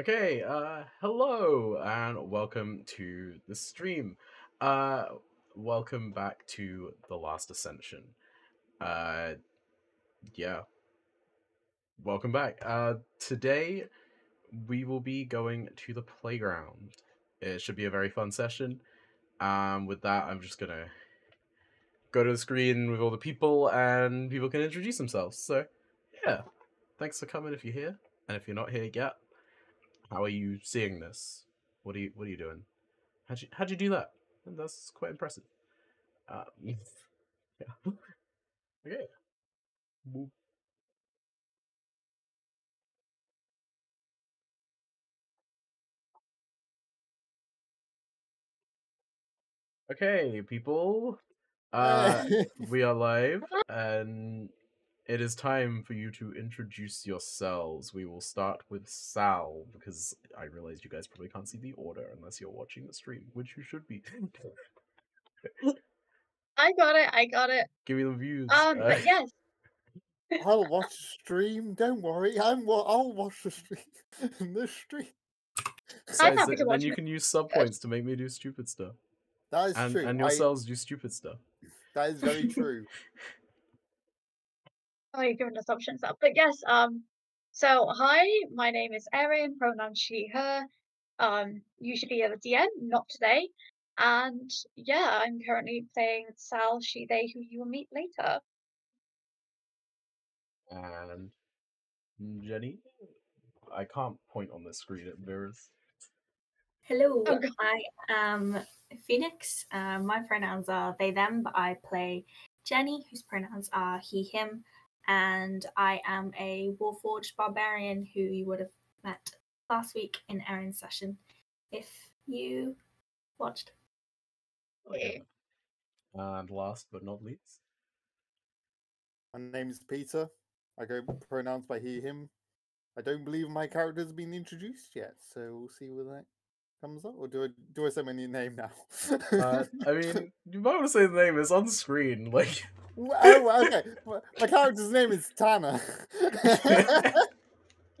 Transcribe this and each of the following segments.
Okay, uh, hello and welcome to the stream. Uh, welcome back to The Last Ascension. Uh, yeah. Welcome back. Uh, today we will be going to the playground. It should be a very fun session. Um, with that, I'm just gonna go to the screen with all the people and people can introduce themselves. So, yeah. Thanks for coming if you're here. And if you're not here yet, how are you seeing this? What are you What are you doing? How'd you How'd you do that? That's quite impressive. Um, yeah. okay. Boop. Okay, people. Uh, we are live, and it is time for you to introduce yourselves. We will start with Sal because I realized you guys probably can't see the order unless you're watching the stream, which you should be. I got it. I got it. Give me the views. Um, Uh, but yes, I'll watch the stream. Don't worry. I'm. wa- I'll watch the stream. the stream. besides, happy then- to then watch you it. can use sub points to make me do stupid stuff, That is and true. and I- yourselves do stupid stuff. that is very true. Oh, you're giving us options up. But yes, um, so hi, my name is Erin. Pronoun she, her. Um, usually at the DM, not today. And yeah, I'm currently playing Sal, she, they, who you will meet later. And Jenny, I can't point on the screen. It mirrors. Hello, Oh, I am Phoenix. Uh, my pronouns are they, them, but I play Jenny, whose pronouns are he, him, and I am a Warforged barbarian who you would have met last week in Erin's session if you watched. Oh, okay. And last but not least, My name is Peter. I go pronouns by he, him. I don't believe my character's been introduced yet, so we'll see where that comes up. Or do I do I say my new name now? uh, I mean, you might want to say the name. It's on screen. Like, oh, okay. My character's name is Tanner.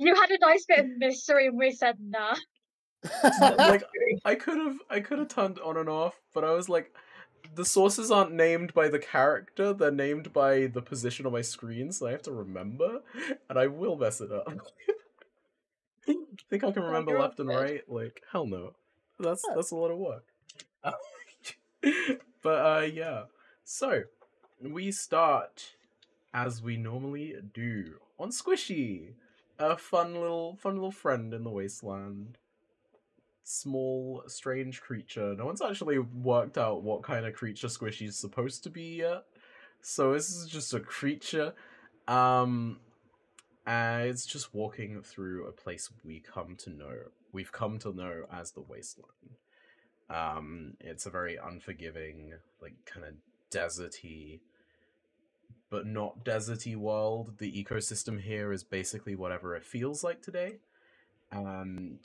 You had a nice bit of mystery, and we said nah. like I could have, I could have turned on and off, but I was like, the sources aren't named by the character; they're named by the position on my screen, so I have to remember, and I will mess it up. Think I can remember left and right? Like, hell no. That's Yeah. that's a lot of work. but uh, yeah. So we start as we normally do on Squishy, a fun little fun little friend in the wasteland. Small, strange creature. No one's actually worked out what kind of creature Squishy's supposed to be yet. So this is just a creature. Um and it's just walking through a place we come to know. We've come to know as the wasteland. Um, it's a very unforgiving, like kind of deserty, but not deserty world. The ecosystem here is basically whatever it feels like today, and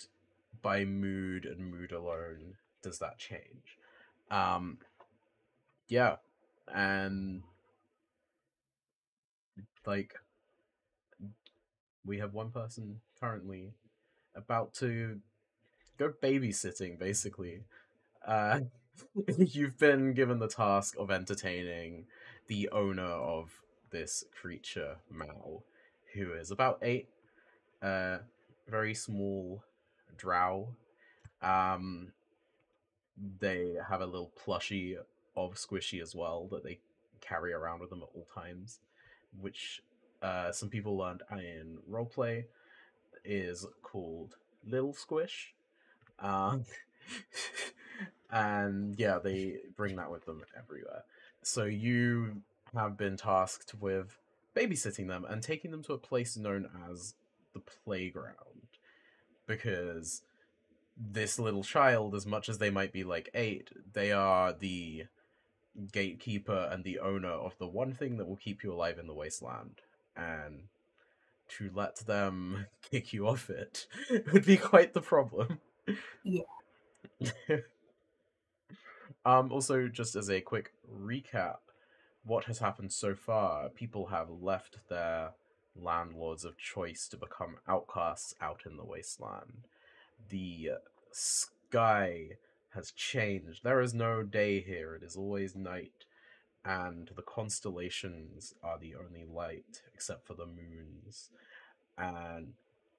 by mood and mood alone does that change. Um, yeah, and like we have one person currently about to go babysitting basically. Uh you've been given the task of entertaining the owner of this creature Mau who is about eight uh very small drow. Um they have a little plushie of squishy as well that they carry around with them at all times which uh, some people learned in roleplay is called Little Squish. Um, and yeah, they bring that with them everywhere. So you have been tasked with babysitting them and taking them to a place known as the playground. Because this little child, as much as they might be like eight, they are the gatekeeper and the owner of the one thing that will keep you alive in the wasteland and to let them kick you off it would be quite the problem. Yeah. um also just as a quick recap, what has happened so far, people have left their landlords of choice to become outcasts out in the wasteland. the sky has changed. There is no day here, it is always night, and the constellations are the only light, except for the moons. And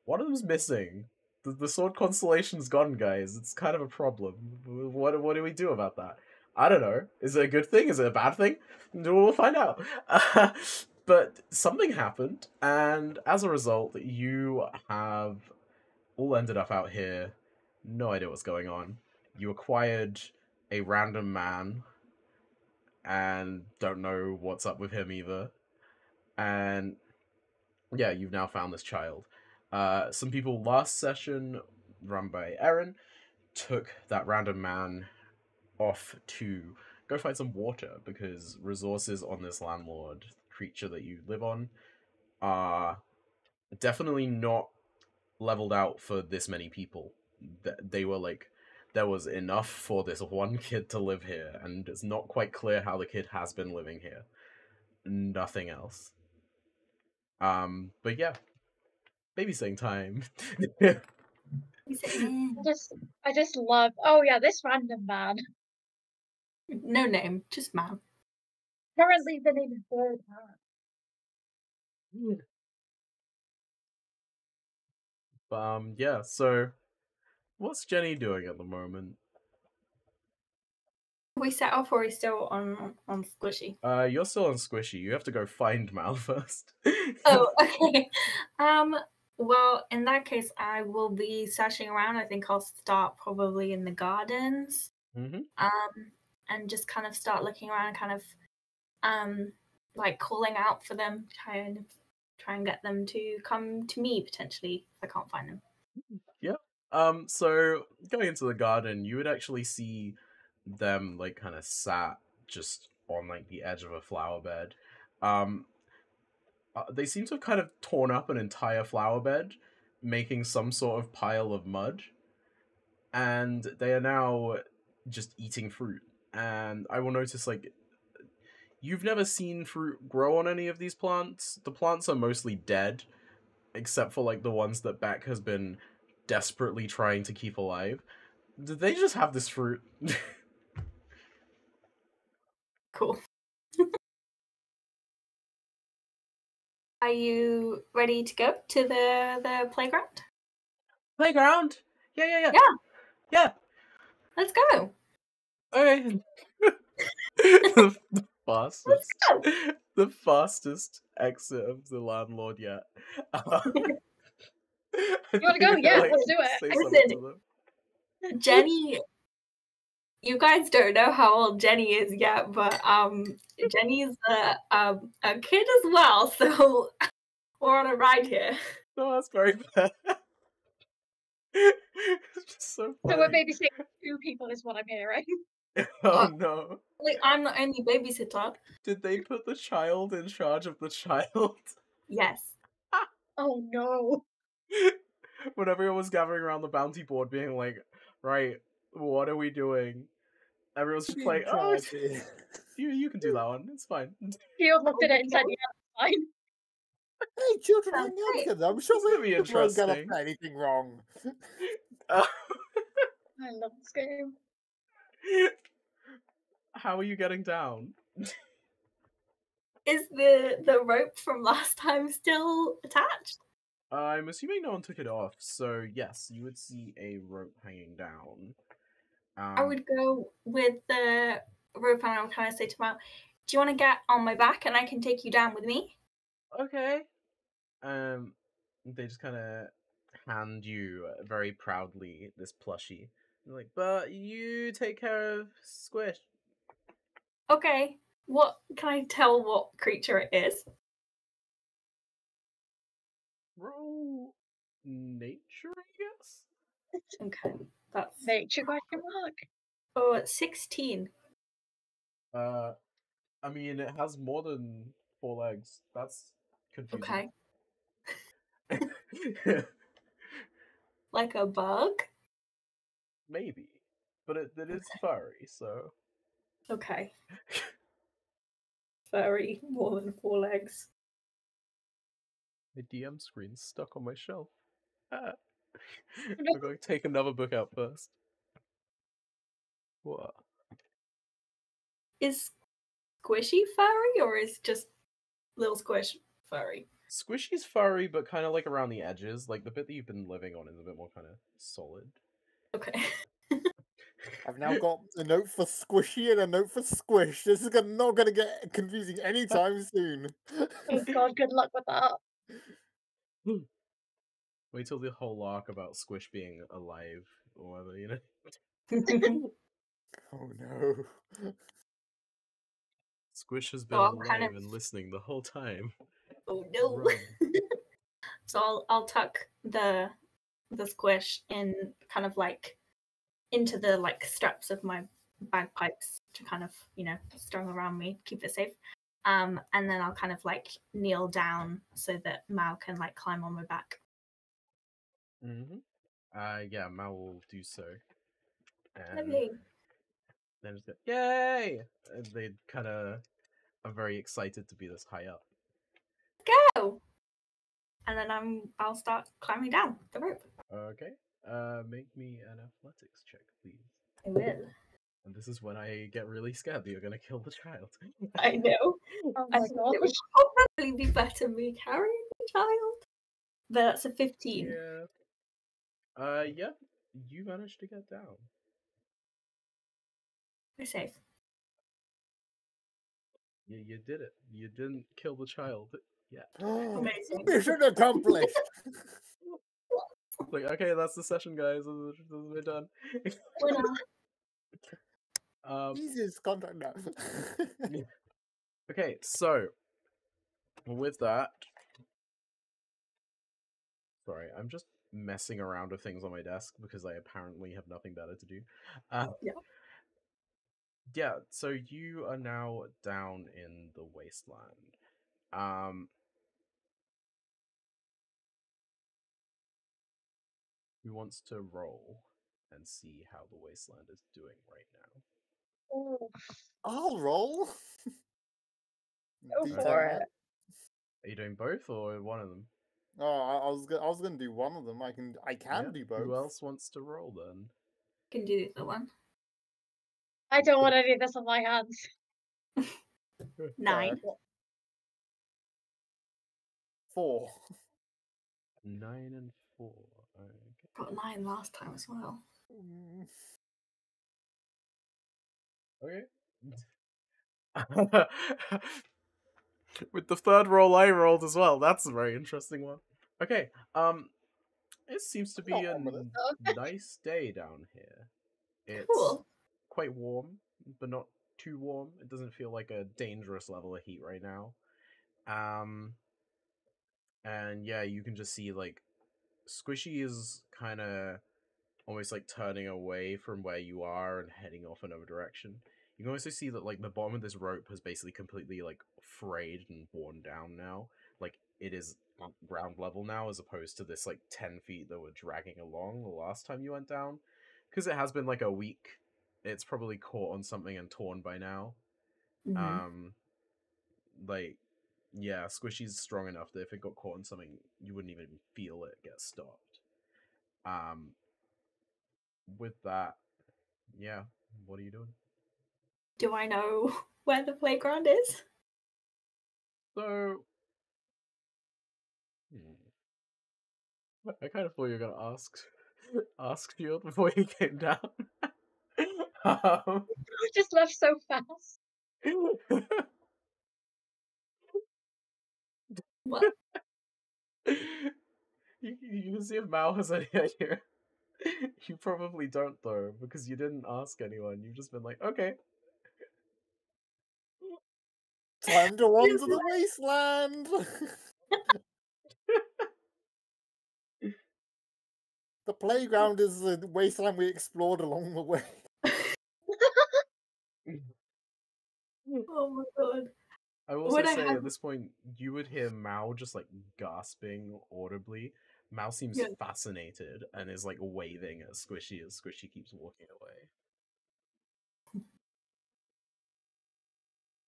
one of them's missing. The, the sword constellation's gone, guys. It's kind of a problem. What, what do we do about that? I don't know. Is it a good thing? Is it a bad thing? We'll find out. but something happened, and as a result, you have all ended up out here. No idea what's going on. You acquired a random man, and don't know what's up with him either. And yeah, you've now found this child. Uh, some people last session, run by Erin, took that random man off to go find some water because resources on this landlord creature that you live on are definitely not leveled out for this many people. Th- They were like, there was enough for this one kid to live here, and it's not quite clear how the kid has been living here. Nothing else. Um, but yeah, babysitting time. We say, "Eh, I just, I just love. Oh yeah, this random man. no name, just man. Currently, the name is Bird Man. But, um, yeah, so what's Jenny doing at the moment? We set off or are we still on on squishy? Uh, you're still on Squishy. You have to go find Mau first. Oh, okay. Um. Well, in that case, I will be searching around. I think I'll start probably in the gardens. hmm Um, and just kind of start looking around, kind of, um, like calling out for them, trying try and get them to come to me potentially if I can't find them. Um, so going into the garden, you would actually see them like kind of sat just on like the edge of a flower bed. Um, uh, they seem to have kind of torn up an entire flower bed, making some sort of pile of mud, and they are now just eating fruit. And I will notice like you've never seen fruit grow on any of these plants. The plants are mostly dead, except for like the ones that Beck has been desperately trying to keep alive. Did they just have this fruit? Cool. Are you ready to go to the the playground? Playground? Yeah, yeah, yeah. Yeah. Yeah. Let's go. Okay. the, the fastest. Let's go. The fastest exit of the landlord yet. You wanna go? Yeah, let's do it. Listen. Jenny, you guys don't know how old Jenny is yet, but um, Jenny's a um, a kid as well, so we're on a ride here. No, that's very fair. just so funny. So we're babysitting two people, is what I'm hearing. Oh no. Like I'm the only babysitter. Did they put the child in charge of the child? Yes. Oh no. when everyone was gathering around the bounty board being like, right, what are we doing? Everyone's just like, oh, you, you can do that one. It's fine. Field looked at it and said, "Yeah, that's fine." Hey, children, Sounds hang out great. together. I'm sure It's gonna be we won't get up interesting. anything wrong. Uh, I love this game. how are you getting down? Is the the rope from last time still attached? I'm assuming no one took it off, so yes, you would see a rope hanging down. Um, I would go with the rope and I would kind of say to Mau, Do you want to get on my back and I can take you down with me? okay. Um, they just kind of hand you very proudly this plushie. They're like, but you take care of Squish. Okay. What can I tell what creature it is? Nature, I guess. Okay. That's Nature question mark. oh 16. Uh, I mean, it has more than four legs. That's confusing. Okay. Like a bug? Maybe, but it, it is furry, so Okay. Furry, more than four legs. the DM screen's stuck on my shelf. Uh, we're going to take another book out first. What? Is squishy furry or is just little squish furry? Squishy's furry, but kind of like around the edges. Like the bit that you've been living on is a bit more kind of solid. Okay. I've now got a note for squishy and a note for squish. This is not going to get confusing anytime soon. Oh god, good luck with that. Hmm. Wait till the whole arc about Squish being alive or whatever, you know? oh no. Squish has been Well, alive kind of- and listening the whole time. oh no. So I'll I'll tuck the the squish in kind of like into the like straps of my bagpipes to kind of you know strung around me, keep it safe. Um, and then I'll kind of like kneel down so that Mau can like climb on my back. Hmm Uh, yeah, Mau will do so. And Lovely. then just go, yay! And they kind of are very excited to be this high up. Go. And then I'm I'll start climbing down the rope. Okay. Uh, make me an athletics check, please. I will. And this is when I get really scared that you're gonna kill the child. I know. Oh I think god. it would probably be better me carrying the child. But that's a 15. yeah. Uh, yep. You managed to get down. We're safe. You, you did it. You didn't kill the child yet. Mission accomplished. Like, okay, that's the session, guys. This is- We're done. Winner. um, Easiest contract now. okay, so with that, sorry, I'm just messing around with things on my desk because I apparently have nothing better to do. Uh, Yeah. Yeah, so you are now down in the wasteland. Um, who wants to roll and see how the wasteland is doing right now? Oh. I'll roll. Go for it. Are you doing both or one of them? Oh, I, I was go- I was gonna do one of them. I can I can Yeah, do both. Who else wants to roll then? Can do the one. I don't want any of this on my hands. Nine. Four. Nine and four. Okay. Got nine last time as well. Mm, Okay. With the third roll I rolled as well. That's a very interesting one. Okay. Um it seems to be Got a one with it. n- nice day down here. It's Cool. quite warm, but not too warm. It doesn't feel like a dangerous level of heat right now. Um and yeah, you can just see like Squishy is kind of almost like turning away from where you are and heading off in another direction. You can also see that like the bottom of this rope has basically completely like frayed and worn down now. Like it is ground level now as opposed to this like 10 feet that were dragging along the last time you went down. Because it has been like a week. It's probably caught on something and torn by now. Mhm. Um, like, yeah, Squishy's strong enough that if it got caught on something, you wouldn't even feel it get stopped. Um, with that, yeah, what are you doing? Do I know where the playground is? So, hmm. I kind of thought you were gonna ask, ask Shield before you came down. um, just left so fast. What? you, you can see if Mau has any idea. You probably don't though, because you didn't ask anyone. You've just been like, okay. Time to wander the wasteland. the playground is the wasteland we explored along the way. Oh my god. I will also Would I say have- at this point, you would hear Mau just like gasping audibly. Mau seems Yeah. fascinated and is like waving at Squishy as Squishy keeps walking away.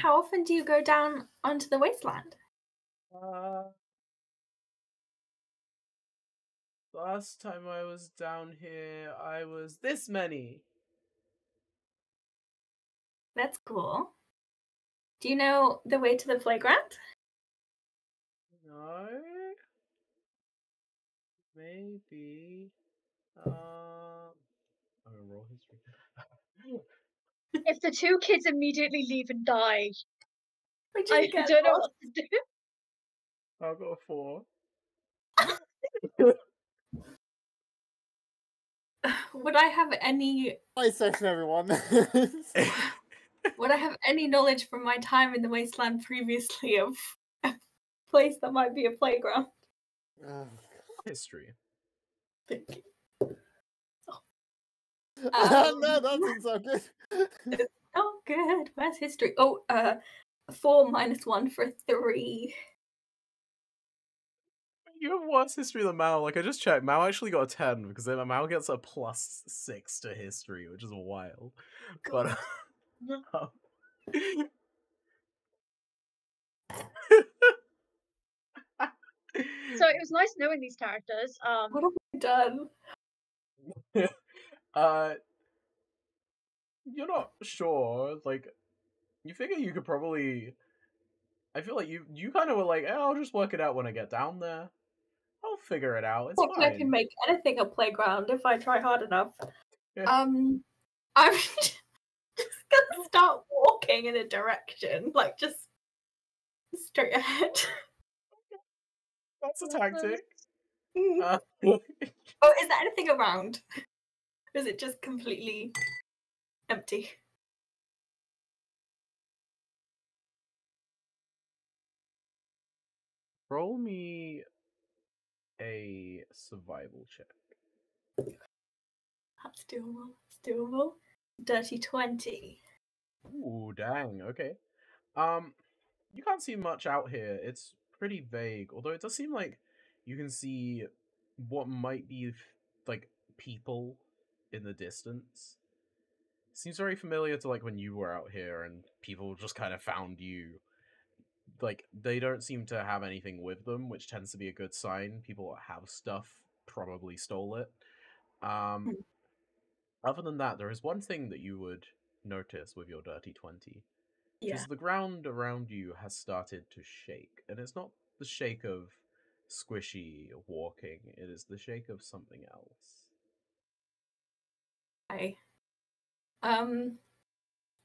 How often do you go down onto the wasteland? Uh, last time I was down here, I was this many. That's cool. Do you know the way to the playground? No. Maybe. Um. I'm gonna roll history. If the two kids immediately leave and die, Would I don't know what to do. I've got a four. Would I have any Nice session, everyone. would I have any knowledge from my time in the wasteland previously of a place that might be a playground? Oh, History. Thank you. God. no, Um, that doesn't sound good. Oh good. Where's history? Oh uh four minus one for three. You have worse history than Mau. Like I just checked, Mau actually got a ten because then Mau gets a plus six to history, which is wild. But uh, So it was nice knowing these characters. Um, What have we done? Uh, you're not sure. Like, you figure you could probably. I feel like you you kind of were like, eh, I'll just work it out when I get down there. I'll figure it out. It's I think I can make anything a playground if I try hard enough. Yeah. Um, I'm just gonna start walking in a direction, like just straight ahead. That's a tactic. Mm. Uh, oh, is there anything around? Or is it just completely empty? roll me a survival check. That's doable. It's doable. Dirty twenty. Ooh, dang. Okay. Um, you can't see much out here. It's pretty vague. Although it does seem like you can see what might be like people in the distance. Seems very familiar to like when you were out here and people just kind of found you. Like they don't seem to have anything with them, which tends to be a good sign. People that have stuff probably stole it. Um, Hmm. other than that, there is one thing that you would notice with your dirty 20 Yeah. because the ground around you has started to shake and it's not the shake of squishy walking it is the shake of something else Okay. Um,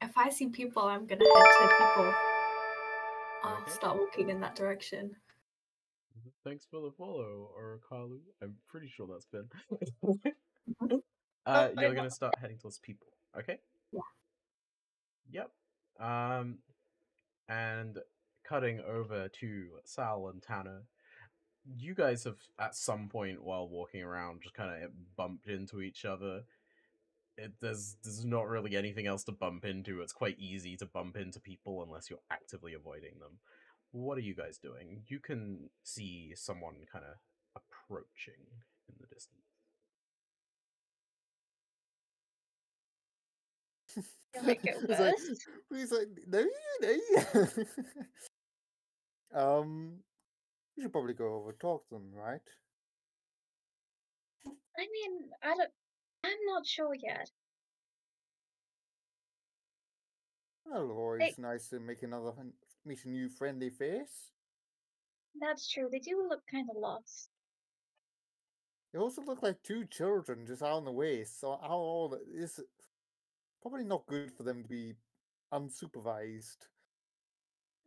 if I see people, I'm gonna head to people. I'll Okay. start walking in that direction. thanks for the follow or Kalu. i'm pretty sure that's been Mhm. uh Oh, you're gonna start heading towards people okay Yeah. yep um and cutting over to sal and tanner you guys have at some point while walking around just kind of bumped into each other it, there's there's not really anything else to bump into it's quite easy to bump into people unless you're actively avoiding them what are you guys doing you can see someone kind of approaching in the distance Can I go like, he's like, no, no. um, you should probably go over talk to them, right? I mean, I don't. I'm not sure yet. Well, always nice to make another meet a new friendly face. That's true. They do look kind of lost. They also look like two children just out on the way. So how old is? Probably not good for them to be unsupervised.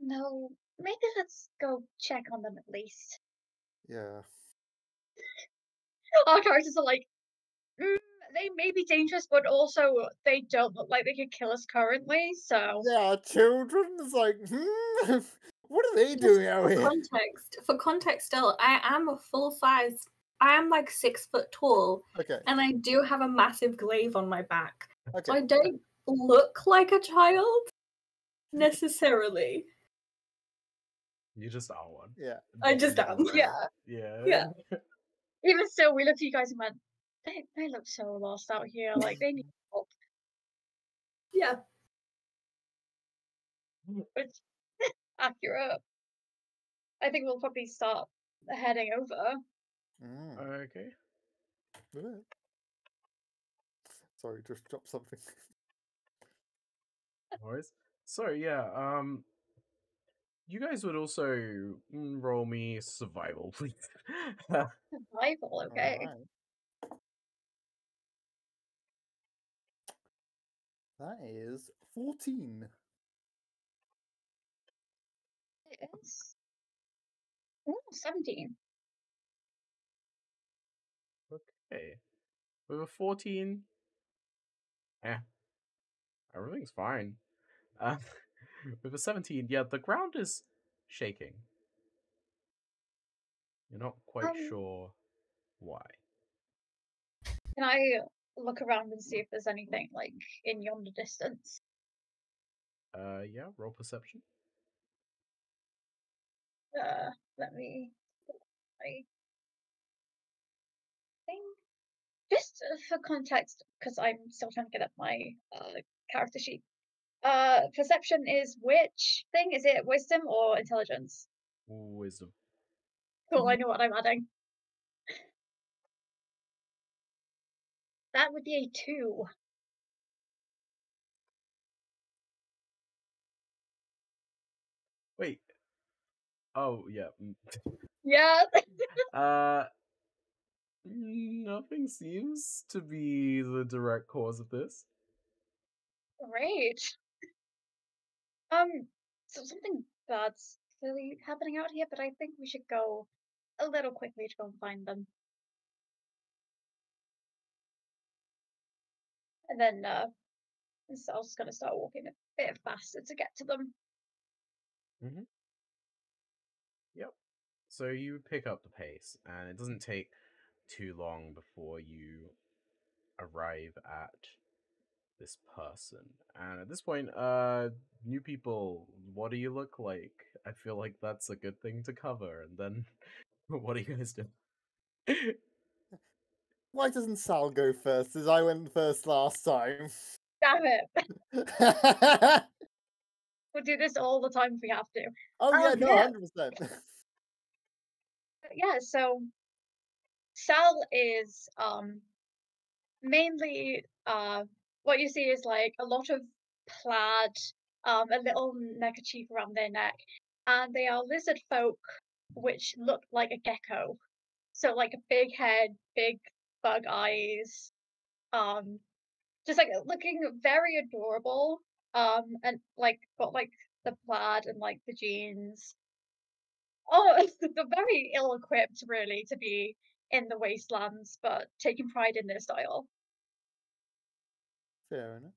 No, maybe let's go check on them at least. Yeah. Our characters are like, mm, they may be dangerous, but also they don't look like they could kill us currently. So Yeah, children. It's like, hmm, what are they doing out for here? context, for context, still, I am a full size. I am like six foot tall, Okay, and I do have a massive glaive on my back. So. I don't look like a child necessarily. you just are one Yeah. I just am. yeah. yeah Yeah. Even still, we looked at you guys and went, they they look so lost out here. Like they need help. Yeah. It's accurate. I think we'll probably start heading over. Mm. okay Uh. Sorry, just dropped something. No worries. So yeah, um, you guys would also mm, roll me survival, please. Survival, okay. Alright. That is 14. It is. Ooh, 17. okay, with a fourteen, Yeah. everything's fine. Uh, with a seventeen, yeah, the ground is shaking. You're not quite Um, sure why. Can I look around and see if there's anything like in yonder distance? Uh, yeah, roll perception. Uh, let me. I think. Just uh, for context, because I'm still trying to get up my uh, character sheet. Uh, perception is which thing? Is it wisdom or intelligence? Wisdom. Cool, I know what I'm adding. That would be a two. Wait. Oh yeah. mm, Yeah. Uh, nothing seems to be the direct cause of this. Great. Um, so something bad's clearly happening out here, but I think we should go a little quickly to go and find them. And then, uh, so I was gonna start walking a bit faster to get to them. Yep. So you pick up the pace, and it doesn't take too long before you arrive at this person. And at this point, uh, new people, what do you look like? I feel like that's a good thing to cover. And then, what do you guys do? Why doesn't Sal go first as I went first last time? Damn it! We'll do this all the time if we have to. oh, yeah, Um, no, yeah. 100%. Yeah, so Sal is um mainly uh what you see is like a lot of plaid, um, a little neckerchief around their neck, and they are lizard folk which look like a gecko. So like a big head, big bug eyes, um just like looking very adorable. Um and like got like the plaid and like the jeans. Oh, they're very ill equipped, really, to be in the wastelands, but taking pride in their style, Fair enough.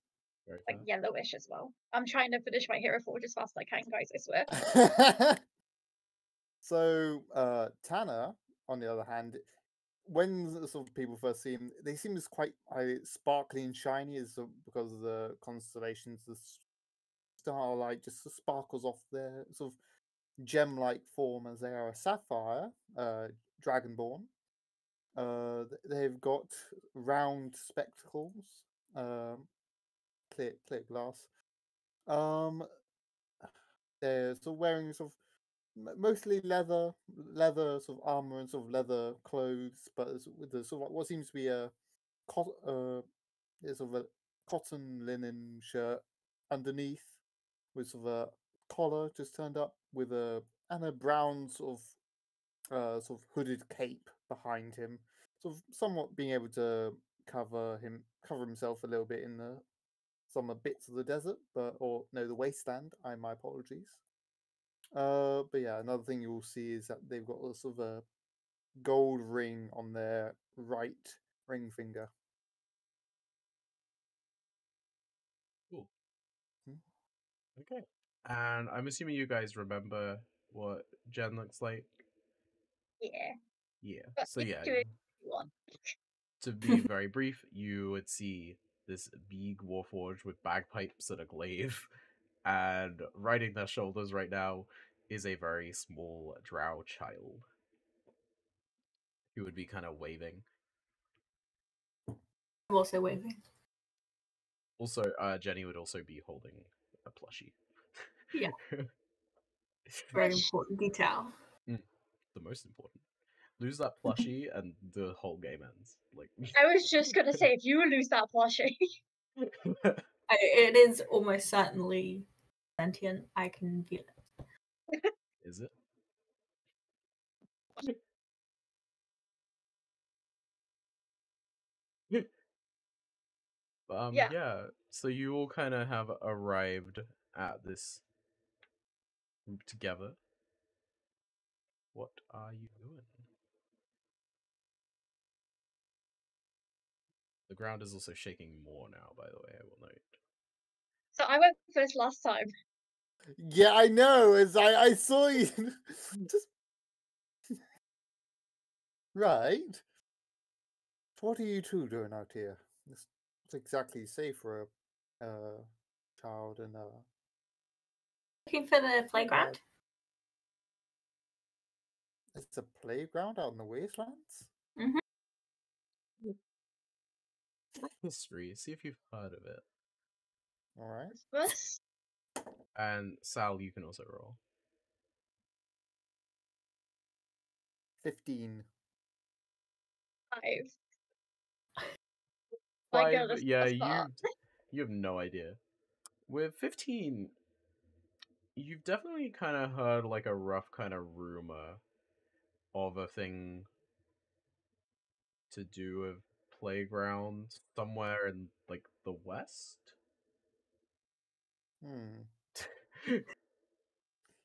Very like fair. yellowish as well. I'm trying to finish my hero forge as fast as I can, guys. I swear. so uh, Tanner, on the other hand, when sort of people first see him, they seem as quite uh, sparkly and shiny, as sort because of the constellations, the starlight just sparkles off their sort of gem-like form as they are a sapphire, uh, dragonborn. Uh, they've got round spectacles, um, clear clear glass. Um, they're sort of wearing sort of mostly leather, leather sort of armor and sort of leather clothes, but with the sort of what seems to be a uh, sort of a cotton linen shirt underneath, with sort of a collar just turned up with a and a brown sort of uh, sort of hooded cape behind him, sort of somewhat being able to cover him cover himself a little bit in the some of bits of the desert, but or no, the wasteland. I my apologies. Uh, but yeah, another thing you will see is that they've got a sort of a gold ring on their right ring finger. Cool. Okay. And I'm assuming you guys remember what Jen looks like. yeah, Yeah. But So yeah, do it if you want. to be very brief, you would see this big warforged with bagpipes and a glaive, and riding their shoulders right now is a very small drow child. Who would be kind of waving. I'm also waving. Also, uh, Jenny would also be holding a plushie. Yeah. Very important detail. the most important. lose that plushie, and the whole game ends. Like, I was just gonna say, if you lose that plushie, I, it is almost certainly sentient. I can feel it. is it? um, Yeah. yeah. So you all kind of have arrived at this group together. What are you doing? The ground is also shaking more now, by the way, I will note. So I went first last time. Yeah, I know. As I, I saw you. Just right. What are you two doing out here? It's not exactly safe for a uh, child and a Looking for the playground. It's a playground out in the wastelands. History, see if you've heard of it. All right. And Sal, you can also roll. Fifteen. five. My Five, goodness, yeah, that's you far. you have no idea. With fifteen, you've definitely kind of heard like a rough kind of rumor of a thing to do with playground somewhere in like the west. Hmm.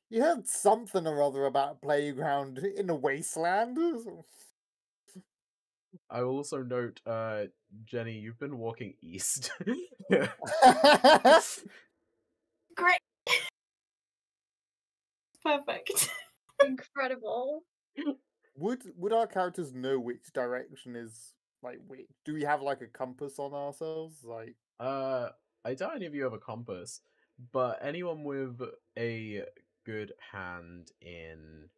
You heard something or other about a playground in a wasteland. I will also note, uh, Jenny, you've been walking east. Great. Perfect. Incredible. would would our characters know which direction is like which? Do we have like a compass on ourselves? Like Uh, I doubt any of you have a compass, but anyone with a good hand in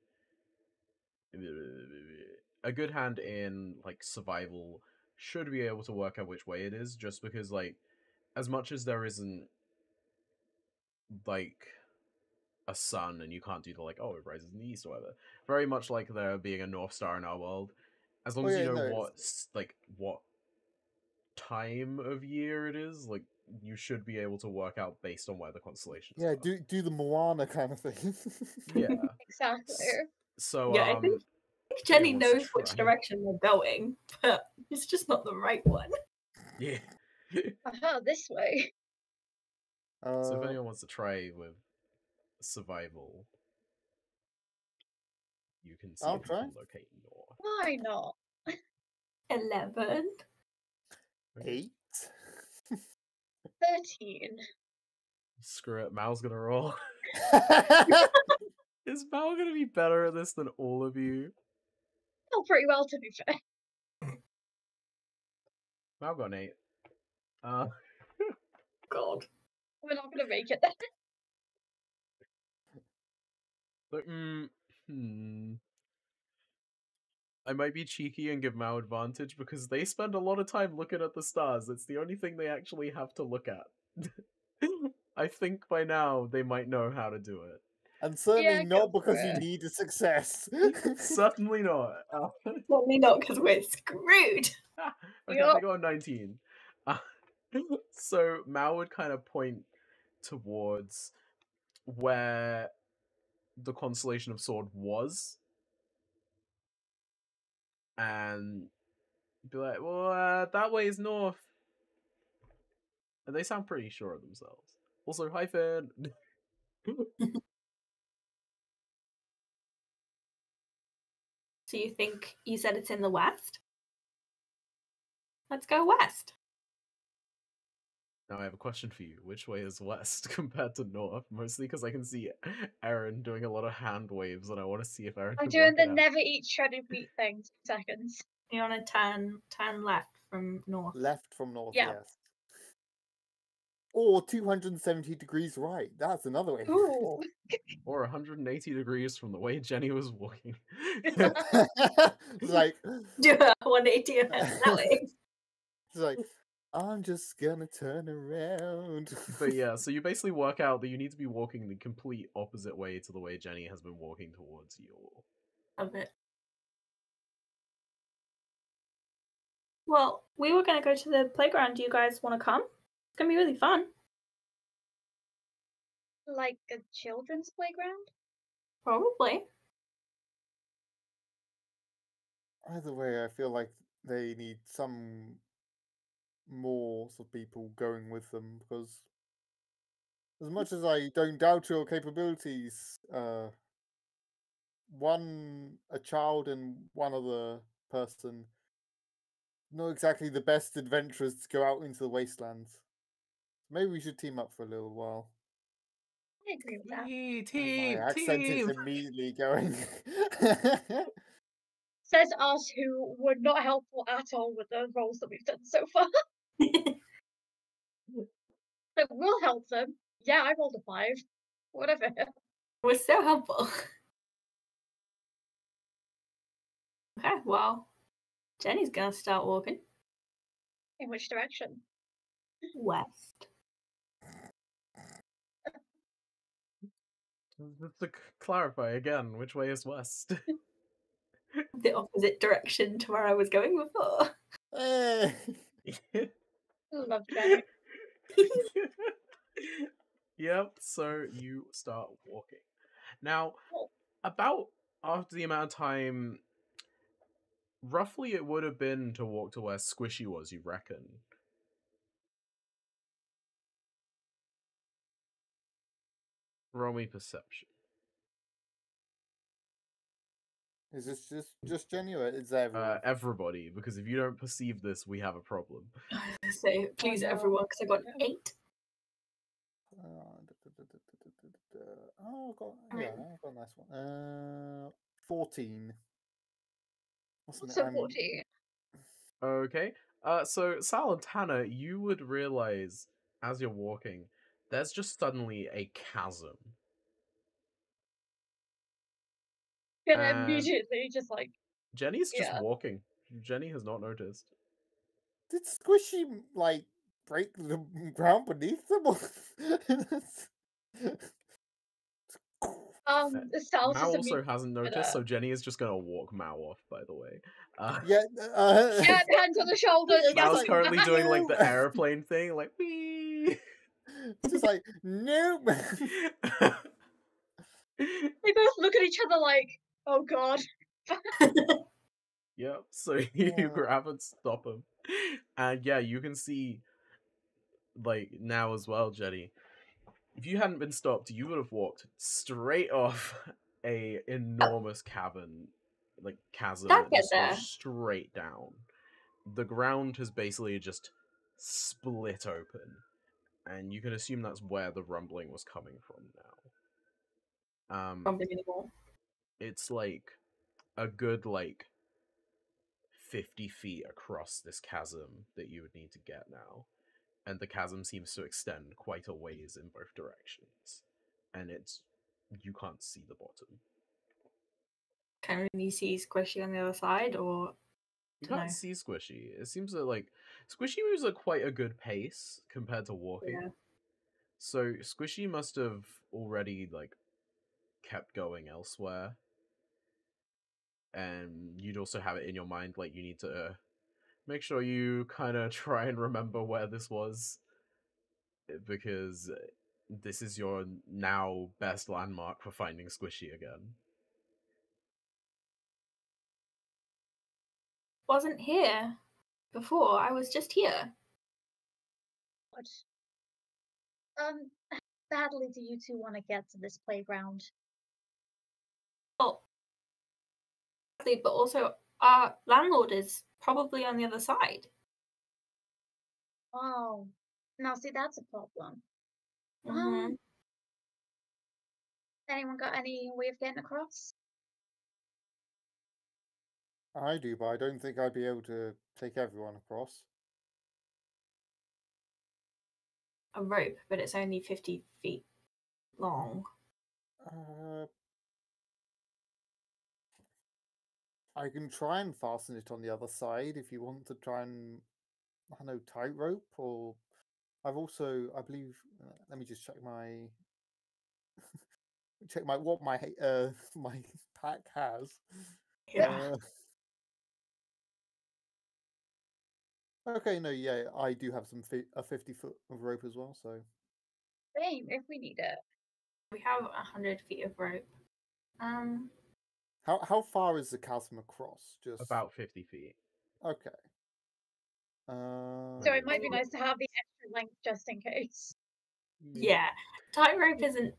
a good hand in like survival should be able to work out which way it is. Just because, like, as much as there isn't like a sun and you can't do the like, oh, it rises in the east or whatever. Very much like there being a north star in our world. As long Oh, as yeah, you know no, what like what time of year it is, like you should be able to work out based on where the constellations yeah, are. do do the Moana kind of thing. yeah. Exactly. So Yeah, I um think- Jenny knows which direction they're going, but it's just not the right one. yeah. Aha, this way. uh, so if anyone wants to try with survival, you can see I'll if you can try. locate north. Why not? Eleven. eight. Thirteen. Screw it, Mau's gonna roll. Is Mau gonna be better at this than all of you? Oh, pretty well to be fair. Mau got an eight. Uh, God. We're not gonna make it then. but, mm, hmm. I might be cheeky and give Mau advantage because they spend a lot of time looking at the stars. It's the only thing they actually have to look at. I think by now they might know how to do it. and certainly go not because for you need a success. Certainly not. Uh, Certainly not because we're screwed. okay, Yup. they got 19. Uh, so Mau would kind of point towards where the constellation of Sword was. And be like, well, uh, that way is north. And they sound pretty sure of themselves. Also, hyphen. So you think you said it's in the west? Let's go west. Now I have a question for you. Which way is west compared to north? Mostly because I can see Erin doing a lot of hand waves, and I want to see if Erin. I'm can doing the out. never eat shredded wheat thing. Two seconds. You want to turn turn left from north. Left from north, Yeah. yes. Or 270 degrees right. That's another way. Ooh. or 180 degrees from the way Jenny was walking. like, Do a 180 and head that way. it's like, I'm just gonna turn around. but yeah, so you basically work out that you need to be walking the complete opposite way to the way Jenny has been walking towards you all. Of it. Well, we were going to go to the playground. Do you guys want to come? It's going to be really fun. Like a children's playground? Probably. Either way, I feel like they need some more sort of people going with them because as much as I don't doubt your capabilities, uh, one a child and one other person not exactly the best adventurers to go out into the wastelands. Maybe we should team up for a little while. I agree with that. Yee, team, my accent team. is immediately going. Says us who were not helpful at all with the roles that we've done so far. Like, we'll help them. Yeah, I rolled a five. Whatever. We're so helpful. Okay, well, Jenny's going to start walking In which direction? west. Just to clarify again, which way is west? The opposite direction to where I was going before. Eh. Love Jenny. yep, so you start walking. Now, about after the amount of time, roughly it would have been to walk to where Squishy was, you reckon? Roll me perception. Is this just just Jenny or is that everyone? Uh, everybody, because if you don't perceive this, we have a problem. So please, everyone, because I got Yeah. eight. Uh, da- da- da-. Oh, I've got yeah, I've got a nice one. Uh, fourteen. Wasn't it? So 14. Okay. Uh, so Sal and Tanner, you would realize as you're walking, there's just suddenly a chasm. And Uh, immediately just like, Jenny's just Yeah. walking. Jenny has not noticed. Did Squishy like break the ground beneath them? um, the Sal's Mau also immediately. hasn't noticed, uh, so Jenny is just gonna walk Mau off. By the way, uh, yeah, uh, Yeah, hands on the shoulders. It's yeah, Mau's like, currently doing like the airplane thing, like wee. just like nope. They both look at each other like, oh god. Yep. So you Yeah. grab and stop him, and yeah, you can see, like now as well, Jenny. If you hadn't been stopped, you would have walked straight off a enormous cavern, like chasm, Don't that get just goes there. straight down. The ground has basically just split open, and you can assume that's where the rumbling was coming from now. Um, Probably anymore. It's like a good like 50 feet across this chasm that you would need to get now and the chasm seems to extend quite a ways in both directions and it's you can't see the bottom. Can you see Squishy on the other side, or you can't see squishy. It seems that like squishy moves at quite a good pace compared to walking. Yeah. so squishy must have already like kept going elsewhere and you'd also have it in your mind like you need to uh, make sure you kind of try and remember where this was uh, because uh, this is your now best landmark for finding squishy again wasn't here before? I was just here. God. Um, how badly do you two want to get to this playground? Well, exactly, but also our landlord is probably on the other side. Oh, now see that's a problem. Mhm. Um, anyone got any way of getting across? I do, but I don't think I'd be able to take everyone across. A rope, but it's only fifty feet long. Uh, I can try and fasten it on the other side if you want to try and, I don't know, tightrope or. I've also, I believe. Uh, let me just check my. check my what my uh my pack has. Yeah. Uh, Okay, no, yeah, I do have some fi- a fifty foot of rope as well. So Same, if we need it. We have a hundred feet of rope. Um, how how far is the chasm across? Just About 50 feet. okay. Uh, So it might be nice to have the extra length just in case. yeah, tightrope isn't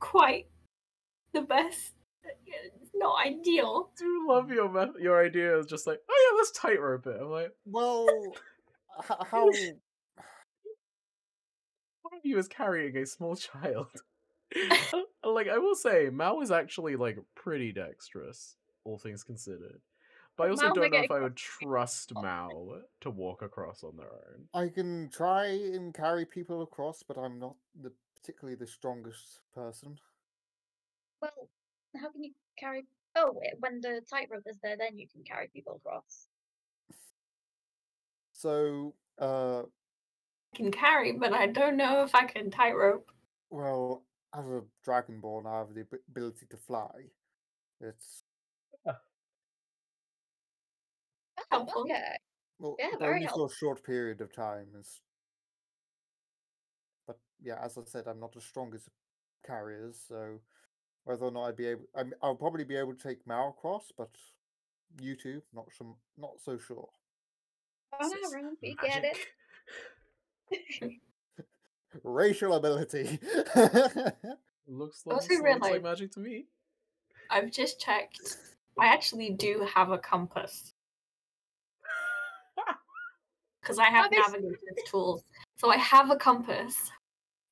quite the best. It's not ideal. I do love your meth- your idea is just like, oh yeah, let's tightrope it. I'm like, Well, h- how? one of you is carrying a small child. Like I will say, Mal is actually like pretty dexterous, all things considered. But I also Mal don't know if I would trust Mal to walk across on their own. I can try and carry people across, but I'm not the particularly the strongest person. Well, how can you carry? Oh, when the tightrope is there, then you can carry people across. So, uh, I can carry, but I don't know if I can tightrope. well, as a dragonborn, I have the ability to fly. It's Oh, okay. well, Yeah, but very only for a short period of time. Is but yeah, as I said, I'm not as strong as carriers, so whether or not I'd be able, I'm, I'll probably be able to take Mau across, but you two, not some, not so sure. Oh, This is no, we get it. magic. Racial ability. Looks like, Also looks like magic to me. I've just checked. I actually do have a compass because I have makes- navigator's tools. So I have a compass.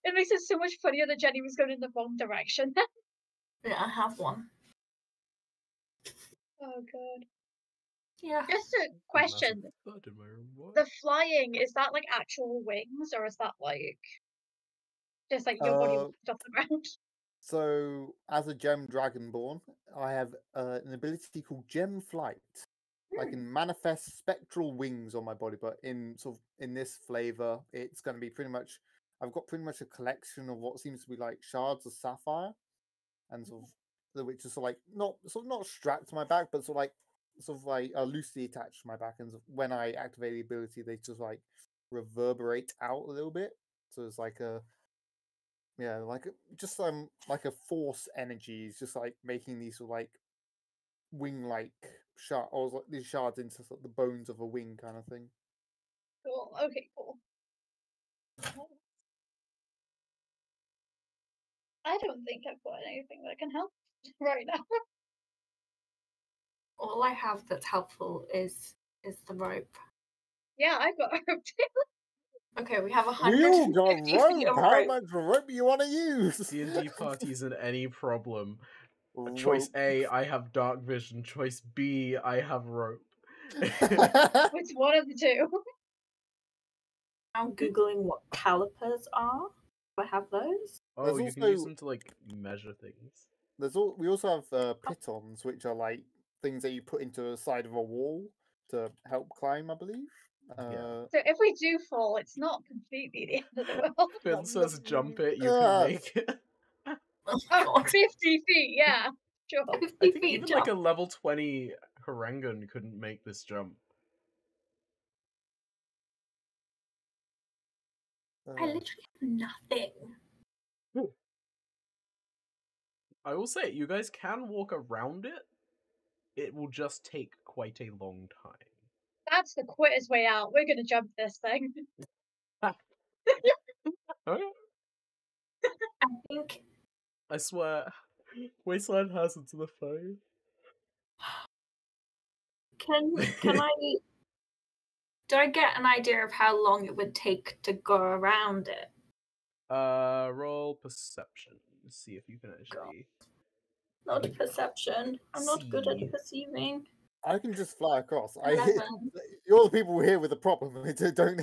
It makes it so much funnier that Jenny was going in the wrong direction. Yeah, I have one. oh god. Yeah. Just a question: Massive thud in my room. What? the flying is that like actual wings, or is that like just like your body walked off the ground? so, as a gem dragonborn, I have uh, an ability called Gem Flight. I Hmm. can manifest spectral wings on my body, but in sort of in this flavor, it's going to be pretty much. I've got pretty much a collection of what seems to be like shards of sapphire, and sort of the which is sort of like not sort of not strapped to my back, but sort of like sort of like uh, loosely attached to my back. And of when I activate the ability, they just like reverberate out a little bit. So it's like a yeah, like just um like a force energy is just like making these sort of like wing like shard or like these shards into sort of the bones of a wing kind of thing. Cool. Okay. Cool. I don't think I've got anything that can help right now. All I have that's helpful is is the rope. Yeah, I've got a rope too. Okay, we have a You hundred got fifty feet rope. of How much rope you want to use? D&D party isn't any problem. Choice A, I have dark vision. Choice B, I have rope. Which one of the two. I'm googling what calipers are. Do I have those? Oh, you can use them to like measure things. There's all we also have uh, pitons, which are like things that you put into the side of a wall to help climb, I believe. Uh, So if we do fall, it's not completely the end of the world. Finn says jump it, you Ah. can make it. Oh, Oh, 50 feet, yeah. Sure. 50 I think feet even jump. like a level 20 Harangun couldn't make this jump. I uh, literally have nothing. I will say, you guys can walk around it. It will just take quite a long time. That's the quitters way out. We're gonna jump this thing. I think I swear, Wasteland has it to the phone. can can I do I get an idea of how long it would take to go around it? Uh, roll perception. See if you can actually. Not perception. I'm not good at perceiving. I can just fly across. I Eleven. you're the people here with the problem. they Don't.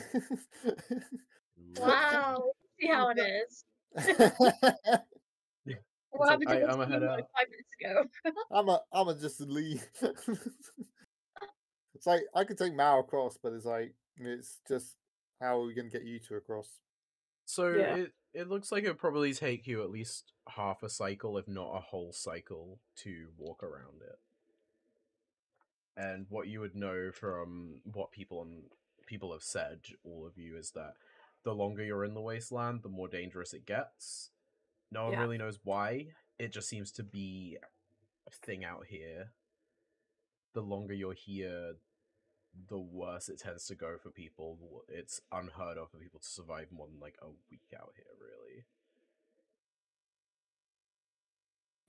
Wow. See how it is. What like, happened to I- this I'ma head like out. five minutes ago? I'm a I'm a just leave. it's like I could take Mau across, but it's like it's just how are we gonna get you two across? So Yeah. it it looks like it would probably take you at least half a cycle, if not a whole cycle, to walk around it. And what you would know from what people on people have said, all of you, is that the longer you're in the wasteland, the more dangerous it gets. No one Yeah. really knows why. It just seems to be a thing out here. The longer you're here, the worse it tends to go for people. It's unheard of for people to survive more than like a week out here, really.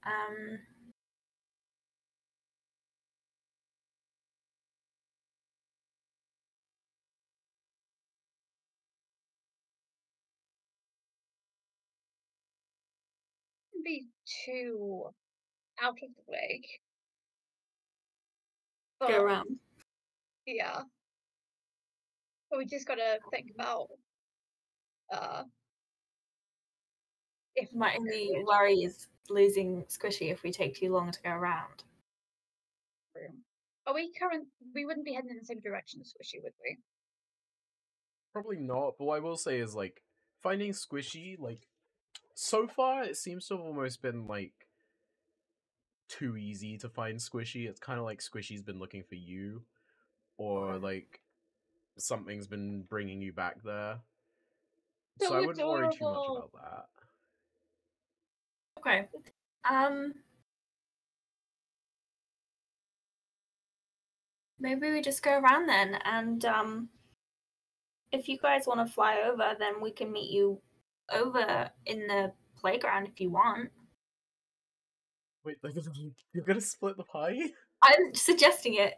Um, Wouldn't be too out of the way. go around. Yeah. But we just gotta think about uh if My only worry is losing Squishy if we take too long to go around. Are we current we wouldn't be heading in the same direction as Squishy, would we? Probably not, but what I will say is like finding Squishy, like so far it seems to have almost been like too easy to find Squishy. It's kind of like Squishy's been looking for you, or like something's been bringing you back there. So So I wouldn't worry too much about that. Okay. Um. Maybe we just go around then, and um, if you guys want to fly over, then we can meet you over in the playground if you want. Wait, like you're gonna split the pie? I'm suggesting it.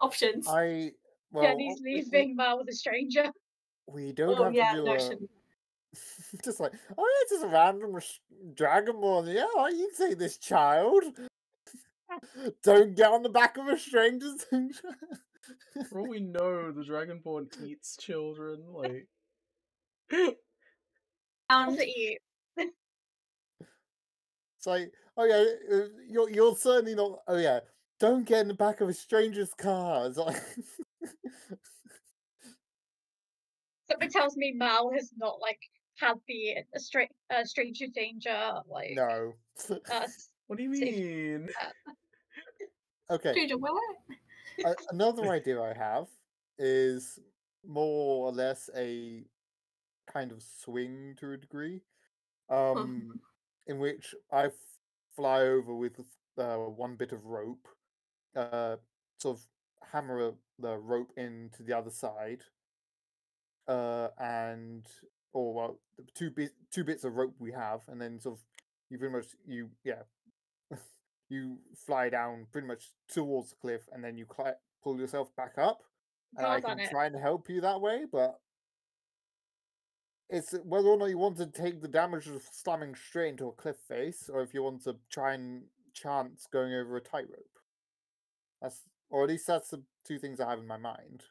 Options. I well, Jenny's we- we- leaving Mal with a stranger. We don't oh have yeah, to do no, a, just like oh yeah, it's just a random res- dragonborn. Yeah, oh, you can say this child. don't get on the back of a stranger's. For all we know, the Dragonborn eats children. Like, Um, What's it eat? It's like, oh yeah, uh, you're you're certainly not. Oh yeah, don't get in the back of a stranger's car. It's like, Something tells me Mal has not like had the uh, stra- uh, stranger danger like no. uh, what do you mean? okay, Stranger Willow? a- another idea I have is more or less a kind of swing to a degree, um, in which I f- fly over with uh, one bit of rope, uh, sort of hammer a- the rope into the other side, uh, and or well, the two bits two bits of rope we have, and then sort of you pretty much you yeah you fly down pretty much towards the cliff, and then you cli- pull yourself back up, and I can try and help you that way, but. It's whether or not you want to take the damage of slamming straight into a cliff face, or if you want to try and chance going over a tightrope. That's, or at least that's the two things I have in my mind.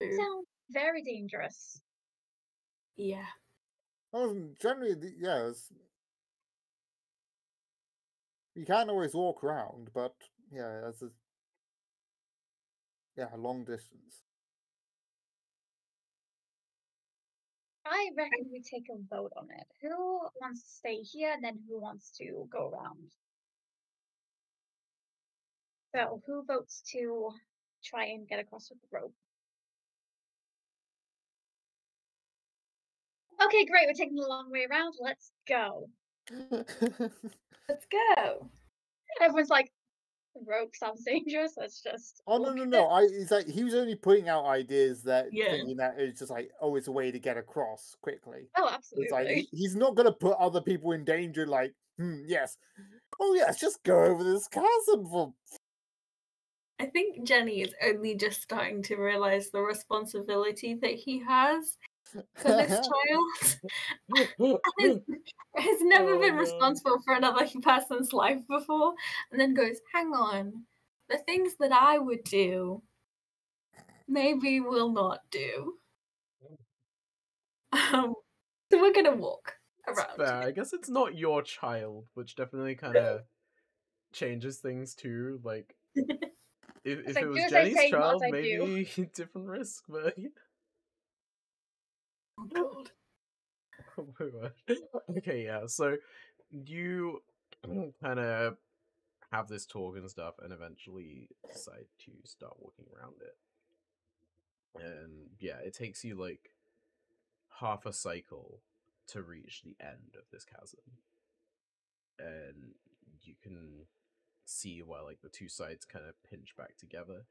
Boo. sounds very dangerous. Yeah. Well, generally, the- yeah, you can't always walk around, but yeah, that's a yeah, a long distance. I reckon we take a vote on it. Who wants to stay here and then who wants to go around? So who votes to try and get across with the rope? Okay, great. We're taking the long way around. Let's go. Let's go. Everyone's like, the rope sounds dangerous. Let's just. oh no no no! I it's like he was only putting out ideas that Yeah. thinking that it's just like oh, it's a way to get across quickly. Oh, absolutely. It's like he- he's not gonna put other people in danger. Like hmm, yes, oh yes, just go over this chasm for I think Jenny is only just starting to realize the responsibility that he has for this child. has, has never Oh, been responsible for another person's life before, and then goes, "Hang on, the things that I would do, maybe will not do." Um, so we're gonna walk around. fair. I guess it's not your child, which definitely kind of changes things too. Like, if, if like, it was Jenny's say, not as child, do. maybe different risk, but Oh, god. Oh word. okay, yeah. So you kind of have this talk and stuff, and eventually decide to start walking around it. and yeah, it takes you like half a cycle to reach the end of this chasm, and you can see where like the two sides kind of pinch back together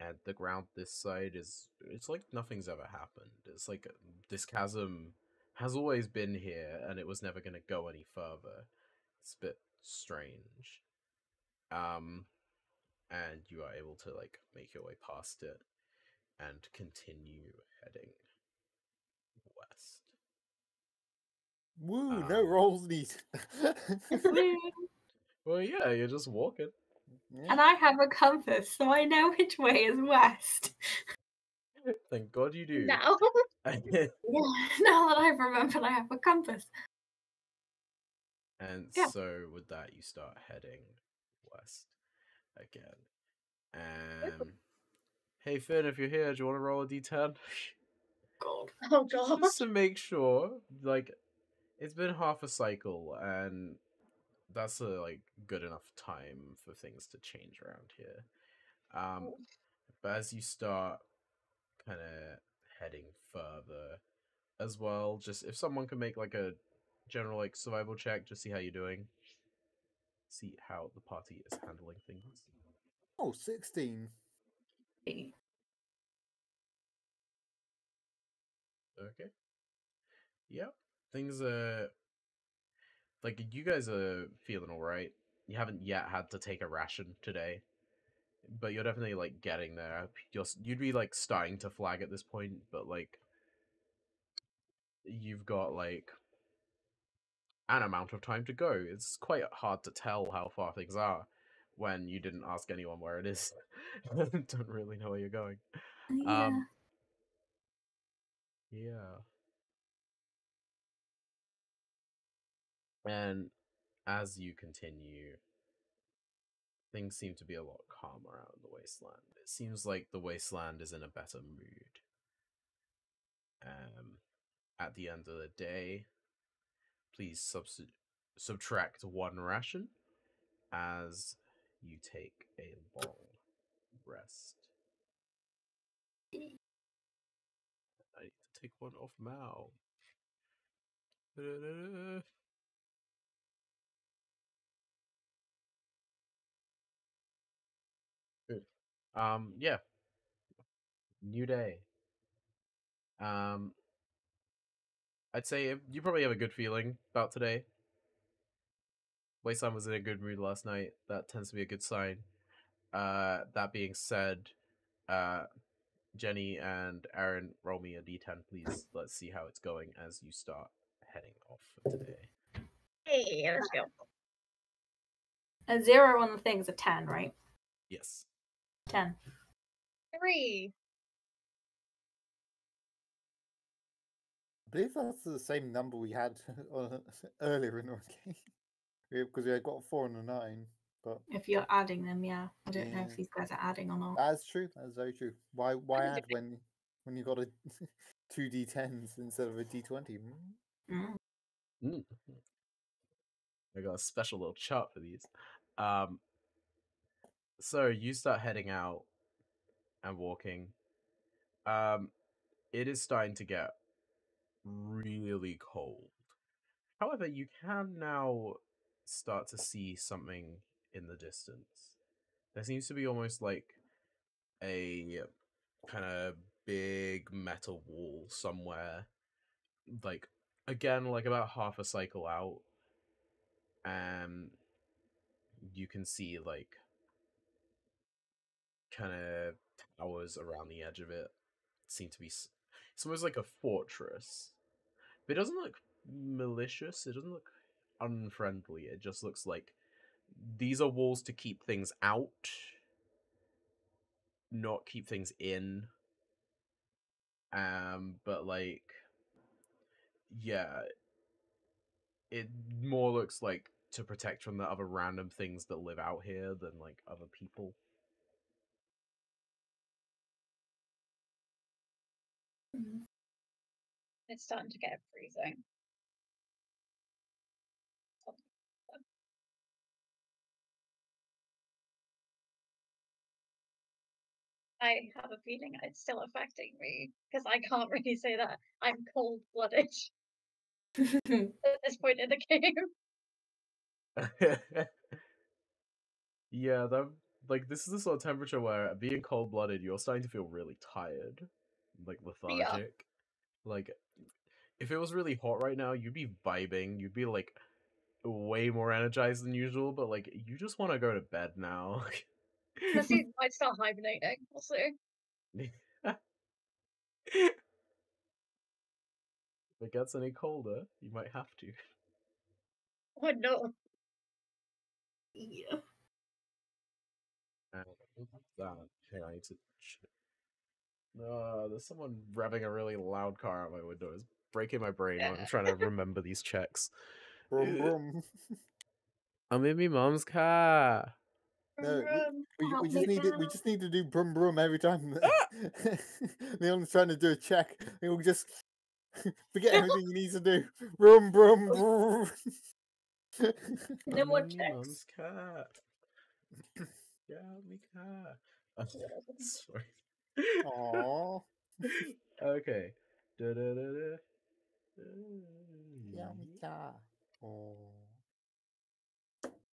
and the ground this side is it's like nothing's ever happened it's like this chasm has always been here and it was never going to go any further it's a bit strange um and you are able to like make your way past it and continue heading west Woo, Ah. no rolls needed. well yeah you're just walking Yeah. and I have a compass, so I know which way is west. thank god you do Now. Now that I've remembered I have a compass. And Yeah. so with that, you start heading west again. Um, hey Finn, if you're here, do you want to roll a d10? God. Oh god. Just to make sure, like, it's been half a cycle, and that's a like good enough time for things to change around here. Um, but as you start kind of heading further as well, just if someone can make like a general like survival check, just see how you're doing, see how the party is handling things. Oh, 16. Okay. Yep. Things are like you guys are feeling all right. You haven't yet had to take a ration today, but you're definitely like getting there. You're you'd be like starting to flag at this point, but like you've got like an amount of time to go. It's quite hard to tell how far things are when you didn't ask anyone where it is. Don't really know where you're going. Yeah. Um, Yeah. And as you continue, things seem to be a lot calmer out in the wasteland. It seems like the wasteland is in a better mood. Um, at the end of the day, please subs- subtract one ration as you take a long rest. I need to take one off Mau. Um, yeah. New day. Um, I'd say you probably have a good feeling about today. Wasteland was in a good mood last night. That tends to be a good sign. Uh, that being said, uh, Jenny and Erin, roll me a d10, please. Let's see how it's going as you start heading off for today. Hey, let's go. A zero on the thing's a ten, right? Yes. Ten. Three. I believe that's the same number we had uh, earlier in our game. Because we had got a 4 and a 9. But If you're adding them, yeah. I don't know if these guys are adding or not. that's true. That's very true. Why why add when when you got a two d10s instead of a d20? Hmm? Mm. Mm. I got a special little chart for these. Um, so you start heading out and walking. Um, it is starting to get really cold. However, you can now start to see something in the distance. There seems to be almost like a kind of big metal wall somewhere. Like again, like about half a cycle out. And you can see like kind of towers around the edge of it. Seem to be it's almost like a fortress. But it doesn't look malicious. It doesn't look unfriendly. It just looks like these are walls to keep things out, not keep things in. Um, but like, yeah, it more looks like to protect from the other random things that live out here than like other people. Mm. It's starting to get freezing. I have a feeling it's still affecting me because I can't really say that I'm cold blooded at this point in the game. yeah, that like this is the sort of temperature where being cold blooded, you're starting to feel really tired, like lethargic. Like if it was really hot right now, you'd be vibing. You'd be like way more energized than usual, but like you just want to go to bed now. Unless you might start hibernating. We'll see. if it gets any colder, you might have to. Oh no. yeah. Uh, that. Hang on, I need to. Check. Uh, there's someone revving a really loud car out my window. It's breaking my brain when I'm trying to remember these checks. Brum, brum. I'm in my mom's car. No, we- We, we just need to, we just need to do brum brum every time. Ah! Leon's trying to do a check. He will just forget everything he needs to do. Brum brum brum. No I'm more in checks. mom's car. Yeah, me car. Uh, sorry. Aww. okay. Da-da-da-da. Yeah, me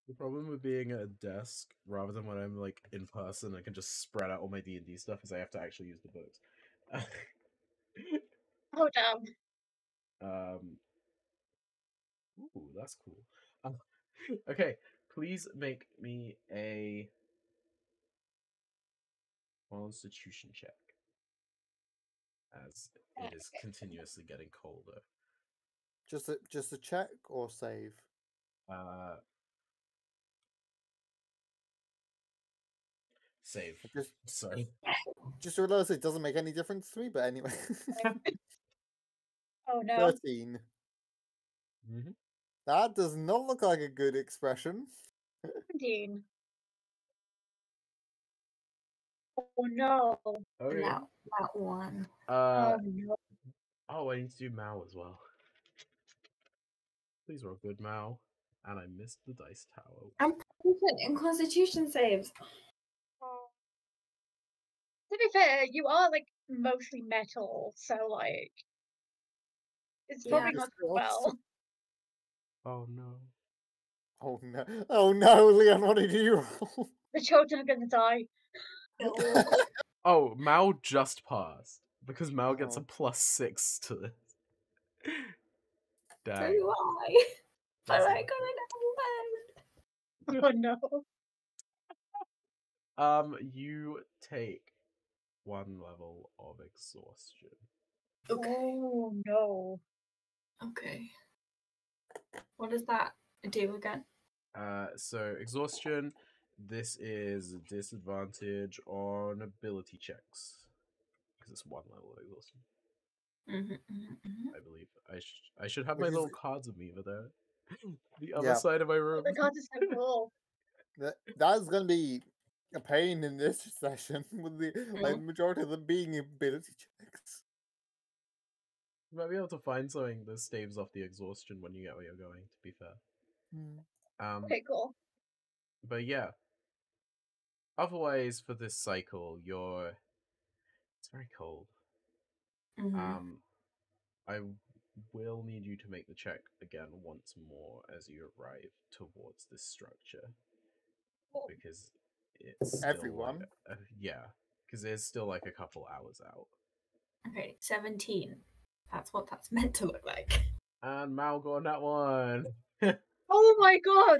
The problem with being at a desk rather than when I'm like in person, I can just spread out all my D and D stuff, is I have to actually use the books. oh damn. um. Ooh, that's cool. Um, okay, please make me a Constitution check as it is continuously getting colder. Just a, just a check or save? Uh, save. Just, Sorry. Just realised it doesn't make any difference to me, but anyway. oh no. 13. Mm-hmm. That does not look like a good expression. 17. No. Okay. That, that one. Uh, oh no. oh, I need to do Mau as well. Please roll good Mau. And I missed the dice tower. I'm proficient in Constitution saves. To be fair, you are like mostly metal, so like it's probably Yeah. not well. Oh no. Oh no! Oh no, Leon! What did you roll? The children are gonna die. Oh, Mau just passed. Because Mau gets a Oh. plus six to this. so Dang. do I. But That's I not got good. a Oh no. Um, you take one level of exhaustion. Okay. Oh no. Okay. What does that do again? Uh, so exhaustion. This is a disadvantage on ability checks because it's one level of exhaustion. Mm-hmm, I believe I sh- I should have Which my is little it? cards of me over there. the other Yeah. side of my room. The cards are so cool. That that's gonna be a pain in this session with the like Mhm. majority of them being ability checks. You might be able to find something that staves off the exhaustion when you get where you're going. To be fair. Um, Okay, cool. but yeah. Otherwise, for this cycle, you're. It's very cold. Mhm. Um, I will need you to make the check again once more as you arrive towards this structure because it's still, like, Everyone? a- yeah, because it's still like a couple hours out. Okay, 17. That's what that's meant to look like. And Mal got on that one. Oh my god!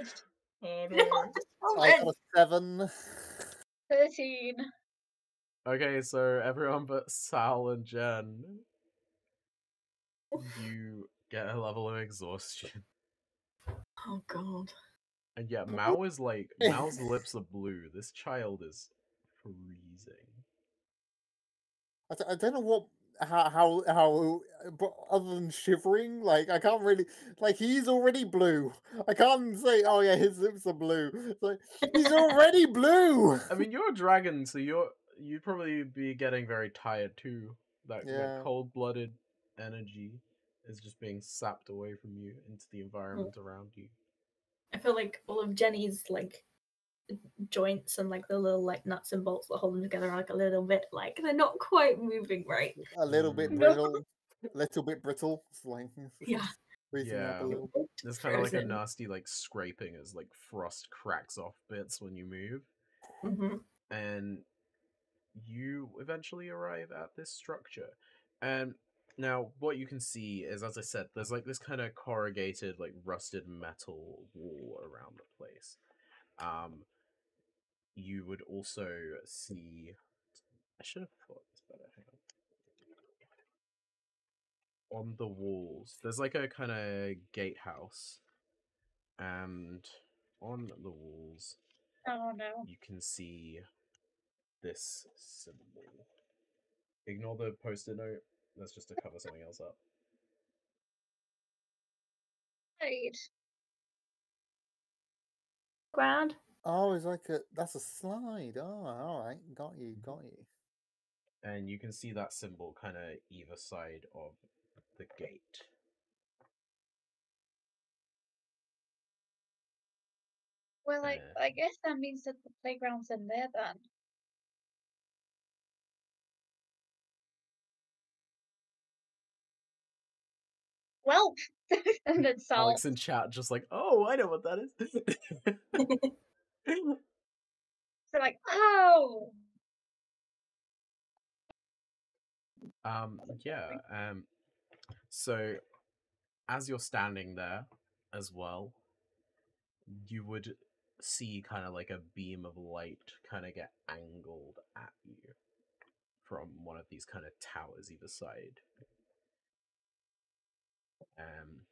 oh I got a seven. 13. Okay, so everyone but Sal and Jen, you get a level of exhaustion. Oh god. And yeah, Mau is like Mau's lips are blue. This child is freezing. I, d- I don't know what how how how uh, but other than shivering, like I can't really like he's already blue. I can't say oh yeah his lips are blue. It's like he's already blue. I mean, you're a dragon, so you're you'd probably be getting very tired too. That, Yeah. cold-blooded energy is just being sapped away from you into the environment around you. I feel like all of Jenny's like joints and like the little like nuts and bolts that hold them together are like a little bit like they're not quite moving right. A little bit brittle, little bit brittle. It's like Yeah. Yeah. There's kind of like a nasty like scraping as like frost cracks off bits when you move, hmm and you eventually arrive at this structure. And now what you can see is, as I said, there's like this kind of corrugated, like rusted metal wall around the place. Um, you would also see. I should have thought this better. Hang on. On the walls, there's like a kind of gatehouse, and on the walls Oh no. you can see this symbol. Ignore the post-it note. That's just to cover something else up. Right. Ground. Oh, it's like a that's a slide. Oh, all right, got you, got you. And you can see that symbol kind of either side of the gate. Well, I, Uh. I guess that means that the playground's in there then. Well, and then Sal. Alex in chat just like, oh, I know what that is. So like, oh, Um, yeah. Um, so as you're standing there as well, you would see kind of like a beam of light kind of get angled at you from one of these kind of towers either side. Um,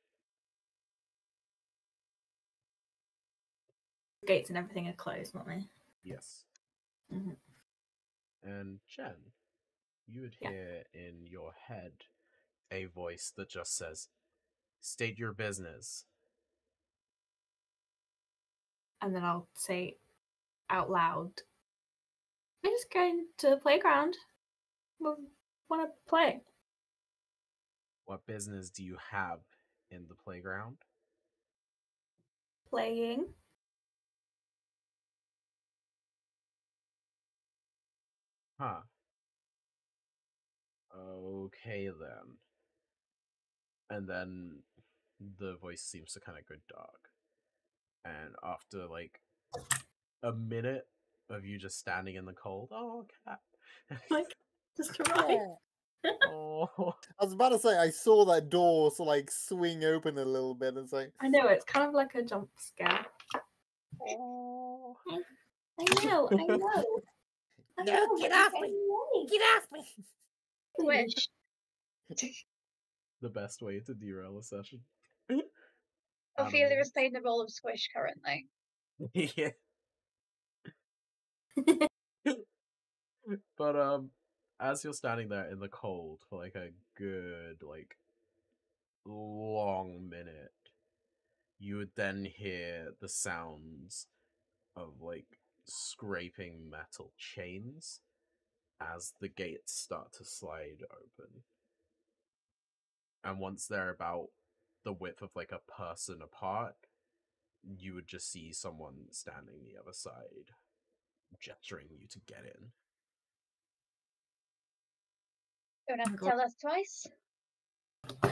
Gates and everything are closed, aren't they? yes. Mhm. And Jen, you would Yeah. hear in your head a voice that just says, "State your business." And then I'll say out loud, We're just going to the playground. We want to play. What business do you have in the playground? Playing. Huh. Okay then. And then the voice seems to kind of go dark. And after like a minute of you just standing in the cold, oh cat. Like, just arrive. oh. oh. I was about to say I saw that door so like swing open a little bit. It's like I know, it's kind of like a jump scare. oh. I know, I know. I No, know, get off me. annoying. get off me. wish. The best way to derail a session. Ophelia Animals. is playing the role of Squish currently. yeah. but um as you're standing there in the cold for like a good like long minute you would then hear the sounds of like scraping metal chains as the gates start to slide open and once they're about the width of like a person apart you would just see someone standing the other side gesturing you to get in Don't have oh to tell us twice. Do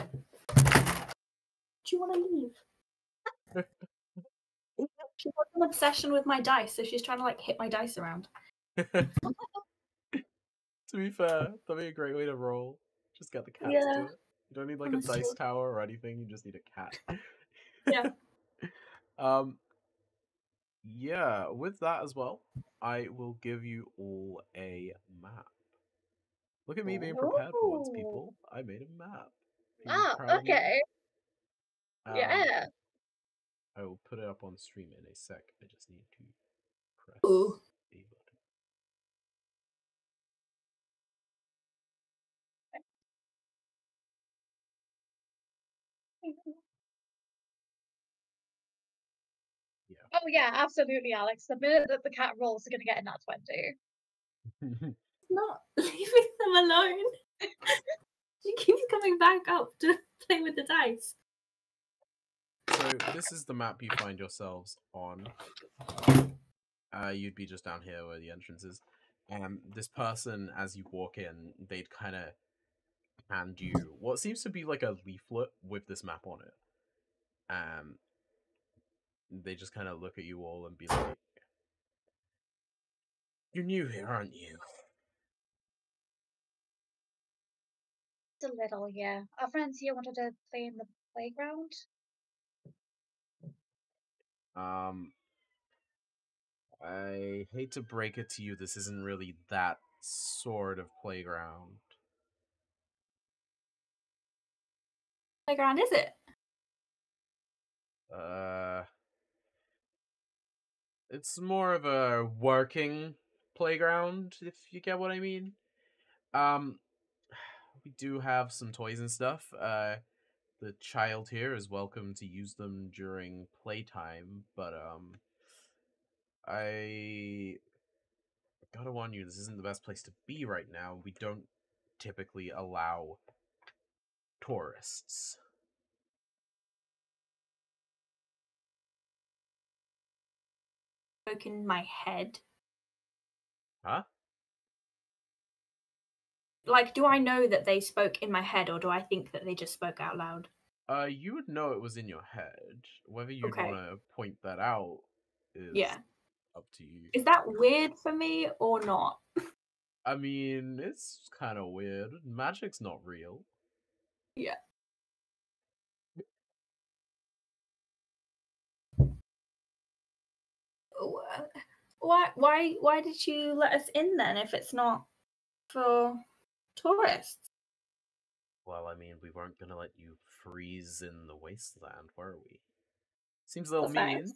you want to leave? She's got an obsession with my dice, so she's trying to like hit my dice around. to be fair, that'd be a great way to roll. Just get the cat to Yeah. do it. You don't need like a dice tower or anything. You just need a cat. Yeah. um. Yeah. With that as well, I will give you all a map. Look at me being prepared for once, people. I made a map. Are you Ah, proud of me? okay. Um, yeah. I will put it up on stream in a sec. I just need to press Ooh. a button. Yeah. Oh yeah, absolutely, Alex. The minute that the cat rolls, they're gonna get in that twenty. Not leaving them alone. she keeps coming back up to play with the dice. So this is the map you find yourselves on. Uh, you'd be just down here where the entrance is. Um, this person, as you walk in, they'd kind of hand you what seems to be like a leaflet with this map on it. Um, they just kind of look at you all and be like, "You're new here, aren't you?" Just a little, yeah. Our friends here wanted to play in the playground. Um, I hate to break it to you, this isn't really that sort of playground. Playground is it? Uh, it's more of a working playground, if you get what I mean. Um, we do have some toys and stuff. Uh, the child here is welcome to use them during playtime, but um, I gotta warn you, this isn't the best place to be right now. We don't typically allow tourists. Broken my head. Huh? Like, do I know that they spoke in my head, or do I think that they just spoke out loud? Uh, you would know it was in your head. Whether you Okay. want to point that out is Yeah. up to you. Is that weird for me or not? I mean, it's kind of weird. Magic's not real. Yeah. Why? Why? Why did you let us in then? If it's not for tourists? Well, I mean, we weren't gonna let you freeze in the wasteland, were we? Seems a little Well, mean.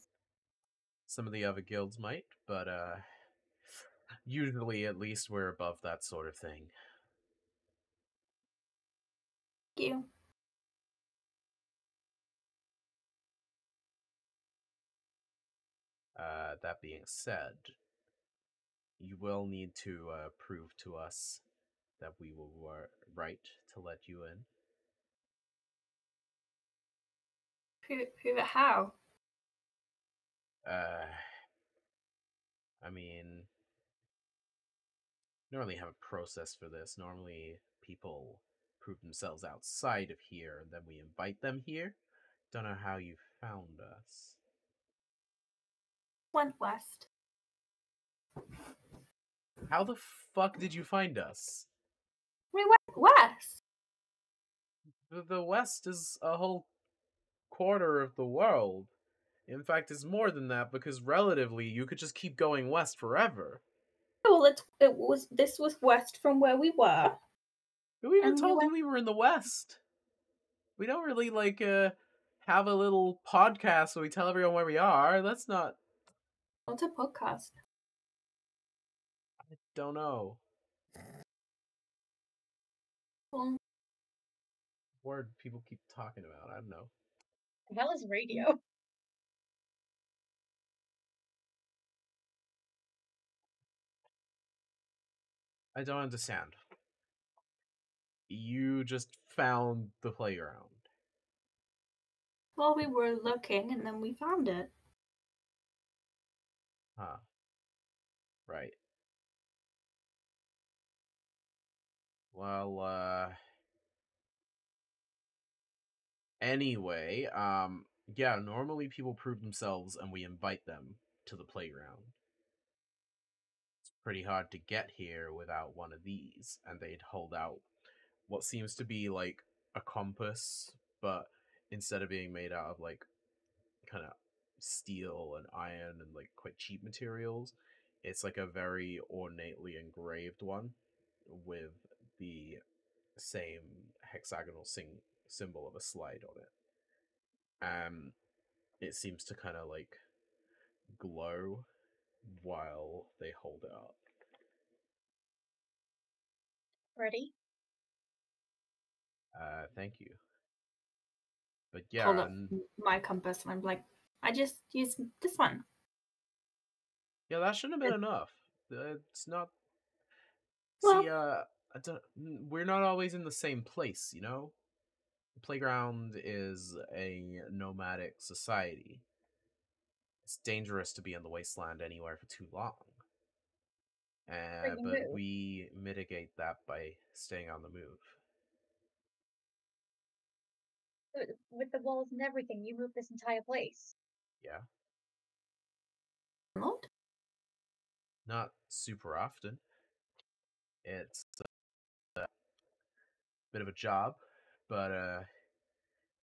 Some of the other guilds might, but uh, usually at least we're above that sort of thing. Thank you. Uh, that being said, you will need to uh, prove to us that we were were right to let you in. Prove it how? Uh, I mean, normally have a process for this. Normally, people prove themselves outside of here, and then we invite them here. Don't know how you found us. Went west. How the fuck did you find us? We west. The, the West is a whole quarter of the world. In fact, it's more than that because relatively, you could just keep going west forever. Well, it it was this was west from where we were. Who even we told went- you we were in the West? We don't really like uh have a little podcast where we tell everyone where we are. That's not. What's a podcast? I don't know. Well, Word people keep talking about. I don't know. The hell is radio? I don't understand. You just found the playground. well, we were looking and then we found it. Huh. Right. Well, uh anyway, um yeah, normally people prove themselves and we invite them to the playground. It's pretty hard to get here without one of these, and they'd hold out what seems to be like a compass, but instead of being made out of like kind of steel and iron and like quite cheap materials, it's like a very ornately engraved one with the same hexagonal sing- symbol of a slide on it. Um, it seems to kind of like glow while they hold it up. Ready? Uh, thank you. But Hold yeah, up n- my compass and I'm like, I just used this one. yeah, that shouldn't have been enough. It's not. Well- See, uh, I don't, we're not always in the same place, you know. The playground is a nomadic society. it's dangerous to be in the wasteland anywhere for too long. Uh, but move. we mitigate that by staying on the move. With- With the walls and everything, you move this entire place. Yeah, Lord? not super often. It's a bit of a job, but uh,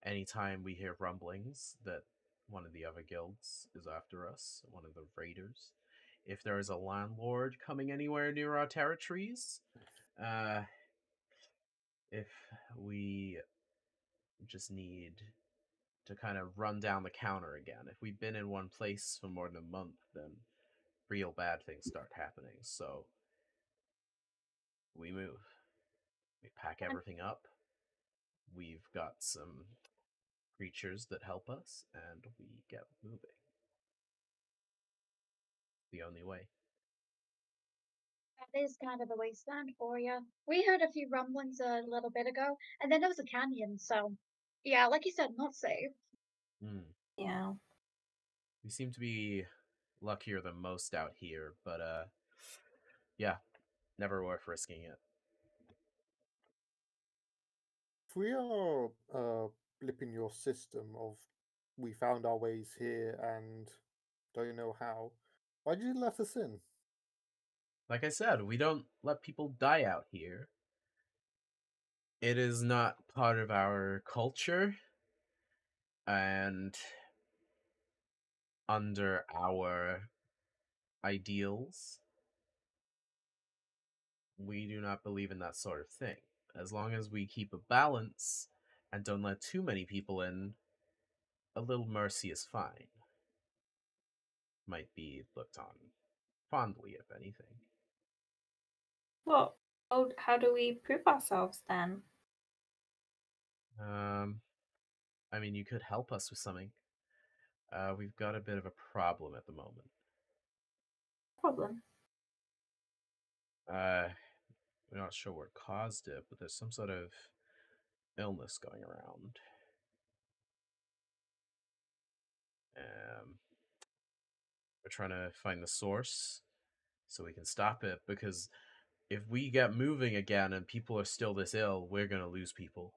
anytime we hear rumblings that one of the other guilds is after us, one of the raiders, if there is a landlord coming anywhere near our territories, uh, if we just need to kind of run down the counter again. If we've been in one place for more than a month, then real bad things start happening. So we move. We pack everything up. We've got some creatures that help us, and we get moving. The only way. That is kind of the wasteland for you. We heard a few rumblings a little bit ago, and then there was a canyon, so yeah, like you said, not safe. Hmm. Yeah. We seem to be luckier than most out here, but uh, yeah, never worth risking it. If we are uh, blipping your system of we found our ways here and don't know how, why did you let us in? Like I said, we don't let people die out here. It is not part of our culture, and under our ideals, we do not believe in that sort of thing. As long as we keep a balance and don't let too many people in, a little mercy is fine. Might be looked on fondly, if anything. Well, how, do we prove ourselves then? Um, I mean, you could help us with something. Uh, we've got a bit of a problem at the moment. Problem. Uh, we're not sure what caused it, but there's some sort of illness going around. Um, we're trying to find the source so we can stop it because if we get moving again and people are still this ill, we're gonna lose people.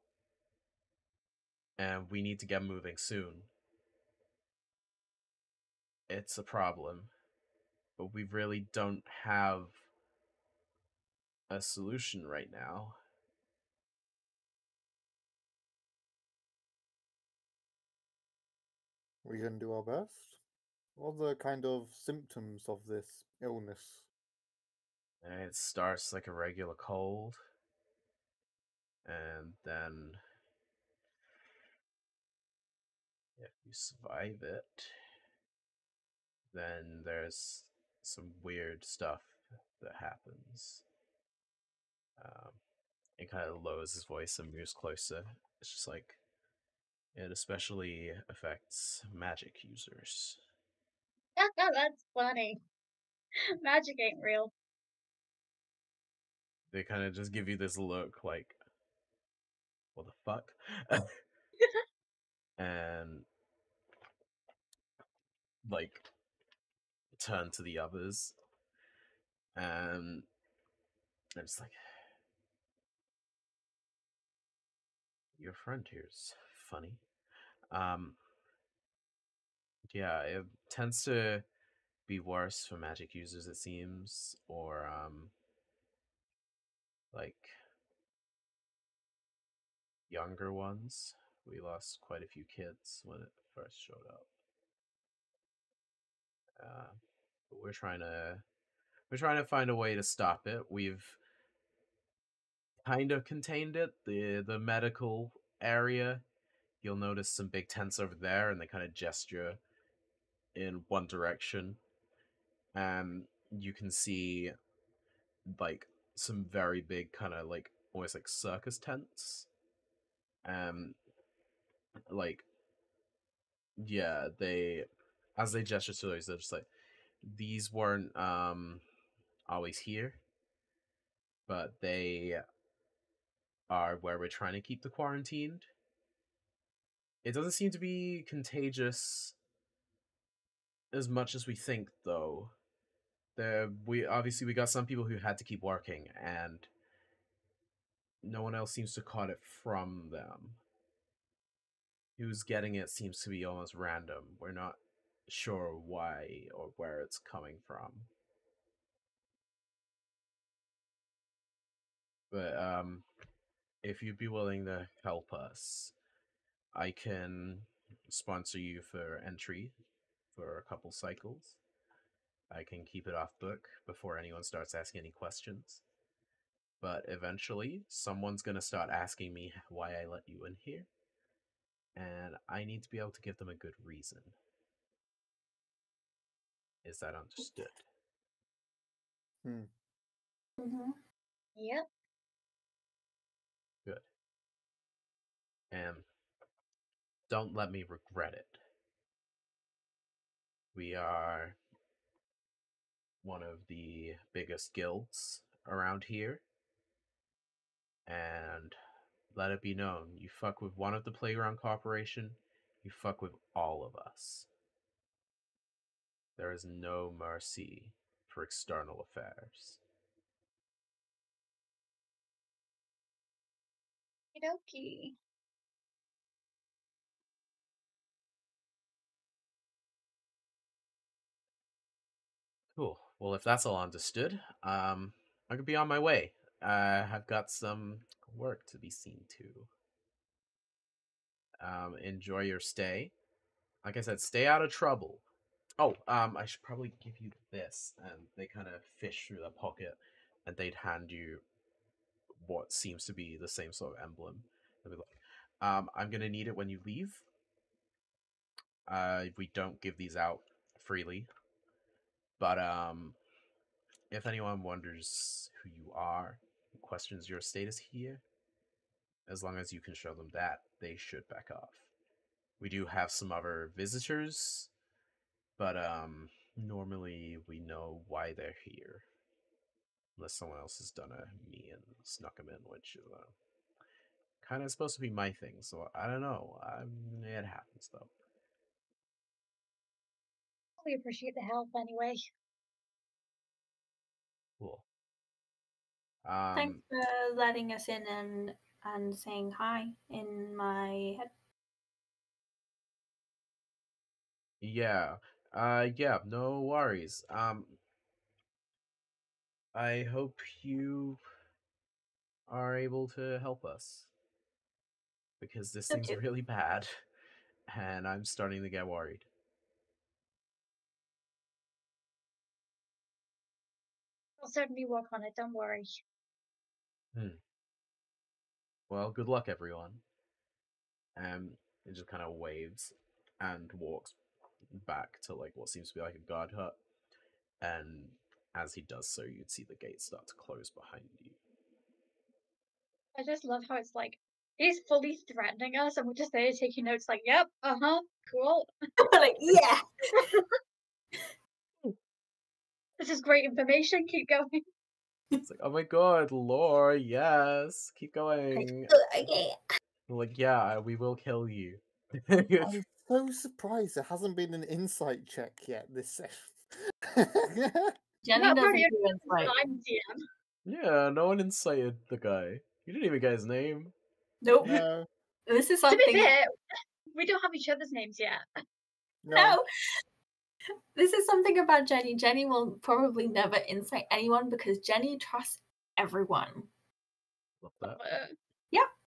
And we need to get moving soon. It's a problem, but we really don't have a solution right now. We can do our best. What are the kind of symptoms of this illness? And it starts like a regular cold, and then if you survive it, then there's some weird stuff that happens. Um, it kind of lowers his voice and moves closer. It's just like it especially affects magic users. That's funny. Magic ain't real. They kind of just give you this look like, what the fuck? and like turn to the others and I'm just like your frontiers. funny. Um yeah, it tends to be worse for magic users it seems or um like younger ones. We lost quite a few kids when it first showed up. Uh, but we're trying to we're trying to find a way to stop it. We've kind of contained it. The the medical area, you'll notice some big tents over there, and they kind of gesture in one direction. And you can see like some very big kind of like almost like circus tents. Um, like yeah, they as they gesture to those, they're just like these weren't um always here, but they are where we're trying to keep the quarantined. It doesn't seem to be contagious as much as we think, though. There, we obviously we got some people who had to keep working, and no one else seems to caught it from them. Who's getting it seems to be almost random. We're not sure why or where it's coming from. But um, if you'd be willing to help us, I can sponsor you for entry for a couple cycles. I can keep it off book before anyone starts asking any questions. But eventually, someone's going to start asking me why I let you in here. And I need to be able to give them a good reason. Is that understood? Hmm. Mm-hmm. Yep. Good. And don't let me regret it. We are one of the biggest guilds around here. And let it be known, you fuck with one of the Playground Corporation, you fuck with all of us. There is no mercy for external affairs. Okie Cool. Well, if that's all understood, um, I could be on my way. I have got some work to be seen to. Um, enjoy your stay. Like I said, stay out of trouble. Oh, um, I should probably give you this. And they kind of fish through their pocket, and they'd hand you what seems to be the same sort of emblem. Um, I'm gonna need it when you leave. Uh, we don't give these out freely. But um, if anyone wonders who you are, questions your status here, as long as you can show them that, they should back off. We do have some other visitors, but um, normally we know why they're here, unless someone else has done a me and snuck them in, which is uh, kind of supposed to be my thing. So I don't know. Um, it happens though. We appreciate the help anyway. Cool. Um, Thanks for letting us in and and saying hi in my head. Yeah. Uh yeah, no worries. Um I hope you are able to help us. Because this thing's really bad and I'm starting to get worried. I'll certainly work on it, don't worry. Hmm. Well, good luck everyone. Um it just kind of waves and walks back to like what seems to be like a guard hut. And as he does so, you'd see the gate start to close behind you. I just love how it's like he's fully threatening us and we're just there taking notes like, yep, uh-huh, cool. like, yeah. This is great information, keep going. It's like, oh my god, lore, yes, keep going. okay. Like, yeah, we will kill you. I'm so surprised there hasn't been an insight check yet this session. Jenny Not doesn't do insight. Yeah, no one insighted the guy. You didn't even get his name. Nope. no, This is To be something. fair, we don't have each other's names yet. no. No. This is something about Jenny. Jenny will probably never insight anyone because Jenny trusts everyone. Love that. Uh,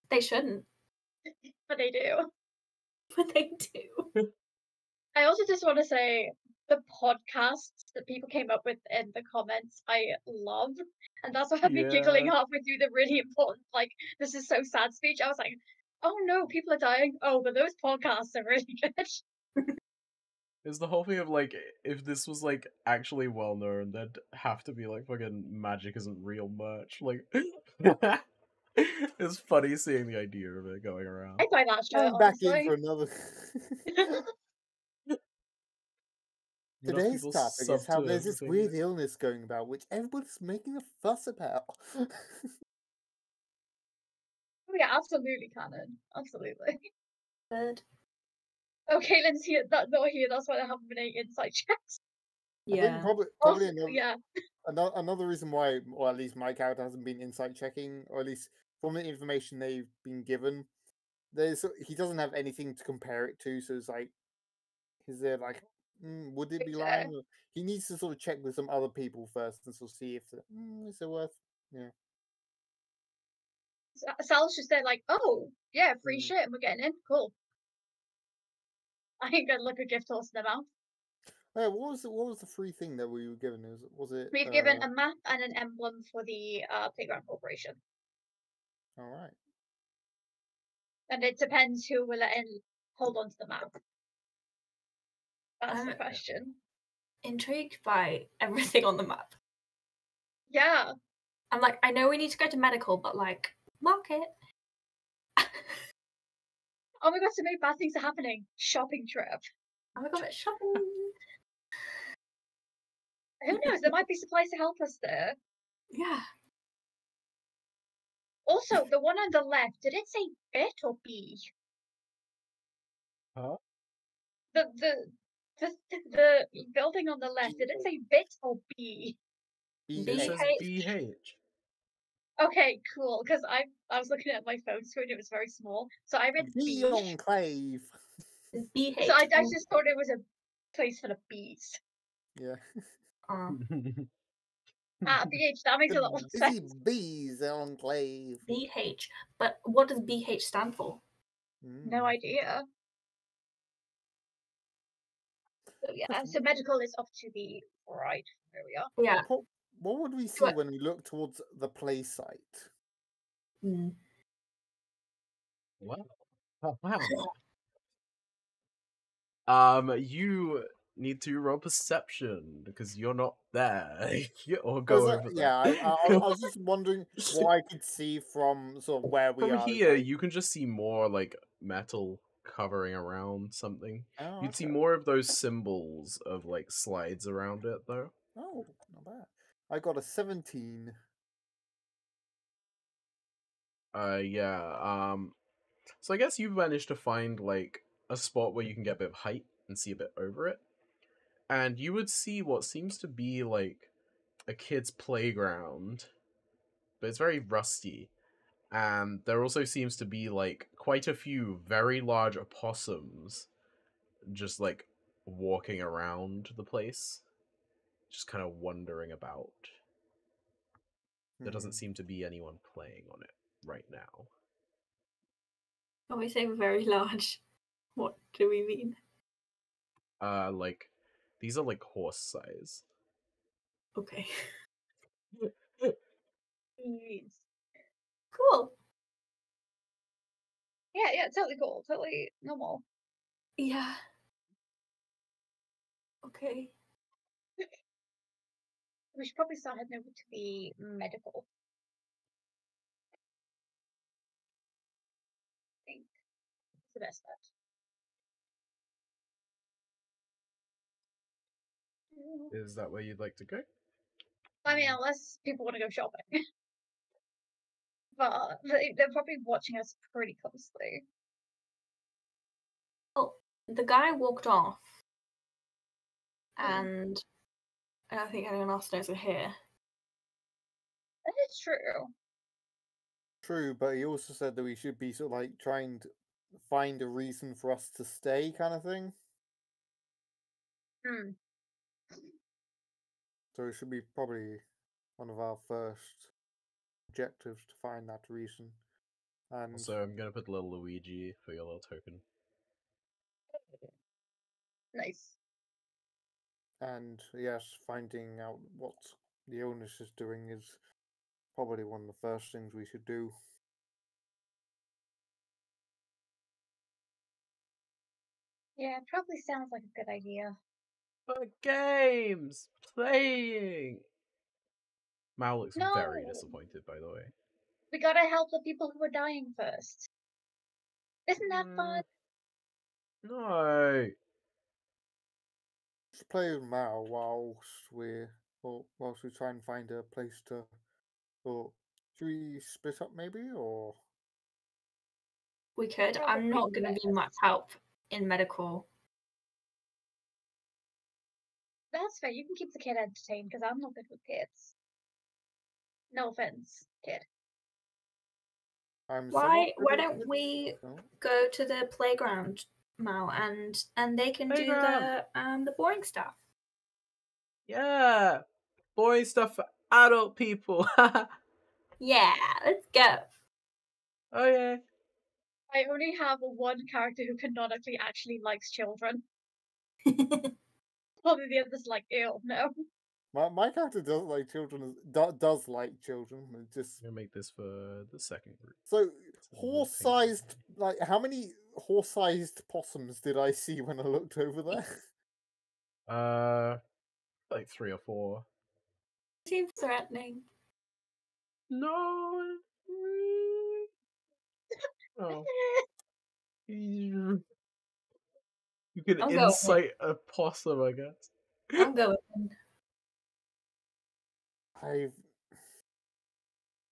They shouldn't, but they do. but they do. I also just want to say the podcasts that people came up with in the comments, I love. And that's what had me giggling Yeah. halfway through the really important, like, this is so sad speech. I was like, oh no, people are dying. Oh, but those podcasts are really good. Is the whole thing of like, if this was like actually well known, there'd have to be like fucking magic isn't real merch. Like, it's funny seeing the idea of it going around. I buy that shirt, I'm back in for another. Today's topic is how to there's this everything. weird illness going about, which everybody's making a fuss about. Oh, yeah, absolutely canon. Absolutely. Good. Oh, Caitlin's here. That not here. That's why there haven't been any insight checks. I think Yeah. probably probably Also, another, yeah. another another reason why, or at least my character hasn't been insight checking, or at least from the information they've been given, there's he doesn't have anything to compare it to. So it's like, is there like, mm, would it be Yeah. lying? Or- He needs to sort of check with some other people first and sort of see if the, mm, is it worth. Yeah. Sa- Sal's just there, like, oh, yeah, free Mm. shit, and we're getting in. Cool. I ain't gonna look a gift horse in the mouth. Uh, what was the, what was the free thing that we were given? Was it was it? We've given uh, a map and an emblem for the uh, Playground Corporation. All right. And it depends who we're letting hold on to the map. That's the Um, question. Intrigued by everything on the map. Yeah. I'm like, I know we need to go to medical, but like, market. Oh my god, so many bad things are happening. Shopping trip. Oh my god, it's shopping. Who knows? There might be supplies to help us there. yeah. Also, the one on the left, did it say bit or B? Huh? The the the the building on the left, did it say bit or B? BH. Says BH. BH. Okay, cool. Because I I was looking at my phone screen, it was very small, so I read Be B. enclave. BH. So I, I just thought it was a place for the bees. Yeah. Uh, Ah, BH, that makes a The lot more sense. bees enclave. BH. But what does BH stand for? No Mm. idea. So yeah, so medical is off to the right. There we are. Yeah. What, what would we see What- when we look towards the play site? Mm. Wow. Oh, wow. Um, you need to roll perception because you're not there. or go Was that- over there. yeah, I, I, I was just wondering what I could see from sort of where we From are. here, like- you can just see more like metal covering around something. Oh, You'd see more of those symbols of like slides around it, though. Oh, not bad. I got a 17. Uh, yeah. Um, so I guess you've managed to find like a spot where you can get a bit of height and see a bit over it, and you would see what seems to be like a kid's playground, but it's very rusty. And there also seems to be like quite a few very large opossums just like walking around the place, just kind of wandering about. There doesn't Hmm. seem to be anyone playing on it right now. When we say very large, what do we mean? Uh, like these are like horse size. Okay. Cool. Yeah, yeah, totally cool, totally normal. Yeah. Okay. We should probably start heading over to the medical. I think it's the best bet. Mm, Is that where you'd like to go? I mean, unless people want to go shopping. but they, they're probably watching us pretty closely. Oh, the guy walked off, Mm. and I don't think anyone else knows we're here. That is true. True, but he also said that we should be sort of like trying to find a reason for us to stay, kind of thing. Hmm. So it should be probably one of our first objectives to find that reason. And So I'm gonna put little Luigi for your little token. Nice. And yes, finding out what the illness is doing is probably one of the first things we should do. Yeah, probably sounds like a good idea. But games playing. Mau looks very disappointed, by the way. We gotta help the people who are dying first. Isn't that Mm. fun? No. Let's play with Mau whilst we well, whilst we try and find a place to. Or should we split up maybe, or We could. I'm not going to be much help in medical. That's fair. You can keep the kid entertained because I'm not good with kids. No offense, kid. I'm Why why don't we go to the playground, Mau, and and they can do Playground. the um the boring stuff. Yeah, boring stuff for adult people. Yeah, let's go. Oh yeah. I only have one character who canonically actually likes children. Probably the others like, ew, no. My my character does like children. Do, does like children. it Just I'm gonna make this for the second group. so horse-sized. Like how many horse-sized possums did I see when I looked over there? Uh, like three or four. Seems threatening. No. Oh. You you can I'll insight a possum, I guess. I'm going. I've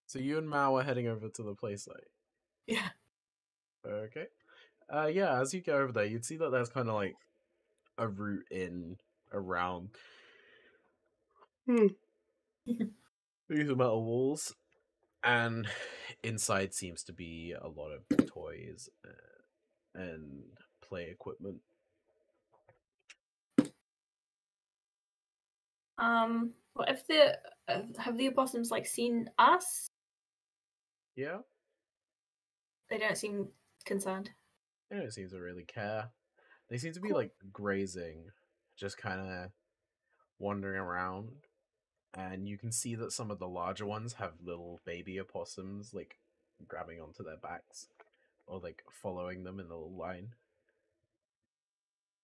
So you and Mau are heading over to the play site. Yeah. Okay. Uh, yeah. As you go over there, you'd see that there's kind of like a route in around these metal walls, and inside seems to be a lot of toys uh, and play equipment. Um, what if the uh, have the opossums like seen us? Yeah. They don't seem concerned. They don't seem to really care. They seem to be Cool. like grazing, just kind of wandering around. And you can see that some of the larger ones have little baby opossums like grabbing onto their backs or like following them in a little line.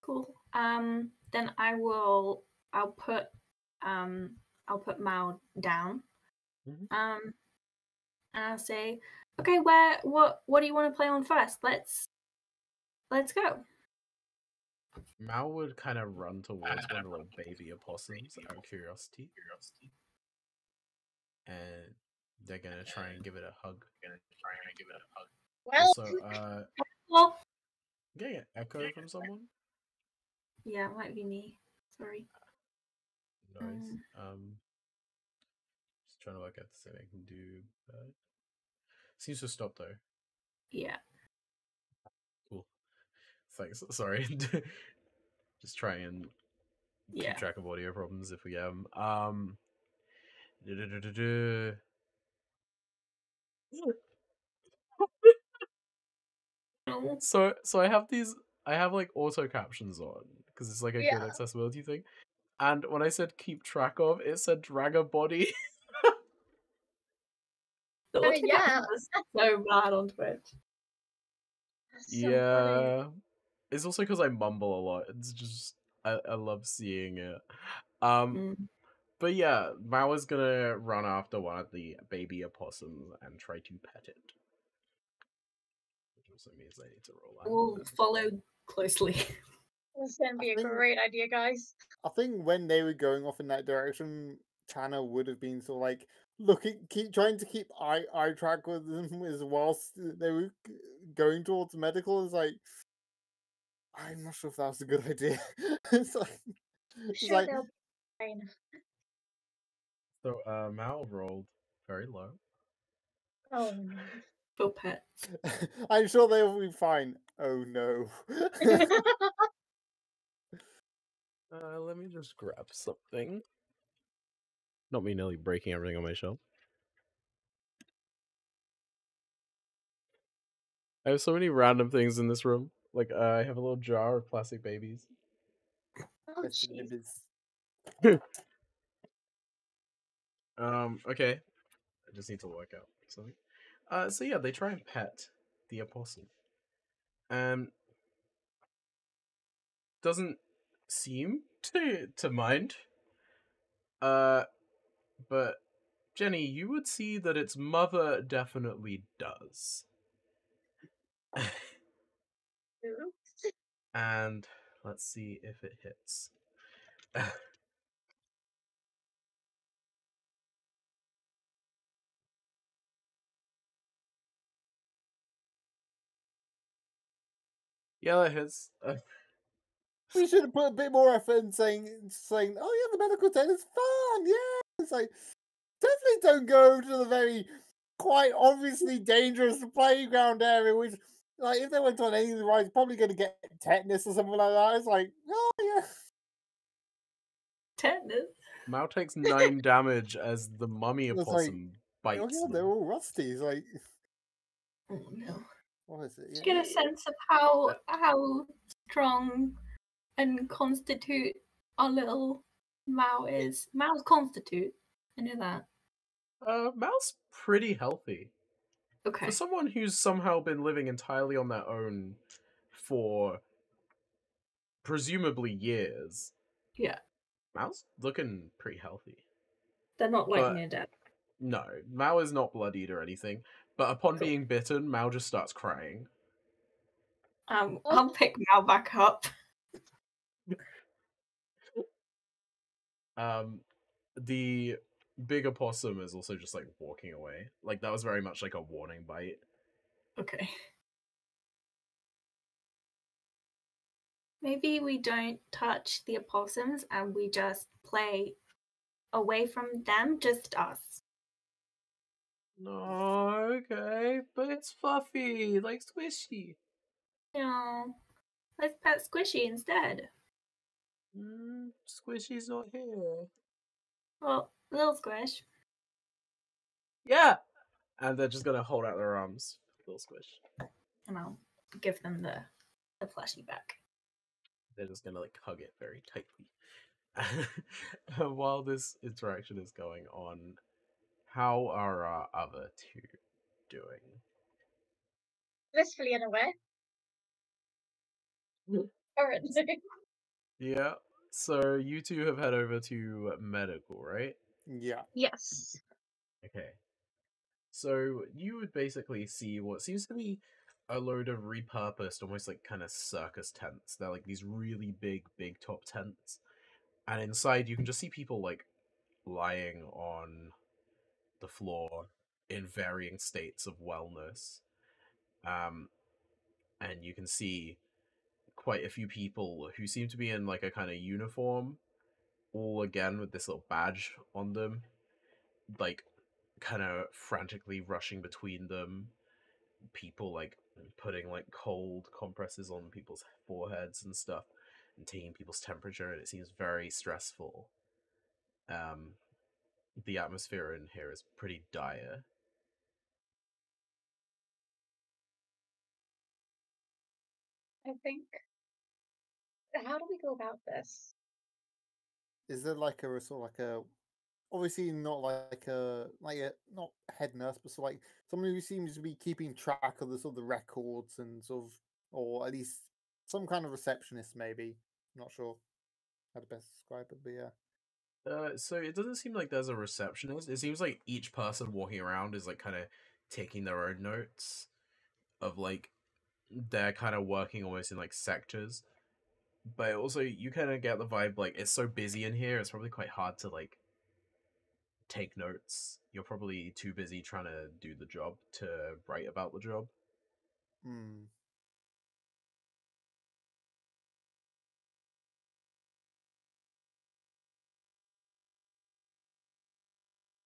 Cool. Um, then I will. I'll put. Um, I'll put Mau down. Mhm. Um, and I'll say, okay, where? What? What do you want to play on first? Let's. Let's go. Mau would kind of run towards one of the little baby opossums out of curiosity. And they're gonna try and give it a hug. Gonna try and give it a hug. Well, Also, uh, Well, getting an echo from someone. yeah, it might be me. Sorry. Nice. Um, just trying to work out the thing I can do. But seems to stop though. Yeah. Cool. Thanks. Sorry. just try and Yeah. keep track of audio problems if we get 'em. Um. So so I have these I have like auto captions on because it's like a Yeah. good accessibility thing. And when I said keep track of, it said drag a body. The I mean, autocorrect yeah. was so bad on Twitch. so funny. Yeah. It's also because I mumble a lot. It's just I, I love seeing it. Um Mm. but yeah, Mau is gonna run after one of the baby opossums and try to pet it. Which also means I need to roll out. We'll follow closely. This is gonna be a think- great idea, guys. I think when they were going off in that direction, Tanner would have been sort of like looking, keep trying to keep eye eye track with them as whilst they were going towards medical. It's like I'm not sure if that was a good idea. it's like, I'm it's sure like they'll be fine. So uh Mau rolled very low. Oh no. For pets. I'm sure they'll be fine. Oh no. Uh, let me just grab something. Not me nearly breaking everything on my shelf. I have so many random things in this room. Like, uh, I have a little jar of plastic babies. Oh, That's the jeez. nibbies. Um, okay. I just need to work out something. Uh, so yeah, they try and pet the opossum. Um, doesn't seem to to mind. Uh, but Jenny, you would see that its mother definitely does. And let's see if it hits. Yeah, that hits. Uh, We should have put a bit more effort in saying, saying, "Oh yeah, the medical tent is fun." Yeah, it's like definitely don't go to the very quite obviously dangerous playground area. Which, like, if they went on any of the rides, probably going to get tetanus or something like that. It's like, oh yeah, Tetanus. Mau takes nine damage as the mummy It's like, opossum oh bites yeah, they're all rusty. It's like, Oh no. what is it? Yeah. get a sense of how how strong and constitute our little Mau is. Mau's constitute. I know that. Uh, Mau's pretty healthy. Okay. For someone who's somehow been living entirely on their own for presumably years, Yeah. Mau's looking pretty healthy. They're not like But- near dead. No, Mau is not bloodied or anything, but upon Cool. being bitten, Mau just starts crying. Um. I'll pick Mau back up. Um, the big opossum is also just like walking away. Like that was very much like a warning bite. Okay. Maybe we don't touch the opossums and we just play away from them, just us. No, okay, but it's fluffy, like squishy. No. Let's pet Squishy instead. Mm, squishy's not here. Well, little Squish. Yeah, and they're just gonna hold out their arms, little squish. And I'll give them the, the plushie back. They're just gonna like hug it very tightly. While this interaction is going on, how are our other two doing? Blissfully unaware. Mm. Currently. Yeah. So you two have head over to medical, right? Yeah. yes. Okay. So you would basically see what seems to be a load of repurposed, almost like kind of circus tents. They're like these really big, big top tents. And inside you can just see people like lying on the floor in varying states of wellness. Um and you can see quite a few people who seem to be in like a kind of uniform, all again with this little badge on them, like kind of frantically rushing between them. People like putting like cold compresses on people's foreheads and stuff, and taking people's temperature, and it seems very stressful. Um, the atmosphere in here is pretty dire. I think. How do we go about this? Is there like a sort of like a obviously not like a like a not head nurse, but sort of like someone who seems to be keeping track of the sort of the records and sort of or at least some kind of receptionist maybe. not sure how to best describe it, but yeah. Uh, so it doesn't seem like there's a receptionist. It seems like each person walking around is like kind of taking their own notes of like they're kind of working almost in like sectors. But also you kind of get the vibe like it's so busy in here, it's probably quite hard to like take notes. You're probably too busy trying to do the job to write about the job. Hmm.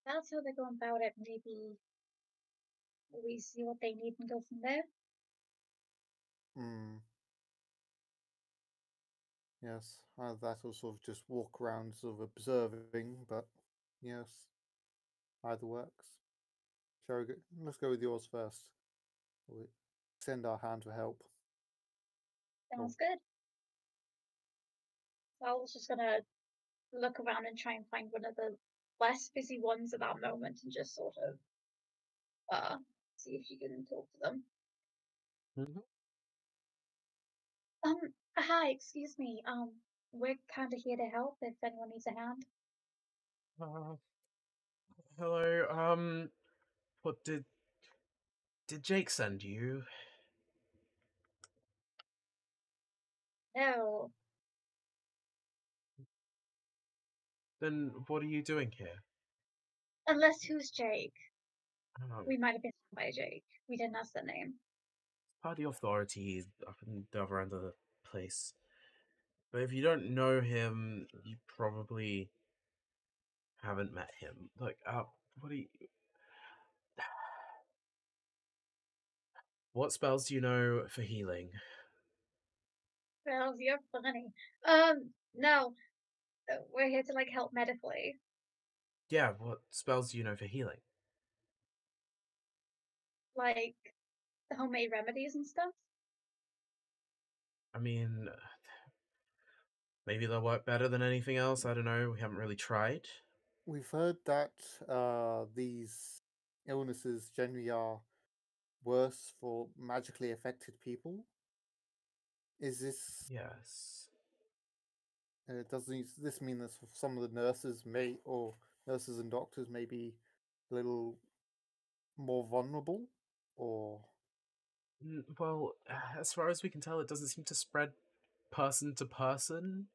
That's how they go about it. Maybe we see what they need and go from there. Hmm. Yes, either that or sort of just walk around sort of observing, but yes, either works. Shall we go? Let's go with yours first. We'll extend our hand for help. Sounds good. So I was just gonna look around and try and find one of the less busy ones at that moment and just sort of uh see if you can talk to them. Um, hi, excuse me. Um, we're kind of here to help if anyone needs a hand. Uh, hello. Um, what did did Jake send you? No, Then what are you doing here? unless who's Jake? Um, We might have been sent by Jake. We didn't ask the name. party authorities up in the other end of the place. But if you don't know him, you probably haven't met him. Like, uh, what do you? What spells do you know for healing? Spells, you're funny. Um, no, uh, we're here to like help medically. Yeah, what spells do you know for healing? like the homemade remedies and stuff. I mean, maybe they'll work better than anything else. I don't know. We haven't really tried. We've heard that uh, these illnesses generally are worse for magically affected people. Is this? Yes. Uh, does this mean that some of the nurses may, or nurses and doctors, may be a little more vulnerable, or Mm, well, as far as we can tell, it doesn't seem to spread person to person.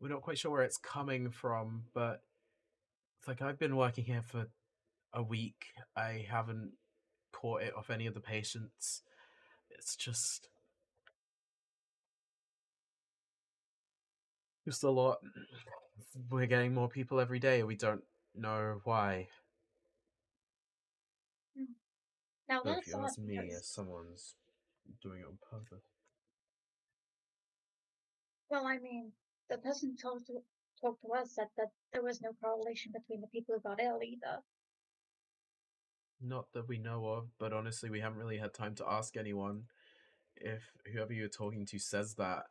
We're not quite sure where it's coming from, but it's like I've been working here for a week. I haven't caught it off any of the patients. It's just. Just a lot. We're getting more people every day. We don't know why. Now that's you ask me, because- if someone's doing it on purpose. well, I mean, the person who talked to talked to us said that there was no correlation between the people who got ill either. Not that we know of, but honestly, we haven't really had time to ask anyone. If whoever you're talking to says that,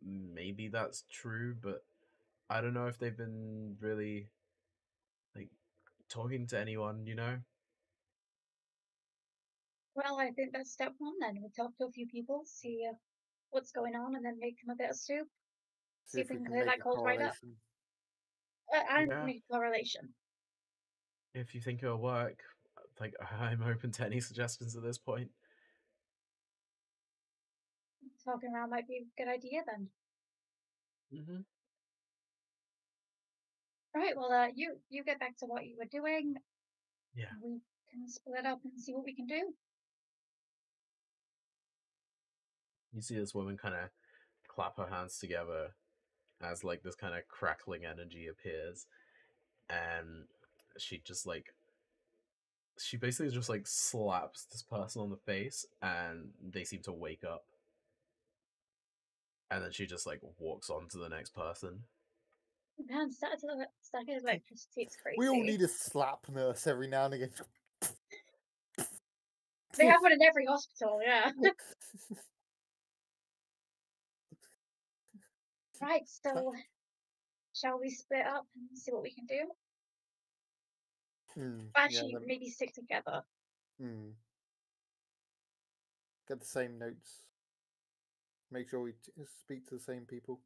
maybe that's true, but I don't know if they've been really, like, talking to anyone, you know? Well, I think that's step one then. We talk to a few people, see uh, what's going on, and then make them a bit of soup. See if we can clear that a cold right up. correlation. Uh, and Yeah. make a correlation. If you think it'll work, like, I'm open to any suggestions at this point. Talking around might be a good idea then. Mm-hmm. Right. Well, uh, you you get back to what you were doing. Yeah. We can split up and see what we can do. You see this woman kind of clap her hands together as like this kind of crackling energy appears, and she just like she basically just like slaps this person on the face, and they seem to wake up, and then she just like walks on to the next person. Man, static ele- static electricity is uh, crazy. We all need a slap nurse every now and again. They have one in every hospital. Yeah. right. So, shall we split up and see what we can do? Yeah, Actually, then- maybe stick together. hmm. Get the same notes. Make sure we t- speak to the same people.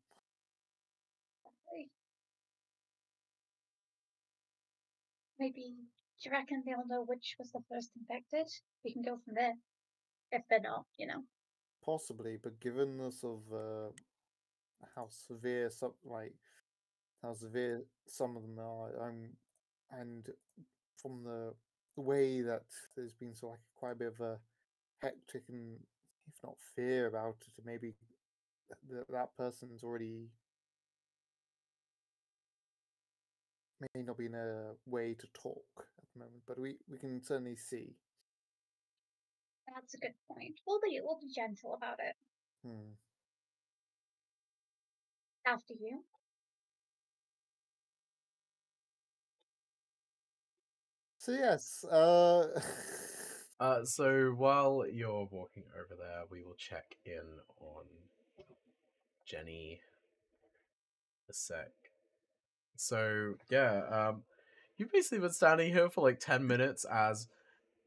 Maybe. Do you reckon they'll know which was the first infected? We can go from there. If they're not, you know. Possibly, but given the sort of uh, how severe some like how severe some of them are, um, and from the the way that there's been so like quite a bit of a hectic and if not fear about it, maybe that that person's already may not be in a way to talk at the moment, but we we can certainly see. That's a good point. We'll be we'll be gentle about it. Hmm. After you. So yes, uh, Uh, so while you're walking over there, we will check in on Jenny a sec. So yeah, um, you've basically been standing here for like ten minutes as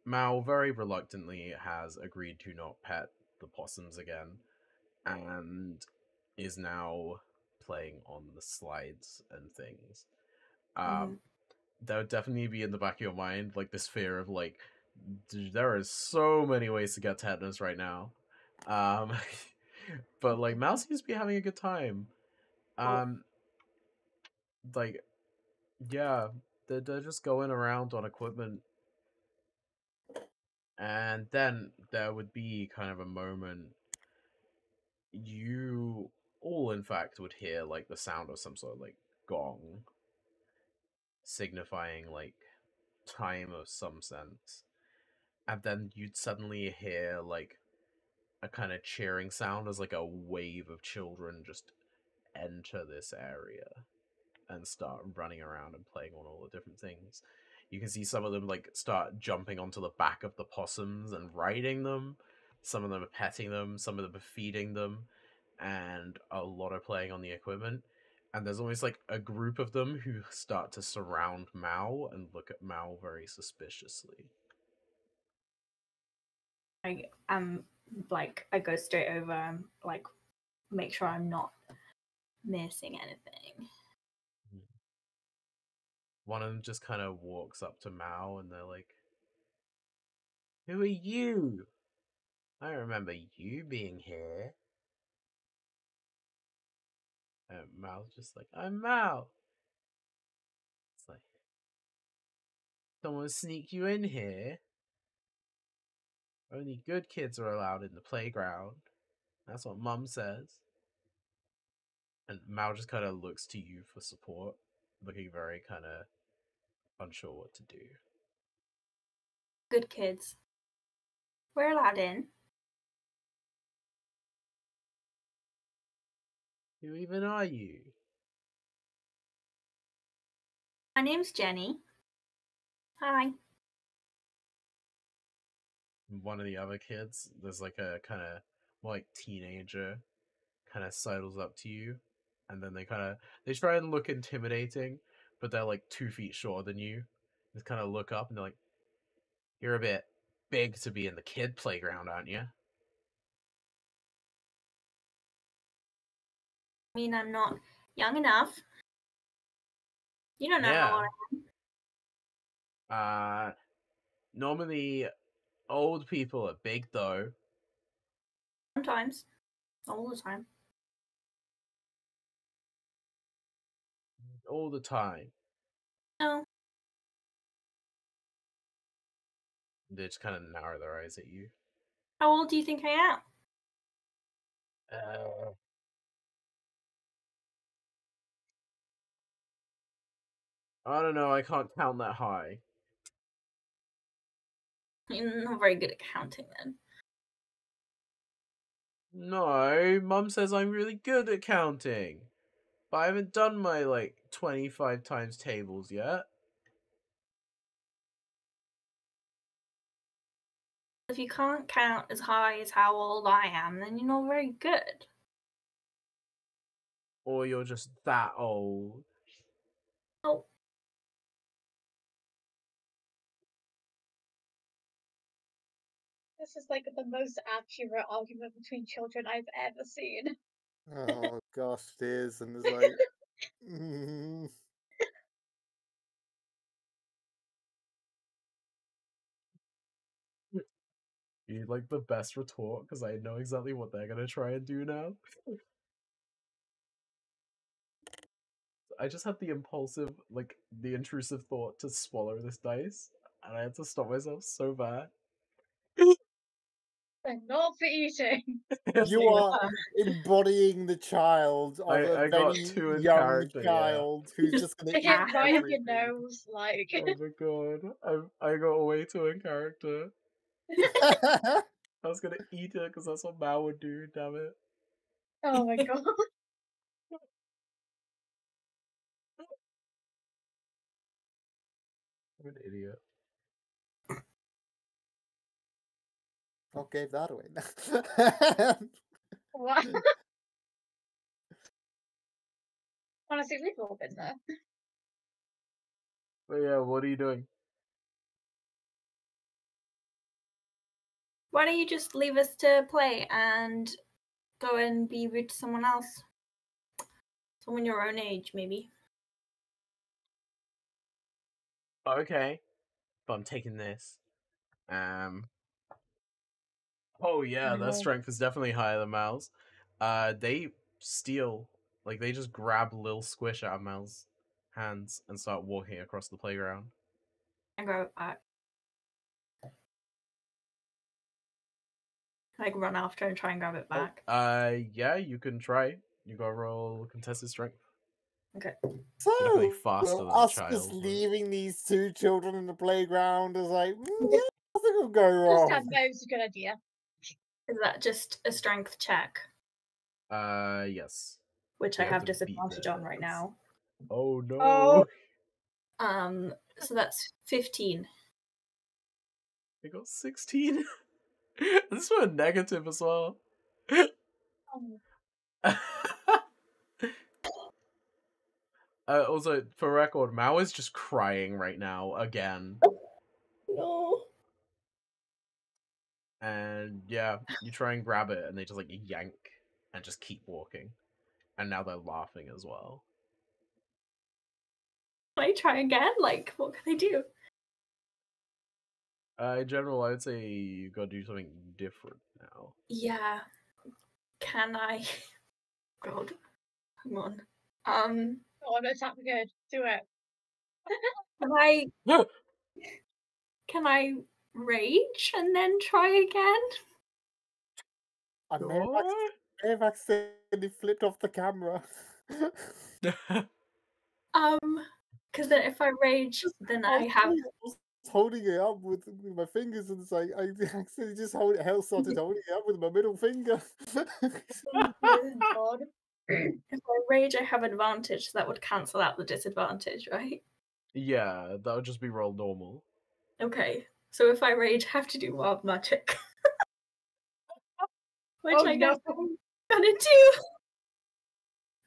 Mau very reluctantly has agreed to not pet the possums again, and is now playing on the slides and things. Um, that would definitely be in the back of your mind, like this fear of like there are so many ways to get tetanus right now. Um, but like Mau seems to be having a good time. Um, like, yeah, they're, they're just going around on equipment, and then there would be kind of a moment you all in fact would hear like the sound of some sort of like gong signifying like time of some sense and then you'd suddenly hear like a kind of cheering sound as like a wave of children just enter this area and start running around and playing on all the different things. You can see some of them like start jumping onto the back of the possums and riding them. Some of them are petting them some of them are feeding them and a lot are playing on the equipment and there's always like a group of them who start to surround Mau and look at Mau very suspiciously. I um like I go straight over and like make sure I'm not missing anything. One of them just kind of walks up to Mau and they're like, Who are you? I remember you being here. And Mau's just like, I'm Mau. It's like, someone sneak you in here. Only good kids are allowed in the playground. That's what Mum says. And Mau just kind of looks to you for support, looking very kind of unsure what to do. Good kids. We're allowed in. Who even are you? My name's Jenny. Hi. One of the other kids, there's like a kind of like teenager, kind of sidles up to you, and then they kind of they try and look intimidating, but they're like two feet shorter than you. Just kind of look up and they're like, "You're a bit big to be in the kid playground, aren't you?" Mean, I'm not young enough. You don't know how old I am. Uh, normally, old people are big though. Sometimes. All the time. All the time. No. They just kind of narrow their eyes at you. How old do you think I am? Uh, I don't know. I can't count that high. You're not very good at counting then. No, Mum says I'm really good at counting, but I haven't done my like twenty-five times tables yet. If you can't count as high as how old I am, then you're not very good. Or you're just that old. Oh, This is like the most accurate argument between children I've ever seen. Oh gosh, it is, and it's like, mm, You like the best retort because I know exactly what they're gonna try and do now. I just had the impulsive, like the intrusive thought to swallow this dice, and I had to stop myself so bad. They're not for eating. you are embodying the child of I- a I got very two young character, yeah. child who's just gonna Stick eat it right up your everything. nose, like. oh my god, I I got way too in character. Eh. I was gonna eat it because that's what Mau would do. Damn it! oh my god. I'm an idiot. Oh, gave that away. What? Honestly, we've all been there. But yeah, what are you doing? why don't you just leave us to play and go and be rude to someone else? Someone your own age, maybe. Okay, but I'm taking this. Um. Oh yeah, their No. strength is definitely higher than Mau's. Uh, they steal, like they just grab Lil Squish out of Mau's hands and start walking across the playground. And go back. Like run after and try and grab it Oh, back. uh, yeah, you can try. You gotta roll contested strength. Okay. So, definitely faster well, than us child just would. leaving these two children in the playground is like, mm, yeah, nothing will go wrong. First time move's a good idea. Is that just a strength check, Uh, yes. which You I have have disadvantage on right now? Oh no. Oh. Um, so that's fifteen. They got 16. this one negative as well. Um, uh, also, for record, Mau is just crying right now again. No. And yeah, you try and grab it, and they just like yank and just keep walking. And now they're laughing as well. Can I try again? Like, what can I do? Uh, in general, I would say you gotta do something different now. Yeah. Can I? God. come on. Um. oh, I'm attack me good. Do it. Can I? No. Can I rage and then try again? I may have, acc- accidentally flipped off the camera. Um. Because then if I rage, then I was have. holding- holding it up with, with my fingers, and it's like I accidentally just hold it, held, started holding it up with my middle finger. God. If I rage, I have advantage. So that would cancel out the disadvantage, right? yeah, that would just be roll normal. Okay. So if I rage, I have to do wild magic. Which Oh, I guess no. I'm gonna do.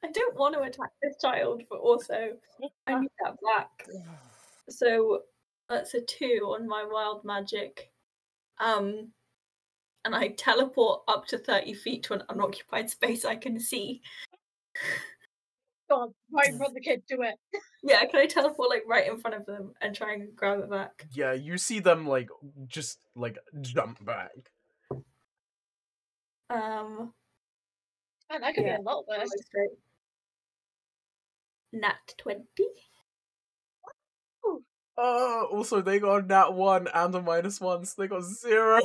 I don't want to attack this child, but also I need that back. So that's a two on my wild magic. Um and I teleport up to 30 feet to an unoccupied space I can see. God, right in front of the kid. Do it. Yeah, can I teleport like right in front of them and try and grab it back? Yeah, you see them like just like jump back. Um Man, that could Yeah. be a lot worse. straight. Nat 20. Oh, also they got a nat one and a minus one, so they got zero.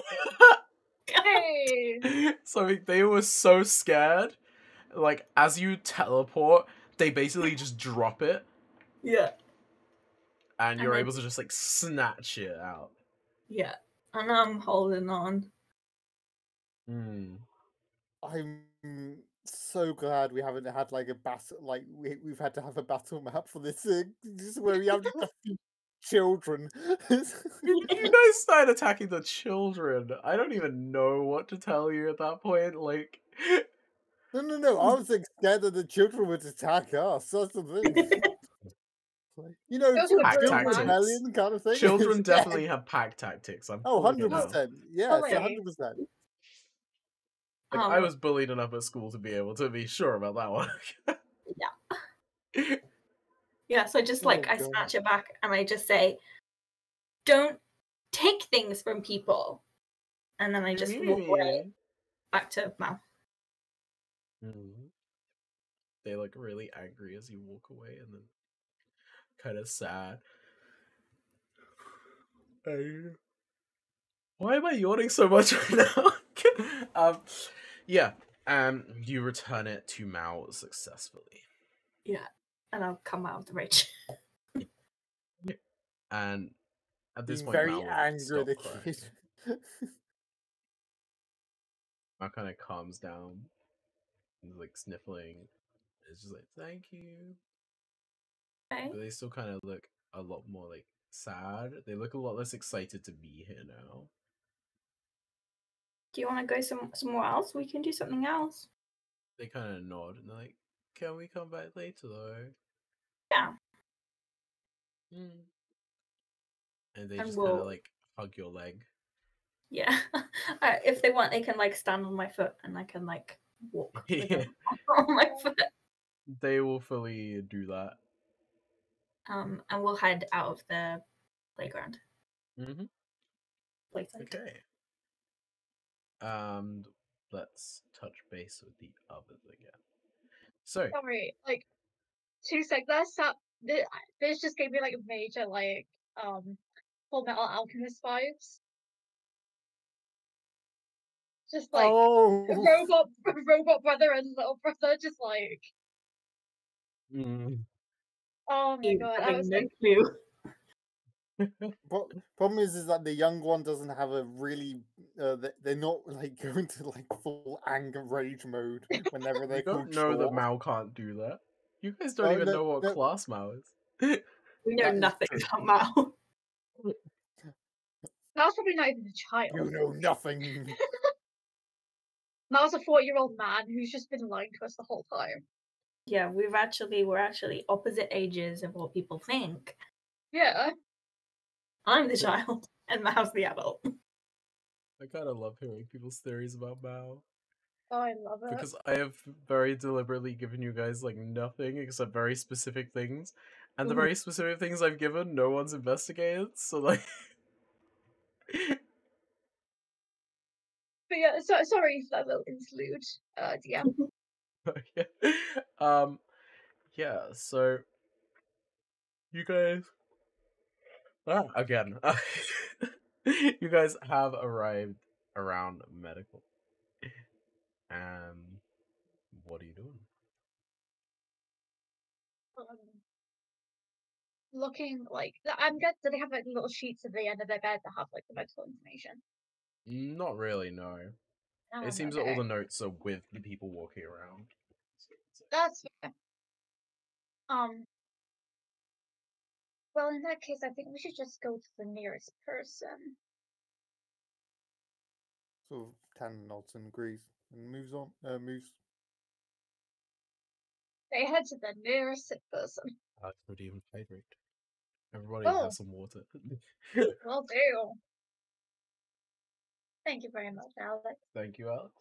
Hey. so they were so scared. Like as you teleport, they basically just drop it, Yeah. and And you're then- able to just like snatch it out. Yeah. And I'm holding on. Hmm. I'm so glad we haven't had like a battle. Like we we've had to have a battle map for this. Uh, this is where we have to children. You guys started attacking the children. I don't even know what to tell you at that point. Like, no, no, no. I was like, scared that the children would attack us. That's the thing. You know, Those Pack children tactics. rebellion kind of thing. children definitely have pack tactics. I'm Oh, 100%. Yeah, really? hundred percent. Like, I Um, was bullied enough at school to be able to be sure about that one. Yeah, Yeah, so I just like Oh, I snatch it back and I just say, "Don't take things from people," and then I just walk away back to Mau. Mhm. They look really angry as you walk away, and then kind of sad. I- Why am I yawning so much right now? um, yeah. Um, you return it to Mau successfully, Yeah, and I'll come out of the rage. and at this Being point, very Mau angry the kid. Mau kind of calms down, like sniffling. It's just like, "Thank you." Okay. but they still kind of look a lot more like sad. They look a lot less excited to be here now. Do you want to go some somewhere else? We can do something else. They kind of nod and they're like, "Can we come back later though?" Yeah. Hmm. And they And just kind we'll- of like hug your leg. Yeah. uh, if they want, they can like stand on my foot and I can like walk with on my foot. They will fully do that. Um, and we'll head out of the playground. Mm-hmm. Playground. Okay. Um, let's touch base with the others again. So, Sorry, like two sec. That's that. thi- This just gave me like major like um Fullmetal Alchemist vibes. Just like oh, robot, robot brother and little brother, just like, Mm. oh my You god! I was no like, clue. pro- problem is, is that the young one doesn't have a really. Uh, they- they're not like going to like full anger rage mode whenever they're You called don't know that short. Mau can't do that. You guys don't Oh, even no- know what no. class Mau is. We know That is nothing true. about Mau. Mau's probably not even a child. You know nothing. Mau's a four-year-old man who's just been lying to us the whole time. Yeah, we've actually we're actually opposite ages of what people think. Yeah. I'm the child and Mau's the adult. I kind of love hearing people's theories about Mau Oh, I love it. because I have very deliberately given you guys like nothing except very specific things, and the Mhm. very specific things I've given, no one's investigated. So like, yeah, so, sorry for that little interlude, uh, DM. yeah. um, yeah. So you guys, ah, again, you guys have arrived around medical. Um, what are you doing? um, looking like I'm guess do they have like little sheets at the end of their bed that have like the medical information? Not really, no. Oh, it seems that all the notes are with the people walking around. That's fair. Um. Well, in that case, I think we should just go to the nearest person. of Tan nods and agrees and moves on. Uh, moves. They head to the nearest person. Alex would even hydrate. Everybody Oh. have some water. Will do. Thank you very much, Alex. Thank you, Alex.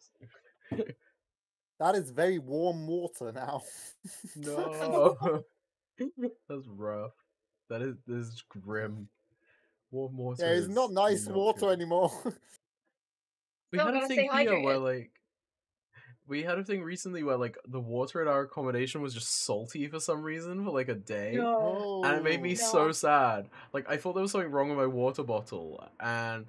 That is very warm water now. No, that's rough. That is this is grim. Warm water. yeah, it's not is nice not water good. anymore. We No, had a thing stay here where like we had a thing recently where like the water at our accommodation was just salty for some reason for like a day. No. and it made me Oh. so sad. Like I thought there was something wrong with my water bottle, and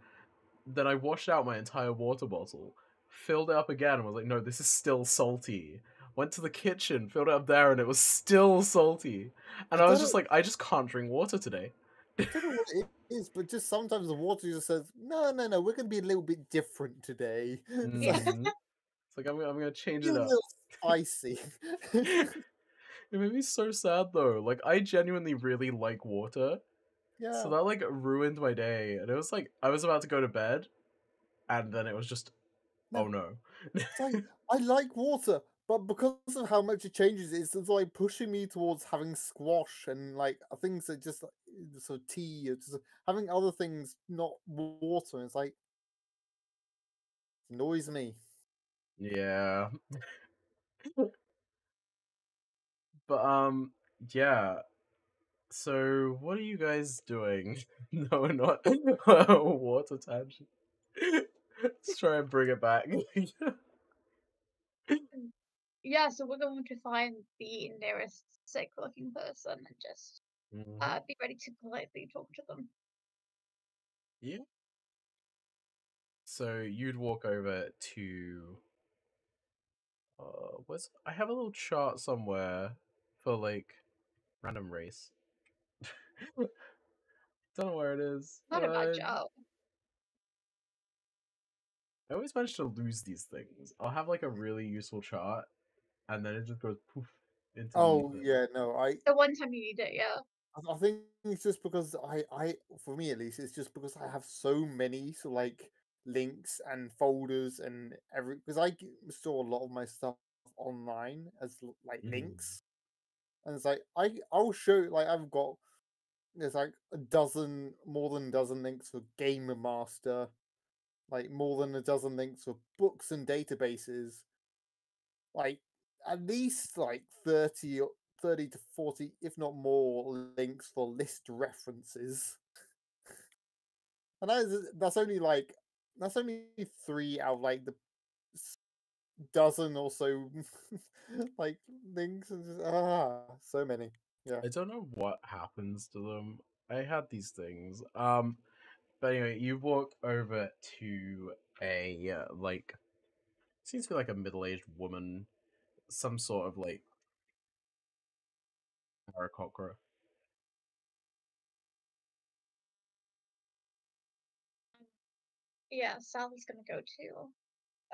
then I washed out my entire water bottle, filled it up again, and was like, "No, this is still salty." Went to the kitchen, filled it up there, and it was still salty. And I I was just like, "I just can't drink water today." I don't know what it is, but just sometimes the water just says, "No, no, no, we're going to be a little bit different today." It's like, Mhm. It's like I'm, gonna- I'm gonna change "You're it a up. little spicy. it made me so sad though. Like I genuinely really like water. Yeah. So that like ruined my day. And it was like I was about to go to bed and then it was just No. oh no. Like, I like water, but because of how much it changes, it's like pushing me towards having squash and like things that just like, sort of tea or just having other things not water. It's like annoys me. yeah. but um yeah. So what are you guys doing? no, we're not water tangent. Let's try and bring it back. Yeah, so we're going to find the nearest sick looking person and just Mhm. uh, be ready to politely talk to them. Yeah. So you'd walk over to uh where's I have a little chart somewhere for like random race. Don't know where it is. Not Uh, job. I always manage to lose these things. I'll have like a really useful chart and then it just goes poof into Oh ether. yeah, no, I The one time you need it, yeah. I- think it's just because I, I, for me at least, it's just because I have so many so like links and folders and every because I store a lot of my stuff online as like Mhm. links, and it's like I I'll show like I've got there's like a dozen more than a dozen links for Gamer Master, like more than a dozen links for books and databases, like at least like 30 or 30 to 40 if not more links for list references. And that is that's only like that's only three out of like the dozen or so like links and just ah so many yeah I don't know what happens to them. I had these things. Um, but anyway, you walk over to a uh, like Seems to be like a middle-aged woman, some sort of like Aarakocra. Yeah, Sally's gonna go to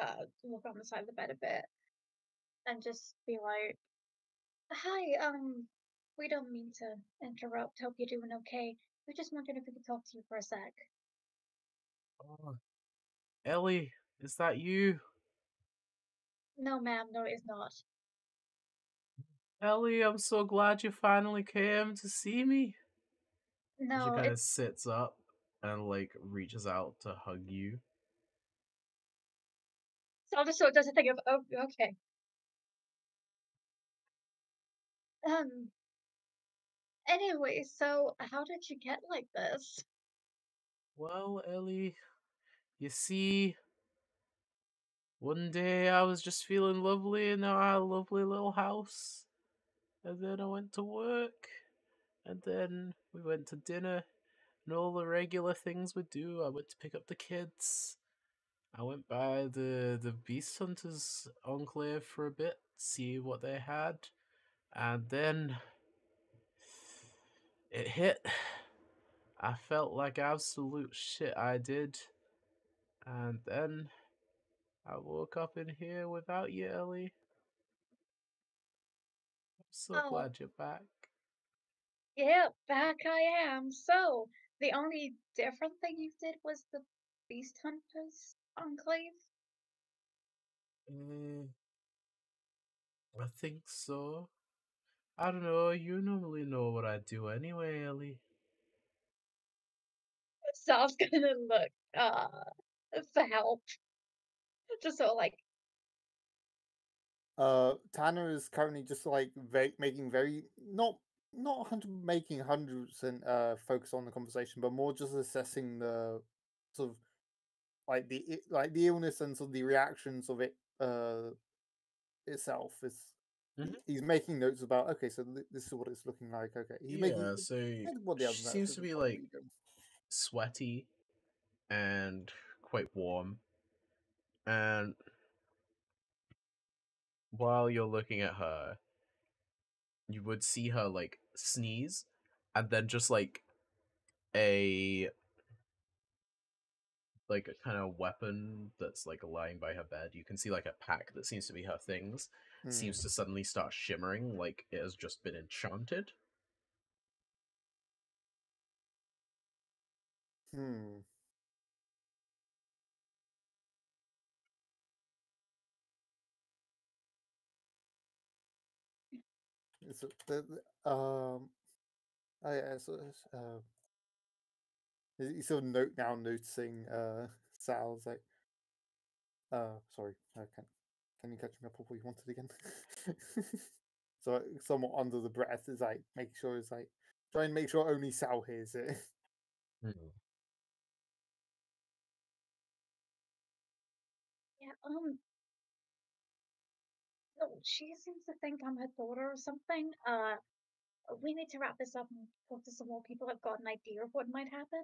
uh look on the side of the bed a bit and just be like, Hi, um, we don't mean to interrupt. Hope you're doing okay. We just wondered if we could talk to you for a sec. Oh, Ellie, is that you? No, ma'am, no, it's not. Ellie, I'm so glad you finally came to see me. No, she kind of sits up and like reaches out to hug you. Sal just sort of does a thing of, oh, okay. Um, anyway, so how did you get like this? Well, Ellie, you see, one day I was just feeling lovely in our lovely little house. And then I went to work. And then we went to dinner. And all the regular things we do. I went to pick up the kids. I went by the, the Beast Hunters Enclave for a bit, see what they had. And then it hit. I felt like absolute shit I did. And then I woke up in here without you, Ellie. I'm so Oh. glad you're back. Yeah, back I am. So, the only different thing you did was the Beast Hunters Enclave? Mm, I think so. I don't know, you normally know what I do anyway, Ellie. Sal's gonna look, uh, for help. Just sort of like, Uh, Tanner is currently just like making very not not hundred making hundred percent uh focus on the conversation, but more just assessing the sort of like the like the illness and sort of the reactions of it uh itself. Is Mhm. he's making notes about okay, so th- this is what it's looking like. Okay, he's making Yeah, so what the she seems to be like sweaty and quite warm. And while you're looking at her, you would see her like sneeze and then just like a like a kind of weapon that's like lying by her bed. You can see like a pack that seems to be her things Hmm. seems to suddenly start shimmering like it has just been enchanted. Hmm. The, the- um. Oh yeah, so it's, uh, you sort of note now noticing uh Sal's like, uh, sorry, uh, can can you catch me up with what you wanted again? so somewhat under the breath is like make sure it's like try and make sure only Sal hears it. yeah, um, no, she seems to think I'm her daughter or something. Uh, we need to wrap this up and talk to some more people who've got an idea of what might happen.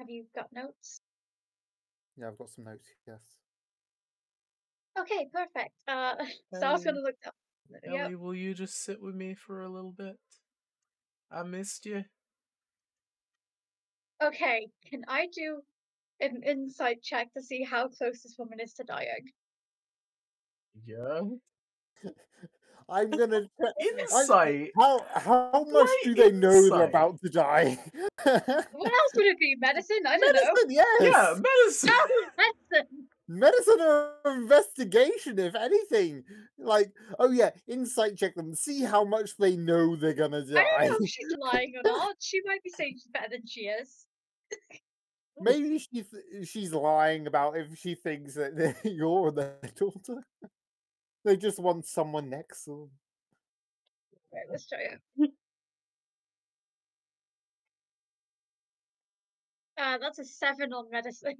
Have you got notes? yeah, I've got some notes. Yes. Okay, perfect. Uh, was gonna look up. Yep. Ellie, will you just sit with me for a little bit? I missed you. Okay, can I do an insight check to see how close this woman is to dying? Yeah. I'm gonna. check- I- Insight. how how much Why do they know they're about to die? What else would it be? Medicine? I don't know. Medicine, yes. Yeah, medicine. Medicine. Medicine or investigation, if anything. Like, oh yeah, insight check them, see how much they know they're gonna die. I don't know if she's lying or not. She might be saying she's better than she is. Maybe she she's lying about if she thinks that you're their daughter. They just want someone next to them. Right, let's try it. Uh, that's a seven on medicine.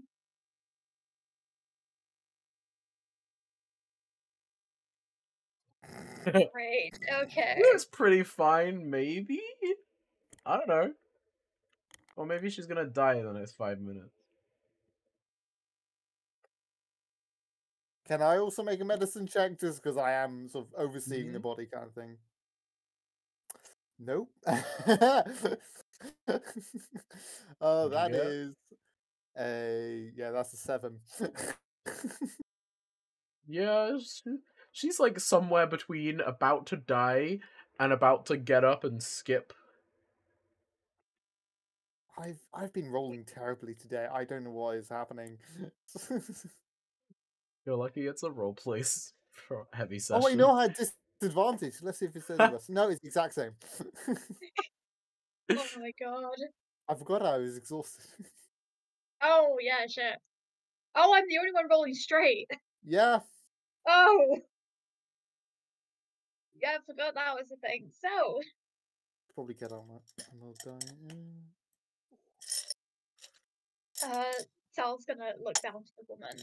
Great. Okay. That's pretty fine, maybe? I don't know. Or maybe she's gonna die in the next five minutes. Can I also make a medicine check just because I am sort of overseeing the Mhm. body kind of thing? Nope. oh, What'd that get? is a yeah, that's a seven. Yeah, sh- she's like somewhere between about to die and about to get up and skip. I've I've been rolling terribly today. I don't know what is happening. You're lucky it's a role place for heavy oh, session. oh wait, no, I had disadvantage. Let's see if it says less. No, it's the exact same. Oh my god. I forgot I was exhausted. Oh yeah, shit. Oh, I'm the only one rolling straight. yeah. Oh. Yeah, I forgot that was a thing. So, Probably get on that. Another die. mm. uh, Sal's gonna look down to the woman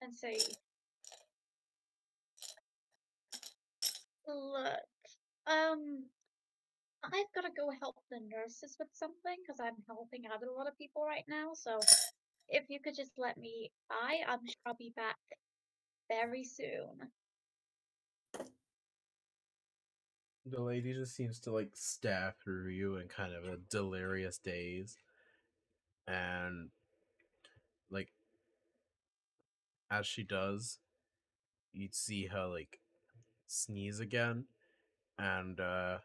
and say, "Look, um, I've got to go help the nurses with something because I'm helping out a lot of people right now. So, if you could just let me by, I'm sure I'll be back very soon." The lady just seems to like stare through you in kind of a delirious daze. And like as she does, you'd see her like sneeze again. And uh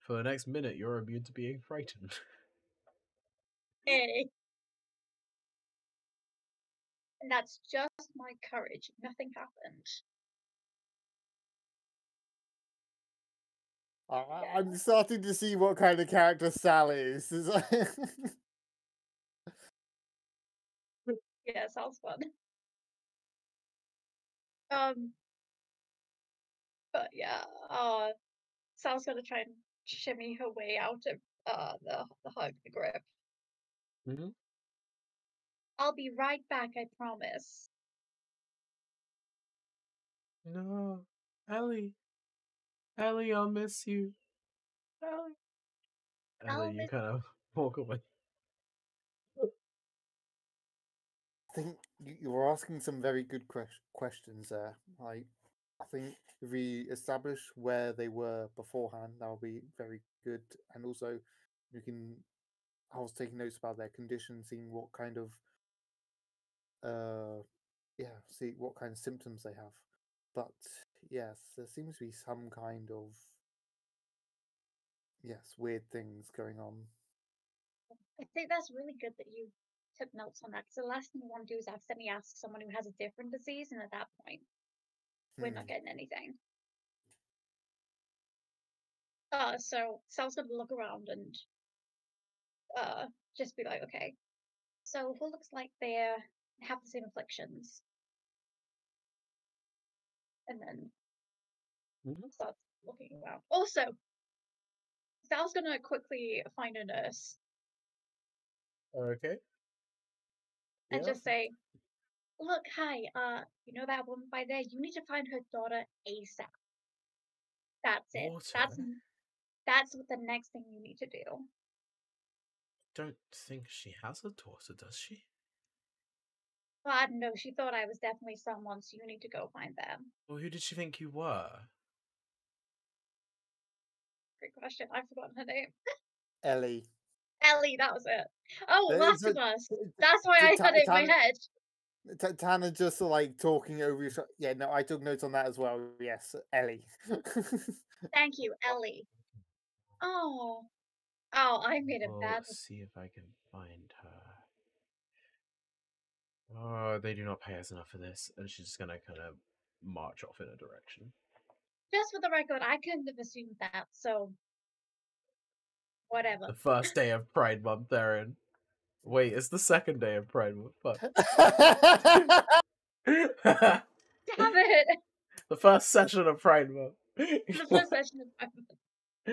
for the next minute you're immune to being frightened. Hey. And that's just my courage. Nothing happened. I- I- I'm starting to see what kind of character Sal is. Yeah, sounds fun. Um, but yeah, uh, Sal's gonna try and shimmy her way out of uh the the hug, the grip. Mhm. I'll be right back, I promise. No. Ellie. Ellie, I'll miss you. Ellie. And I'll then you kind of walk away. I think you, you were asking some very good questions there. Like, I think if we establish where they were beforehand, that'll be very good. And also, you can. I was taking notes about their condition, seeing what kind of. Uh, yeah, see what kind of symptoms they have. But yes, there seems to be some kind of. Yes, weird things going on. I think that's really good that you took notes on that. Because the last thing you want to do is accidentally ask someone who has a different disease, and at that point, we're Hmm. not getting anything. Uh, so Sal's gonna look around and uh just be like, okay, so who looks like they have the same afflictions? And then Mhm. starts looking around. Also, Sal's gonna quickly find a nurse Okay. and Yeah. just say, "Look, hi, uh, you know that woman by there? You need to find her daughter ASAP. That's it. That's that's what the next thing you need to do." Don't think she has a daughter, does she? Don't know. She thought I was definitely someone, so you need to go find them. Well, who did she think you were? Great question. I've forgotten her name. Ellie. Ellie, that was it. Oh, There Last a- of Us. That's why I had it in my head. T- Tanner just like talking over your. Yeah, no, I took notes on that as well. Yes, Ellie. Thank you, Ellie. Oh. Oh, I made a bad let's see if I can find. Oh, they do not pay us enough for this, and she's just gonna kind of march off in a direction. Just for the record, I couldn't have assumed that, so whatever. The first day of Pride Month, Erin. Wait, it's the second day of Pride Month. Fuck. Damn it! the first session of Pride Month. The first session of my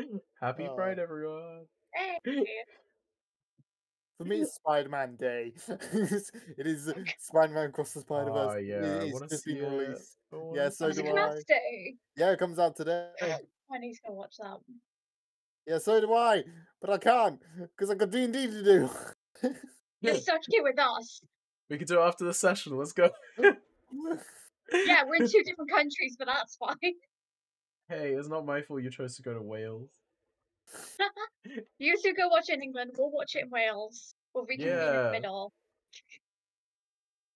Happy Oh. Pride, everyone. Hey! For me, it's Spider Man Day. it is Spider Man Across the Spider Verse. Oh, yeah, It's just been released. I Yeah, so Does do I. out today? Yeah, it comes out today. I need to go watch that. Yeah, so do I. But I can't because I got D and D to do. You're stuck here with us. We can do it after the session. Let's go. Yeah, we're in two different countries, but that's fine. Hey, it's not my fault you chose to go to Wales. You two go watch it in England. We'll watch it in Wales. We'll reconvene in the middle.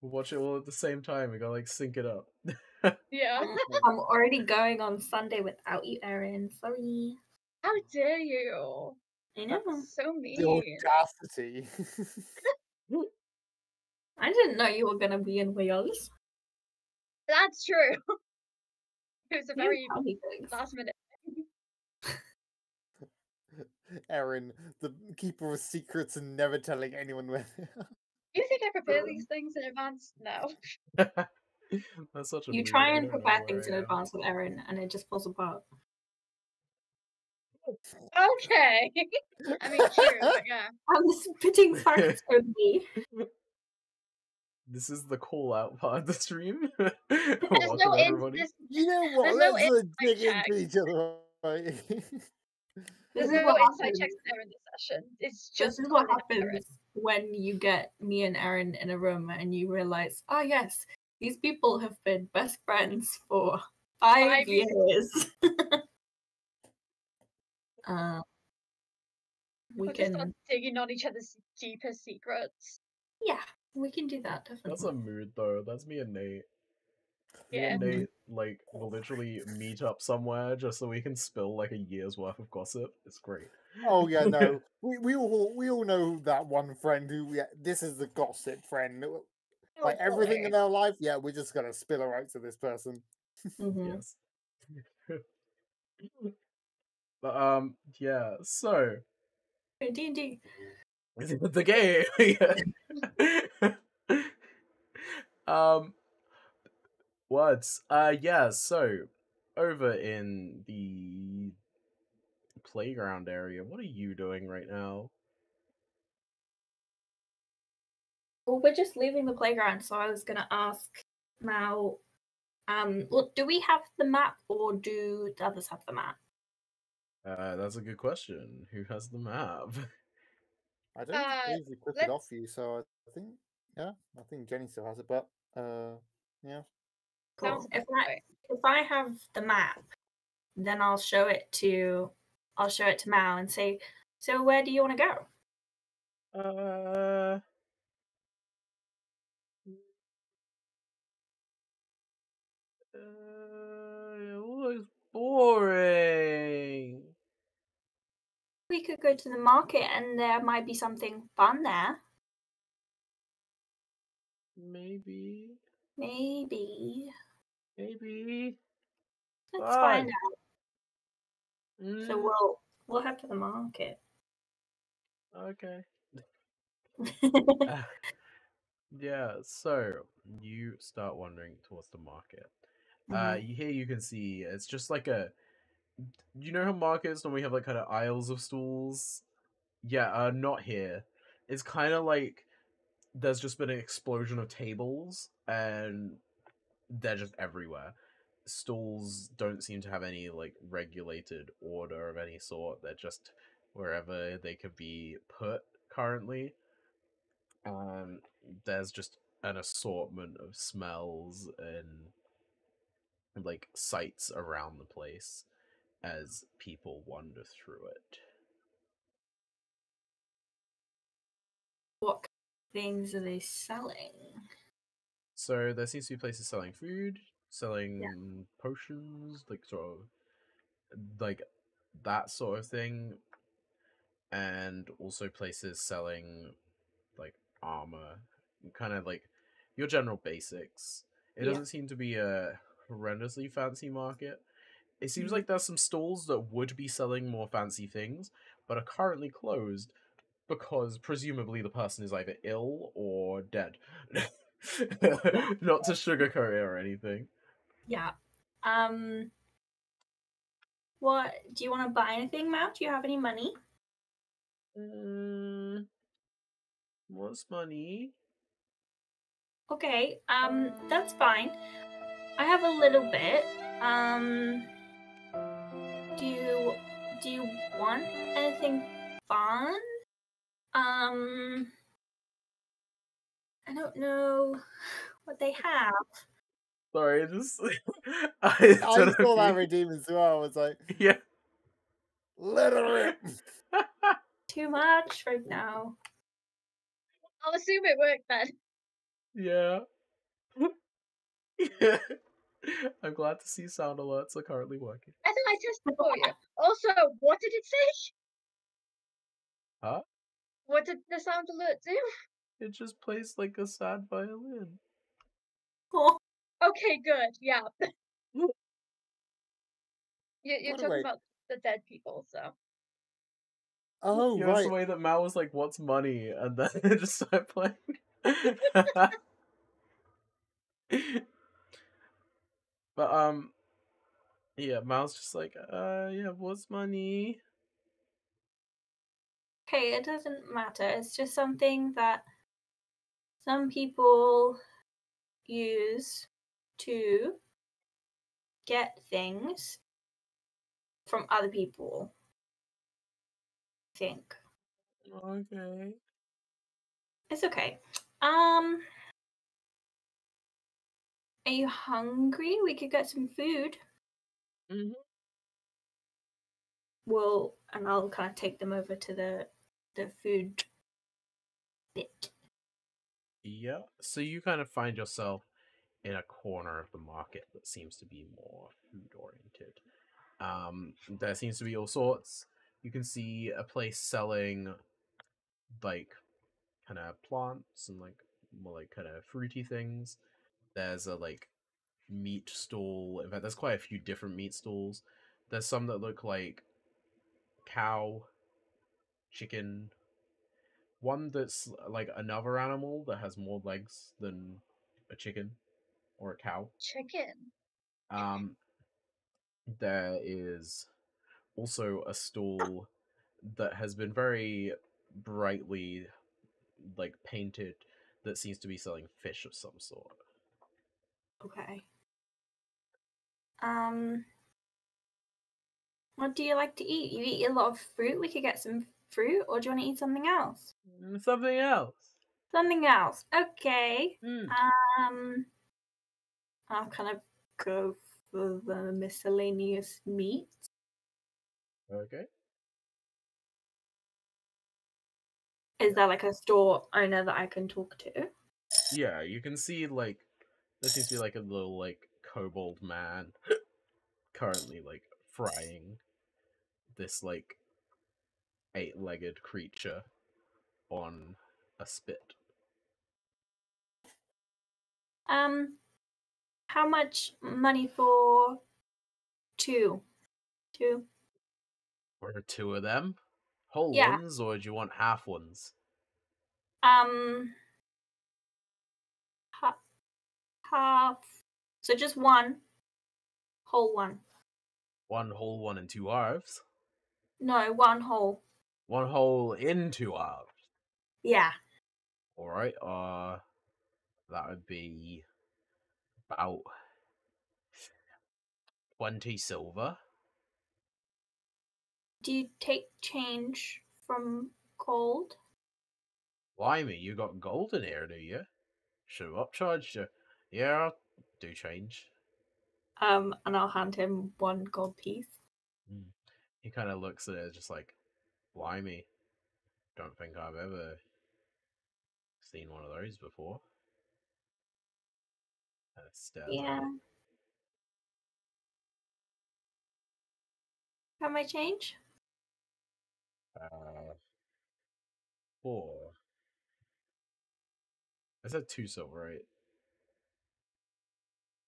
We'll watch it all at the same time. We gotta like sync it up. Yeah. I'm already going on Sunday without you, Erin. Sorry. How dare you? I know. That's so the mean. audacity. I didn't know you were gonna be in Wales. That's true. It was a very tell me last minute. Erin, the keeper of secrets and never telling anyone where. they are. You think I prepare these things in advance? No. That's such a You try and prepare where things in advance with Erin, and it just falls apart. Okay. I mean, true, but yeah. I'm spitting facts only. This is the call out part of the stream. There's Welcome no in, everybody. there's, You know what? There's no Let's uh, dig into each other. Right? there's This is no what inside happens. checks there in this session. It's This just is what calling out Erin. happens when you get me and Erin in a room and you realize, oh yes, these people have been best friends for five, Five years. years. uh, we We'll just can, start digging on each other's deepest secrets. yeah, we can do that definitely. That's a mood though. That's me and Nate. Me Yeah. and Nate like will literally meet up somewhere just so we can spill like a year's worth of gossip. It's great. Oh yeah, no. We we all we all know that one friend who yeah, this is the gossip friend. Oh, Like everything boy. in their life, yeah, we're just gonna spill it out to this person. Mhm. Yes. but um yeah, so D&D. the game. um what? Uh yeah, so over in the playground area, what are you doing right now? Well, we're just leaving the playground, so I was gonna ask Mau, um, well, do we have the map or do the others have the map? Uh that's a good question. Who has the map? I don't Uh, believe we took it let's- off you, so I think yeah, I think Jenny still has it, but uh yeah. Cool. If I if I have the map, then I'll show it to I'll show it to Mau and say, so where do you want to go? Uh Uh, it looks boring. We could go to the market and there might be something fun there. Maybe, Maybe. Maybe. Let's find Fine. out. So Mm, we'll we'll head to the market. okay. yeah. So you start wandering towards the market. Uh, Mhm. you here you can see it's just like a. You know how markets normally have like kind of aisles of stools. Yeah, uh, not here. It's kind of like there's just been an explosion of tables and they're just everywhere. Stalls don't seem to have any like regulated order of any sort. They're just wherever they could be put currently. Um, there's just an assortment of smells and like sights around the place as people wander through it. What things are they selling? So there seems to be places selling food, selling potions, like sort of like that sort of thing, and also places selling like armor, kind of like your general basics. It Yeah. doesn't seem to be a horrendously fancy market. It seems Mhm. like there's some stalls that would be selling more fancy things, but are currently closed because presumably the person is either ill or dead. Not to sugarcoat it or anything. Yeah. Um. What do you want to buy anything, Mau? Do you have any money? Mm, what's money? Okay. Um. That's fine. I have a little bit. Um. Do you do you want anything fun? Um. I don't know what they have. Sorry, just I, I don't saw that redeem as well. I was like, Yeah. let her rip. Too much right now. I'll assume it worked then. Yeah. yeah. I'm glad to see sound alerts are currently working. I thought I tested for you. Also, what did it say? Huh? What did the sound alert do? It just plays like a sad violin. Oh, Okay, good. Yeah. you, you're What talking way- about the dead people, so. Oh, yeah, it's right. the way that Mau was like, "What's money?" and then it just started playing. but um, yeah, Mau's just like, "Uh, yeah, what's money?" okay, it doesn't matter. It's just something that some people use to get things from other people. I think. Okay. It's okay. Um Are you hungry? We could get some food. Mhm. Well, and I'll kind of take them over to the the food bit. Yeah. So you kind of find yourself in a corner of the market that seems to be more food oriented. Um, there seems to be all sorts. You can see a place selling like kind of plants and like more like kind of fruity things. There's a like meat stall. In fact, there's quite a few different meat stalls. There's some that look like cow, chicken, one that's like another animal that has more legs than a chicken or a cow. Chicken. Um, there is also a stall that has been very brightly like painted that seems to be selling fish of some sort. Okay. Um what do you like to eat? You eat a lot of fruit. We could get some fruit, or do you want to eat something else? Mm, Something else. Something else. Okay. Mm. Um, I'll kind of go for the miscellaneous meat. Okay. Is there like a store owner that I can talk to? Yeah, you can see like there seems to be like a little like kobold man currently like frying this like eight-legged creature on a spit. Um, how much money for two? Two. Or two of them? Whole Yeah. ones, or do you want half ones? Um, half. Half. So just one. Whole one. One whole one and two halves. No, one whole. One hole in two halves. Yeah. Alright, uh that would be about twenty silver. Do you take change from gold? Blimey, you got gold in here, do you? Should have upcharged you. Yeah, I'll do change. Um, and I'll hand him one gold piece. He kind of looks at it just like, blimey. Don't think I've ever seen one of those before. And stares Yeah. it. Have my change? Uh, four. I said two silver, right?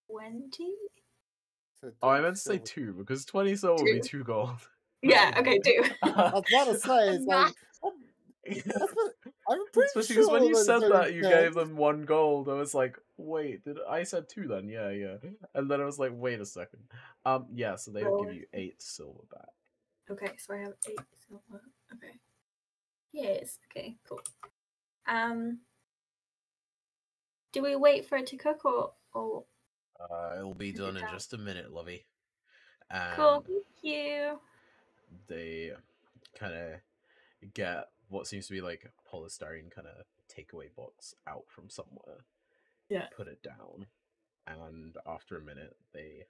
Twenty? So Oh, I meant to say two because twenty silver would be Two. two gold. Yeah. Okay. Two. I was about to say, it's like, I'm, that's what- I'm pretty Especially sure because when you said that, you said. gave them one gold. I was like, wait, did I said two then? Yeah, yeah. And then I was like, wait a second. Um, yeah. So they would give you eight silver back. Okay, so I have eight silver. Okay. Yes. Okay. Cool. Um. Do we wait for it to cook or or Uh, it'll be done in just a minute, Lovey. And cool? Thank you. They kind of get what seems to be like polystyrene kind of takeaway box out from somewhere. Yeah. Put it down, and after a minute, they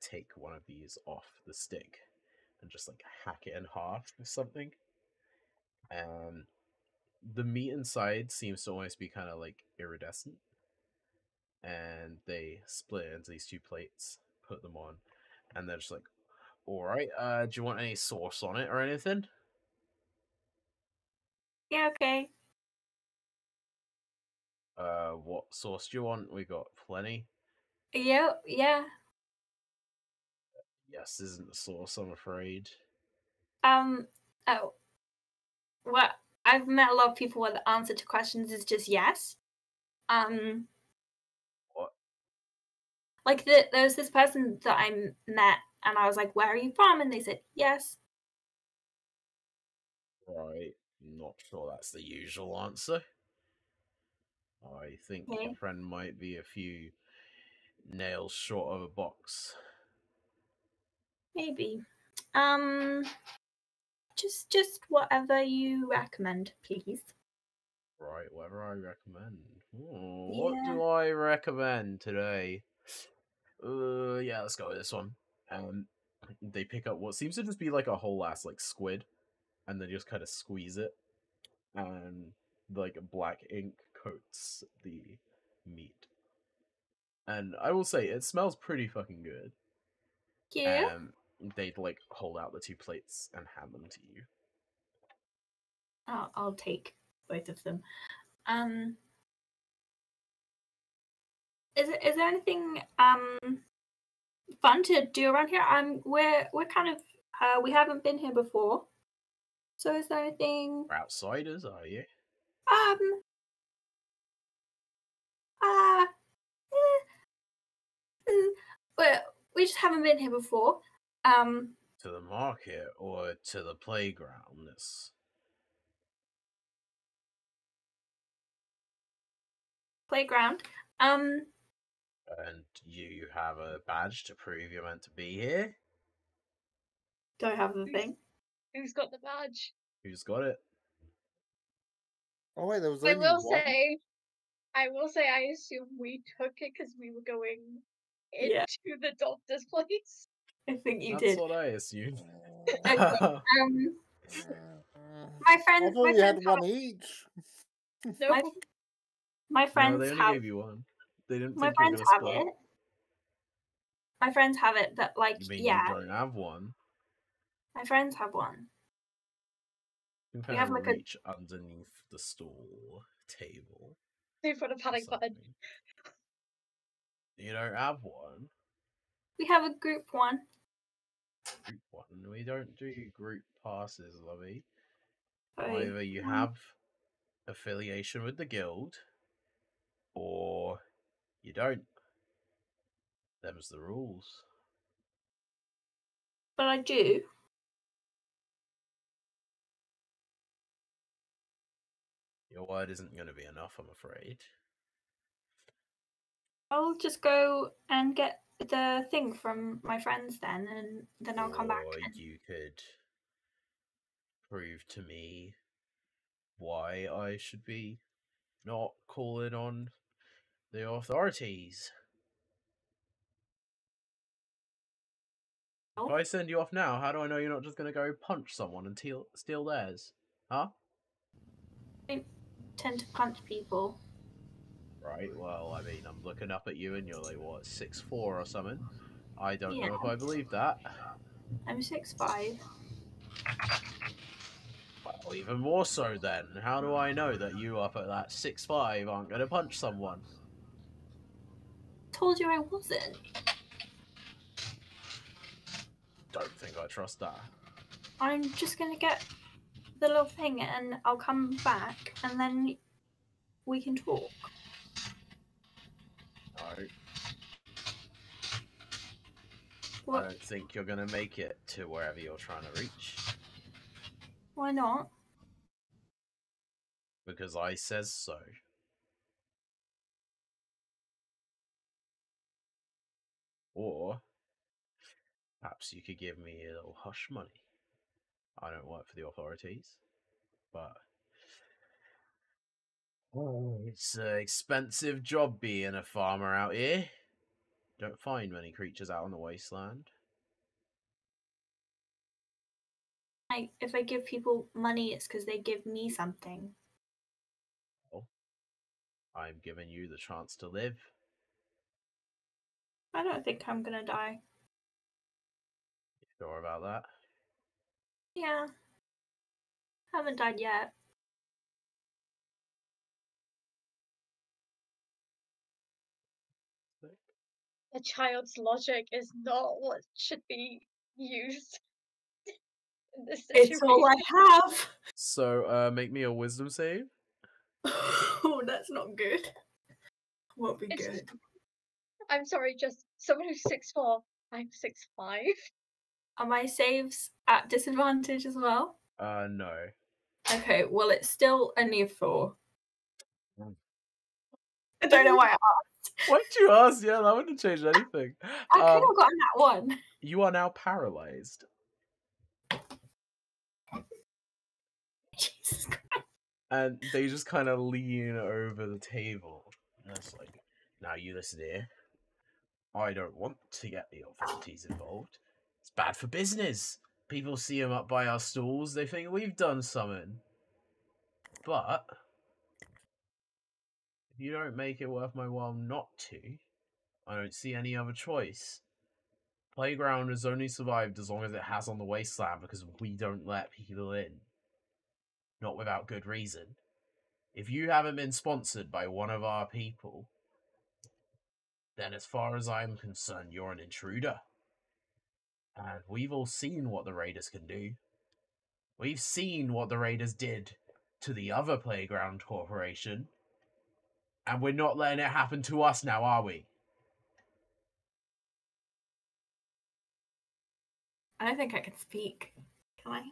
take one of these off the stick and just like hack it in half or something. And the meat inside seems to almost be kind of like iridescent. And they split it into these two plates, put them on, and they're just like, "All right, uh, do you want any sauce on it or anything?" Yeah, okay. Uh, what sauce do you want? We got plenty. Yeah, yeah. Yes, isn't the sauce, I'm afraid. Um. Oh. Well, I've met a lot of people where the answer to questions is just yes. Um. What? Like the, there was this person that I met, and I was like, "Where are you from?" And they said, "Yes." Right, not sure that's the usual answer. I think Okay. your friend might be a few nails short of a box. Maybe. Um. Just, just whatever you recommend, please. Right, whatever I recommend. Oh, What Yeah. do I recommend today? Uh, yeah, let's go with this one. Um, they pick up what seems to just be like a whole ass like squid, and then just kind of squeeze it, and like black ink coats the meat. And I will say, it smells pretty fucking good. Yeah. Um, they'd like hold out the two plates and hand them to you. I'll, I'll take both of them. Um, is it is there anything um fun to do around here? Um, we're we're kind of uh, we haven't been here before, so is there anything We're outsiders, are you? um uh eh, mm, we just haven't been here before. Um, To the market or to the playground? It's playground. Um, And you have a badge to prove you're meant to be here? do I have the thing? Who's got the badge? Who's got it? Oh wait, there was I only will one. say, I will say, I assume we took it because we were going into Yeah. the doctor's place. I think you That's did. That's what I assumed. Um, my I friends, thought my we had friends have one each. No, My, my no, they only have gave you one. They didn't my think you were friends gonna have split. it. My friends have it, but like You mean yeah, you don't have one? my friends have one. You can We kind have, of like, a- underneath the stool table. they've got a panic button. You don't have one? We have a group one. Group one. We don't do group passes, Lovey. but Either you um, have affiliation with the guild, or you don't. Them's the rules. but I do. Your word isn't going to be enough, I'm afraid. I'll just go and get the thing from my friends then, and then I'll come back. Or and- you could prove to me why I should be not calling on the authorities. If. I send you off now, how do I know you're not just going to go punch someone and teal- steal theirs? Huh? I tend to punch people. Right, well, I mean, I'm looking up at you and you're like, what, six four or something? I don't know if I believe that. I'm six five. Well, even more so then. How do I know that you up at that six five aren't going to punch someone? Told you I wasn't. Don't think I trust that. I'm just gonna get the little thing, and I'll come back, and then we can talk. No, I don't think you're going to make it to wherever you're trying to reach. Why not? Because I says so. Or perhaps you could give me a little hush money. I don't work for the authorities, but Oh, it's an expensive job being a farmer out here. Don't find many creatures out on the wasteland. I, if I give people money, it's because they give me something. I'm giving you the chance to live. I don't think I'm gonna die. You sure about that? Yeah. Haven't died yet. A child's logic is not what should be used in this situation. It's all I have. So, uh, make me a wisdom save. oh, that's not good. Won't be It's- good. I'm sorry, just someone who's six four. I'm six five. Are my saves at disadvantage as well? Uh, no. Okay, well, it's still only a four. Mm. I don't know why I asked. Why'd you ask? Yeah, that wouldn't change anything. I could Um, have gotten that one. you are now paralyzed. Jesus Christ. and they just kind of lean over the table. And it's like, now you listen here. I don't want to get the authorities involved. It's bad for business. People see them up by our stalls, they think we've done something. But if you don't make it worth my while not to, I don't see any other choice. Playground has only survived as long as it has on the wasteland because we don't let people in not without good reason. If you haven't been sponsored by one of our people, then as far as I'm concerned, you're an intruder. And we've all seen what the Raiders can do. We've seen what the Raiders did to the other Playground Corporation. And we're not letting it happen to us now, are we? I don't think I can speak. Can I?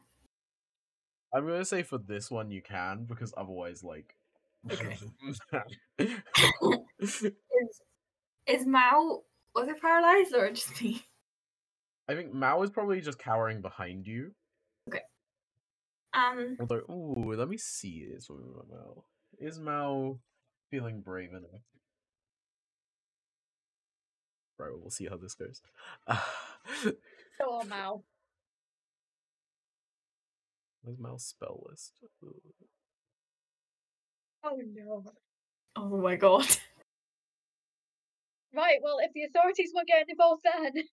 I'm gonna say for this one you can, because otherwise, like. Okay. Is is Mau was it paralyzed or just me? I think Mau is probably just cowering behind you. Okay. Um, Although, ooh, let me see this one Mau. Is Mau feeling brave enough? Right, well, we'll see how this goes. Go on, Mau. Where's Mau's spell list? Ooh. Oh no. oh my god. Right, well, if the authorities weren't getting involved then.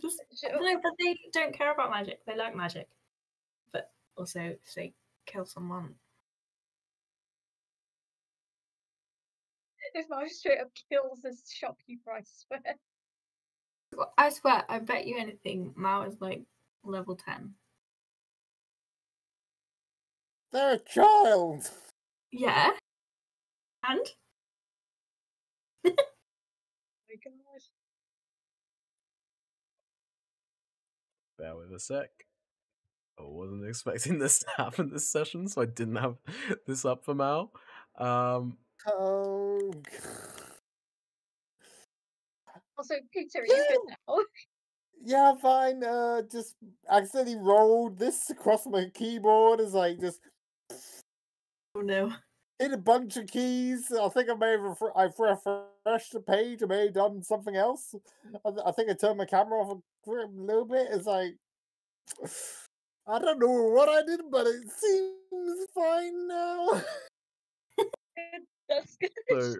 Just, Sure. no, but they don't care about magic. They like magic, but also if they kill someone, If Mau straight up kills this shopkeeper, I swear. Well, I swear, I bet you anything, Mau is like level ten. They're a child. Yeah. And Oh my god. Bear with a sec. I wasn't expecting this to happen this session, so I didn't have this up for Mau. Um, Oh. Also, Peter, are you good now? Yeah, fine. Uh, just accidentally rolled this across my keyboard. Is like just oh no. hit a bunch of keys. I think I may have refre- I've refreshed the page. I may have done something else. I, th- I think I turned my camera off a little bit. It's like I don't know what I did, but it seems fine now. That's good. so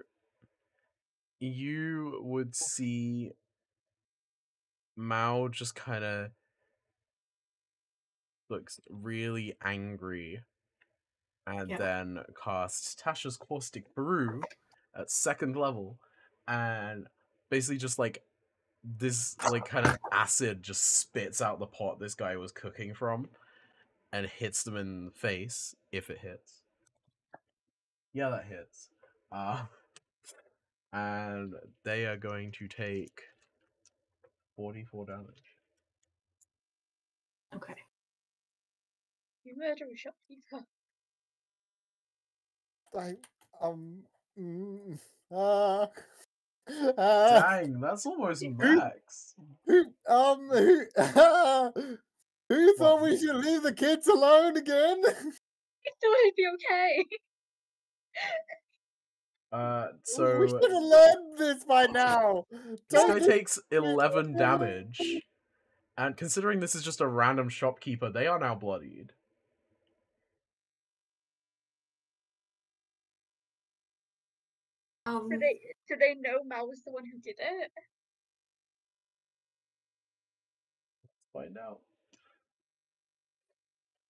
you would see Mau just kind of looks really angry and Yeah. then casts Tasha's Caustic Brew at second level and basically just like this like kind of acid just spits out the pot this guy was cooking from and hits them in the face if it hits. Yeah, that hits. Uh, and they are going to take 44 damage. Okay. You murder a shopkeeper. I um mm, uh, uh, Dang, that's almost max. who, um who, who thought we should leave the kids alone again? I thought it'd be okay. Uh, so we should have learned this by now. this guy takes 11 damage. And considering this is just a random shopkeeper, they are now bloodied. Um, Do they do they know Mau was the one who did it? Find out.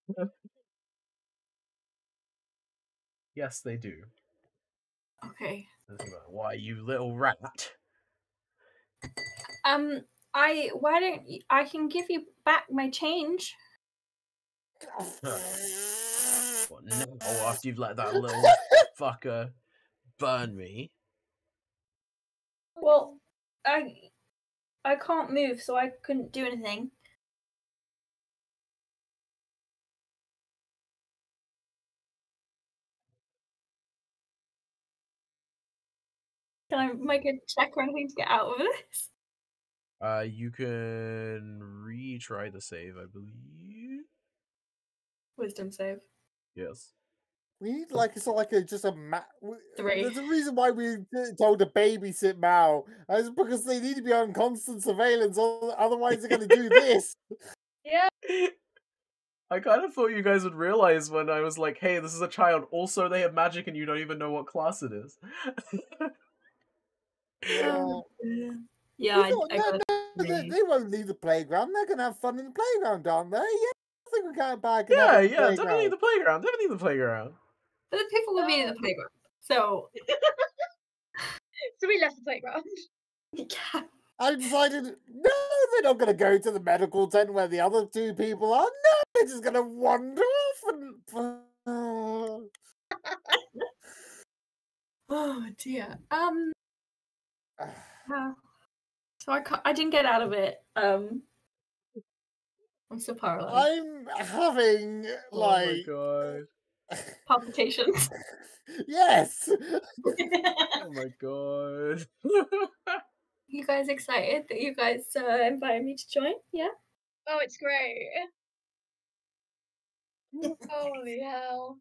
yes, they do. okay. Why, you little rat? Um, I why don't I can give you back my change? What, now, after you've let that little fucker burn me? Well, I I can't move, so I couldn't do anything. Can I make a check or anything to get out of this? Uh, you can retry the save, I believe. Wisdom save. Yes. We need like it's not like a just a ma- Three. There's a reason why we told to babysit Mau. It's because they need to be on constant surveillance. Otherwise, they're going to do this. Yeah. I kind of thought you guys would realize when I was like, hey, this is a child. Also, they have magic and you don't even know what class it is. Yeah. Oh, yeah. Yeah, I, thought- I no, got no, they, they won't leave the playground. They're going to have fun in the playground, aren't they? Yeah, I think we can't back and yeah, have yeah, the definitely playground. the playground. Definitely the playground. But the people were meeting in the playground. So So we left the playground. yeah. I decided, no, they're not going to go to the medical tent where the other two people are. No, they're just going to wander off and. Oh dear. Um uh, so I can't, I didn't get out of it. Um I'm still paralyzed. I'm having like Oh my god. Palpitations. yes. Oh my god. you guys excited that you guys uh, invited me to join? Yeah. Oh, it's great. Holy hell.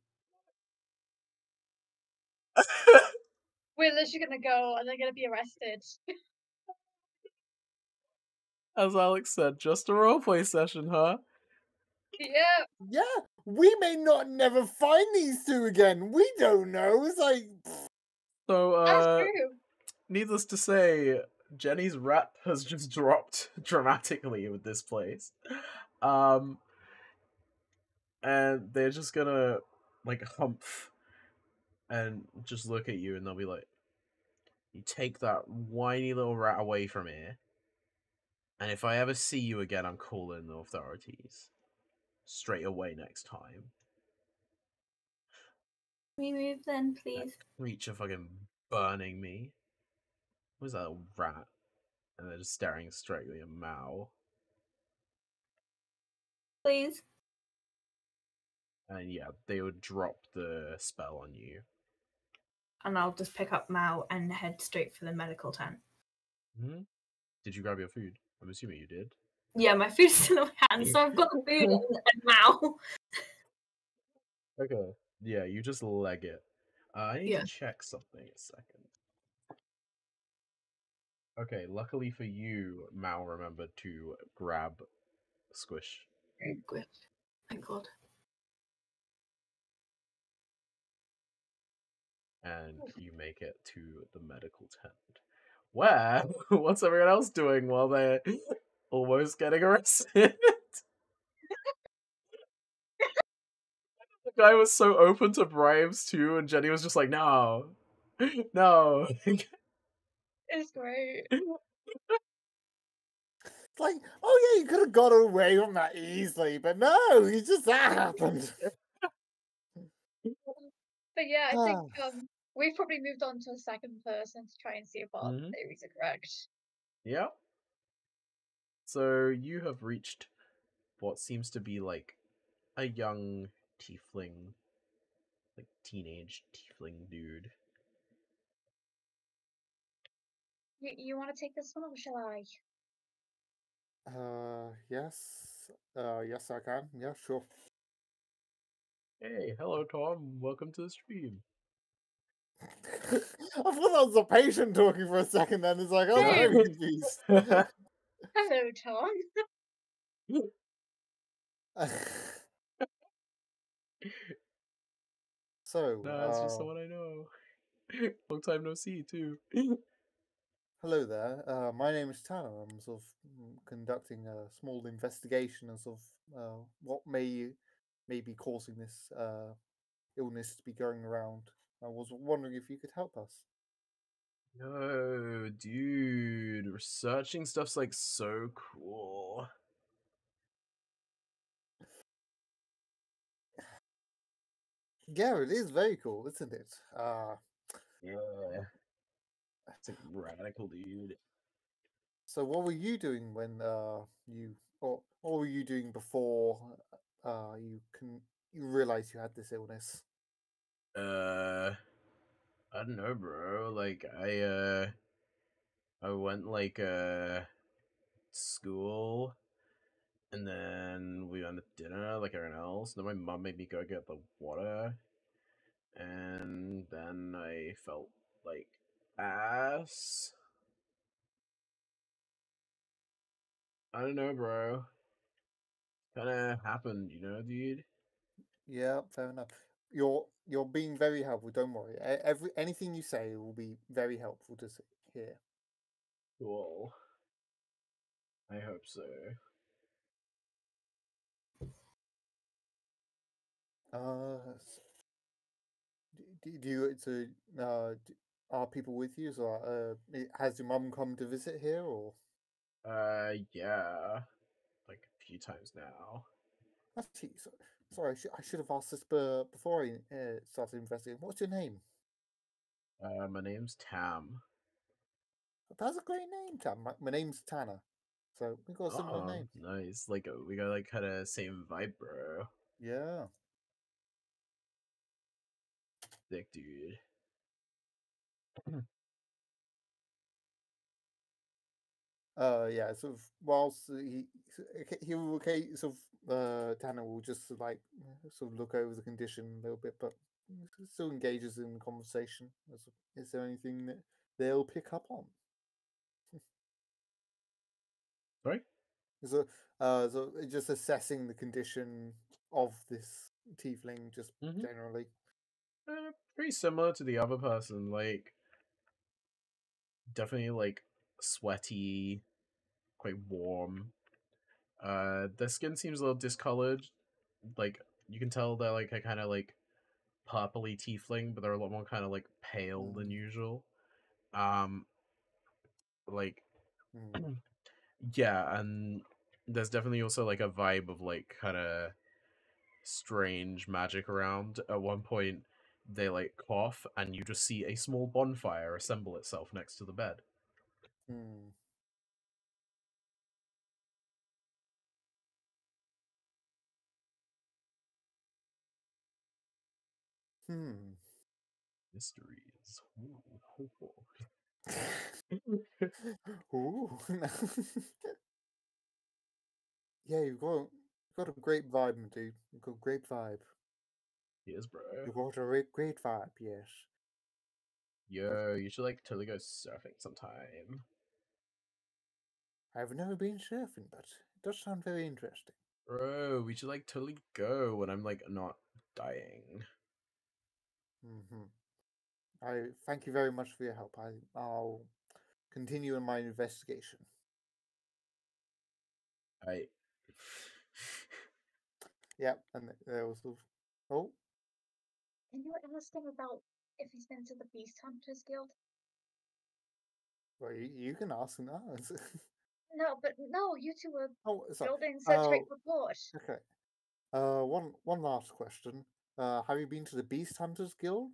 We're literally gonna go and they're gonna be arrested. As Alex said, just a roleplay session, huh? Yeah. Yeah, we may not never find these two again. We don't know. It's like So, That's uh, true. needless to say, Jenny's rep has just dropped dramatically with this place. Um, and they're just gonna like humph and just look at you, and they'll be like, "You take that whiny little rat away from here, and if I ever see you again, I'm calling the authorities straight away next time." Can we move then, please? creature fucking burning me. Who's that little rat? And they're just staring straightly at Mau. Please. And yeah, they would drop the spell on you. And I'll just pick up Mau and head straight for the medical tent. hmm Did you grab your food? I'm assuming you did. Yeah, my food's still in my hand, so I've got the food and, and Mau. Okay. Yeah, you just leg it. Uh, I need Yeah. to check something a second. Okay, luckily for you, Mau remembered to grab Squish. Good. Thank God. and you make it to the medical tent. Where? What's everyone else doing while they're almost getting arrested? the guy was so open to bribes too, and Jenny was just like, no, no. It's great. it's like, oh yeah, you could have got away from that easily, but no, it's just that happened. But yeah, I think um we've probably moved on to a second person to try and see if our Mhm. theories are correct. yeah. So you have reached what seems to be like a young tiefling, like teenage tiefling dude. You, you want to take this one or shall I? Uh, yes, uh, yes, I can. Yeah, sure. Hey, hello Tom, welcome to the stream. I thought that was a patient talking for a second. Then it's like, oh, I'm confused. Hello, Tom. so, it's just uh, someone I know. Long time no see too. hello there. Uh, my name is Tanner. I'm sort of mm, conducting a small investigation of sort of uh, what may may be causing this uh, illness to be going around. I was wondering if you could help us. Yo, dude, researching stuff's like so cool. Yeah, it is very cool, isn't it? Uh, Yeah. That's like radical, dude. so what were you doing when uh, you, or what were you doing before uh, you can you realized you had this illness? Uh, I don't know, bro. Like, I, uh, I went, like, uh, school, and then we went to dinner, like everyone else. Then my mom made me go get the water, and then I felt like ass. I don't know, bro. Kind of happened, you know, dude. Yeah, fair enough. You're you're being very helpful. Don't worry. Every anything you say will be very helpful to hear. Cool. I hope so. Uh, do, do you so uh are people with you? So uh, has your mum come to visit here or? Uh, yeah, like a few times now. Actually, so, sorry, I, sh- I should have asked this before I uh, started investigating. What's your name? Uh, my name's Tam. That's a great name, Tam. My, my name's Tanner. So we got a similar Aw, name. nice. Like uh, we got like kind of same vibe, bro. Yeah. Thick dude. Uh, yeah. Sort of. Whilst he he will okay, sort of. Uh, Tanner will just like uh, sort of look over the condition a little bit, but still engages in conversation. Is, there anything that they'll pick up on? Sorry. So, uh, so just assessing the condition of this tiefling, just Mhm. generally. Uh, pretty similar to the other person. Like, definitely like sweaty, quite warm. Uh, their skin seems a little discolored. Like you can tell they're like a kind of like purpley tiefling, but they're a lot more kind of like pale than Mm. usual. Um, like Mm. yeah, and there's definitely also like a vibe of like kind of strange magic around. At one point, they like cough, and you just see a small bonfire assemble itself next to the bed. Hmm. Hmm. Mysteries. Ooh. Ooh. yeah, you've got you've got a great vibe, dude. You've got a great vibe. yes, bro. You've got a great, great vibe. Yes. Yo, you should like totally go surfing sometime. I've never been surfing, but it does sound very interesting. Bro, we should like totally go when I'm like not dying. Hmm I thank you very much for your help. I I'll continue in my investigation. I Yep, and th- there was sort oh Can you ask him about if he's been to the Beast Hunters Guild? well, you, you can ask him that. No, but no, you two were oh, sorry. building such a great Oh. report. Okay. Uh, one one last question. Uh, have you been to the Beast Hunters Guild,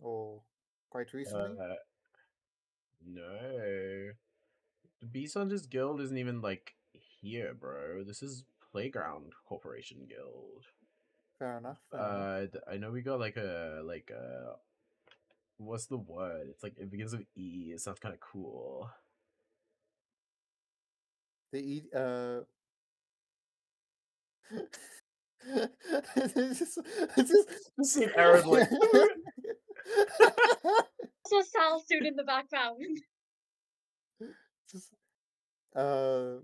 or quite recently? uh, no. The Beast Hunters Guild isn't even like here, bro. This is Playground Corporation Guild. fair enough. Fair. Uh, I know we got like a like a what's the word? It's like it begins with E. It sounds kind of cool. The e- uh. it's just, it's just, Just seeing Erin like, Also, Sal soon in the background. Just, uh,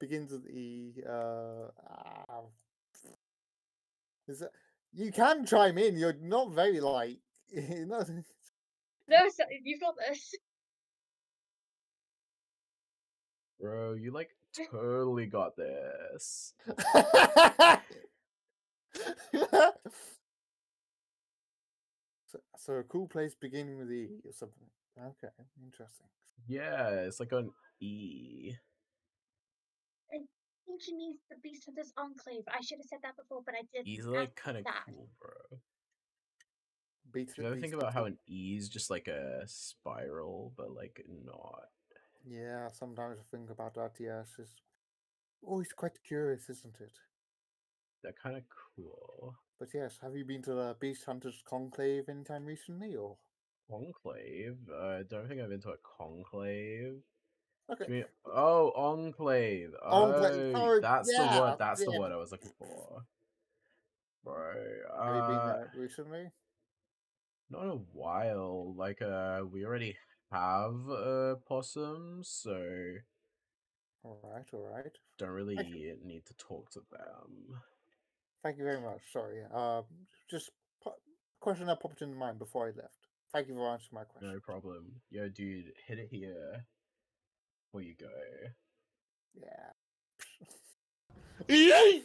begins with E. Uh, ah, is it, you can chime in. You're not very like. you're not- No, so you've got this. Bro, you like totally got this. so, so a cool place beginning with E or something. Okay, interesting. Yeah, it's like an E. I think he means the Beast of this Enclave. I should have said that before, but I did. E's like kind of cool, bro. Beat Do you ever think about how an E is just like a spiral, but like not? Yeah, sometimes I think about that. Yes, it's always quite curious, isn't it? They're kind of cool. But yes, have you been to the Beast Hunters Conclave anytime recently, or? Conclave? Uh, I don't think I've been to a conclave. Okay. mean, oh, enclave. Enclave, Oh, sorry, that's the word. That's the word I was looking for. Bro, Have you been uh, there recently? not in a while. Like, uh, we already have a possum, so All right, all right. don't really need to talk to them. Thank you very much. Sorry. Um, just po- question that popped into mind before I left. Thank you for answering my question. No problem. Yo, dude, hit it here. Before you go. Yeah.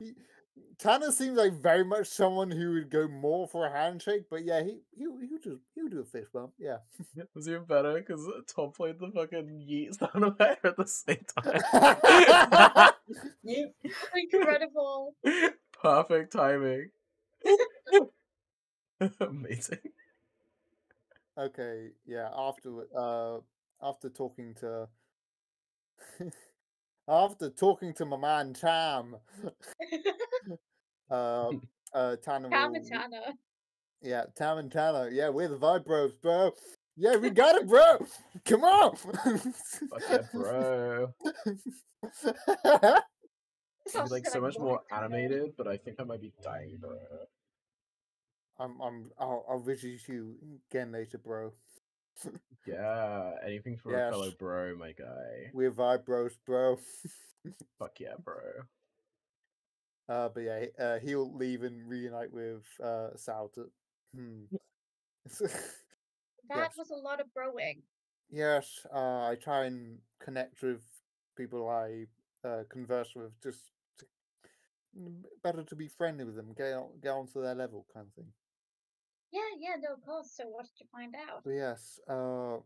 Tanner seems like very much someone who would go more for a handshake, but yeah, he he he would do he would do a fist bump. Yeah. It was even better because Tom played the fucking yeet sound effect at the same time. Incredible. Perfect timing. Amazing. okay. Yeah. After uh after talking to after talking to my man Tam, uh, uh Tanner. will- Kamatana. Yeah, Tam and Tanner. Yeah, we're the Vibe Bros, bro. Yeah, we got it, bro. Come on. Fuck yeah, bro. Like so much more animated, but I think I might be dying, bro. I'm, I'm, I'll, I'll visit you again later, bro. Yeah, anything for a fellow bro, my guy. We're Vibe Bros, bro. Fuck yeah, bro. Uh, but yeah, uh, he'll leave and reunite with uh Sal. To, hmm. That Yes. was a lot of broing. yes, uh, I try and connect with people I uh, converse with. Just to, mm, better to be friendly with them, get on, get onto their level, kind of thing. Yeah, yeah, no, of course. So what did you find out? Yes, uh,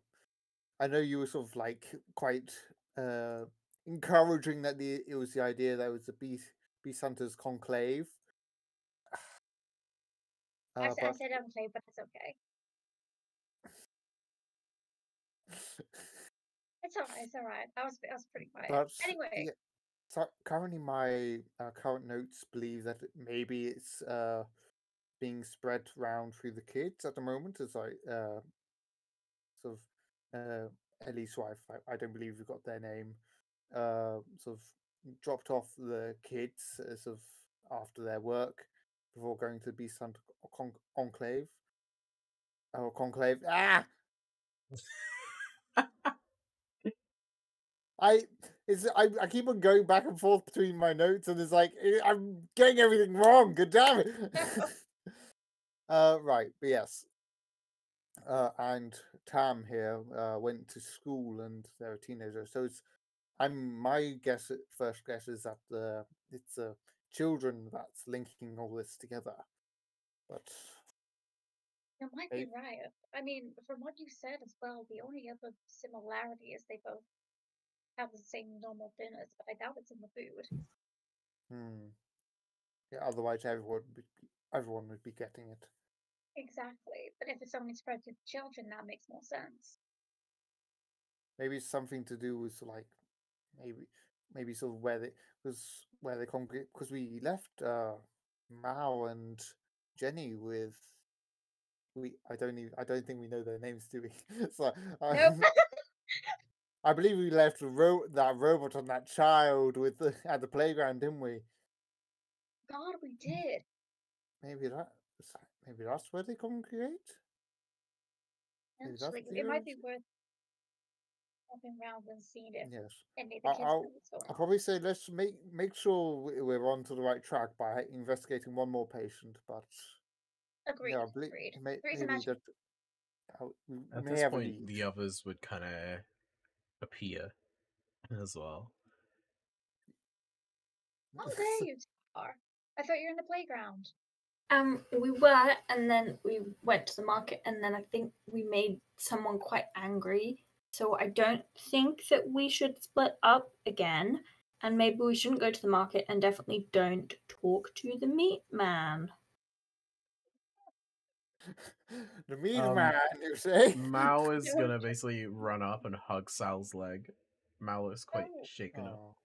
I know you were sort of like quite uh, encouraging that the it was the idea that it was the Beast Beast Hunters Conclave. I, Uh, I but said enclave, but it's okay. It's alright, it's alright. I was I was pretty quiet. but Anyway, yeah, so currently my uh, current notes believe that maybe it's uh, being spread around through the kids at the moment. As I uh, sort of uh, Ellie's wife, I, I don't believe we got their name. Uh, sort of dropped off the kids uh, sort of after their work before going to the Beast Hunt con- Enclave. Oh, Conclave. Ah! I it's I, I keep on going back and forth between my notes and it's like eh, I'm getting everything wrong. Good damn it. uh right, but yes. Uh and Tam here uh went to school and they're a teenager. So it's I'm my guess first guess is that the it's uh children that's linking all this together. But you might be right. I mean, from what you said as well, the only other similarity is they both have the same normal dinners, but I doubt it's in the food. hmm. Yeah, otherwise everyone would be everyone would be getting it. Exactly. But if it's only spread to children, that makes more sense. maybe it's something to do with like maybe maybe sort of where they was where they congregate because we left uh Mau and Jenny with we I don't even I don't think we know their names do we so Nope. um, I believe we left ro- that robot and that child with the, at the playground didn't we God, we did. Maybe that maybe that's where they congregate. Maybe that's Actually, the it might be worth popping around and seeing if Yes. any of the I- kids I'll- know I'll probably say let's make make sure we- we're on to the right track by investigating one more patient, but Agreed. yeah, I believe agreed. may, Agreed to maybe magic. that uh, we At may this have a point, lead. the others would kind of appear as well. Oh, there you, are. I thought you were in the playground. Um, we were, and then we went to the market, and then I think we made someone quite angry. So I don't think that we should split up again, and maybe we shouldn't go to the market, and definitely don't talk to the meat man. the meat Um, man, you say? Mau is gonna basically run up and hug Sal's leg. Mau is quite Oh. shaken up. Oh,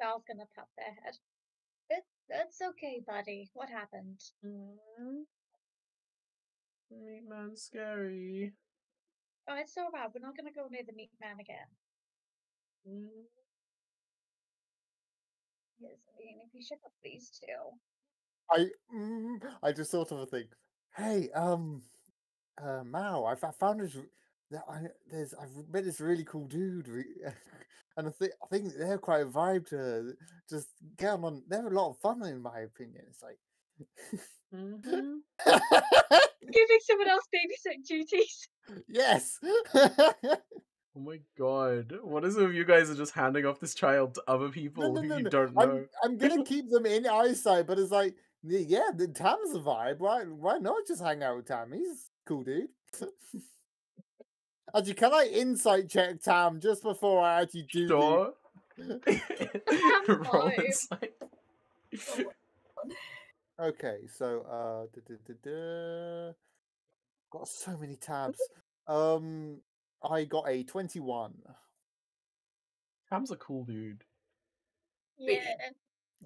Sal's gonna pat their head. It's okay, buddy. What happened? Mm. Meat man scary. Oh, it's alright. We're not gonna go near the meat man again. Mm. Yes, I mean, if you shut up these two. I mm, I just thought of a thing. Hey, um, uh, Mau, I, I found this. I, there's I've met this really cool dude, and I think I think they're quite a vibe to just get 'em on. They're a lot of fun, in my opinion. It's like. Mhm. Giving someone else babysitting duties. yes. Oh my god. What is it if you guys are just handing off this child to other people no, who no, you no. don't know? I'm I'm gonna keep them in eyesight, but it's like, yeah, the Tam's a vibe. Why why not just hang out with Tam? He's a cool dude. Actually, can I insight check Tam just before I actually do the Sure. Roll insight. Okay, so uh, duh, duh, duh, duh. got so many tabs. Um, I got a twenty-one. Tam's a cool dude. Yeah.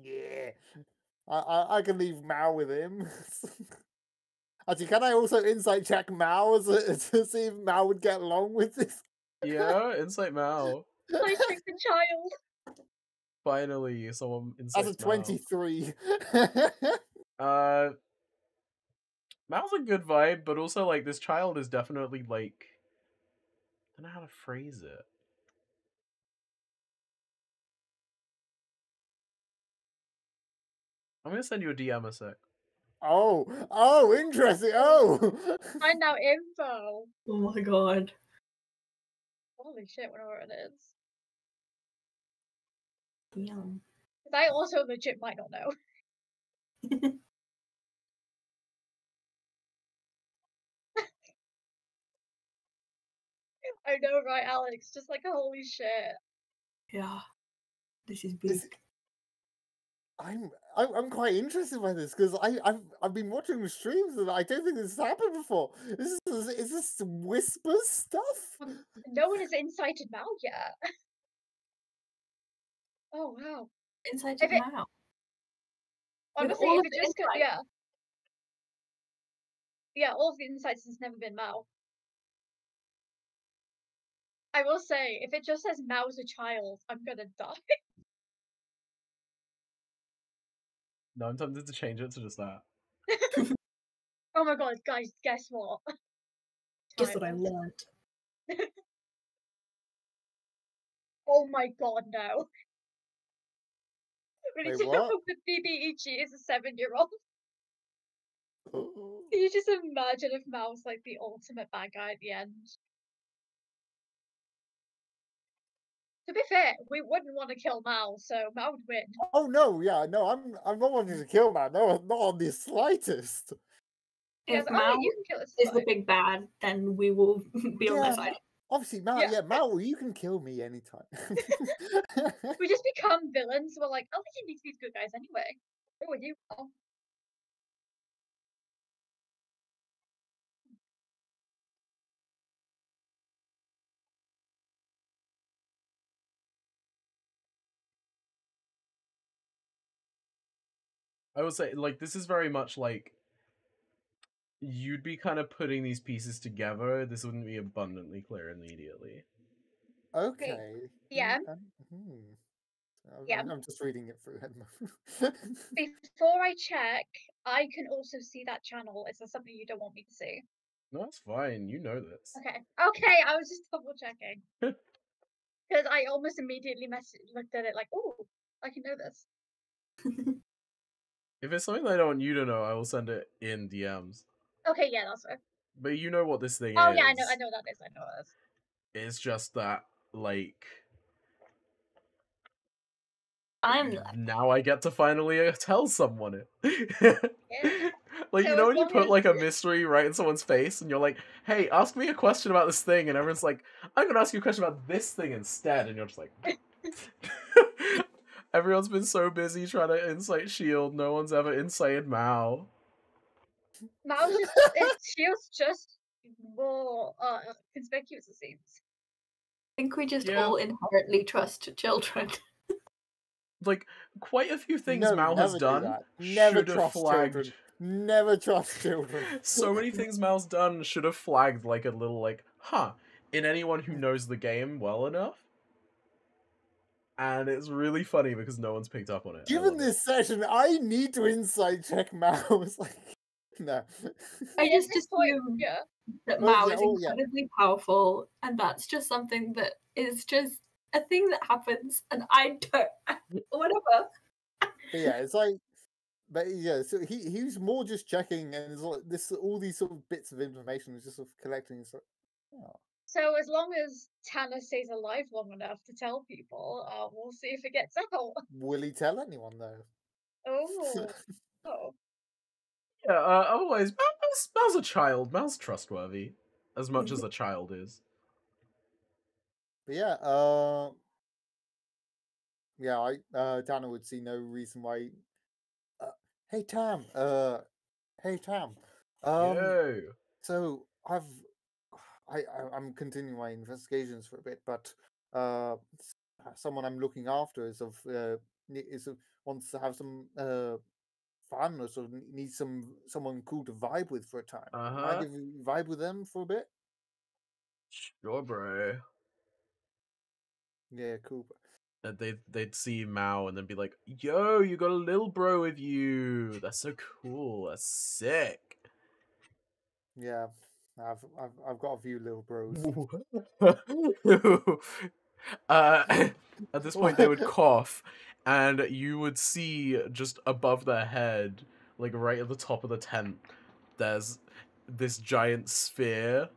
Yeah, I I, I can leave Mau with him. Actually, can I also insight check Mau as a, to see if Mau would get along with this? Yeah, insight Mau. I tricked the child. Finally, someone As insights a twenty-three. Uh, Mao's a good vibe, but also like this child is definitely like, I don't know how to phrase it. I'm gonna send you a DM a sec. Oh, oh, interesting. Oh, Find out info. Oh my god. Holy shit, whatever it is. Yum. 'Cause I also legit might not know. I know, right, Alex? Just like, holy shit. Yeah. This is big. This- I'm I'm I'm quite interested by this because I I've I've been watching the streams and I don't think this has happened before. This is is this whispers stuff? Um, No one has insighted Mal yet. Oh, wow. Inside if your it- mouth. Honestly, if it just, go- yeah. Yeah, all of the insights has never been Mal. I will say, if it just says Mal's a child, I'm gonna die. No, I'm tempted to change it to just that. Oh my god, guys, guess what? Guess what I Child. learned? Oh my god, no. We need Wait, to know what? that BBEG is a seven year old. Can you just imagine if Mal's like the ultimate bad guy at the end? To be fair, we wouldn't want to kill Mal, so Mal would win. Oh no, yeah, no, I'm I'm not wanting to kill Mal. No, not on the slightest. Yes, If oh, yeah, Mal you can kill is the big bad, then we will be on Yeah. their side. Obviously, Mal, Yeah. yeah, Mal, you can kill me anytime. We just become villains. We're like, oh, we can be these good guys anyway. Who would you? Mal? I would say like this is very much like you'd be kind of putting these pieces together. This wouldn't be abundantly clear immediately. okay. Yeah. mm, um, hmm. I'm- Yeah. I'm just reading it through. at. Before I check, I can also see that channel. Is there something you don't want me to see? No, that's fine. You know this. Okay. Okay, I was just double checking. Because I almost immediately messaged, looked at it like, oh, I can know this. If it's something that I don't want you to know, I will send it in DMs. Okay, yeah, that's fair. But you know what this thing Oh is. Oh yeah, I know, I know that is, I know that is. It's just that, like, I'm now I get to finally uh, tell someone it. Yeah. like So you know when you put like a mystery right in someone's face, and you're like, "Hey, ask me a question about this thing," and everyone's like, "I'm gonna ask you a question about this thing instead," and you're just like. Everyone's been so busy trying to insight Shield, no one's ever insighted Mau. Mouse just, it feels just more uh, conspicuous, it seems. I think we just Yeah. all inherently trust children. Like quite a few things No, Mau has never do done that. Never should have trust flagged. children. Never trust children. so many things Mal's done should have flagged like a little like, huh, in anyone who knows the game well enough. And it's really funny because no one's picked up on it. Given love it. this session, I need to insight check mouse. Like, no. I At just point, assume yeah. that Oh, Mau yeah, is oh, yeah. incredibly powerful, and that's just something that is just a thing that happens, and I don't. Whatever. But yeah, it's like, but yeah, so he he was more just checking, and it's like this all these sort of bits of information was just sort of collecting. So, oh. So as long as Tanner stays alive long enough to tell people, uh, we'll see if it gets out. will he tell anyone though? Oh, oh. Yeah, uh, otherwise, Mal- Mal's, Mal's a child. Mal's trustworthy. As much as a child is. But yeah, uh, yeah, I uh, Dana would see no reason why. Uh, hey Tam, uh, hey Tam, um, Yo. so I've I, I I'm continuing my investigations for a bit, but uh, uh, someone I'm looking after is of uh is of, wants to have some uh fun or sort of needs some someone cool to vibe with for a time. Uh-huh. If you vibe with them for a bit? Sure, bro. Yeah, cool. That they they'd see Mau and then be like, "Yo, you got a little bro with you. That's so cool. That's sick." Yeah, I've I've I've got a few little bros. uh, at this point, they would cough, and you would see just above their head, like right at the top of the tent, there's this giant sphere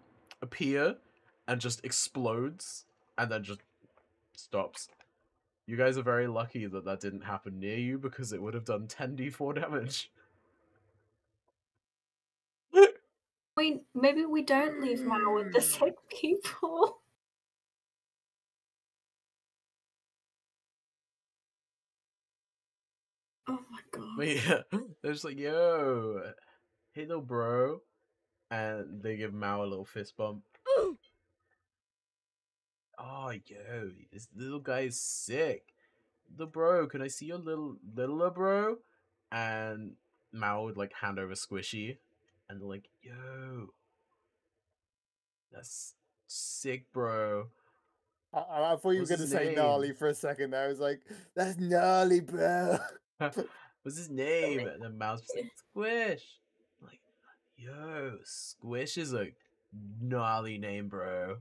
appear and just explodes, and then just stops. You guys are very lucky that that didn't happen near you because it would have done 10d4 damage. Mean, maybe we don't leave Mau with the hmm. sick people. Oh my god. But yeah, they're just like, yo, hey little bro. And they give Mau a little fist bump. oh, yo, this little guy is sick. The bro, can I see your little littler bro? And Mau would like hand over Squishy. And they're like, yo, that's sick, bro. I, I thought you were gonna say name? gnarly for a second. I was like, "That's gnarly, bro." What's his name? And then Mau's just like, Squish. I'm like, yo, Squish is a gnarly name, bro.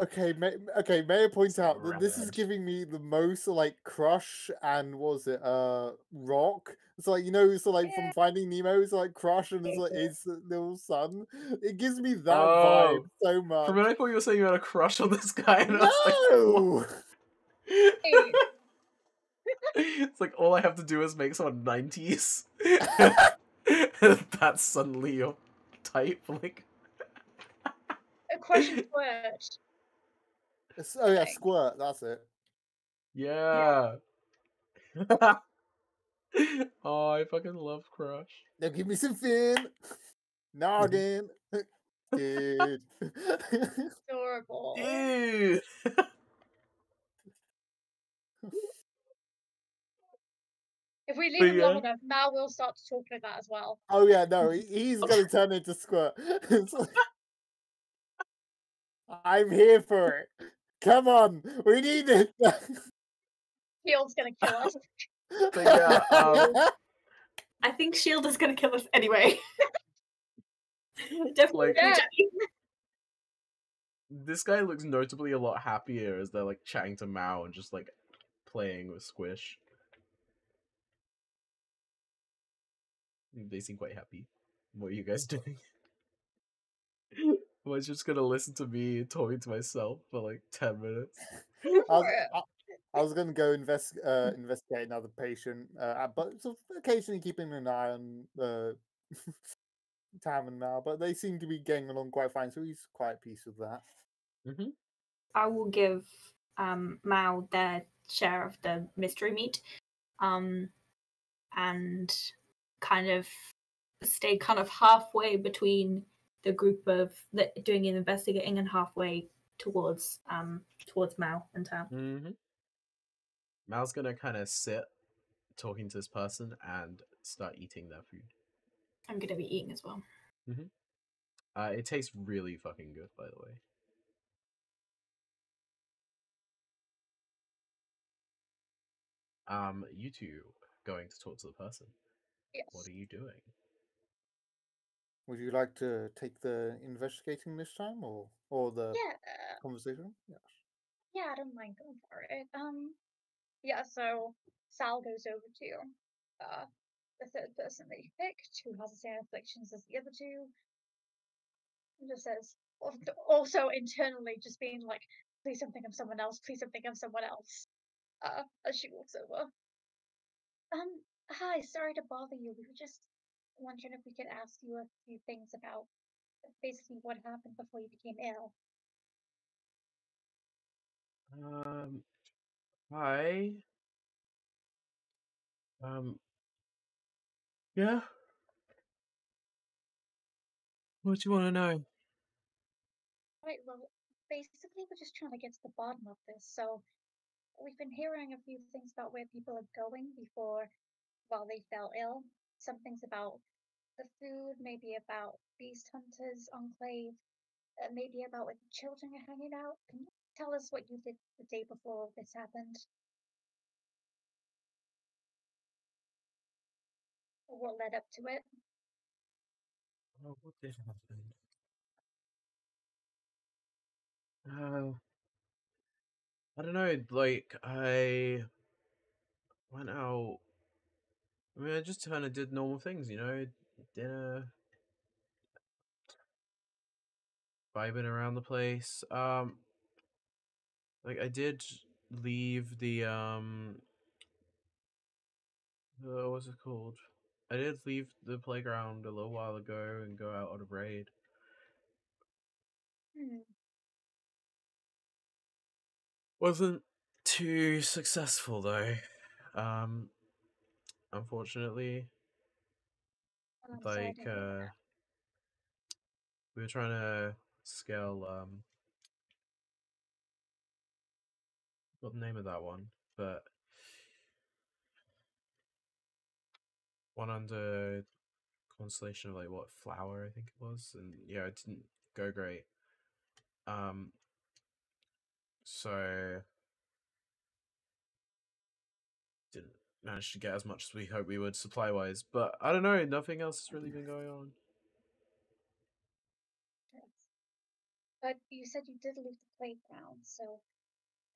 Okay, may, okay. May I point out that this is giving me the most like crush and what was it uh rock? It's like you know, so like from Finding Nemo, it's like crush and it's like his little son. It gives me that Oh, vibe so much. For a minute, I thought you were saying you had a crush on this guy, and I was like. Hey, it's like all I have to do is make someone nineties. That's suddenly your type. Like, a question word. It's- oh yeah, Thing. squirt. That's it. yeah. oh, I fucking love Crush. Now give me some fin. Noggin. Dude. Adorable. Dude. If we But leave him long yeah. enough, Mal will start to talk like that as well. oh yeah, no, he, he's gonna turn into squirt. I'm here for it. Come on, we need it. Shield's gonna kill us. So yeah, um, I think Shield is gonna kill us anyway. Definitely Like- Yeah. This guy looks notably a lot happier as they're like chatting to Mau and just like playing with Squish. They seem quite happy. What are you guys doing? Am I just gonna listen to me talking to myself for like ten minutes? I was, I, I was going to go invest, uh, investigate another patient, uh, but sort of occasionally keeping an eye on uh, Tam and Mal. But they seem to be getting along quite fine, so he's quite at peace with that. Mm-hmm. I will give um, Mau their share of the mystery meat, um, and kind of stay kind of halfway between the group of that doing an investigating and halfway towards um towards Mau and Tam. Mm-hmm. Mau's gonna kind of sit, talking to this person, and start eating their food. I'm gonna be eating as well. Uh, it tastes really fucking good, by the way. Um, you two going to talk to the person. Yes. What are you doing? Would you like to take the investigating this time, or or the Yeah, uh, conversation? Yes. yeah, I don't mind going for it. Um, yeah, so Sal goes over to uh the third person that you picked, who has the same afflictions as the other two, and just says, al- also internally just being like, please don't think I'm someone else, please don't think I'm someone else. Uh, as she walks over. Um, hi, sorry to bother you. We were just wondering if we could ask you a few things about basically what happened before you became ill. Um, hi. Um, yeah. What do you want to know? Right, well, basically, we're just trying to get to the bottom of this. So, we've been hearing a few things about where people are going before, while they fell ill. Some things about the food, maybe about beast hunters, enclave, uh, maybe about where the children are hanging out. Can you tell us what you did the day before this happened? Or what led up to it? Oh, what did happen? Uh, I don't know. Like I went out. I mean, I just kind of did normal things, you know, dinner, vibing around the place. Um, like I did leave the um. Uh, what's it called? I did leave the playground a little while ago and go out on a raid. Hmm. Wasn't too successful though. Um, unfortunately, I'm like uh, we were trying to scale um, what the name of that one, but one under constellation of like what flower I think it was, and yeah, it didn't go great. Um, so didn't to get as much as we hoped we would supply wise, but I don't know, nothing else has really been going on. But you said you did leave the playground, so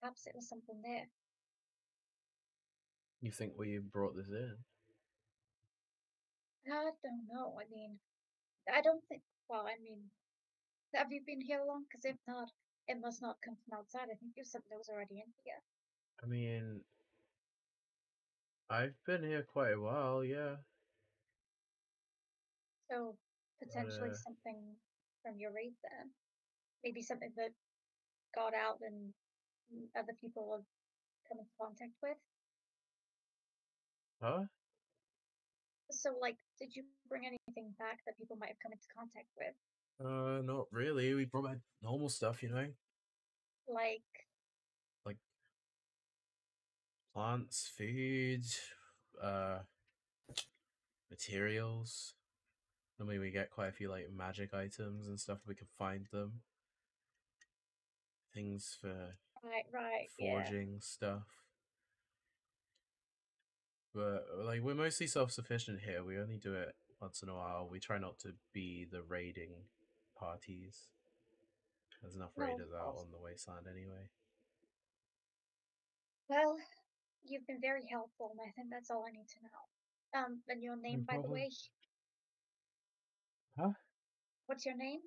perhaps it was something there. You think we brought this in? I don't know. I mean, I don't think. Well, I mean, have you been here long? Because if not, it must not come from outside. I think it was something that was already in here. I mean, I've been here quite a while, yeah. So potentially uh, something from your raid then. Maybe something that got out and mm, other people have come into contact with. Huh? So, like, did you bring anything back that people might have come into contact with? Uh, not really. We brought back normal stuff, you know, Like, plants, food, uh, materials. Normally, we get quite a few like magic items and stuff. We can find them. Things for right, right, yeah. forging stuff. But like we're mostly self-sufficient here. We only do it once in a while. We try not to be the raiding parties. There's enough No, raiders out on the wasteland anyway. Well, you've been very helpful, and I think that's all I need to know. Um, and your name, by the problem. way? Huh? What's your name?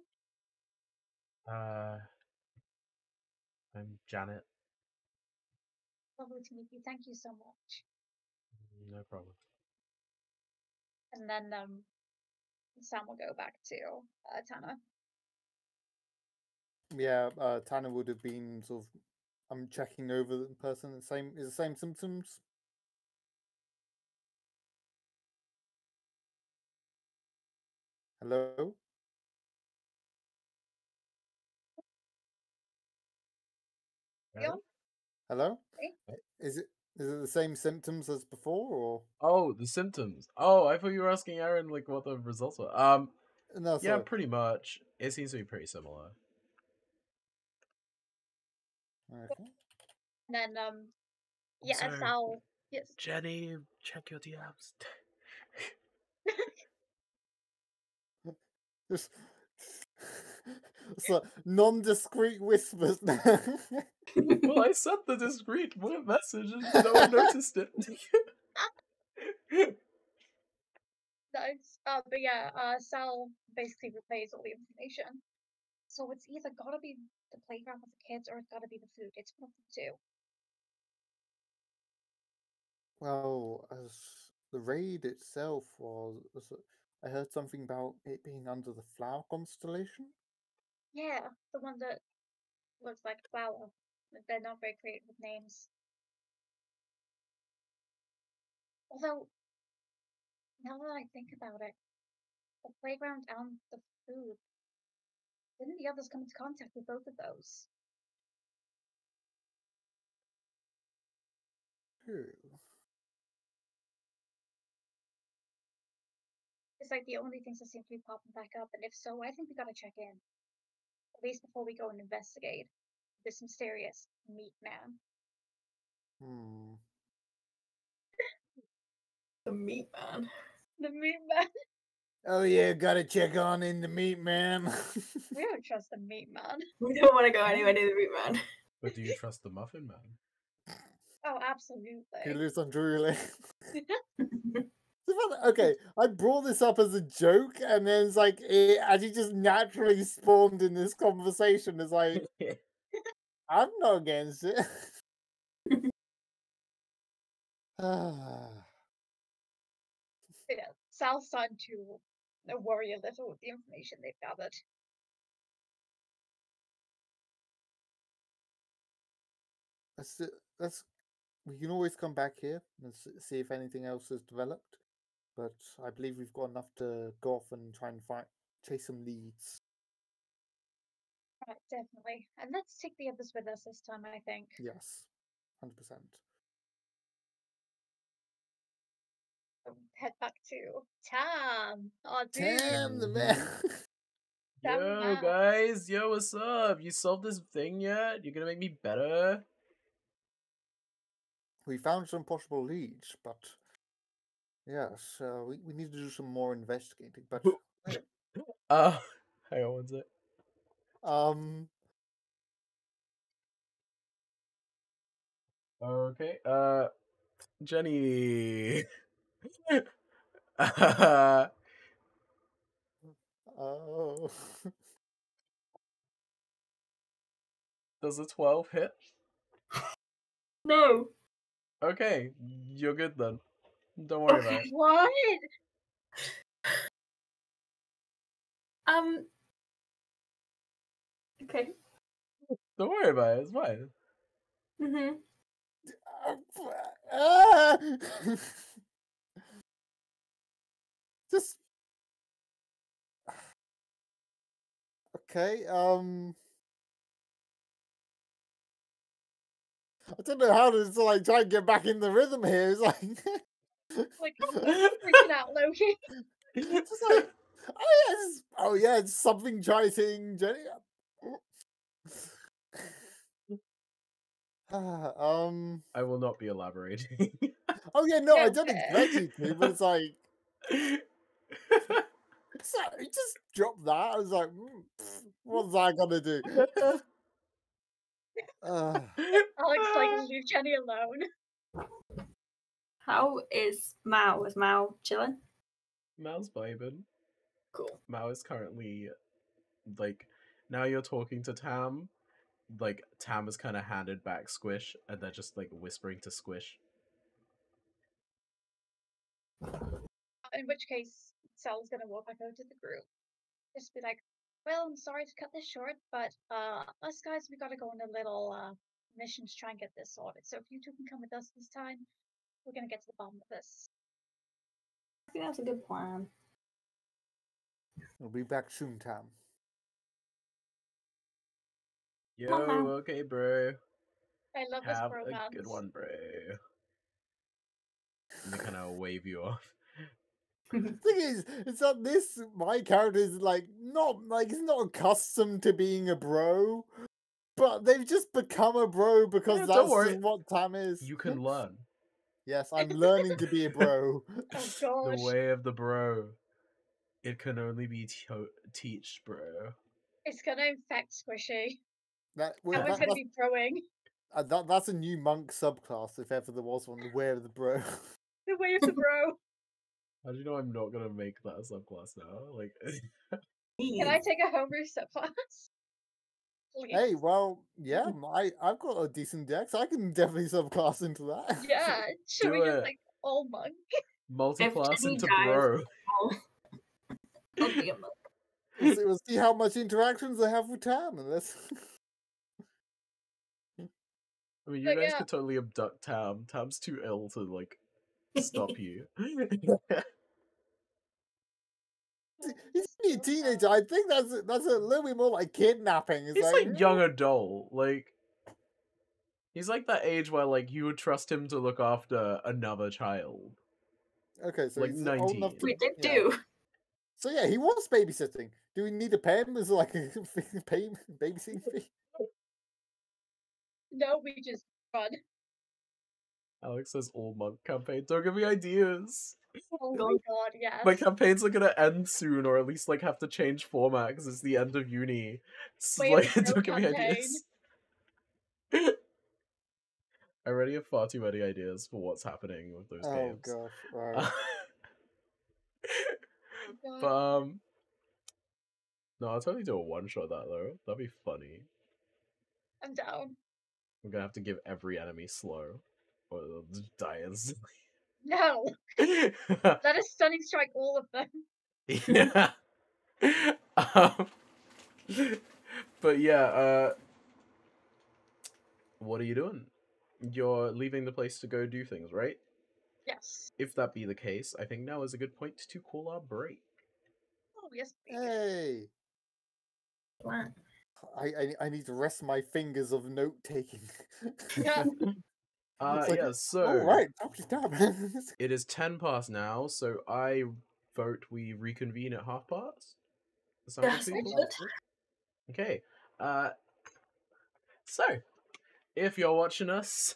Uh, I'm Janet. Lovely to meet you. Thank you so much. No problem. And then um, Sam will go back to uh, Tanner. Yeah, uh, Tanner would have been sort of. I'm checking over the person. The same is the same symptoms. Hello. Yeah. Hello. Uh, Is it is it the same symptoms as before, or Oh, the symptoms. Oh, I thought you were asking Erin like what the results were. Um, no? yeah, sorry. pretty much. It seems to be pretty similar. Okay. And then um, yeah, Also, Sal. Yes. Jenny, check your DMs. Just so non-discreet whispers well, I sent the discreet mo- message and no one noticed it. Nice. Uh, but yeah, uh, Sal basically replays all the information. So it's either gotta be the playground with the kids or it's gotta be the food. It's one of the two. well, as the raid itself was, was uh, I heard something about it being under the flower constellation. Yeah, the one that looks like a flower. They're not very creative with names. Although, now that I think about it, the playground and the food, didn't the others come into contact with both of those? True. It's like the only things that seem to be popping back up, and if so, I think we gotta check in. At least before we go and investigate this mysterious meat man. Hmm. The meat man. The meat man. oh yeah, gotta check on in the meat man. we don't trust the meat man. We don't want to go anywhere near the meat man. But do you trust the muffin man? Oh, absolutely. He lives on Drury Lane. okay, I brought this up as a joke, and then it's like, it actually just naturally spawned in this conversation. It's like, I'm not against it. yeah, South Sun too no worry a little with the information they've gathered. That's that's we can always come back here and see if anything else has developed. But I believe we've got enough to go off and try and find chase some leads. Right, definitely. And let's take the others with us this time, I think. Yes, hundred percent. Head back to Tam. Oh, dude. Damn the man. Damn Yo, man. guys, yo, what's up? You solved this thing yet? You're gonna make me better? we found some possible leads, but yes, uh, we, we need to do some more investigating. But Uh, hang on one sec. um, Okay, uh, Jenny. uh, oh, does a 12 hit? No. Okay, you're good then. Don't worry about it. What? Um. Okay. Don't worry about it, it's fine. Mhm. just okay. Um, I don't know how to like try and get back in the rhythm here. It's like. Like, freaking out, Loki. It's just like, oh yeah, it's, oh yeah, it's something trying Jenny. um. I will not be elaborating. Oh yeah, no, I don't expect you to, but it's like, it's he just dropped that. I was like, mm, pff, what's that gonna do? Uh, Alex like leave Jenny alone. How is Mau? Is Mau chilling? Mal's vibing. Cool. Mau is currently like now you're talking to Tam. Like Tam has kind of handed back Squish, and they're just like whispering to Squish. In which case, Sal's gonna walk back over to the group. Just be like, well, I'm sorry to cut this short, but uh us guys we gotta go on a little uh mission to try and get this sorted. So if you two can come with us this time, we're gonna get to the bottom of this. I think that's a good plan. we'll be back soon, Tam. Yo, Mau. okay, bro. I love this Have a good one, bro. And they kind of wave you off. thing is, it's that this my character is like not like he's not accustomed to being a bro, but they've just become a bro because Yeah, that's just what Tam is. You can learn Yes, I'm learning to be a bro. Oh the way of the bro. It can only be to- teached, bro. It's gonna infect Squishy. That, well, Everyone's that, gonna be throwing. uh, that, that's a new monk subclass if ever there was one. The way of the bro. The way of the bro. How do you know I'm not gonna make that a subclass now? Like, Can I take a homebrew subclass? Please. hey, well, yeah, I I've got a decent dex. I can definitely subclass into that. Yeah, should we Do just like all monk? multi-class into dies- bro. Oh. I'll be a monk. we'll, see, we'll see how much interactions I have with Tam, and let's. I mean, you But guys yeah. could totally abduct Tam. Tam's too ill to like stop you. He's only a teenager. I think that's a- that's a little bit more like kidnapping. It's he's like, like young adult. Like he's like that age where like you would trust him to look after another child. Okay, so like he's old enough 19. to. We did yeah. do. So yeah, he wants babysitting. Do we need to pay him as like a pay babysitting fee? No, we just run. Alex says all monk campaign. Don't give me ideas. Oh my God. god, yes. My campaigns are gonna end soon, or at least like have to change format because it's the end of uni. It's Wait, like don't give me ideas. I already have far too many ideas for what's happening with those Oh games. gosh, right. Oh, God. but um, no, I'll totally do a one shot that though. That'd be funny. I'm down. I'm gonna have to give every enemy slow, or they'll just die instantly. No, let us stunning strike all of them. yeah. um, but yeah, uh, what are you doing? You're leaving the place to go do things, right? Yes. If that be the case, I think now is a good point to call our break. Oh yes. please. Hey, Plan. I, I I need to rest my fingers of note taking. Yeah. Uh, It's like, yeah, so All right, Dr. Stab. it is 10 past now, so I vote we reconvene at half past. Does that good I to you? would. Okay. Uh, so, if you're watching us,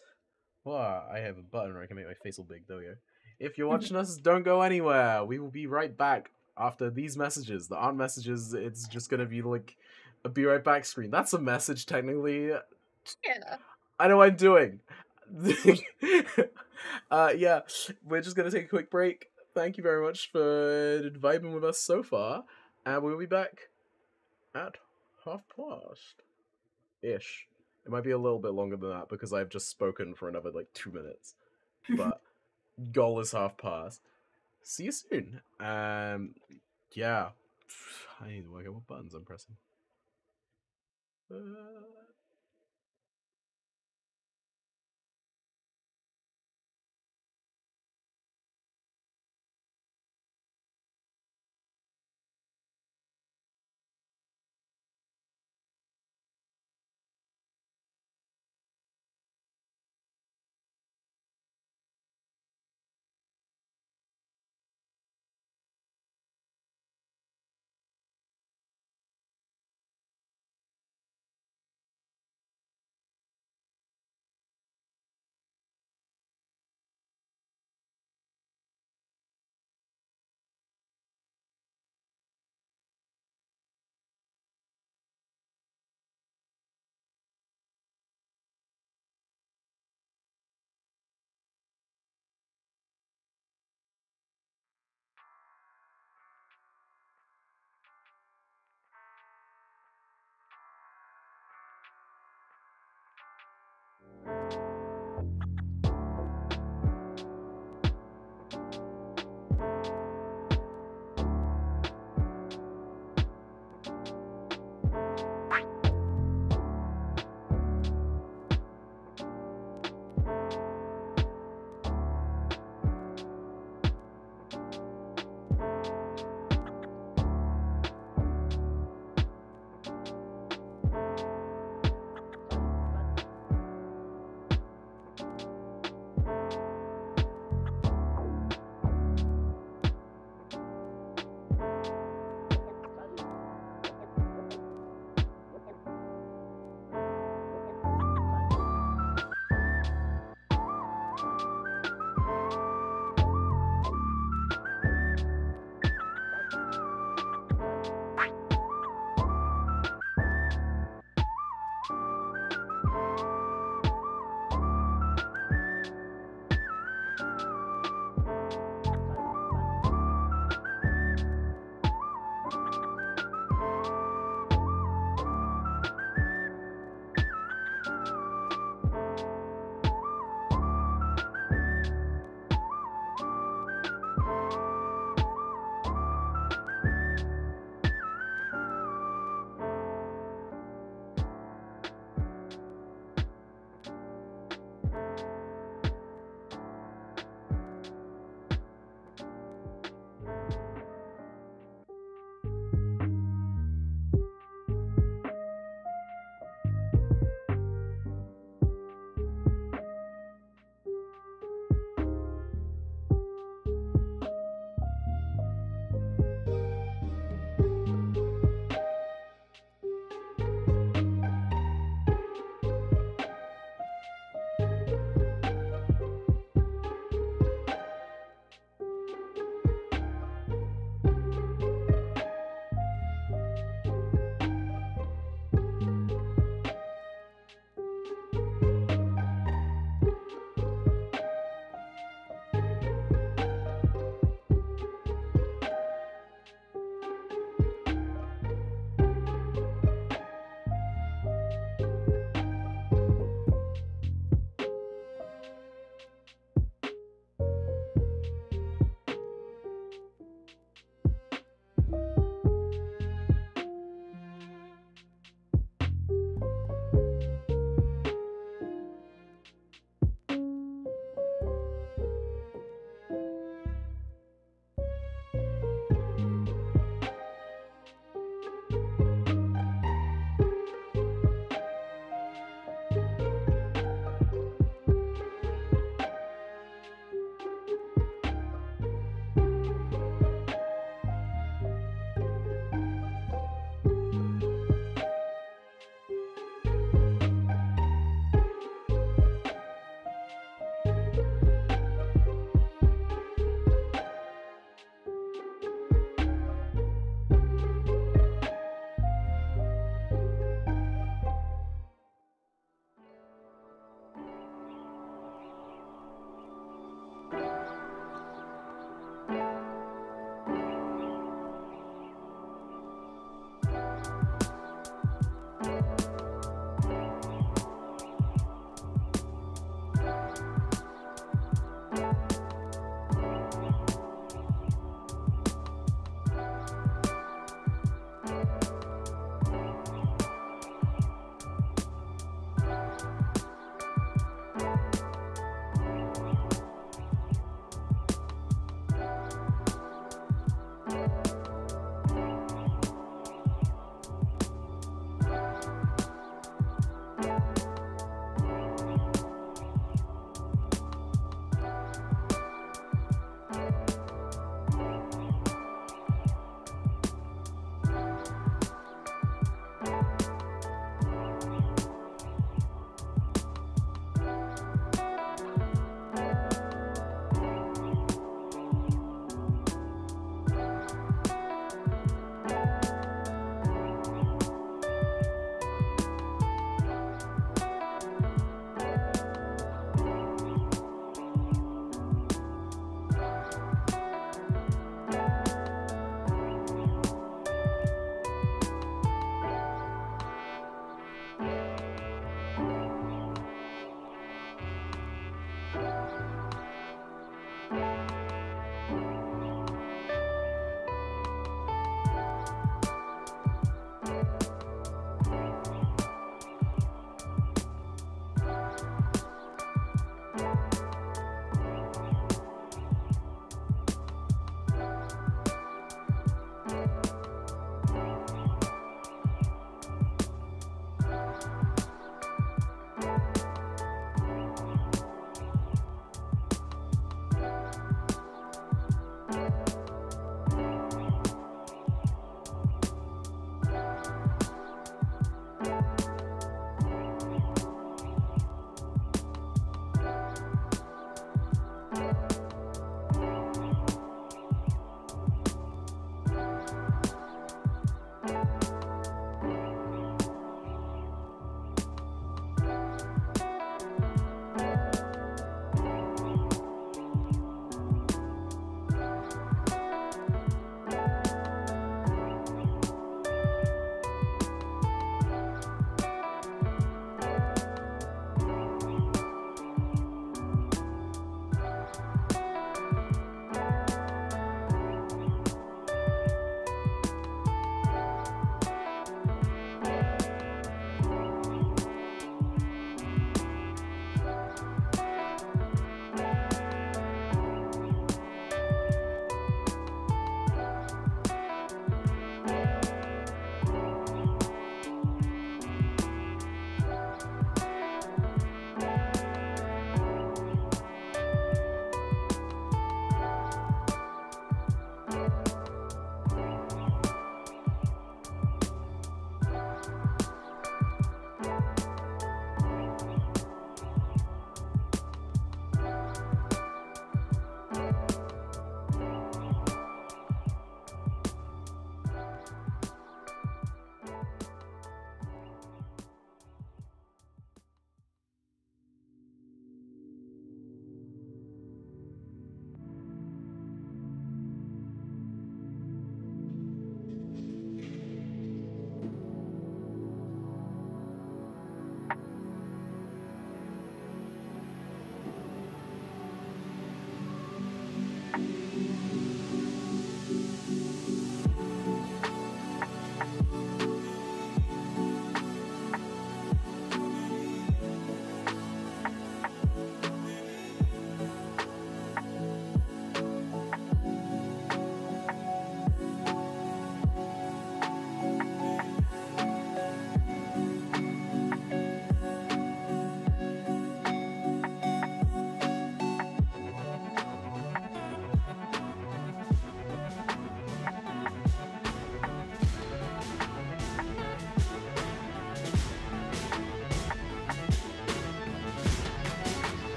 well, I have a button where I can make my face all big. There we go. If you're watching us, don't go anywhere. We will be right back after these messages. The aren't messages. It's just gonna be like a be right back screen. That's a message technically. Yeah. I know what I'm doing. uh, yeah, we're just gonna take a quick break. Thank you very much for vibing with us so far, and we'll be back at half past ish. It might be a little bit longer than that because I've just spoken for another like two minutes, but goal is half past. See you soon. Um, yeah, I need to work out what buttons I'm pressing. Uh...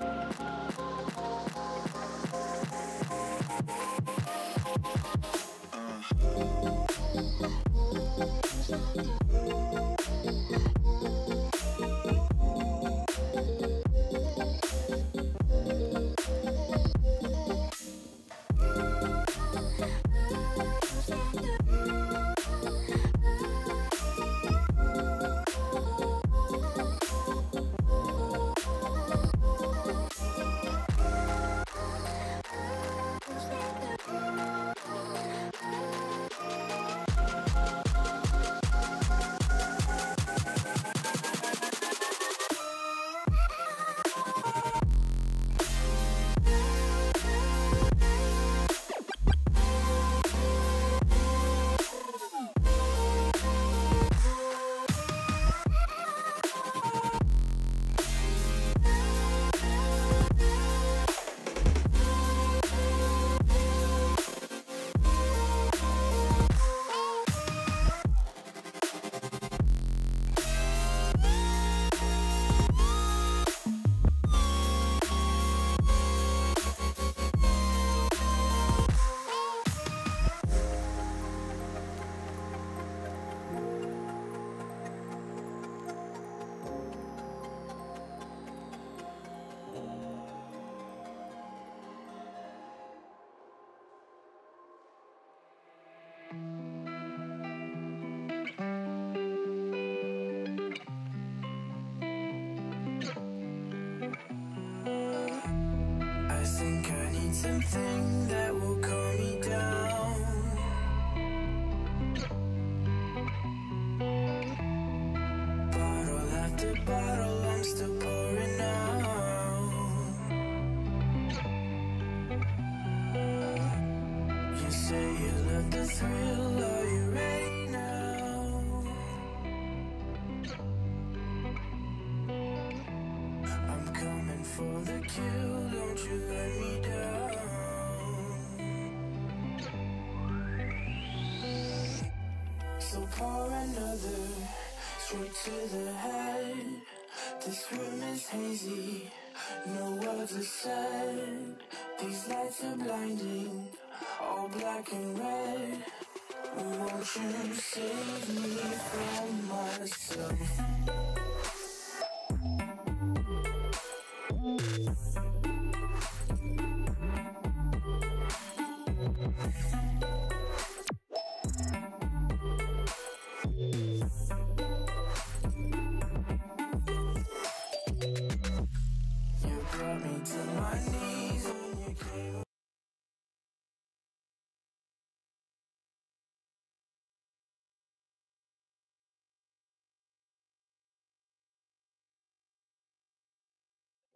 ああ。Pour another straight to the head. This room is hazy,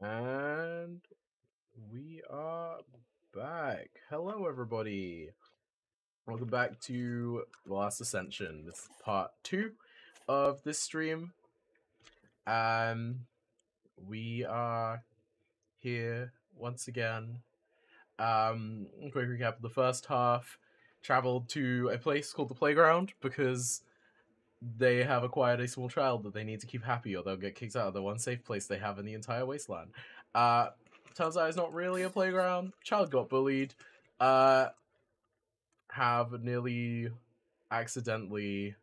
And we are back. Hello, everybody. Welcome back to The Last Ascension. This is part two of this stream. Um, we are here once again. Um, quick recap of the first half. Traveled to a place called the Playground because they have acquired a small child that they need to keep happy or they'll get kicked out of the one safe place they have in the entire wasteland. Uh, turns out it's not really a playground. Child got bullied. Uh, have nearly accidentally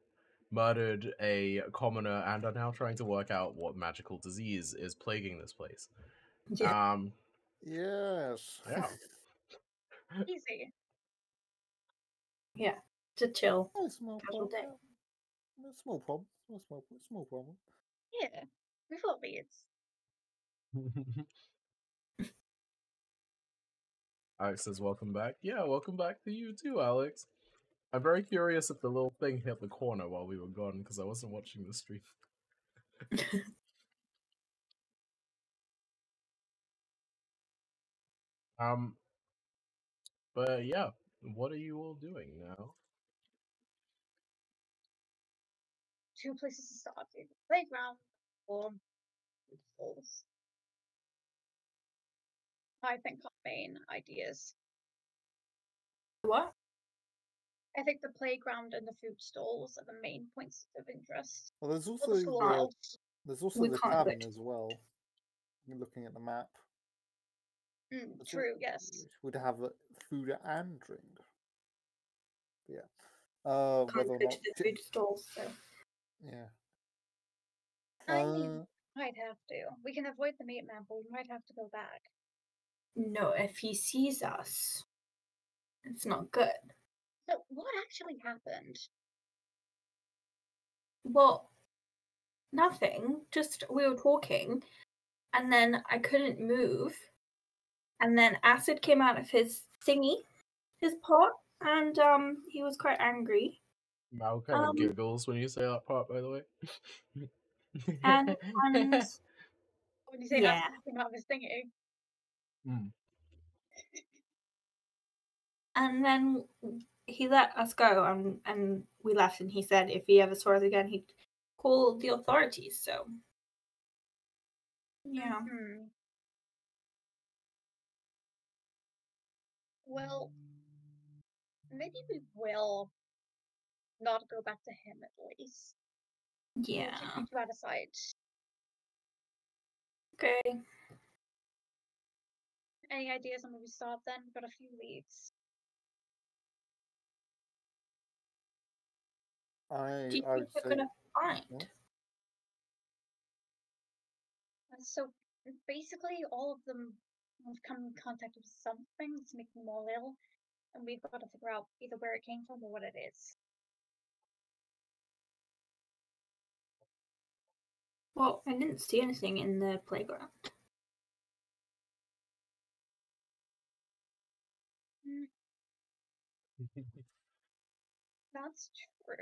murdered a commoner and are now trying to work out what magical disease is plaguing this place. Yeah. Um, Yes. Yeah. Easy. Yeah. to chill. Small Casual day. No small problem. No small, small problem. Yeah. We thought we'ds. Alex says, "Welcome back." Yeah, welcome back to you too, Alex. I'm very curious if the little thing hit the corner while we were gone because I wasn't watching the stream. um, but yeah, what are you all doing now? Two places to start. Either the playground or the falls. I think our main ideas. What? I think the playground and the food stalls are the main points of interest. Well, there's also the the, there's also We the can't tavern as well. You're looking at the map. Mm, But true, it yes. Would have uh, food and drink. But yeah. Uh, Can't whether or not. the food stalls. So Yeah. I mean, Uh, might have to. We can avoid the meat man, but we might have to go back. no, if he sees us, it's not good. So, what actually happened? Well, nothing. Just we were talking, and then I couldn't move, and then acid came out of his thingy, his pot, and um, he was quite angry. Mau kind of Um, giggles when you say that part, by the way. And and When you say Yeah. acid came out of his thingy. Mm. and then he let us go, and and we left, and he said if he ever saw us again, he'd call the authorities. So yeah, Hmm. Well, maybe we will not go back to him at least. We'll keep yeah, you out of sight. okay. Any ideas on where we start then? We've got a few leads. I, Do you I think we're say. gonna find? What? Uh, So basically, all of them have come in contact with something that's making them all ill, and we've got to figure out either where it came from or what it is. Well, I didn't see anything in the playground. Hmm. That's true.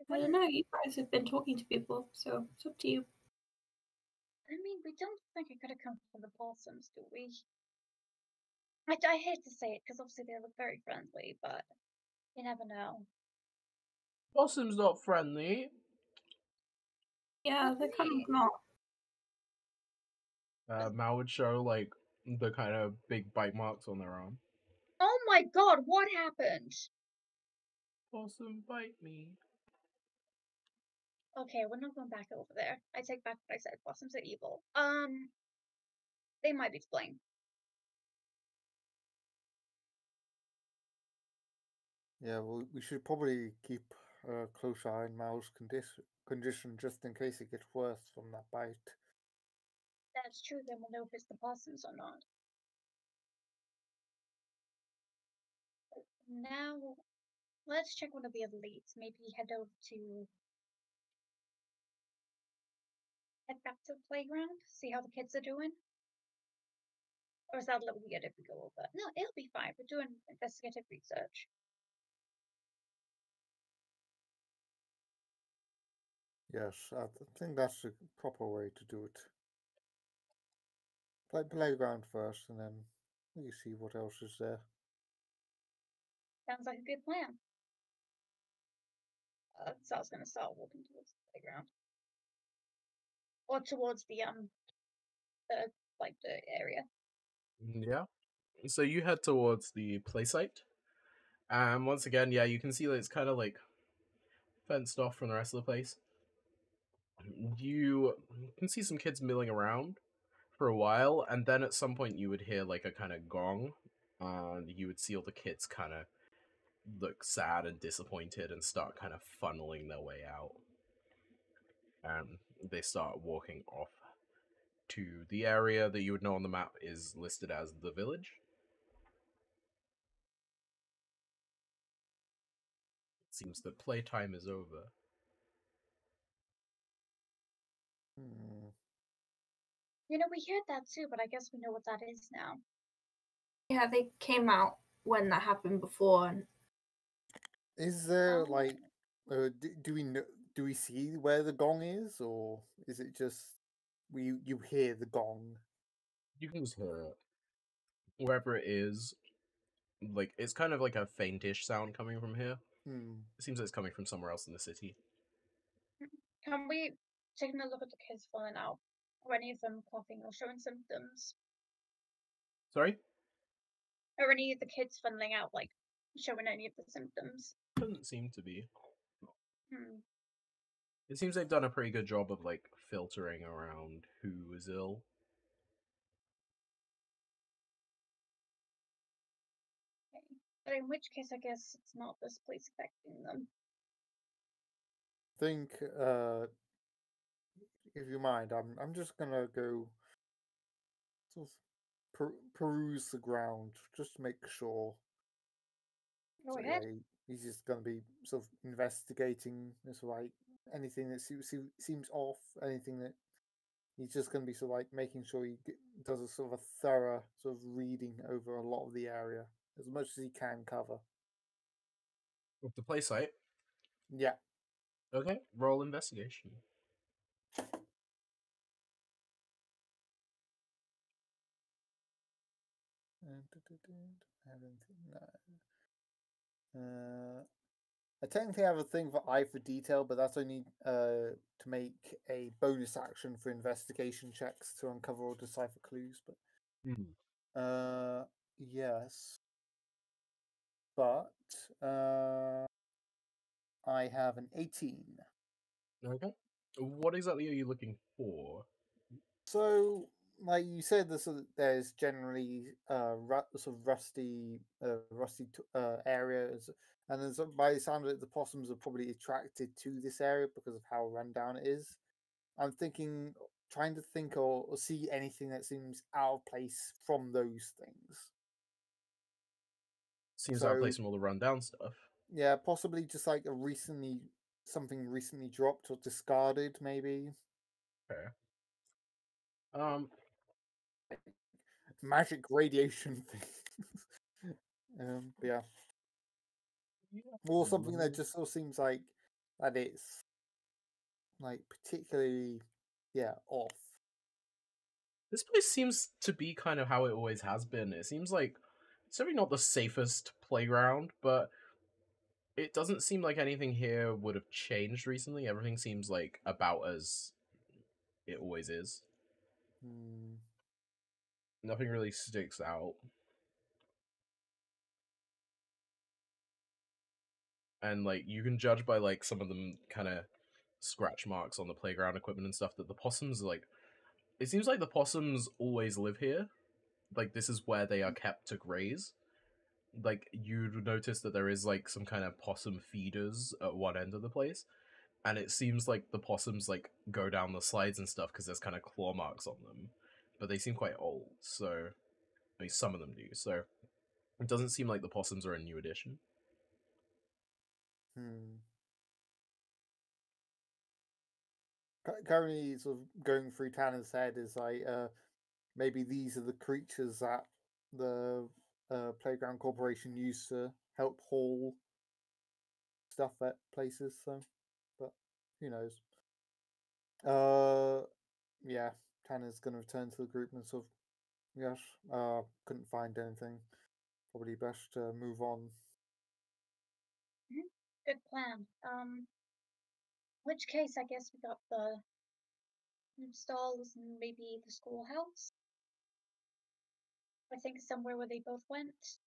I don't wouldn't- know. You guys have been talking to people, so it's up to you. I mean, we don't think it could have come from the possums, do we? I, I hate to say it because obviously they look very friendly, but you never know. Possum's not friendly. Yeah, they're kind of not. Uh, Mau would show like the kind of big bite marks on their arm. Oh my god, what happened? Possum bite me. Okay, we're not going back over there. I take back what I said. Possums are evil. Um, they might be to blame. Yeah, well, we should probably keep a close eye on Mau's condition, condition just in case it gets worse from that bite. That's true. Then we'll know if it's the possums or not. Now, let's check one of the other leads. Maybe head over to head back to the playground, see how the kids are doing. Or is that a little weird if we go over? No, it'll be fine. We're doing investigative research. Yes, I th- think that's the proper way to do it. Play playground first, and then you see what else is there. Sounds like a good plan. Uh, so I was gonna start walking towards the playground. Or towards the um the like the area. Mm, Yeah. So you head towards the play site. And once again, yeah, you can see that it's kind of like fenced off from the rest of the place. You can see some kids milling around for a while, and then at some point you would hear like a kind of gong, and you would see all the kids kind of look sad and disappointed and start kind of funneling their way out. And they start walking off to the area that you would know on the map is listed as the village. It seems that playtime is over. Hmm. You know, we heard that too, but I guess we know what that is now. Yeah, they came out when that happened before, and Is there Oh. like, uh, do, do we know? Do we see where the gong is, or is it just we you hear the gong? You can just hear it. Wherever it is, like, it's kind of like a faintish sound coming from here. Hmm. It seems like it's coming from somewhere else in the city. Can we take a look at the kids falling out? Or any of them coughing or showing symptoms? Sorry? Or any of the kids funneling out, like showing any of the symptoms? Doesn't seem to be. Hmm. It seems they've done a pretty good job of like filtering around who is ill. Okay. But in which case, I guess it's not this place affecting them. I think uh if you mind i'm i'm just gonna go sort of per- peruse the ground just to make sure Go So, ahead. yeah, he's just gonna be sort of investigating this like anything that se- se- seems off anything that he's just gonna be sort of like making sure he g- does a sort of a thorough sort of reading over a lot of the area as much as he can cover With the play site. yeah Okay, roll investigation. I haven't no. Uh, I technically have a thing for eye for detail, but that's only uh, to make a bonus action for investigation checks to uncover or decipher clues. But Hmm. uh, yes, but uh, I have an eighteen. Okay. What exactly are you looking for? So, like you said, there's sort of- there's generally uh ru- sort of rusty, uh, rusty t- uh, areas, and then sort of by the sound of it, the possums are probably attracted to this area because of how rundown it is. I'm thinking, trying to think or, or see anything that seems out of place from those things. Seems out of place So- from all the rundown stuff. Yeah, possibly just like a recently something recently dropped or discarded, maybe Okay. Um, magic radiation thing. um, but yeah. or something that just sort of seems like that it's like particularly yeah off This place seems to be kind of how it always has been. It seems like it's certainly not the safest playground, but it doesn't seem like anything here would have changed recently. Everything seems like about as it always is. Hmm, Nothing really sticks out. And like you can judge by like some of them kind of scratch marks on the playground equipment and stuff that the possums like it seems like the possums always live here. Like this is where they are mm. kept to graze. Like you'd notice that there is like some kind of possum feeders at one end of the place. And it seems like the possums like go down the slides and stuff because there's kind of claw marks on them. But they seem quite old, so I mean some of them do, so it doesn't seem like the possums are a new addition. hmm. Currently sort of going through tanner's head is like uh maybe these are the creatures that the uh, playground corporation used to help haul stuff at places so but who knows uh yeah tanner's gonna return to the group and sort of yes uh couldn't find anything probably best to move on Good plan. Um, which case, I guess we got the stalls and maybe the schoolhouse. I think somewhere where they both went.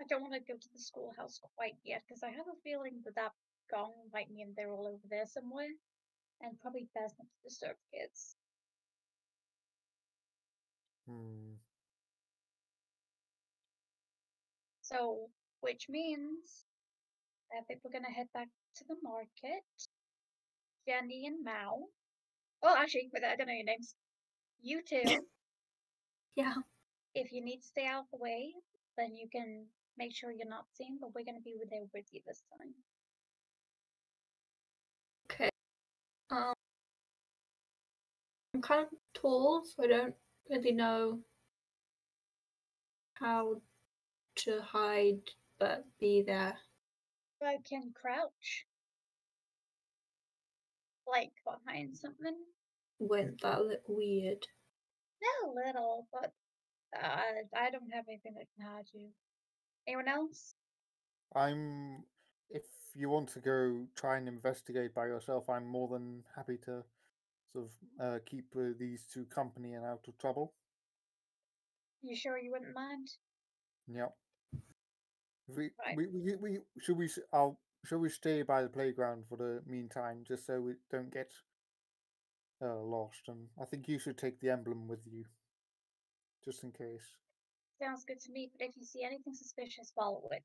I don't want to go to the schoolhouse quite yet because I have a feeling that that gong might mean they're all over there somewhere, and probably best not to disturb kids. hmm. So, which means I think we're gonna head back to the market. Jenny and Mau. Oh, actually, wait, I don't know your names. You two, Yeah. if you need to stay out of the way, then you can make sure you're not seen. But we're gonna be there with you this time. Okay. Um, I'm kind of tall, so I don't really know how to hide but be there. I can crouch, like behind something. Wouldn't that look weird? Not a little, but uh, I don't have anything that can hide you. Anyone else? i'm if you want to go try and investigate by yourself i'm more than happy to sort of uh, keep uh, these two company and out of trouble You sure you wouldn't mind? yep We, Right. we, we, we should we I'll shall we stay by the playground for the meantime, just so we don't get uh, lost? And I think you should take the emblem with you, just in case. Sounds good to me, but if you see anything suspicious, follow it.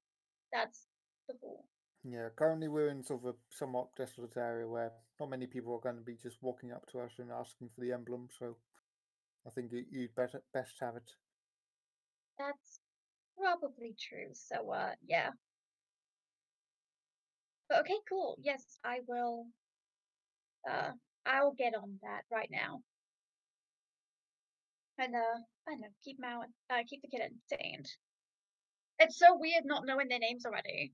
That's the rule. Yeah, currently we're in sort of a somewhat desolate area where not many people are going to be just walking up to us and asking for the emblem. So I think you- you'd better best have it. That's probably true. So, uh, yeah. But okay, cool. Yes, I will. Uh, I'll get on that right now. And uh, I don't know, keep Mau, uh, keep the kid entertained. It's so weird not knowing their names already.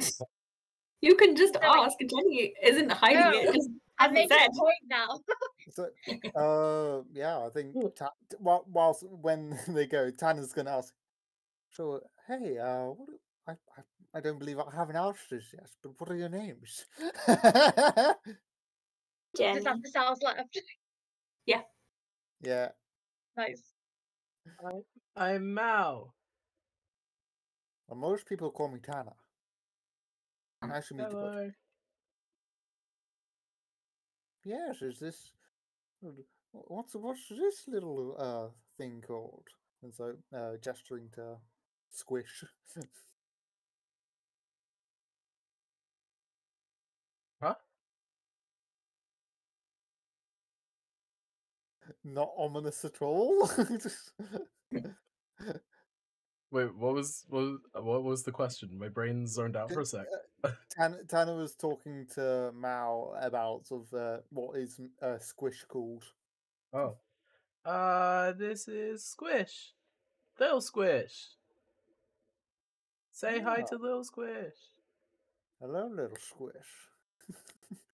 You can just No, wait. ask. Jenny isn't hiding No, it. Just I'm hasn't making said. a point now. So, uh, yeah, I think Ta- t- whil- whilst when they go, Tanner's going to ask. So, hey, uh, what? do- I, I I don't believe I haven't asked this yet, but what are your names? Jenny. Just after Sal's left. yeah, Yeah. nice. I'm Mau. well, most people call me Tanner. Nice to meet you. Hello. Yes, is this wh- what's what's this little uh thing called? And so uh gesturing to squish. Huh? Not ominous at all. Wait, what was what was, uh, what was the question? My brain zoned out for a sec. Tan- Tanner was talking to Mau about sort of uh, what is uh, squish called. Oh. Uh, this is Squish. Little Squish. Say hi Ah. to Little Squish. Hello, little squish.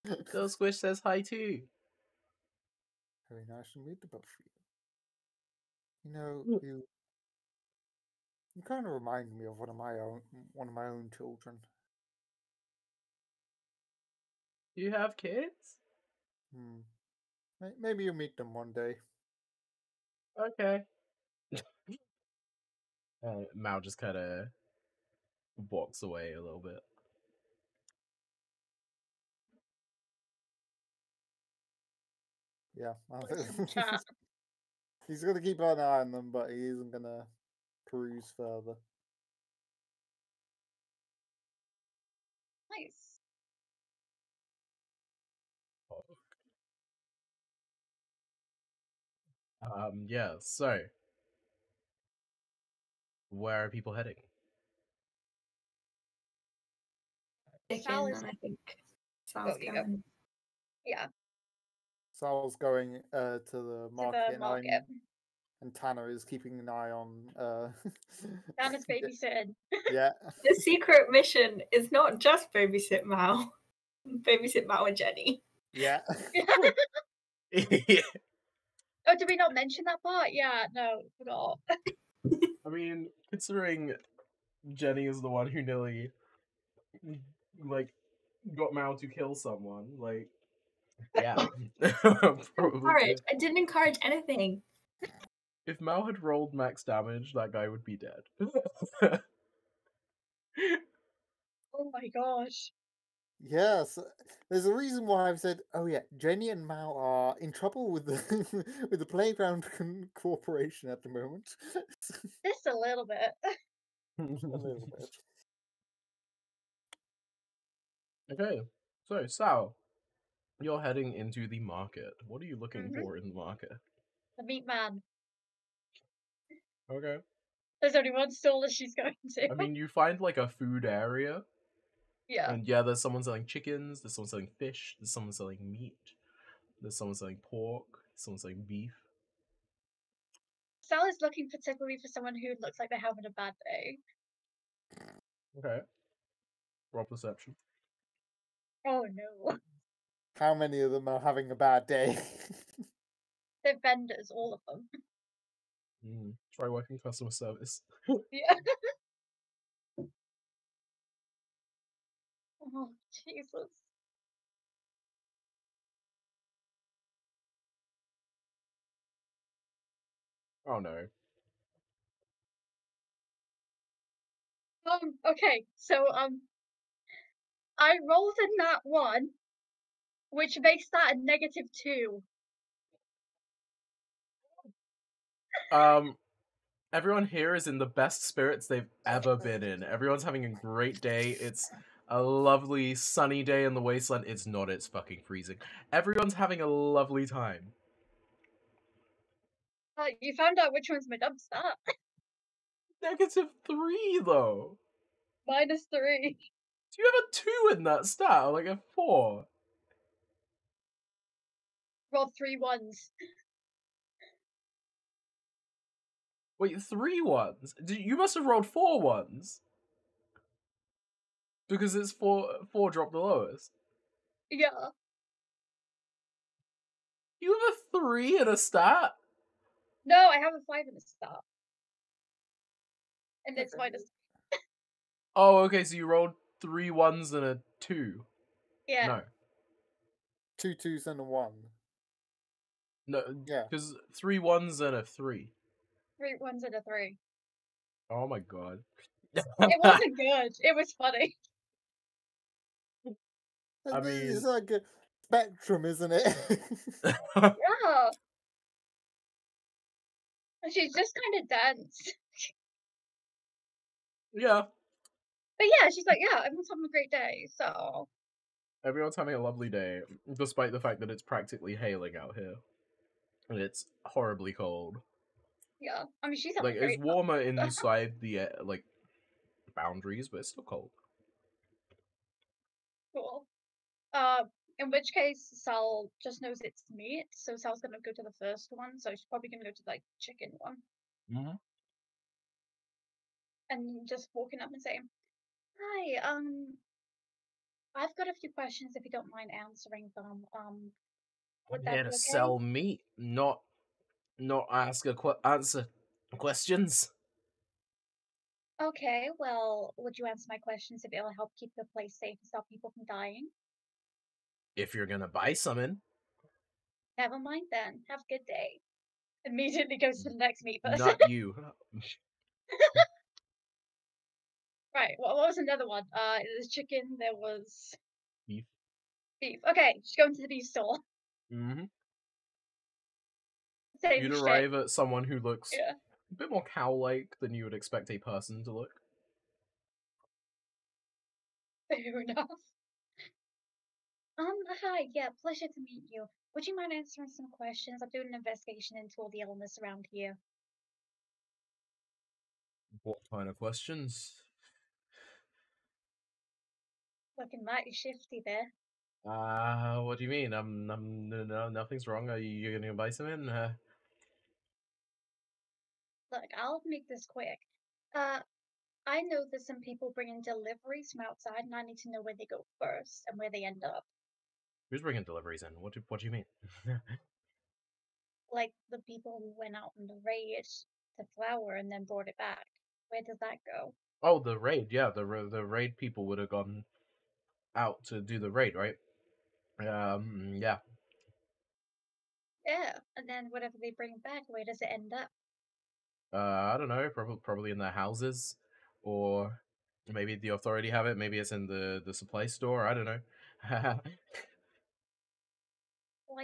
Little Squish says hi too. Very nice to meet the both of you. You know, Mm. you you kind of remind me of one of my own one of my own children. Do you have kids? Hmm. Maybe you'll meet them one day. Okay. uh, Mau just kind of walks away a little bit. Yeah, I Put some think- chat. he's gonna keep an eye on them, but he isn't gonna peruse further. Nice. Um, yeah, so where are people heading? Chicken, Sal is I think Sal's you go. going. Yeah, Sal's going uh, to the to market, the and, market. I'm, and Tanner is keeping an eye on. Uh, Anna's babysitting. yeah, The secret mission is not just babysit Mal. babysit Mal and Jenny. yeah. yeah. Oh, did we not mention that part? Yeah, no, forgot. I mean, considering Jenny is the one who nearly like got Mau to kill someone, like yeah. Probably Encourage. I didn't encourage anything. If Mau had rolled max damage, that guy would be dead. Oh my gosh. Yes, there's a reason why I've said, "Oh yeah, Jenny and Mau are in trouble with the with the playground con- corporation at the moment." Just a little bit. a little bit. okay, so Sal, you're heading into the market. What are you looking Mhm. for in the market? The meat man. Okay. There's only one stall that she's going to. I mean, you find like a food area, yeah. and yeah, there's someone selling chickens, there's someone selling fish, there's someone selling meat, there's someone selling pork, someone selling beef. Sal is looking particularly for someone who looks like they're having a bad day. Okay. Roll perception. Oh no. How many of them are having a bad day? They're vendors, all of them. Mm. Try working customer service. Yeah. oh, Jesus. Oh no. Um, okay, so um I rolled a nat one, which makes that a negative two. Um, everyone here is in the best spirits they've ever been in. Everyone's having a great day. It's a lovely sunny day in the wasteland. It's not. It's fucking freezing. Everyone's having a lovely time. Uh, you found out which one's my dump stat. Negative three though. Minus three. Do you have a two in that stat? Or like a four? Rolled three ones. Wait, three ones? You must have rolled four ones. Because it's four four drop the lowest. Yeah. You have a three in a stat? No, I have a five in the stat. And it's Okay. minus Oh, okay, so you rolled three ones and a two. yeah. No. Two twos and a one. No, Yeah. because three ones and a three. Three ones out of three. Oh my god. It wasn't good. It was funny. I mean- it's like a spectrum, isn't it? Yeah. And she's just kind of dense. yeah, But yeah, she's like, yeah, everyone's having a great day. So everyone's having a lovely day, despite the fact that it's practically hailing out here. And it's horribly cold. Yeah. I mean, she's Like, it's warmer inside the, uh, like, boundaries, but it's still cold. Cool. Uh, in which case, Sal just knows it's meat, so Sal's gonna go to the first one. So she's probably gonna go to like chicken one, Mm-hmm. and just walking up and saying, "Hi, um, I've got a few questions. If you don't mind answering them, um, would I'm that here to okay?" sell meat, not not ask a que- answer questions. Okay, well, would you answer my questions if it'll help keep the place safe and stop people from dying? If you're gonna buy something, Never mind then. Have a good day. Immediately goes to the next meat person. not you. Right. What, what was another one? Uh, there's chicken. There was Beef. beef. Okay, just going to the beef store. hmm Same You'd shit. arrive at someone who looks Yeah. a bit more cow-like than you would expect a person to look. Fair enough. Um, hi, yeah, pleasure to meet you. Would you mind answering some questions? I'm doing an investigation into all the illness around here. What kind of questions? Looking mighty shifty there. Uh, what do you mean? I'm, I'm, no, no, nothing's wrong. Are you you're gonna buy something? Uh, Look, I'll make this quick. Uh, I know there's some people bringing deliveries from outside, and I need to know where they go first and where they end up. who's bringing deliveries in? What do, what do you mean? Like the people who went out on the raid to Flower and then brought it back. Where does that go? oh, the raid. Yeah, the ra- the raid people would have gone out to do the raid, right? Um, yeah. Yeah, and then whatever they bring back, where does it end up? Uh, I don't know. Probably probably in their houses, or maybe the authority have it. Maybe it's in the the supply store. I don't know. Well,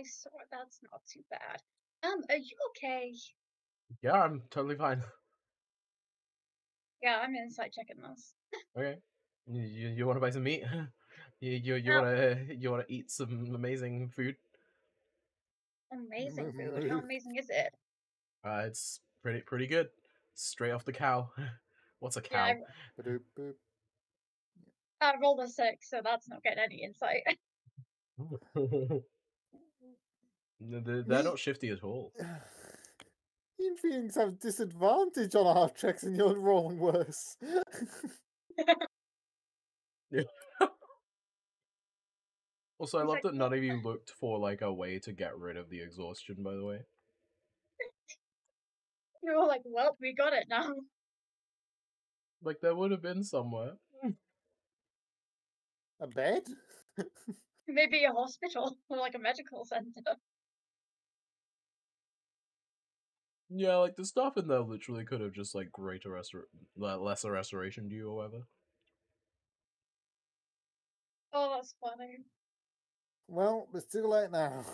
I saw that's not too bad. Um, are you okay? yeah, I'm totally fine. Yeah, I'm inside checking this. Okay. You you, you want to buy some meat? you you, you want to you want to eat some amazing food? Amazing food. How amazing is it? Uh, it's pretty pretty good. Straight off the cow. What's a cow? Ba-doop, boop. I, I rolled a six, so that's not getting any insight. They're, they're not shifty at all. You Phoenix have disadvantage on our checks and you're rolling worse. Also, I love that none of you looked for like a way to get rid of the exhaustion. By the way, You're all like, well, we got it now. like there would have been somewhere. Mm. a bed? Maybe a hospital or like a medical center. Yeah, like the stuff in there literally could have just like greater restor- le- lesser restoration due or whatever. Oh, that's funny. Well, it's too late now.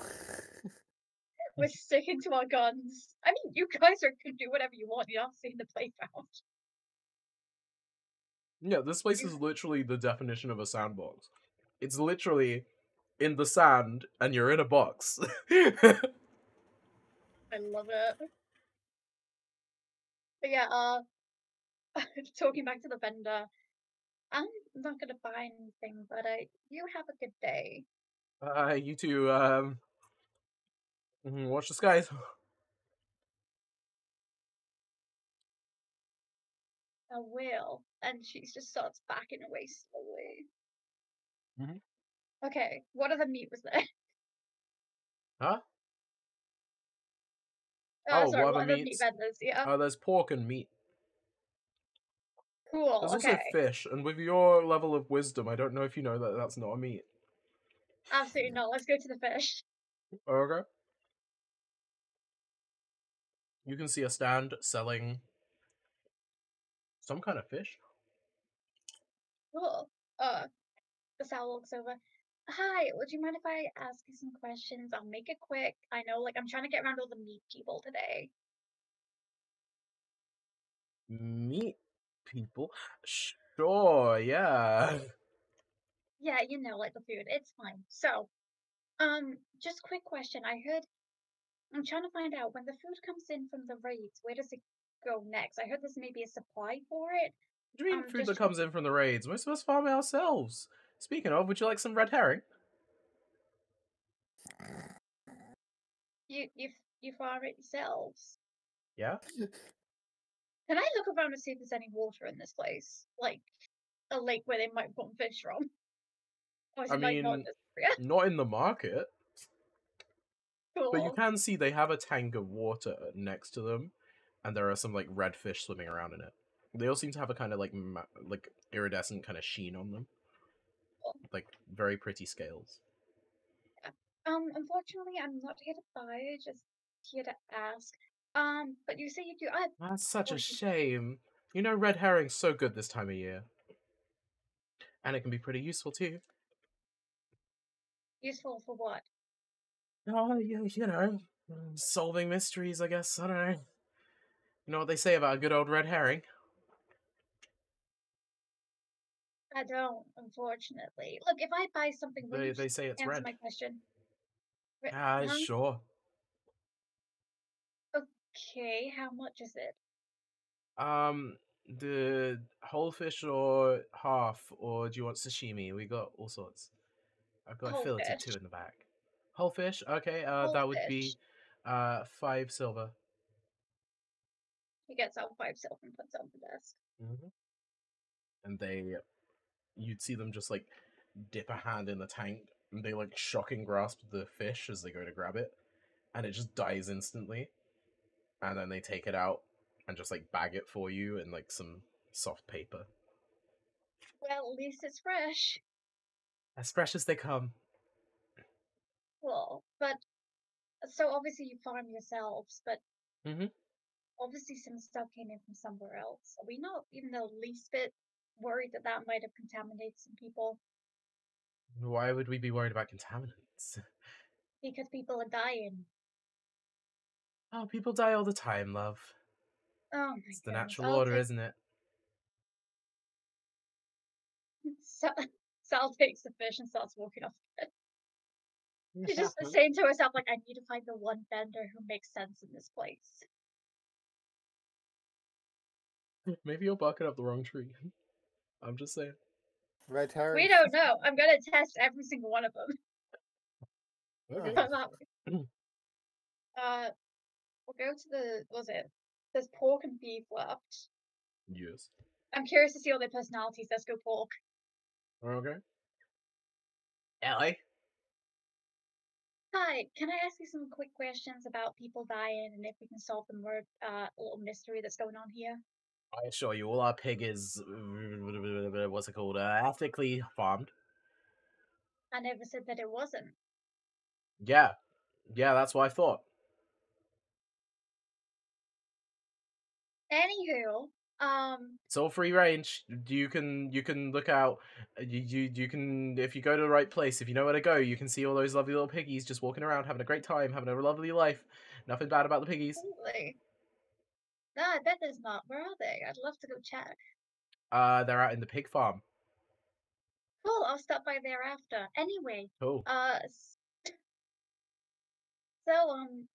We're sticking to our guns. I mean, you guys are can do whatever you want. You're not seeing the playground. Yeah, this place is literally the definition of a sandbox. It's literally in the sand and you're in a box. I love it. But yeah, uh, talking back to the vendor, I'm not gonna buy anything, but uh, you have a good day. uh, you too, um, mhm, watch the skies. I will. And she just starts backing away slowly. Mhm. Okay, what other meat was there? Huh? Uh, Oh, sorry, what other meat vendors? Yeah, Uh, there's pork and meat. cool. There's okay, also fish, and with your level of wisdom, I don't know if you know that that's not a meat. absolutely not. Let's go to the fish. Okay. You can see a stand selling some kind of fish. Cool. Uh, the sow looks over. Hi, would you mind if I ask you some questions? I'll make it quick. I know, like, I'm trying to get around all the meat people today. Meat people? Sure, yeah. Yeah, you know, like the food. It's fine. So, um, just quick question. I heard I'm trying to find out when the food comes in from the raids, where does it go next? I heard there's maybe a supply for it. What do you mean Um, food that comes in from the raids? We're supposed to farm it ourselves. Speaking of, would you like some red herring? You you you farm it yourselves. Yeah? Can I look around and see if there's any water in this place? Like a lake where they might pull fish from? I it like not in mean, this area? Not in the market, Cool. but you can see they have a tank of water next to them, and there are some like red fish swimming around in it. They all seem to have a kind of like ma- like iridescent kind of sheen on them, like very pretty scales. Um, unfortunately, I'm not here to buy, just here to ask. Um, but you say you do. I That's such a What do you- shame. You know, red herring's so good this time of year, and it can be pretty useful too. useful for what? Oh, you, you know, mm, solving mysteries. I guess I don't know. You know what they say about a good old red herring? I don't, unfortunately. Look, if I buy something, will They you they say it's answer red. my question? Re- Ah, huh? sure. Okay, how much is it? Um, the whole fish or half, or do you want sashimi? We got all sorts. I've got Whole filleted two fish. in the back. Whole fish, okay. Uh, Whole that would be uh five silver. He gets out five silver and puts it on the desk. Mm-hmm. And they, you'd see them just like dip a hand in the tank, and they like shocking grasp the fish as they go to grab it, and it just dies instantly. And then they take it out and just like bag it for you in like some soft paper, Well, at least it's fresh. as fresh as they come. Cool. But so obviously you farm yourselves, but Mhm. obviously some stuff came in from somewhere else. Are we not even the least bit worried that that might have contaminated some people Why would we be worried about contaminants? because people are dying? Oh, people die all the time, love. Oh my It's the goodness, natural I'll order, take- isn't it? Sal, Sal takes the fish and starts walking off. She's just saying to herself, like, I need to find the one vendor who makes sense in this place. Maybe you're barking up the wrong tree. I'm just saying. Right, herring. We don't know. I'm gonna test every single one of them. Okay. Put it that way. uh, we'll go to the. Was it? There's pork and beef left. Yes. I'm curious to see all their personalities. Let's go pork. Okay. Ellie? Hi, can I ask you some quick questions about people dying and if we can solve the murder, uh, little mystery that's going on here? I assure you, all our pig is what's it called? Uh, ethically farmed. I never said that it wasn't. Yeah, yeah, that's what I thought. Anywho, um, It's all free range. You can you can look out. uh, You, you you can if you go to the right place. If you know where to go, you can see all those lovely little piggies just walking around, having a great time, having a lovely life. Nothing bad about the piggies. absolutely. No, I bet there's not. Where are they? I'd love to go check. Uh, they're out in the pig farm. Cool, I'll stop by there after. Anyway, Cool. uh, so um,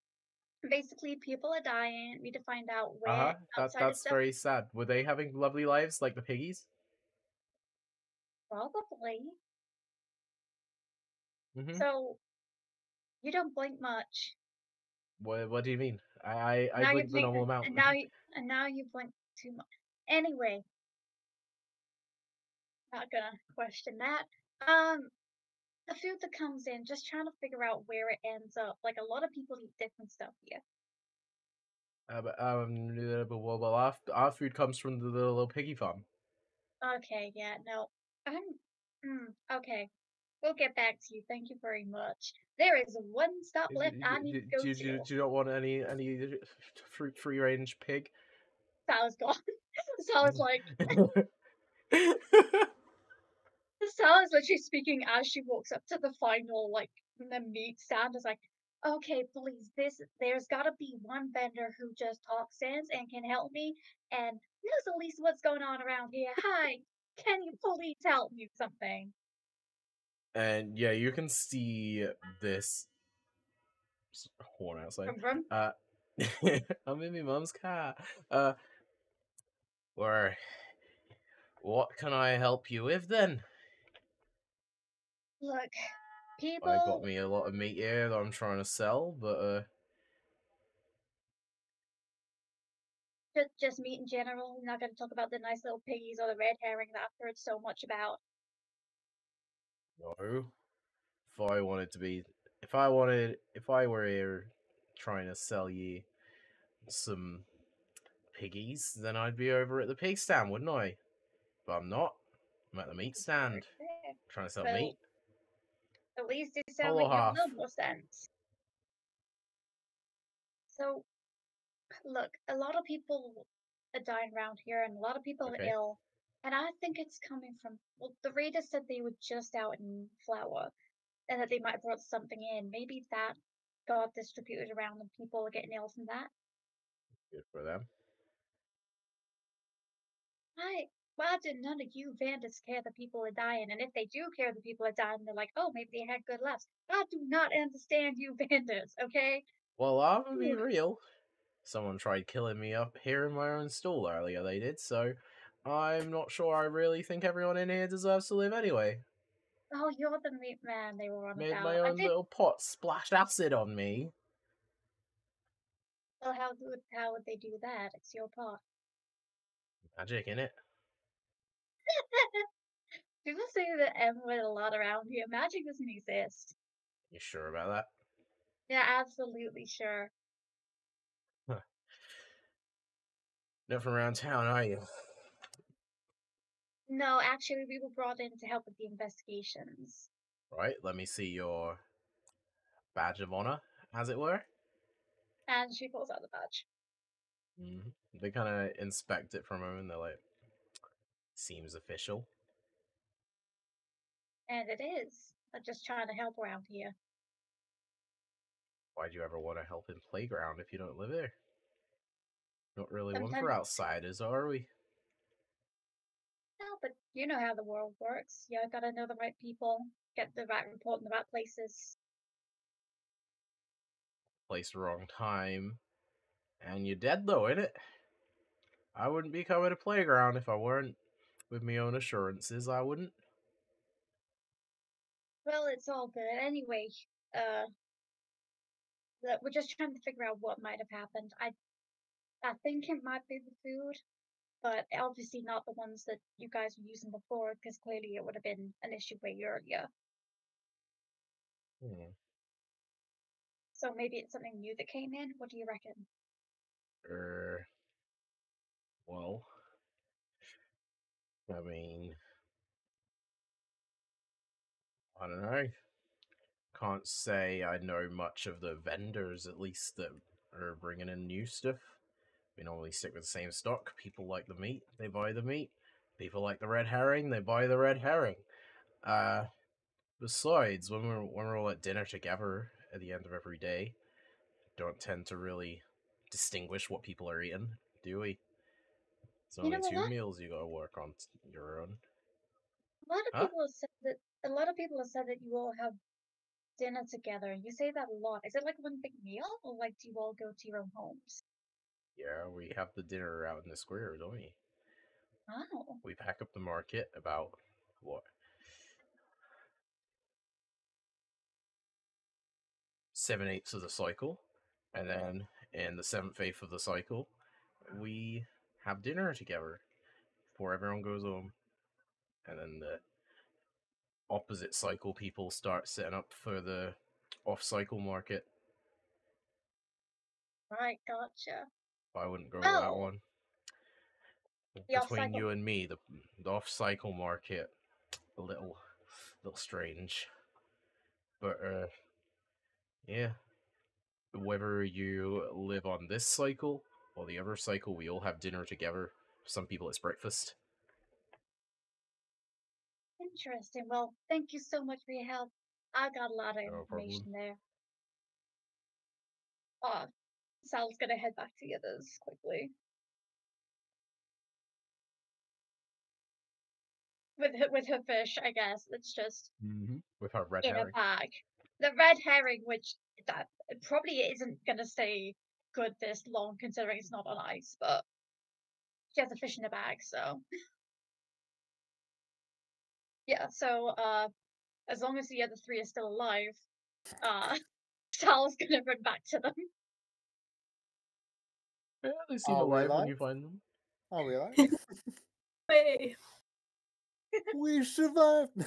basically people are dying. Need to find out where Uh huh. That, that's very sad. Were they having lovely lives like the piggies? Probably. hmm So you don't blink much. What What do you mean? I I, I you the normal amount. and now you and now you blink too much. Anyway, not gonna question that. Um, the food that comes in, just trying to figure out where it ends up. Like a lot of people eat different stuff here. Uh, but, um, uh, but, well, well, our, our food comes from the little, little piggy farm. Okay, yeah, no. I'm mm, okay. We'll get back to you. Thank you very much. There is one stop left I need to go do, you- to. do, you- do you not want any any fruit free range pig? Sal's gone. Sal's like oh, Sal's literally speaking as she walks up to the final like the meat stand is like, okay, please, this there's gotta be one vendor who just talks sense and can help me and knows at least what's going on around here. Hi, can you please help me with something? and yeah, you can see this horn outside. From Uh, I'm in my mum's car. Uh, where? What can I help you with then? Look, people I got me a lot of meat here that I'm trying to sell, but uh, just, just meat in general. We're not gonna talk about the nice little piggies or the red herring that I've heard so much about. no. If I wanted to be, if I wanted, if I were here trying to sell you some piggies, then I'd be over at the pig stand, wouldn't I? But I'm not. I'm at the meat stand trying to sell So, meat. At least it sounds like a little more sense. So, look, a lot of people are dying around here, and a lot of people Okay. are ill. And I think it's coming from. Well, the reader said they were just out in flower, and that they might have brought something in. Maybe that got distributed around, and people are getting ill from that. Good for them. I why do none of you vendors care the people are dying? And if they do care the people are dying, they're like, oh, maybe they had good laughs. I do not understand you vendors, okay? Well, I'm gonna be mm-hmm. real. Someone tried killing me up here in my own stall earlier, they did, so I'm not sure I really think everyone in here deserves to live anyway. Oh, you're the meat man they were on Made about. my own did. little pot splash acid on me. Well, how would how would they do that? It's your pot. Magic, innit? People say the M word a lot around here. Magic doesn't exist. You sure about that? Yeah, absolutely sure. Not from around town, are you? No, actually, we were brought in to help with the investigations. Right, let me see your badge of honor, as it were. And she pulls out the badge. hmm They kind of inspect it for a moment. They're like, seems official. And it is. I'm just trying to help around here. Why'd you ever want to help in playground if you don't live there? Not really one for outsiders, are we? No, but you know how the world works. You gotta know the right people, get the right report in the right places. Place wrong time. And you're dead though, ain't it? I wouldn't be coming to playground if I weren't with my own assurances, I wouldn't. Well, it's all good. Anyway, uh, we're just trying to figure out what might have happened. I, I think it might be the food, but obviously not the ones that you guys were using before, because clearly it would have been an issue way earlier. Hmm. So maybe it's something new that came in. What do you reckon? Er, well, I mean, I don't know. Can't say I know much of the vendors, at least that are bringing in new stuff. We normally stick with the same stock. People like the meat, they buy the meat. People like the red herring, they buy the red herring. Uh, besides, when we're when we're all at dinner together at the end of every day, don't tend to really distinguish what people are eating, do we? It's You only know two meals you gotta work on t- your own. A lot of Huh? people have said that a lot of people have said that you all have dinner together. You say that a lot. Is it like one big meal, or like do you all go to your own homes? Yeah, we have the dinner out in the square, don't we? Oh, We pack up the market about what? Seven eighths of the cycle, and then in the seventh eighth of the cycle, oh. we have dinner together before everyone goes home, and then the opposite cycle people start setting up for the off cycle market. right, gotcha. I wouldn't go with that Oh. one. The Between you and me, the, the off cycle market, a little, little strange. But uh, yeah. Whether you live on this cycle or the other cycle, we all have dinner together. Some people, it's breakfast. Interesting. Well, thank you so much for your help. I got a lot of No problem. information there. Uh, Sal's gonna head back to the others quickly. With her, with her fish, I guess. It's just Mm-hmm. With our red in a herring. bag. The red herring, which that it probably isn't gonna stay good this long considering it's not on ice, but she has a fish in a bag, so yeah. So uh, as long as the other three are still alive, uh, Sal's gonna run back to them. Yeah, they seem Are we alive when you find them. Are we alive? Hey. we survived.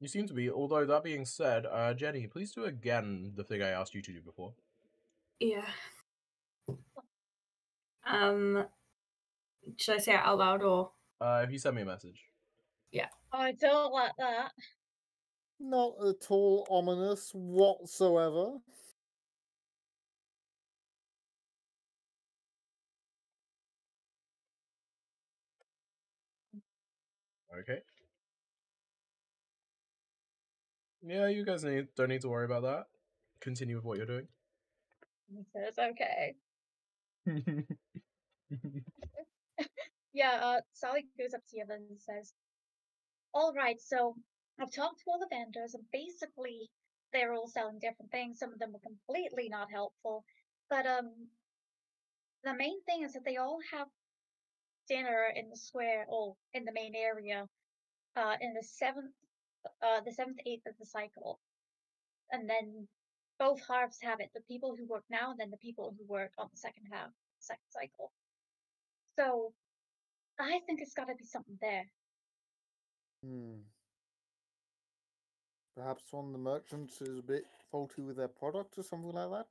You seem to be. Although that being said, uh, Jenny, please do again the thing I asked you to do before. Yeah. Um, should I say it out loud or? Uh, if you send me a message. Yeah. I don't like that. Not at all ominous whatsoever. Okay. Yeah, you guys need, don't need to worry about that. Continue with what you're doing. He says, okay. Yeah, uh, Sally goes up to others and says, All right, so I've talked to all the vendors, and basically they're all selling different things. Some of them are completely not helpful. But um, the main thing is that they all have dinner in the square or in the main area uh, in the seventh, uh, the seventh, eighth of the cycle. And then both halves have it the people who work now and then the people who work on the second half, second cycle. So I think it's got to be something there. Hmm. Perhaps one of the merchants is a bit faulty with their product or something like that.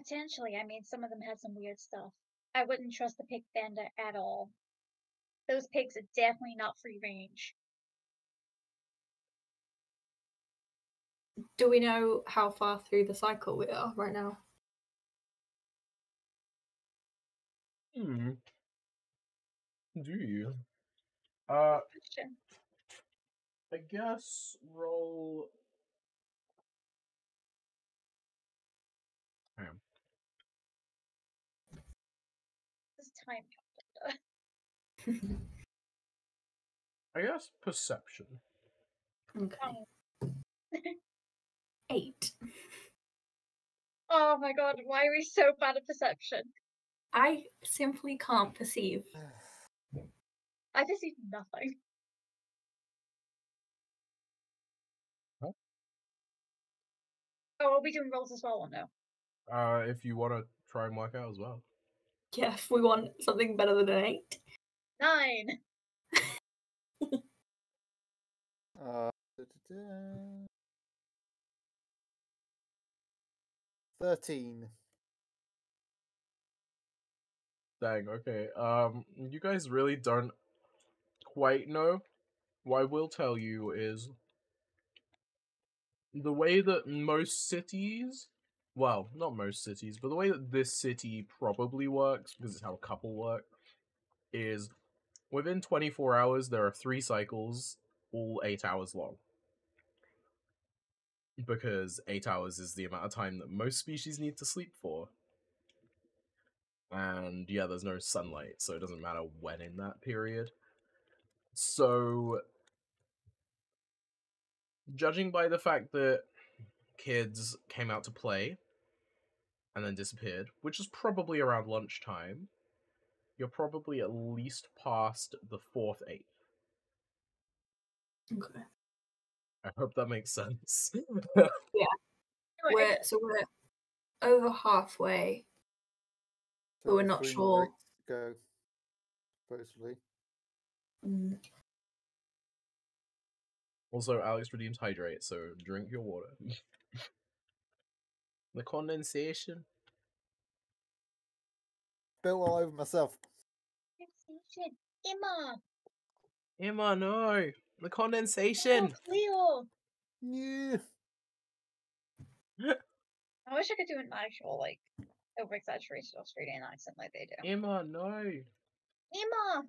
Potentially, I mean, some of them had some weird stuff. I wouldn't trust the pig vendor at all. Those pigs are definitely not free range. Do we know how far through the cycle we are right now? Hmm. Do you? Uh, I guess roll. This time. I guess perception. Okay. Oh. Eight. Oh my god, why are we so bad at perception? I simply can't perceive. I perceive nothing. Huh? Oh, are we doing rolls as well or no? Uh, if you want to try and work out as well. Yeah, if we want something better than an eight. Nine. Uh, da-da-da. Thirteen. Dang. Okay. Um, you guys really don't quite know. What I will tell you is the way that most cities well, not most cities, but the way that this city probably works, because it's how a couple work, is within 24 hours there are three cycles, all eight hours long. Because eight hours is the amount of time that most species need to sleep for. And yeah, there's no sunlight, so it doesn't matter when in that period. So, judging by the fact that kids came out to play and then disappeared, which is probably around lunchtime, you're probably at least past the fourth eighth. Okay. I hope that makes sense. Anyway, We're so we're over halfway. But we're not sure. more weeks to Go. Supposedly. Mm, also, Alex redeems hydrate, so drink your water. the condensation. Built all over myself. Emma. Emma, no! The condensation! Yeah. I wish I could do an actual like over exaggerated Australian accent like they do. Emma, no! Emma.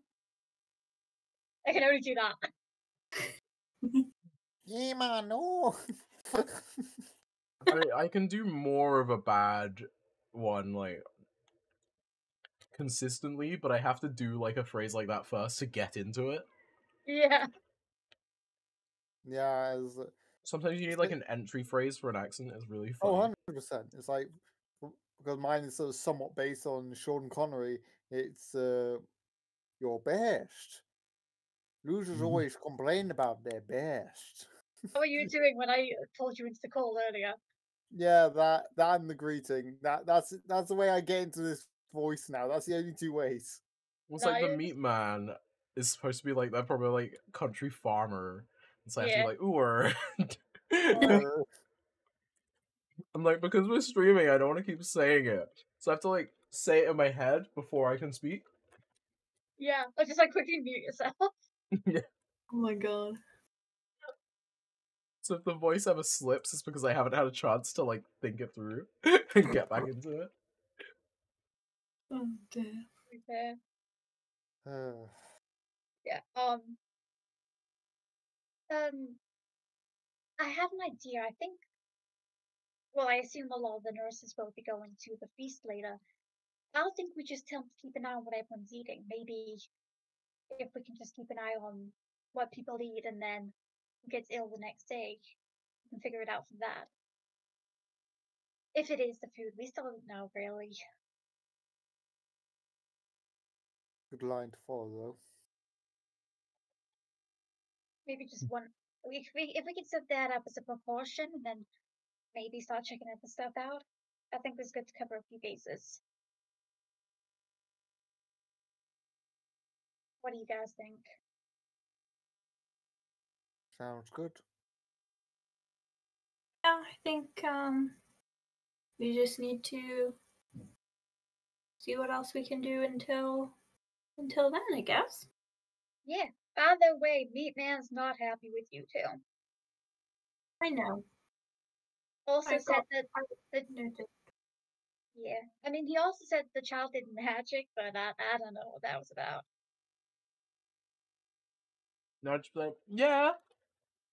I can only do that. Man, no. I, I can do more of a bad one, like consistently, but I have to do like a phrase like that first to get into it. Yeah. Yeah, as Sometimes you need like an entry phrase for an accent. It's really oh, funny. 100 percent. It's like because mine is sort of somewhat based on Sean Connery. It's uh, your best. Losers Mhm. always complain about their best. How are you doing when I pulled you into the call earlier? Yeah, that that and the greeting. That that's that's the way I get into this voice now. That's the only two ways. It's like the meat man is supposed to be like that, probably like country farmer. And so I have Yeah. to be like, ooh. Uh, I'm like, because we're streaming, I don't want to keep saying it. So I have to like say it in my head before I can speak. Yeah. Or just like quickly mute yourself. yeah. Oh my god. So if the voice ever slips, it's because I haven't had a chance to like think it through and get back into it. Oh dear. to be fair. uh, Yeah. Um. Um. I have an idea. I think. Well, I assume a lot of the nurses will be going to the feast later. I think we just tell to keep an eye on what everyone's eating. Maybe if we can just keep an eye on what people eat and then gets ill the next day, we can figure it out from that. If it is the food, we still don't know really. good line to follow though. Maybe just one. If we if we can set that up as a proportion, and then maybe start checking other stuff out. I think it's good to cover a few bases. What do you guys think? Sounds good. Yeah, I think um we just need to see what else we can do until until then, I guess. Yeah. By the way, Meat Man's not happy with you too. I know. Also I said got- that the Noted. yeah. I mean, he also said the child did magic, but I I don't know what that was about. Now just be like, yeah.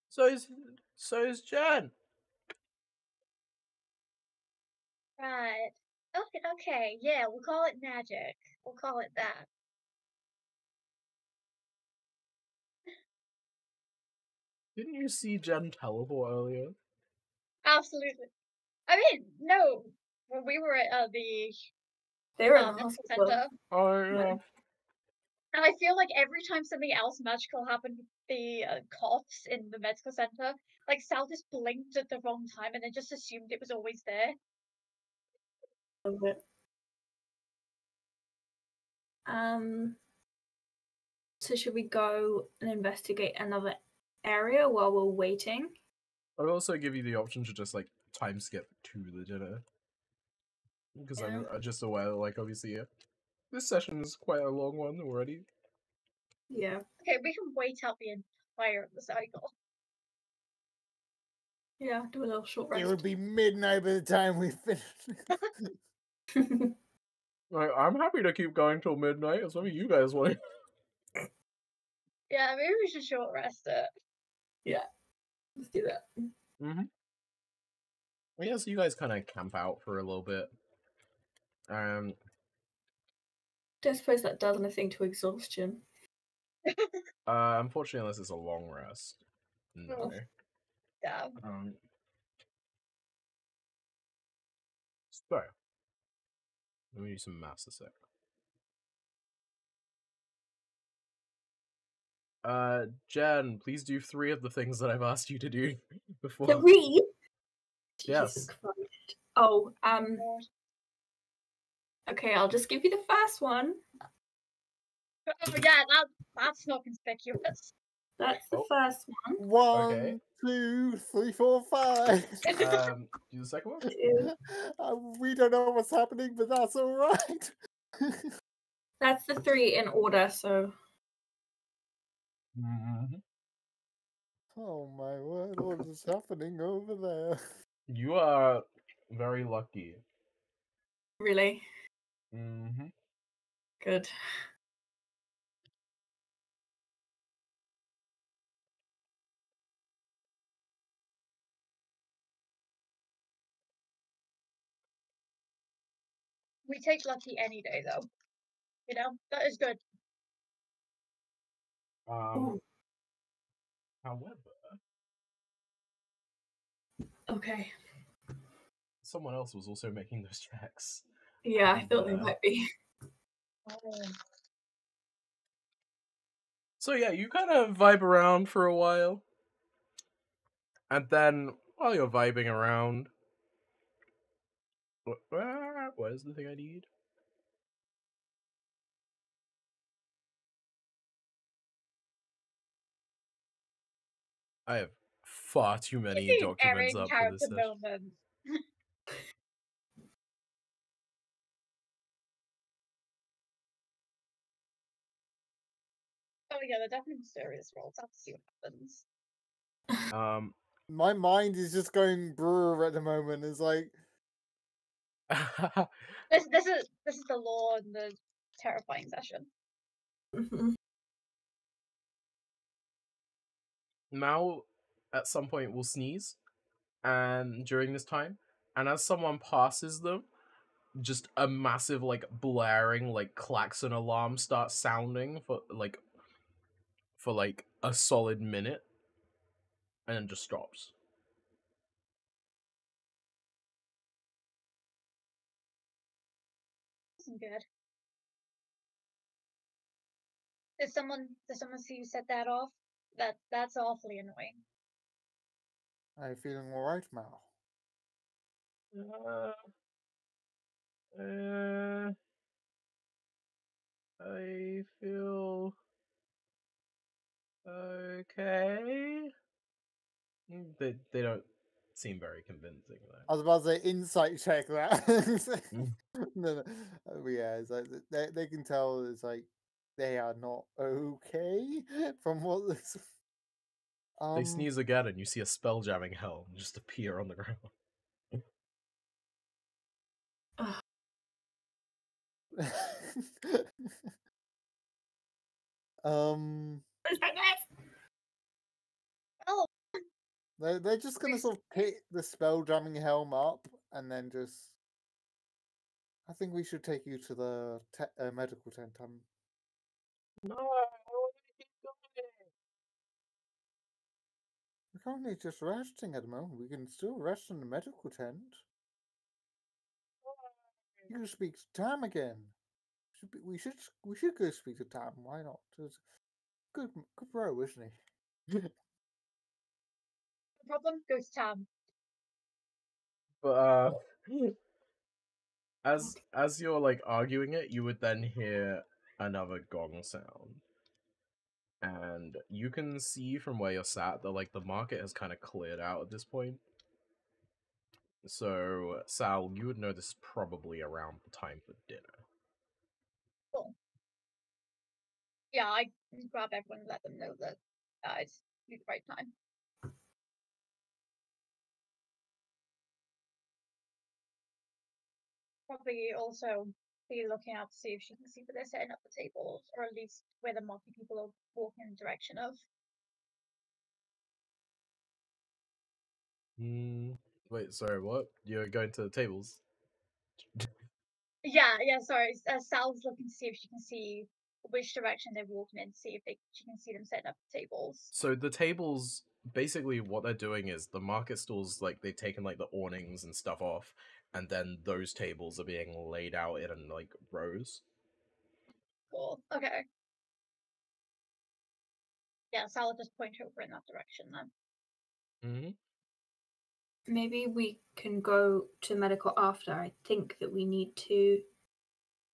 So is so is Gen. Right. Okay. Okay. Yeah. We'll call it magic. We'll call it that. Didn't you see Gen teleport earlier? Absolutely. I mean, no. When we were at uh, the They were uh, in the medical center, Oh yeah. and I feel like every time something else magical happened with the uh, coughs in the medical center, like Sal just blinked at the wrong time and then just assumed it was always there. Love it. Um so should we go and investigate another area while we're waiting? I'd also give you the option to just like time skip to the dinner. Because I'm uh, just aware that like obviously yeah, this session is quite a long one already. Yeah. Okay, we can wait out the entire of the cycle. Yeah, do a little short rest. It would be midnight by the time we finish. Like, I'm happy to keep going till midnight. It's whatever you guys want. Yeah, maybe we should short rest it. Yeah, let's do that. Mm-hmm. Well, yeah, so you guys kind of camp out for a little bit. Um, Don't suppose that does anything to exhaustion. uh, unfortunately, unless it's a long rest, no. Oh. Damn. Um, so, let me do some maths a sec. Uh, Jen, please do three of the things that I've asked you to do before. Three. Yes. Oh, um. Okay, I'll just give you the first one. Oh yeah, that that's not conspicuous. That's the Oh. first one. One, Okay. two, three, four, five. Um, do the second one. Two. Uh, we don't know what's happening, but that's all right. That's the three in order. So Mm-hmm. oh my word, what is happening over there? You are very lucky. really Mm-hmm. good. We take lucky any day though. You know, that is good. Um, however, Okay. someone else was also making those checks. Yeah, I thought they Uh, might be. Oh. So yeah, you kind of vibe around for a while, and then while you're vibing around, wh- what is the thing I need? I have far too many documents Erin up for character this session. Oh yeah, they're definitely mysterious roles. I'll see what happens. Um, My mind is just going brr at the moment. It's like, This this is this is the law and the terrifying session. Mau at some point will sneeze and during this time and as someone passes them just a massive like blaring like klaxon alarm starts sounding for like for like a solid minute and then just stops good. Did someone did someone see you set that off? That that's awfully annoying. are you feeling alright, Mau? uh, uh, i feel okay Mm, they, they don't seem very convincing though I was about to say insight check that. Mm. no, no. Oh, yeah, it's like they they can tell it's like they are not okay from what this. Um, They sneeze again, and you see a spell jamming helm just appear on the ground. um, Oh, they they're just gonna sort of pick the spell jamming helm up and then just. I think we should take you to the te- uh, medical tent. Um, No, I want to keep going. we're currently just resting at the moment. We can still rest in the medical tent. You can speak to Tam again. Should be, we should we should go speak to Tam. Why not? He's a good good bro, isn't he? the problem goes to Tam. But uh, as as you're like arguing it, you would then hear another gong sound. And you can see from where you're sat that like the market has kind of cleared out at this point. So, Sal, you would know this probably around the time for dinner. Cool. Yeah, I grab everyone and let them know that uh, it's the right time. Probably also be looking out to see if she can see where they're setting up the tables, or at least where the market people are walking in the direction of. Mm, wait, sorry, what? You're going to the tables? Yeah, yeah. Sorry, uh, Sal's looking to see if she can see which direction they're walking in, see if they she can see them setting up the tables. So the tables, basically, what they're doing is the market stalls, like they've taken like the awnings and stuff off, and then those tables are being laid out in like rows. Cool. Okay. Yeah, so I'll just point over in that direction then. Mm-hmm. Maybe we can go to medical after. I think that we need to.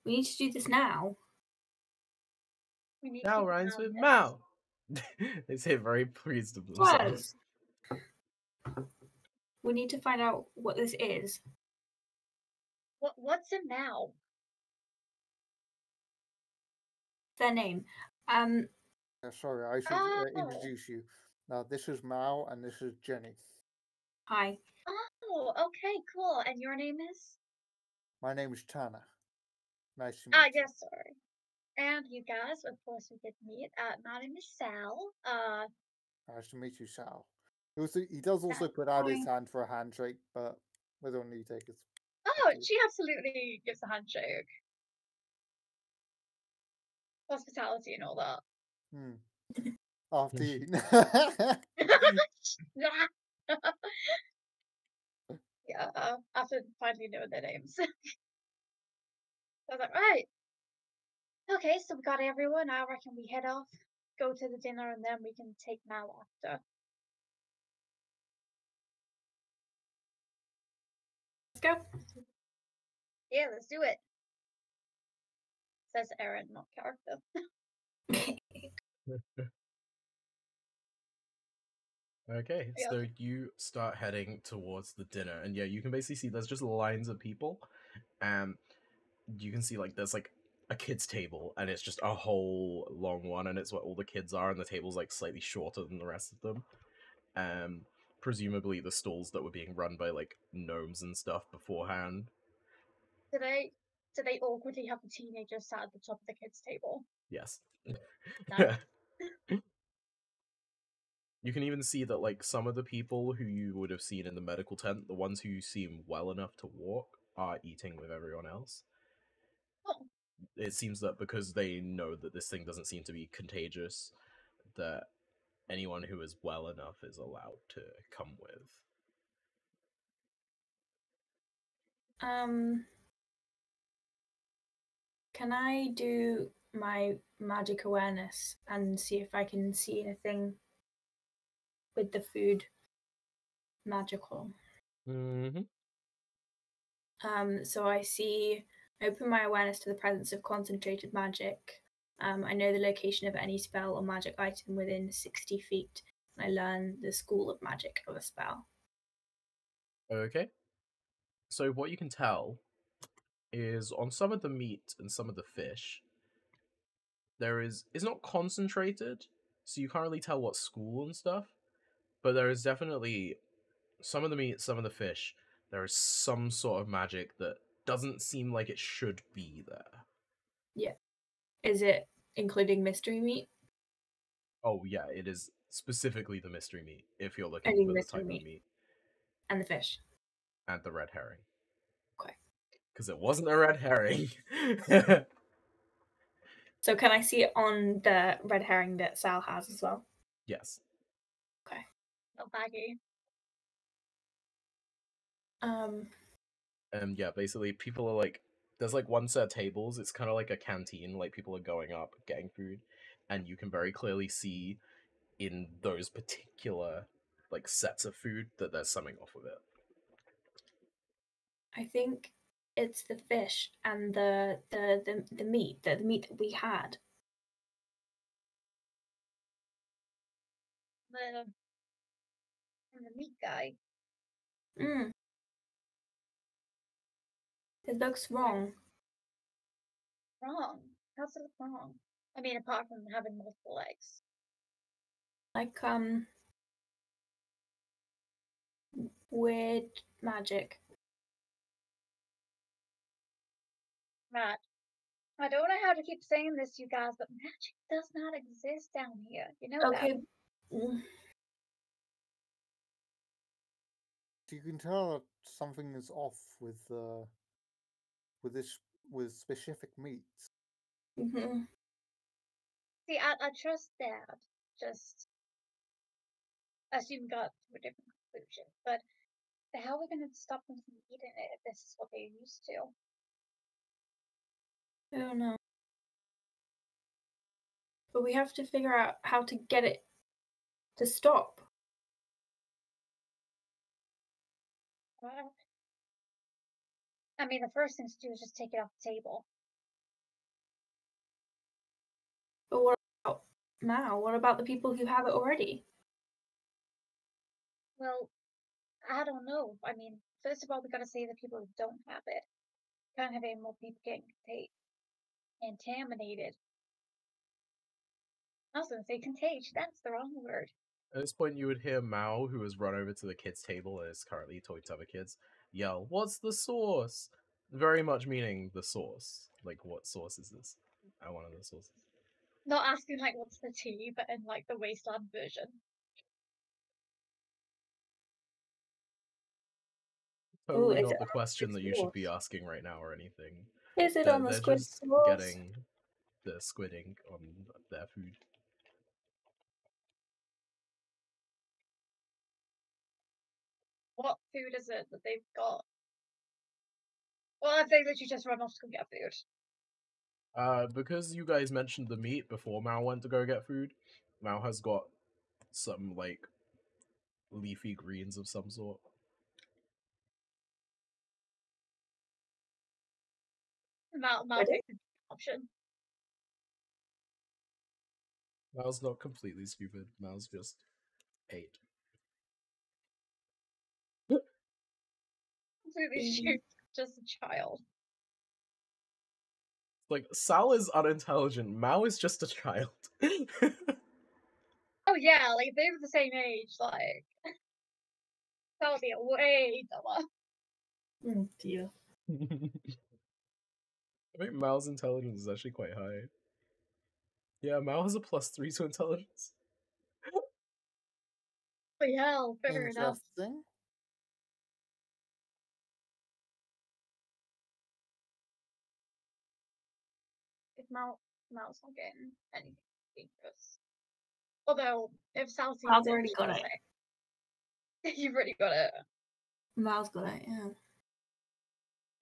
We need to do this now. We need Now keep rhymes with this. Mau. they say very pleased of themselves. Yes. We need to find out what this is. What what's it now? Their name. Um. Uh, sorry, I should uh, Oh. introduce you. Now, this is Mau and this is Jenny. Hi. Oh, okay, cool. And your name is? My name is Tanner. Nice to meet Ah, you. yes, sorry. And you guys, of course, we did meet. Uh, my name is Sal. Uh, Nice to meet you, Sal. He, also, he does also put out his hand for a handshake, but whether or not you take it. Oh, she absolutely gives a handshake. Hospitality and all that. Hmm. After you. yeah, after finally knowing their names. I was like, right. Okay, so we got everyone. I reckon we head off, go to the dinner, and then we can take Mau after. Go. Yeah, let's do it. Says Erin, not character. Okay, Yeah. so you start heading towards the dinner, and yeah, you can basically see there's just lines of people. Um, you can see like there's like a kids' table, and it's just a whole long one, and it's where all the kids are, and the table's like slightly shorter than the rest of them. Um, presumably the stalls that were being run by like gnomes and stuff beforehand. Do they do they awkwardly have the teenagers sat at the top of the kids' table? Yes. You can even see that like some of the people who you would have seen in the medical tent, the ones who seem well enough to walk, are eating with everyone else. Oh. It seems that because they know that this thing doesn't seem to be contagious, that anyone who is well enough is allowed to come with. Um. Can I do my magic awareness and see if I can see anything with the food magical? Mm-hmm. Um, so I see, I open my awareness to the presence of concentrated magic. Um, I know the location of any spell or magic item within 60 feet. I learn the school of magic of a spell. Okay. So what you can tell is on some of the meat and some of the fish, there is it's not concentrated, so you can't really tell what school and stuff. But there is definitely some of the meat, some of the fish. There is some sort of magic that doesn't seem like it should be there. Is it including mystery meat? Oh yeah, it is specifically the mystery meat. If you're looking for the mystery type meat. of meat And the fish. and the red herring, Okay. because it wasn't a red herring. So can I see it on the red herring that Sal has as well? yes. Okay. No baggy. Um, and yeah, basically people are like there's like one set of tables, it's kinda like a canteen, like people are going up, getting food, and you can very clearly see in those particular like sets of food that there's something off with it. I think it's the fish and the the the, the meat, the, the meat that we had. The and the meat guy. Mm. It looks wrong. Wrong. How's it look wrong? I mean, apart from having multiple legs. Like um weird magic. Right. I don't know how to keep saying this, you guys, but magic does not exist down here. You know that. Okay. mm, You can tell that something is off with uh with this with specific meats. mhm. See, I, I trust that. Just as you got to a different conclusion. But how are we going to stop them from eating it if this is what they're used to? I don't know. But we have to figure out how to get it to stop. Well, I mean, the first thing to do is just take it off the table. But what about now? What about the people who have it already? Well, I don't know. I mean, first of all, we gotta say the people who don't have it. Can't have any more people getting conta- contaminated. I was gonna say contagion. That's the wrong word. At this point, you would hear Mau, who has run over to the kids' table and is currently talking to other kids, yell, What's the source? Very much meaning the source. Like, what source is this? I want the sauces. Not asking like what's the tea, but in like the wasteland version. Totally is not the question that you should be asking right now or anything. Is it They're, on the they're squid just getting the squid ink on their food. What food is it that they've got? Well, if they literally just run off to go get food. Uh, because you guys mentioned the meat before Mau went to go get food, Mau has got some like leafy greens of some sort. Mau, Mau takes the option. Mau's not completely stupid. Mau's just eight. Completely Mm. shoot just a child. Like Sal is unintelligent. Mau is just a child. Oh yeah, like they were the same age, like that would be a way dumber. Oh dear. I think Mau's intelligence is actually quite high. Yeah, Mau has a plus three to intelligence. But yeah, fair enough. Mau Mau's not getting anything dangerous. Although if Sal's seen Mau's it, already got gonna it. You've already got it. Mau's got it, yeah.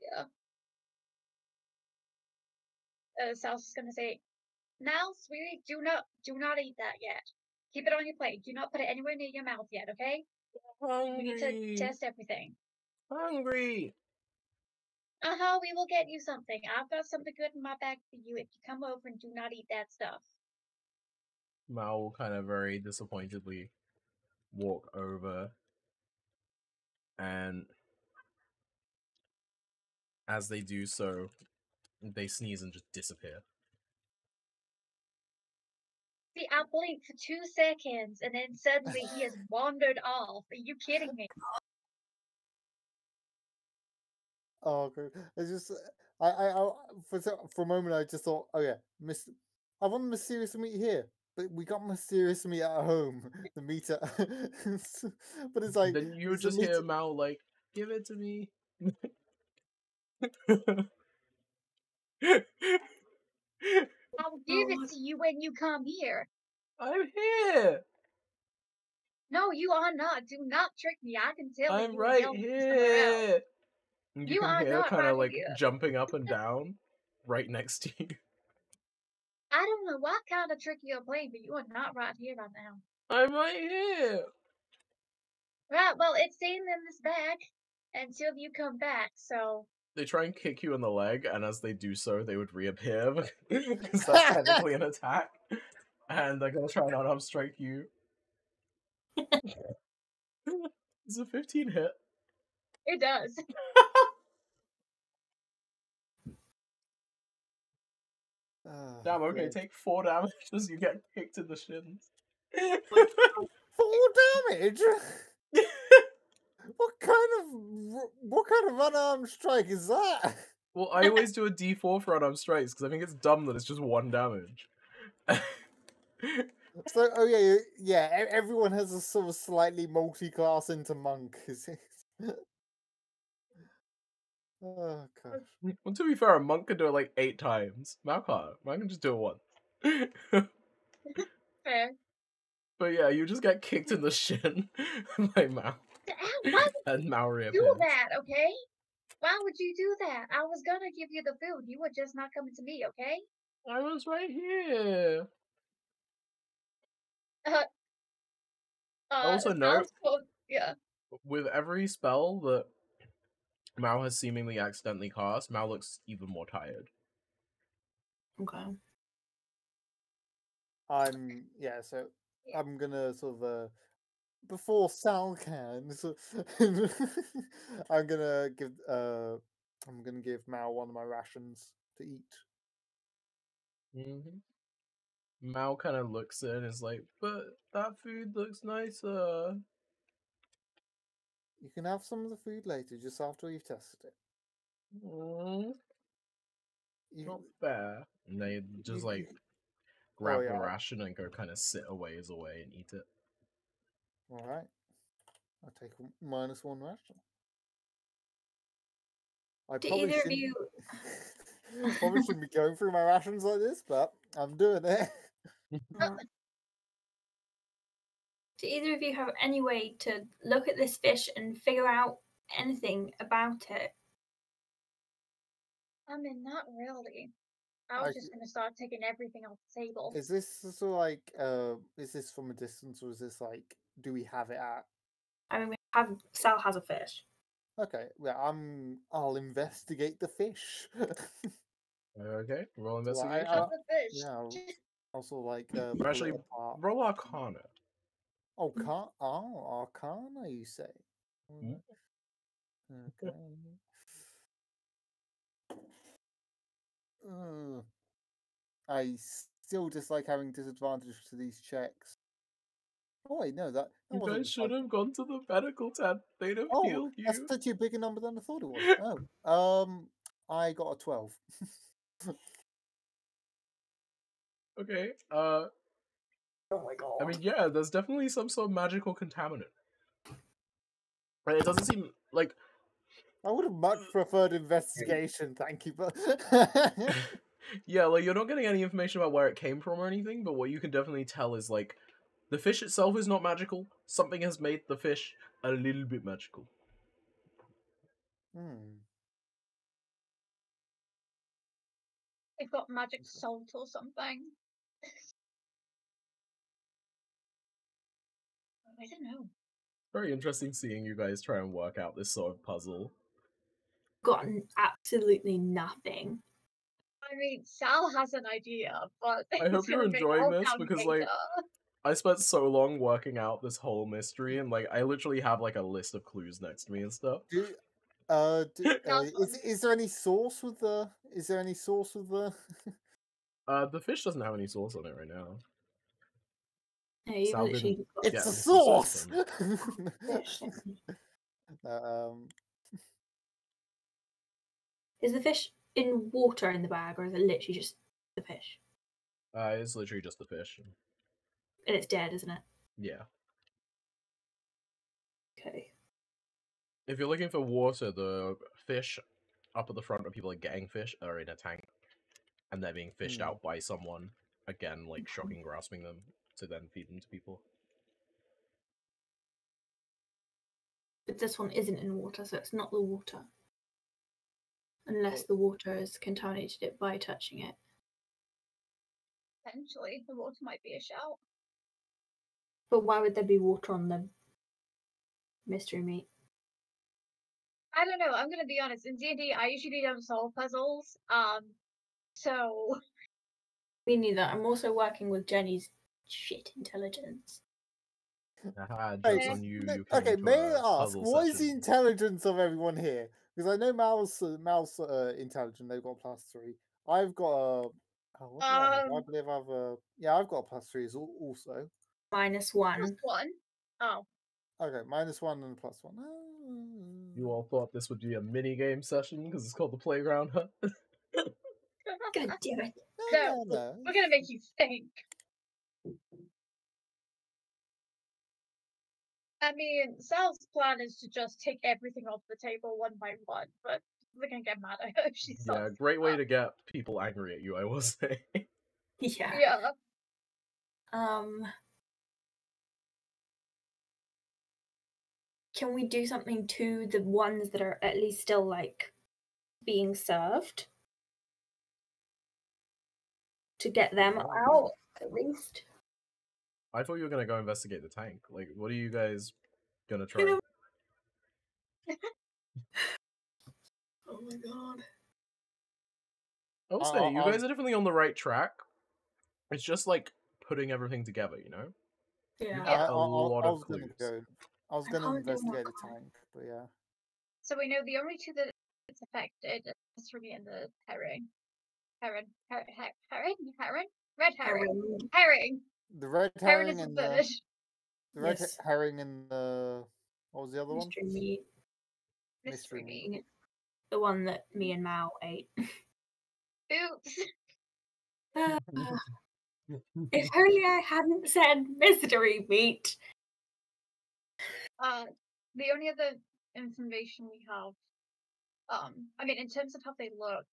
Yeah. Uh, Sal's just gonna say, now, sweetie, do not do not eat that yet. Keep it on your plate. Do not put it anywhere near your mouth yet, okay? Hungry. We need to test everything. Hungry. Uh huh. We will get you something. I've got something good in my bag for you if you come over and do not eat that stuff. Mau will kind of very disappointedly walk over and as they do so, they sneeze and just disappear. See, I blinked for two seconds and then suddenly he has wandered off. Are you kidding me? Oh, okay. It's just uh, I, I, I uh, for for a moment I just thought, oh yeah, Miss, I want mysterious meat here, but we got mysterious meat at home. The meat, at, but it's like then you just meat- hear Mau like, "Give it to me." I oh, will give it to you when you come here. I'm here. No, you are not. Do not trick me. I can tell. I'm you right yelling for somewhere else. here. You, You can are hear kind of like jumping up and down right next to you. I don't know what kind of trick you're playing, but you are not right here right now. I'm right here. Right, well, it's staying in this bag until you come back, so They try and kick you in the leg, and as they do so, they would reappear because that's technically an attack. And they're gonna try and unarm strike you. Is a 15 hit? it does. Ah, Damn, okay, great. take 4 damage as you get kicked in the shins. four damage. what kind of what kind of unarmed strike is that? Well, I always do a D4 for unarmed strikes because I think it's dumb that it's just one damage. So, oh yeah, yeah, yeah. e- Everyone has a sort of slightly multi-class into monk. Oh gosh. well, to be fair, a monk can do it like eight times. Mau can't. Mau can just do it once. Fair. but yeah, you just get kicked in the shin by Mau why and you do that, okay? Why would you do that? I was gonna give you the food. You were just not coming to me, okay? I was right here. Uh, Also sounds note- cool. Yeah. With every spell that Mau has seemingly accidentally cast, Mau looks even more tired. Okay. I'm yeah. So I'm gonna sort of uh, before Sal can. So I'm gonna give uh, I'm gonna give Mau one of my rations to eat. Mm-hmm. Mal kind of looks in and is like, but that food looks nicer. You can have some of the food later, just after you've tested it. Mm, You, not fair. And they just you- like you- grab yeah. the ration and go kind of sit a ways away and eat it. All right. I'll take a minus one ration. I Do probably either of shouldn't- you probably shouldn't be going through my rations like this, but I'm doing it. do either of you have any way to look at this fish and figure out anything about it? I mean, not really. I I was c- just gonna start taking everything off the table. Is this sort of like uh is this from a distance or is this like do we have it at I mean, we have Sal has a fish. Okay, well I'm I'll investigate the fish. Okay, roll So I- investigation. I- Of the fish. yeah, also like uh pull it Actually, roll Arcana. Oh can oh Arcana you say. Mm. Okay. Ugh. I still dislike having disadvantage to these checks. Oh no, that, that You guys should have gone to the medical tent. They'd have Oh, healed you. that's such a bigger number than I thought it was. oh, um, I got a twelve. Okay. Uh, Oh my god. I mean, yeah, there's definitely some sort of magical contaminant. Right, it doesn't seem like I would have much preferred investigation, thank you, but yeah, like you're not getting any information about where it came from or anything, but what you can definitely tell is like the fish itself is not magical. Something has made the fish a little bit magical. hmm. They've got magic salt or something. I don't know. Very interesting seeing you guys try and work out this sort of puzzle. Gotten absolutely nothing. I mean, Sal has an idea, but I hope you're enjoying this down because, like. I spent so long working out this whole mystery, and like I literally have like a list of clues next to me and stuff. Do, uh, do, uh, is is there any sauce with the? Is there any sauce with the? Uh, the fish doesn't have any sauce on it right now. Yeah, you've Sal literally didn't- got Yeah, It's a sauce sauce. fish. um, Is the fish in water in the bag, or is it literally just the fish? Uh, it's literally just the fish. And it's dead, isn't it? Yeah. Okay. If you're looking for water, the fish up at the front where people are getting fish are in a tank, and they're being fished Hmm. out by someone. Again, like shocking, grasping them to then feed them to people. But this one isn't in water, so it's not the water. Unless the water has contaminated it by touching it. Potentially, the water might be a shout. But why would there be water on them? mystery meat? I don't know. I'm gonna be honest. In D&D, I usually don't solve puzzles. Um, so Me neither. I'm also working with Jenny's shit intelligence. Aha, jokes on you. you okay, may I ask, puzzle what is the intelligence of everyone here? Because I know Mau's uh, Mau's uh, intelligent. They've got plus three. I've got a. Oh, what do I. I Um, believe I've a. Yeah, I've got a plus three as al- also. Minus plus one. one. Oh, Okay, minus one and plus one. Ah. You all thought this would be a mini game session because it's called the Playground huh? God damn it. No, So, no, no. We're gonna make you think. I mean, Sal's plan is to just take everything off the table one by one, but we're gonna get mad at her if she yeah, great way to get people angry at you, I will say. Yeah. Yeah. Um. Can we do something to the ones that are at least still like being served? To get them out, at least. I thought you were gonna go investigate the tank. Like, what are you guys gonna try? Oh my god. I will Uh, say, you um, guys are definitely on the right track. It's just like putting everything together, you know? Yeah. I, I, a I- lot I of was gonna clues. go. I was gonna can't do more investigate the tank, but yeah. So we know the only two that it's affected is Remy and the herring. Herring, Her- her- herring? Herring? Red herring. Herring. Herring. The red herring and the, the red Yes. herring and the what was the other one? Mystery meat. Mystery Mystery meat. meat. The one that me and Mau ate. Oops. Ah, if only I hadn't said mystery meat. Uh, the only other information we have, um, I mean, in terms of how they look,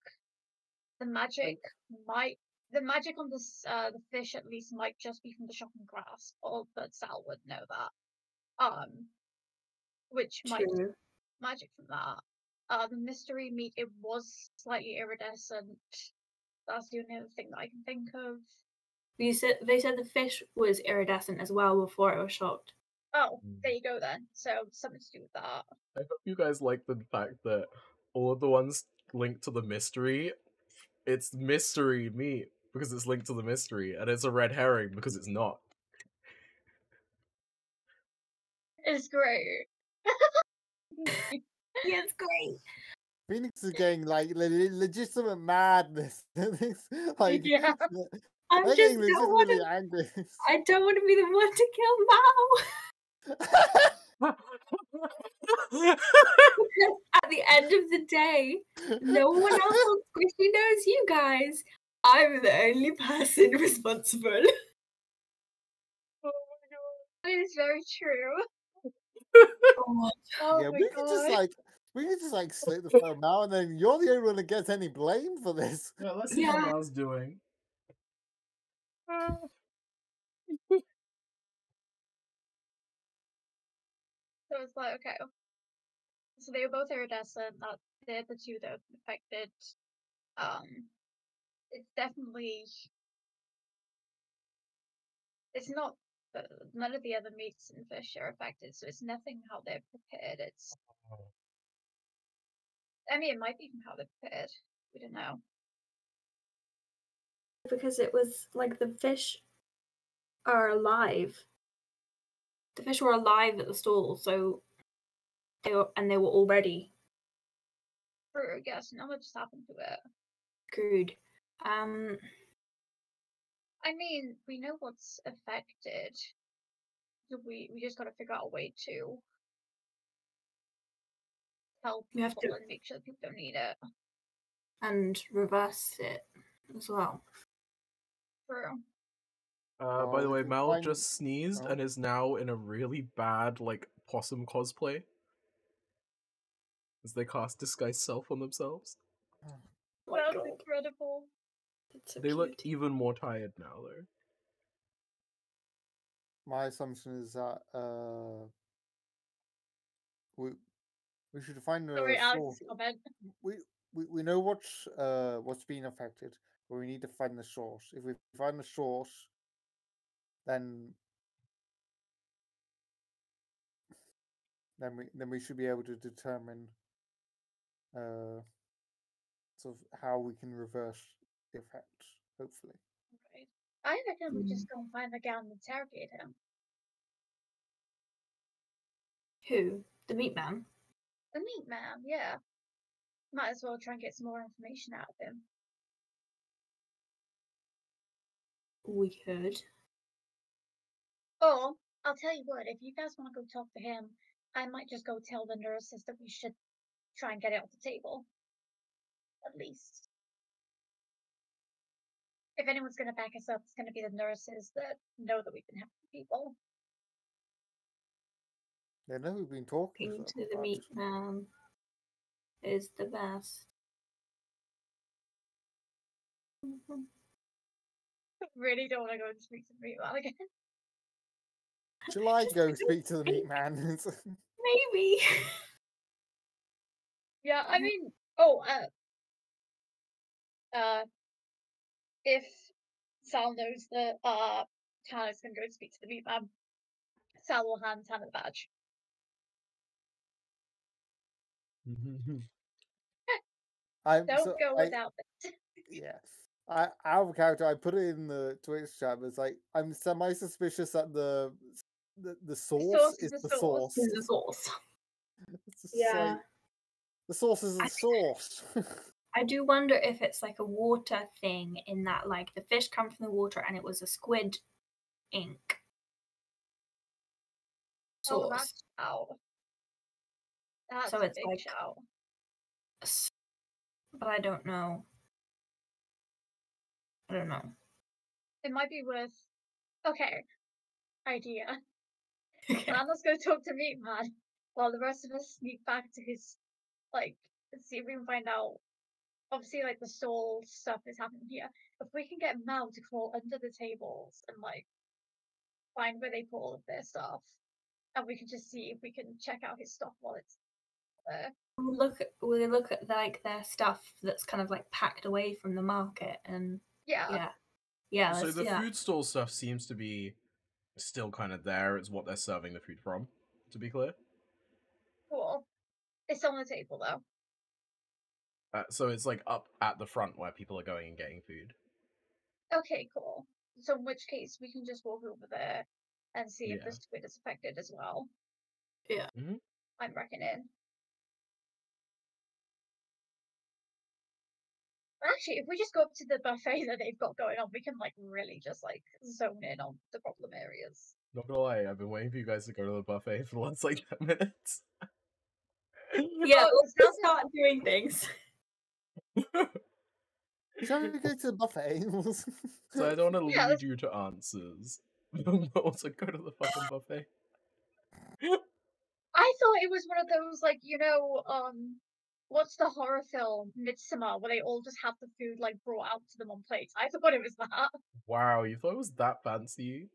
the magic might, the magic on this, uh, the fish at least might just be from the shocking grass, or but Sal would know that. Um, which might be True. magic from that. Uh, the mystery meat, it was slightly iridescent. That's the only other thing that I can think of. You said they said the fish was iridescent as well before it was shocked. Oh, Mm. there you go then. So something to do with that. I hope you guys like the fact that all of the ones linked to the mystery, it's mystery meat because it's linked to the mystery, and it's a red herring because it's not. It's great. Yeah, it's great. Phoenix is getting like le- le- legitimate madness. Like Yeah. I they're just don't want legitimately to. angry. I don't want to be the one to kill Mau. Because at the end of the day, no one else on Squishy knows you guys. I'm the only person responsible. That is very true. Oh, Oh yeah, my we god. could just like we could just like slit the film now, and then you're the only one that gets any blame for this. yeah, let's see how Yeah. Mau's doing. So it's like, okay. So they were both iridescent. That they're the two that are affected. Um, it's definitely. It's not. Uh, none of the other meats and fish are affected, so it's nothing how they're prepared. It's. I mean, it might be from how they're prepared. We don't know. because it was like the fish are alive. The fish were alive at the stall, so they were, and they were already True, I guess. Not much happened to it. good. Um, I mean, we know what's affected. So we we just got to figure out a way to help We have to- and make sure that people don't need it. and reverse it as well. True. Uh, by the way, we Mau just sneezed oh. and is now in a really bad like possum cosplay. As they cast disguise self on themselves. Oh That's God, incredible. That's so They look even more tired now, though. My assumption is that uh, we we should find a Sorry, source. Alex's comment. We, we we know what's uh what's been affected, but we need to find the source. If we find the source, then then we then we should be able to determine uh sort of how we can reverse the effects. Hopefully, Right. I reckon we Mm. just go and find the guy and interrogate him. Who? The meat man? The meat man, yeah. Might as well try and get some more information out of him. We could. Or I'll tell you what, if you guys want to go talk to him, I might just go tell the nurses that we should try and get it off the table. At least. If anyone's going to back us up, it's going to be the nurses that know that we've been helping people. They know we've been talking Talking to to the meat man is the best. Mhm. really don't want to go and speak to the meat man again. Shall I go speak to the meat man? Maybe. Yeah, I mean, oh, uh, uh, if Sal knows that uh Tanner's gonna go and speak to the meat man, Sal will hand Tanner the badge. I'm Don't so- go I- without it. yeah. I out of character, I put it in the Twitch chat. But it's like I'm semi suspicious that the the, the source source is is the the source. source. Is the sauce. It's Yeah. like, the source is I the source. I do wonder if it's like a water thing in that like the fish come from the water and it was a squid ink Oh, source. that's out. That's So it's like- shout. But I don't know. I don't know. It might be worth. Okay, idea. Okay. Now let's go talk to Meat Man while the rest of us sneak back to his, like, see if we can find out. Obviously, like the soul stuff is happening here. If we can get Mau to crawl under the tables and like find where they put all of their stuff, and we can just see if we can check out his stuff while it's there. We'll look at we look at like their stuff that's kind of like packed away from the market and Yeah, yeah. Yeah, so the do food stall stuff seems to be still kind of there. It's what they're serving the food from. To be clear, cool. It's on the table though. Uh, so it's like up at the front where people are going and getting food. Okay, cool. So in which case we can just walk over there and see if Yeah. the squid is affected as well. Yeah. Mhm. I'm reckoning. Actually, if we just go up to the buffet that they've got going on, we can like really just like zone in on the problem areas. Not gonna lie, I've been waiting for you guys to go to the buffet for the last like ten minutes. Yeah, Oh, let's just start doing things. Shall we go to the buffet? so I don't want to lead let's- you to answers, but also go to the fucking buffet. I thought it was one of those like you know um what's the horror film Midsommar where they all just have the food like brought out to them on plates. I thought it was that. Wow, you thought it was that fancy?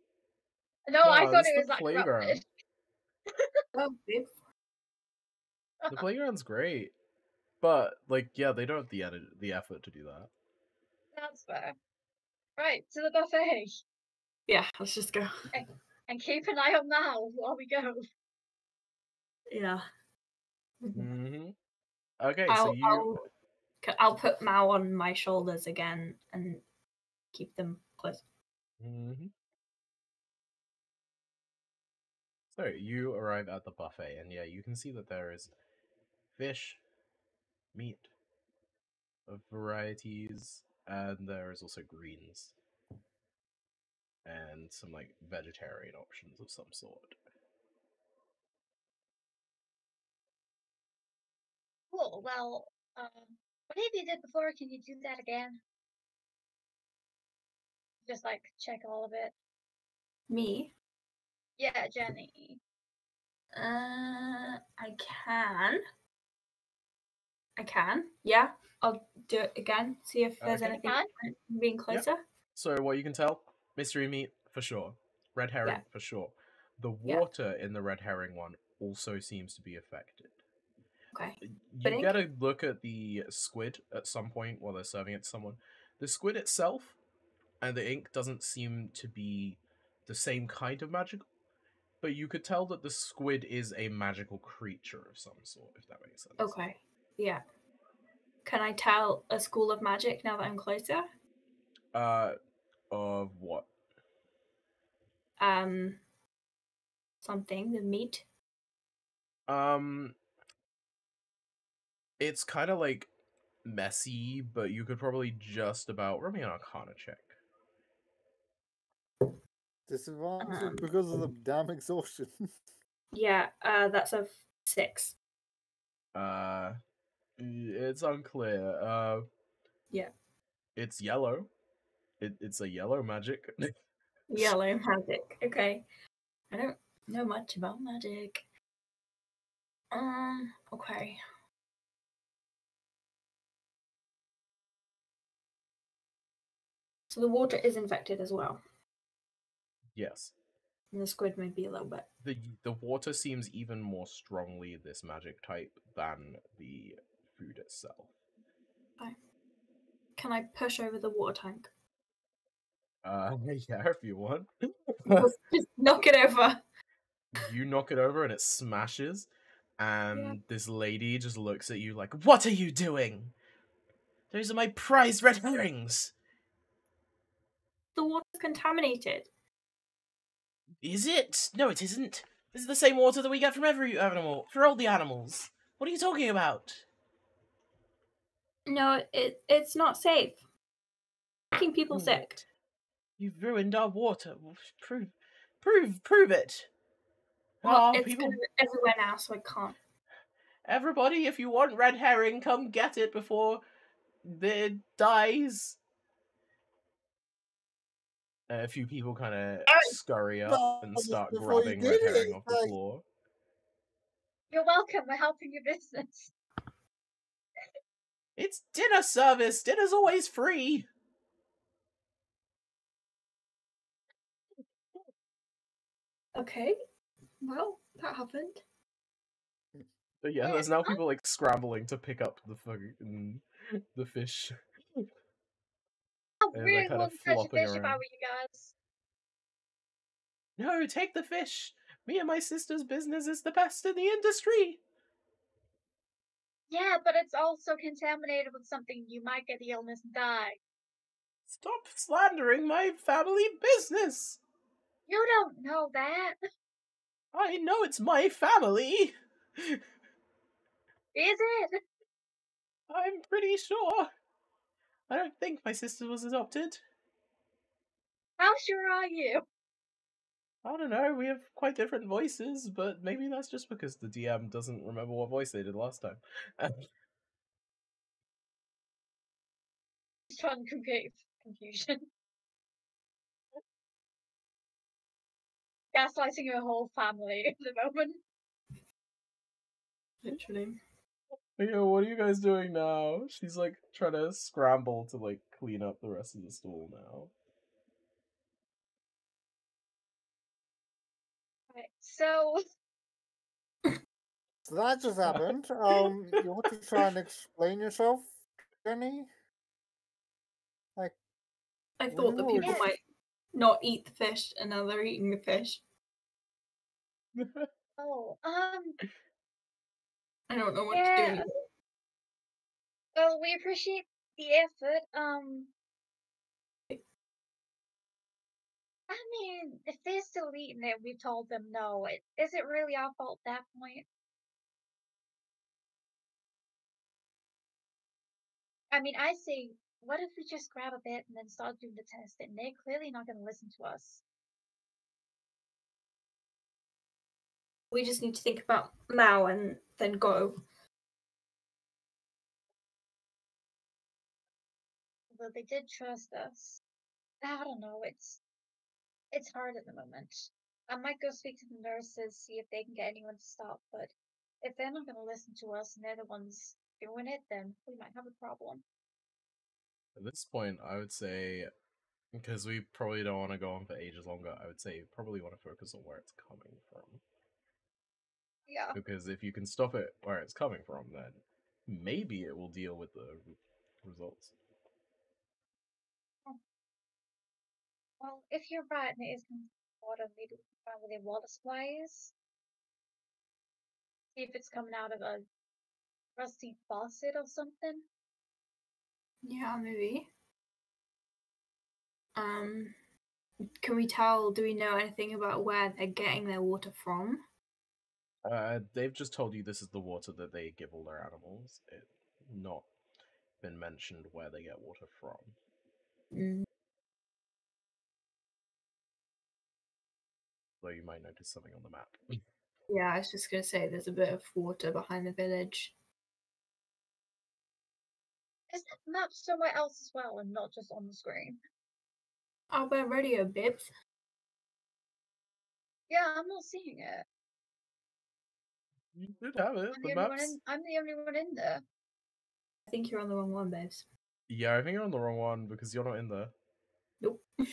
No, I thought it it is was the like playground. rubbish. Oh. The playground's great, but like, yeah, they don't have the edit- the effort to do that. That's fair. Right, to the buffet. Yeah, let's just go. And keep an eye on Mau while we go. Yeah. hmm Okay, I'll, so you. I'll, c- I'll put Mau on my shoulders again and keep them close. hmm So you arrive at the buffet, and yeah, you can see that there is fish, meat of varieties, and there is also greens and some like vegetarian options of some sort. Cool. Well, um, whatever you did before, can you do that again? Just like check all of it. Me? Yeah, Jenny. Uh, I can. I can. Yeah, I'll do it again. See if there's Okay. anything Can? being closer. So what you can tell, mystery meat for sure, red herring for sure. The Yeah. water in the red herring one also seems to be affected. Okay. You But ink? get a look at the squid at some point while they're serving it to someone. The squid itself and the ink doesn't seem to be the same kind of magical, but you could tell that the squid is a magical creature of some sort, if that makes sense. Okay. Yeah. Can I tell a school of magic now that I'm closer? Uh, of what? Um, something. The meat. Um, it's kind of like messy, but you could probably just about. Let me an Arcana check. Disadvantage Um, because of the damn exhaustion. Yeah, uh, that's a f- six. Uh, it's unclear. Uh, Yeah. it's yellow. It, it's a yellow magic. Yellow magic. Okay. I don't know much about magic. Um, okay. So the water is infected as well. yes. And the squid may be a little bit. The the water seems even more strongly this magic type than the food itself. Can I push over the water tank? Uh, yeah, if you want. Just knock it over. you knock it over and it smashes, and this lady just looks at you like, "What are you doing? Those are my prized red herrings." The water's contaminated. Is it? No, it isn't. This is the same water that we get from every animal, for all the animals. What are you talking about? No, it it's not safe. Making people sick. You've ruined our water. Prove, prove, prove it. Well, Oh, it's people, everywhere now, so I can't. everybody, if you want red herring, come get it before it dies. A few people kind of scurry up and start before grabbing did red it, herring off the like- floor. You're welcome. We're helping your business. It's dinner service. Dinner's always free. Okay. Well, that happened. But yeah, Yeah, there's now people like scrambling to pick up the fucking the fish. I really kinda want to catch a flopping fish if I around. were you guys. No, take the fish. Me and my sister's business is the best in the industry. Yeah, but it's also contaminated with something. You might get the illness and die. Stop slandering my family business. You don't know that. I know it's my family. Is it? I'm pretty sure. I don't think my sister was adopted. How sure are you? I don't know, we have quite different voices, but maybe that's just because the DM doesn't remember what voice they did last time. Just trying to create confusion. Gaslighting your whole family at the moment. Literally. yeah, what are you guys doing now? She's like trying to scramble to like clean up the rest of the stool now. Right, so So that just happened. Um, you want to try and explain yourself, Jenny? Like, I thought that No, people it's- might not eat the fish, and now they're eating the fish. oh, um I don't know what to do. well we appreciate the effort. Um I mean, if they're still eating it, we've told them no. It, is it really our fault at that point? I mean, I say, what if we just grab a bit and then start doing the test? And they're clearly not going to listen to us. We just need to think about Mau and then go. Although they did trust us. I don't know. It's it's hard at the moment. I might go speak to the nurses, see if they can get anyone to stop. But if they're not going to listen to us and they're the ones doing it, then we might have a problem. At this point, I would say, because we probably don't want to go on for ages longer, I would say you probably want to focus on where it's coming from. Yeah. Because if you can stop it where it's coming from, then maybe it will deal with the results. Well, if you're right and it is coming from water, maybe we can find where their water supply is. See if it's coming out of a rusty faucet or something. Yeah, maybe. Um, can we tell? Do we know anything about where they're getting their water from? Uh, they've just told you this is the water that they give all their animals. It not been mentioned where they get water from. Mm. Though you might notice something on the map. Mm. Yeah, I was just gonna say there's a bit of water behind the village. Is that map somewhere else as well and not just on the screen? Oh, Owlbear Rodeo Bibs. Yeah, I'm not seeing it. You did have it. I'm The the, only one maps. in, I'm the only one in there. I think you're on the wrong one, babes. Yeah, I think you're on the wrong one because you're not in there. Nope.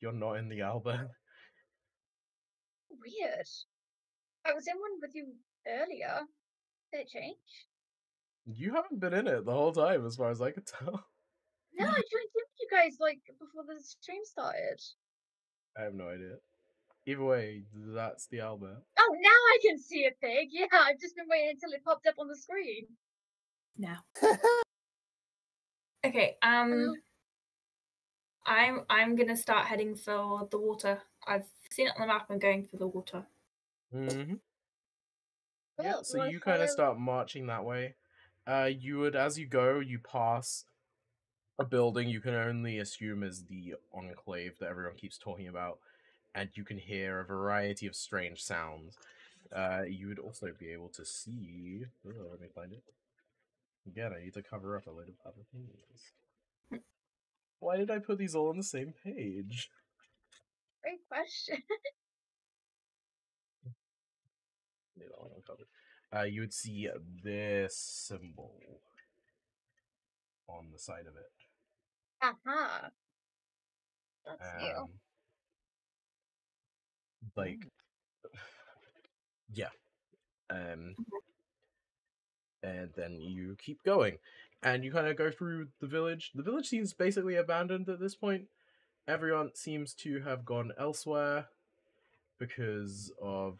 You're not in the Owlbear. Weird. I was in one with you earlier. Did it change? You haven't been in it the whole time, as far as I could tell. No, I joined in with you guys like before the stream started. I have no idea. Either way, that's the Owlbear. Oh, now I can see a pig. Yeah, I've just been waiting until it popped up on the screen. Now. Okay, um I'm I'm gonna start heading for the water. I've seen it on the map, I'm going for the water. Mm-hmm. Yeah, so you kind of start marching that way. Uh, you would, as you go, you pass a building you can only assume is the enclave that everyone keeps talking about, and you can hear a variety of strange sounds. Uh, you would also be able to see. Oh, let me find it. Again, I need to cover up a load of other things. Why did I put these all on the same page? Great question. Leave that one uncovered. Uh, you would see this symbol on the side of it. Aha. That's new. Um, like, yeah. Um, and then you keep going, and you kind of go through the village. The village seems basically abandoned at this point. Everyone seems to have gone elsewhere because of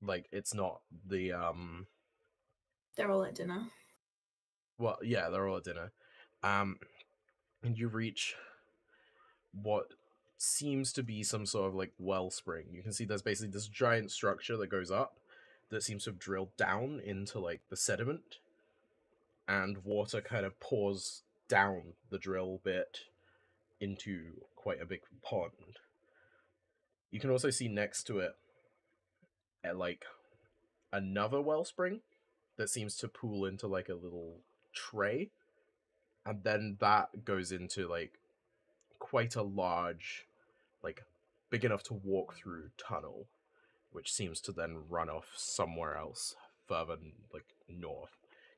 like it's not the um They're all at dinner. well yeah they're all at dinner. Um and you reach what seems to be some sort of like wellspring you can see there's basically this giant structure that goes up that seems to have drilled down into like the sediment and water kind of pours down the drill bit into quite a big pond. You can also see next to it at like another wellspring that seems to pool into like a little tray and then that goes into like quite a large like big enough to walk through tunnel which seems to then run off somewhere else further like north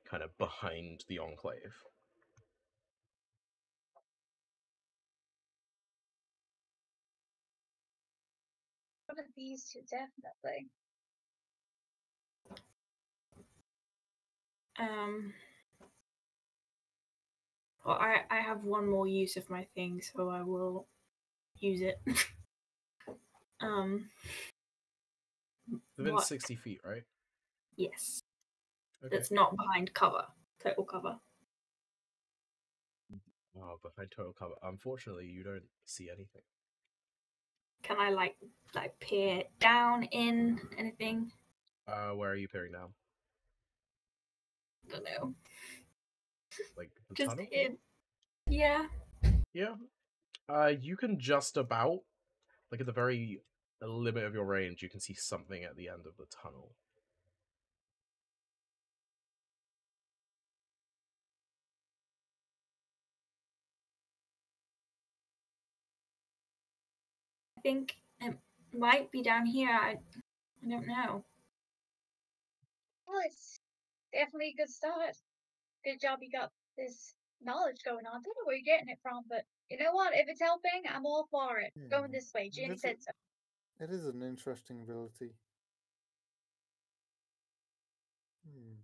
kind of behind the enclave One of these two, definitely. Um well I, I have one more use of my thing, so I will use it. um within What? 60 feet right yes. okay It's not behind cover. Total cover. oh behind total cover unfortunately you don't see anything Can I like like peer down in anything? uh where are you peering down I don't know. like the Just tunnel in Yeah. Yeah. Uh, you can just about, like at the very limit of your range, you can see something at the end of the tunnel. Think it might be down here. I I don't know. Well, it's definitely a good start. Good job you got this knowledge going on. I don't know where you're getting it from, but you know what? If it's helping, I'm all for it. Going this way. Jenny said so. It is an interesting ability. Hmm.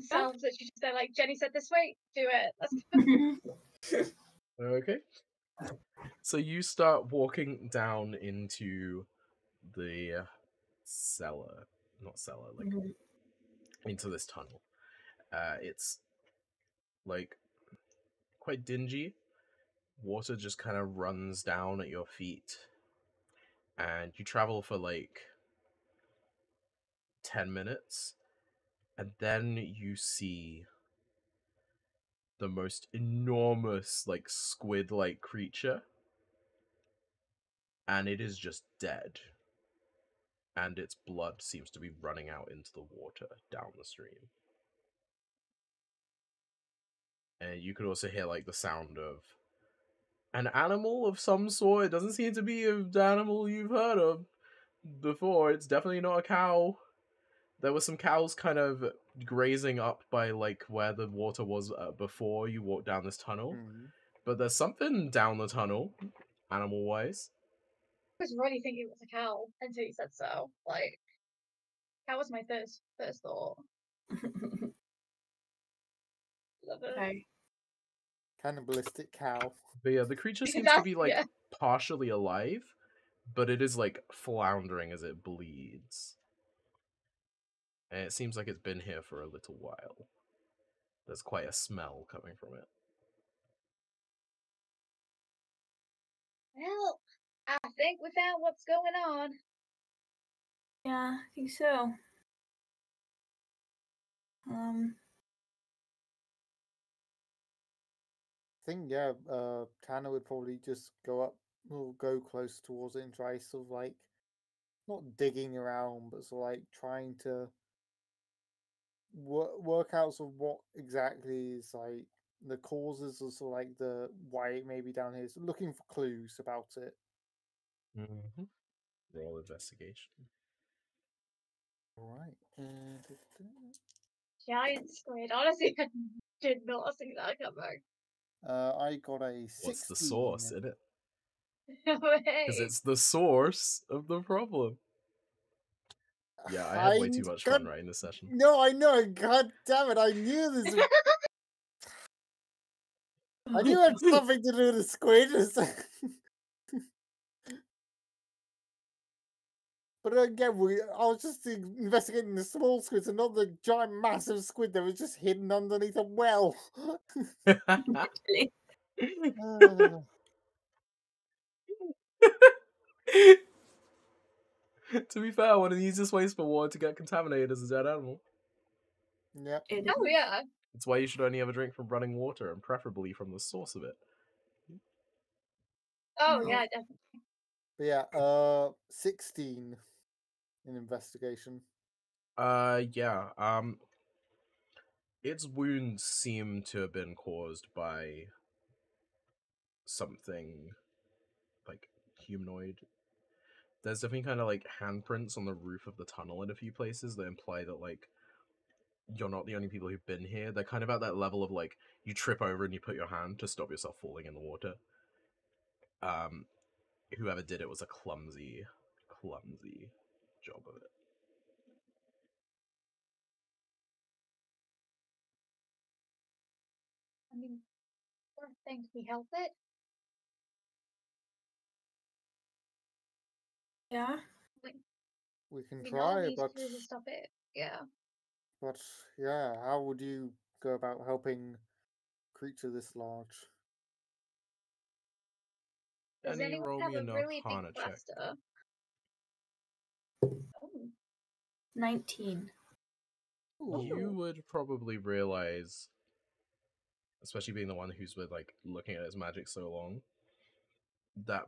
Sounds that you just said like Jenny said this way. Do it. Let's Okay. So you start walking down into the cellar, not cellar, like Mhm. into this tunnel. Uh, it's like quite dingy. Water just kind of runs down at your feet, and you travel for like 10 minutes, and then you see the most enormous, like squid like creature. And it is just dead. And its blood seems to be running out into the water down the stream. And you could also hear like the sound of an animal of some sort. It doesn't seem to be an animal you've heard of before. It's definitely not a cow. There were some cows kind of grazing up by like where the water was uh, before you walked down this tunnel. Mhm. But there's something down the tunnel, animal wise. I was really thinking it was a cow until you said so. Like, that was my first first thought. Love it. okay. Cannibalistic cow. But yeah, the creature seems to be like yeah. partially alive, but it is like floundering as it bleeds. And it seems like it's been here for a little while. There's quite a smell coming from it. Well, I think we found what's going on. Yeah, I think so. Um, I think yeah, uh, Tanner would probably just go up or go close towards it and try sort of like not digging around, but sort of like trying to work work out sort of what exactly is like the causes or sort of like the why it may be down here. So looking for clues about it. Mm-hmm. Roll investigation. All right. Duh, duh, duh. Giant squid. Honestly, I did not see that coming. Uh, I got a 16. What's the source in it? Because it's the source of the problem. Yeah, I had way too much got- fun writing this session. No, I know. God damn it! I knew this. was- I knew it had something to do with the squid. but again, we I was just investigating the small squids and not the giant, massive squid that was just hidden underneath a well. Ah, to be fair, one of the easiest ways for water to get contaminated is a dead animal. yep. It Oh is. yeah. It's why you should only ever drink from running water, and preferably from the source of it. Oh No. yeah, definitely. But yeah, uh, sixteen in investigation. Uh, yeah. Um, its wounds seem to have been caused by something like humanoid. There's definitely kind of like handprints on the roof of the tunnel in a few places that imply that like you're not the only people who've been here. They're kind of at that level of like you trip over and you put your hand to stop yourself falling in the water. Um, whoever did it was a clumsy, clumsy job of it. I mean. Can we help it? Yeah. We can We try, these but to stop it. Yeah. but yeah, how would you go about helping a creature this large? Does Any anyone roll have me a an really big Arcana check. blaster? Oh, 19. You would probably realize, especially being the one who's been like looking at his magic so long, that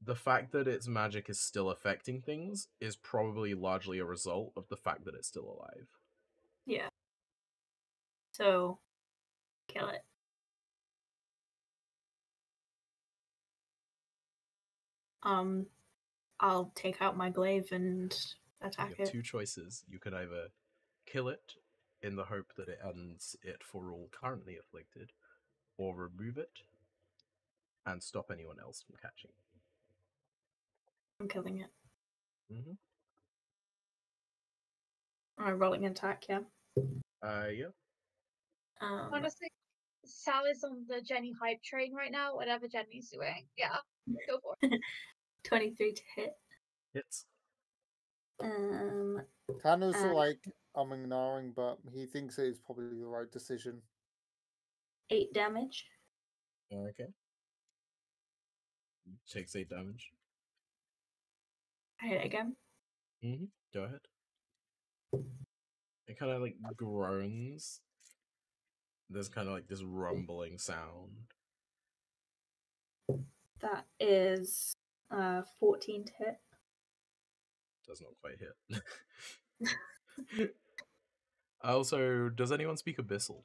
the fact that its magic is still affecting things is probably largely a result of the fact that it's still alive. Yeah. So, kill it. Um, I'll take out my glaive and You attack have it. two choices. You could either kill it in the hope that it ends it for all currently afflicted, or remove it and stop anyone else from catching. I'm killing it. Mm-hmm. I'm rolling an attack, yeah. Uh, yeah. Um, honestly, Sal is on the Jenny hype train right now. Whatever Jenny's doing, yeah, go for it. 23 to hit. Hits. Um, Tanner's sort of Uh, like I'm ignoring, but he thinks it is probably the right decision. 8 damage. Okay. Takes eight damage. I hit it again. Mm-hmm. Go ahead. It kind of like groans there's kind of like this rumbling sound. That is uh 14 to hit. Does not quite hit. also, does anyone speak Abyssal?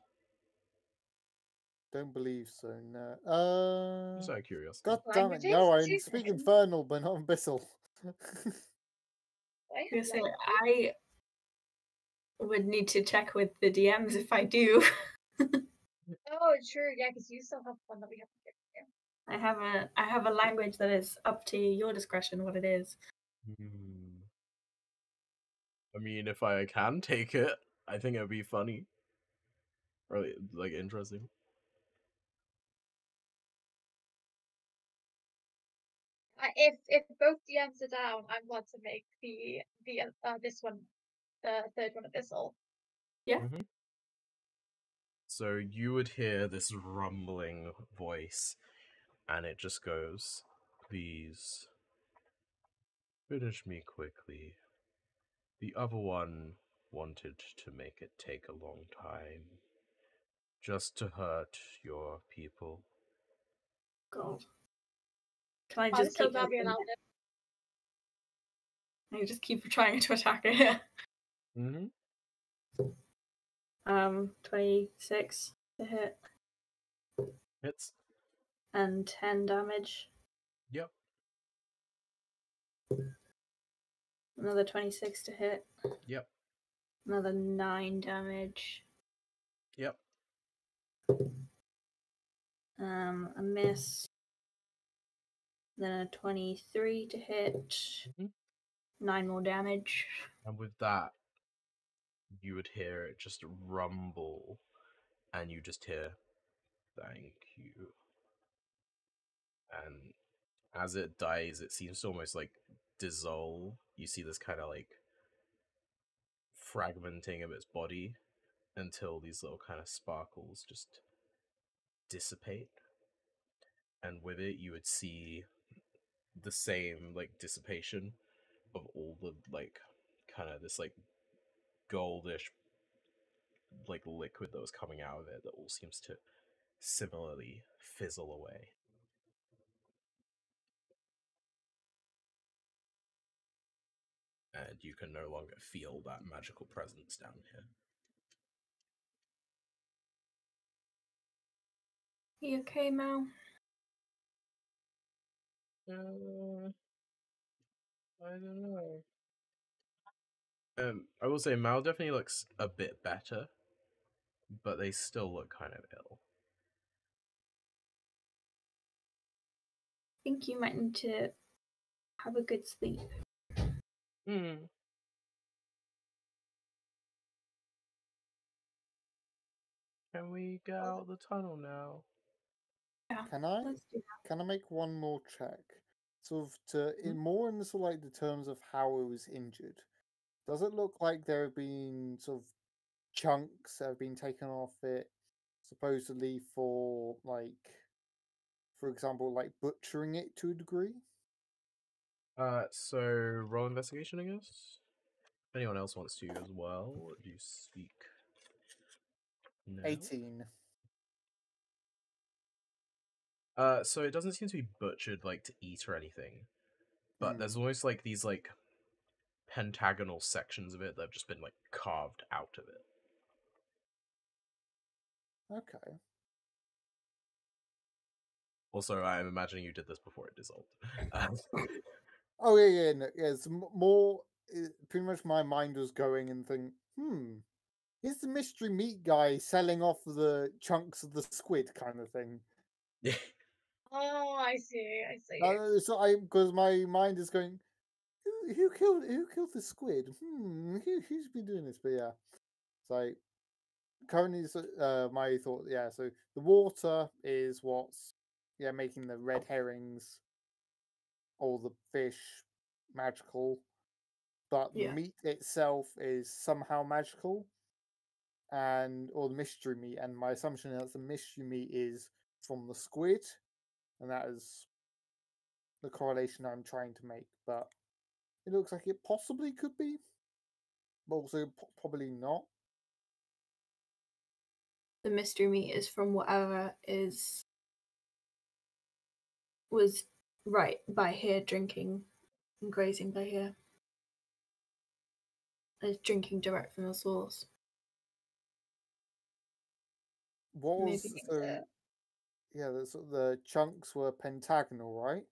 Don't believe so. No. Uh, Just out of curiosity. God damn it! No, I speak Infernal, but not Abyssal. I I was have gonna say, I would need to check with the DMs if I do. Oh, true. Yeah, because you still have one that we haven't given you. I have a I have a language that is up to your discretion what it is. Hmm. I mean, if I can take it, I think it'd be funny. Or like interesting. If if both DMs are down, I want to make the the uh, this one the third one of this all. So you would hear this rumbling voice, and it just goes, Please finish me quickly. The other one wanted to make it take a long time, just to hurt your people. God. Can I I'm just keep glad we looking? I just keep trying to attack it. Mm-hmm. um, twenty six to hit Hits. and ten damage. Yep. Another twenty six to hit. Yep. Another nine damage. Yep. Um, a miss. Then a twenty-three to hit. Mhm. Nine more damage. And with that, you would hear it just rumble, and you just hear, thank you. And as it dies, it seems to almost like dissolve. You see this kind of like fragmenting of its body until these little kind of sparkles just dissipate. And with it, you would see the same like dissipation of all the like kind of this like goldish like liquid that was coming out of it that all seems to similarly fizzle away. And you can no longer feel that magical presence down here. You okay, Mal? Uh, I don't know. Um, I will say Mal definitely looks a bit better, but they still look kind of ill. I think you might need to have a good sleep. Hmm. Can we get out of the tunnel now? Yeah, Can I? let's do that. Can I make one more check? Sort of to in Mhm. more in the sort of like the terms of how it was injured. Does it look like there have been sort of chunks that have been taken off it, supposedly for like, for example, like butchering it to a degree? Uh, so roll investigation, I guess. If anyone else wants to as well, do you speak? No. Eighteen. Uh, so it doesn't seem to be butchered like to eat or anything, but Hmm. there's almost like these like pentagonal sections of it that have just been like carved out of it. Okay. Also, I'm imagining you did this before it dissolved. Um, Oh yeah, yeah, no, yeah. It's more. uh, Pretty much, my mind was going and think, hmm, is the mystery meat guy selling off the chunks of the squid kind of thing? yeah. Oh, I see. I see. Uh, so I, because my mind is going, who, who killed who killed the squid? Hmm, who, who's been doing this? But yeah, so currently, uh, my thought, yeah. So the water is what's yeah making the red herrings all the fish magical, but the meat itself is somehow magical, and or the mystery meat. And my assumption is that the mystery meat is from the squid, and that is the correlation I'm trying to make. But it looks like it possibly could be, but also po- probably not. the mystery meat is from whatever is was right by here drinking and grazing by here. Is drinking direct from the source. What was so? A- Yeah, the the chunks were pentagonal, right?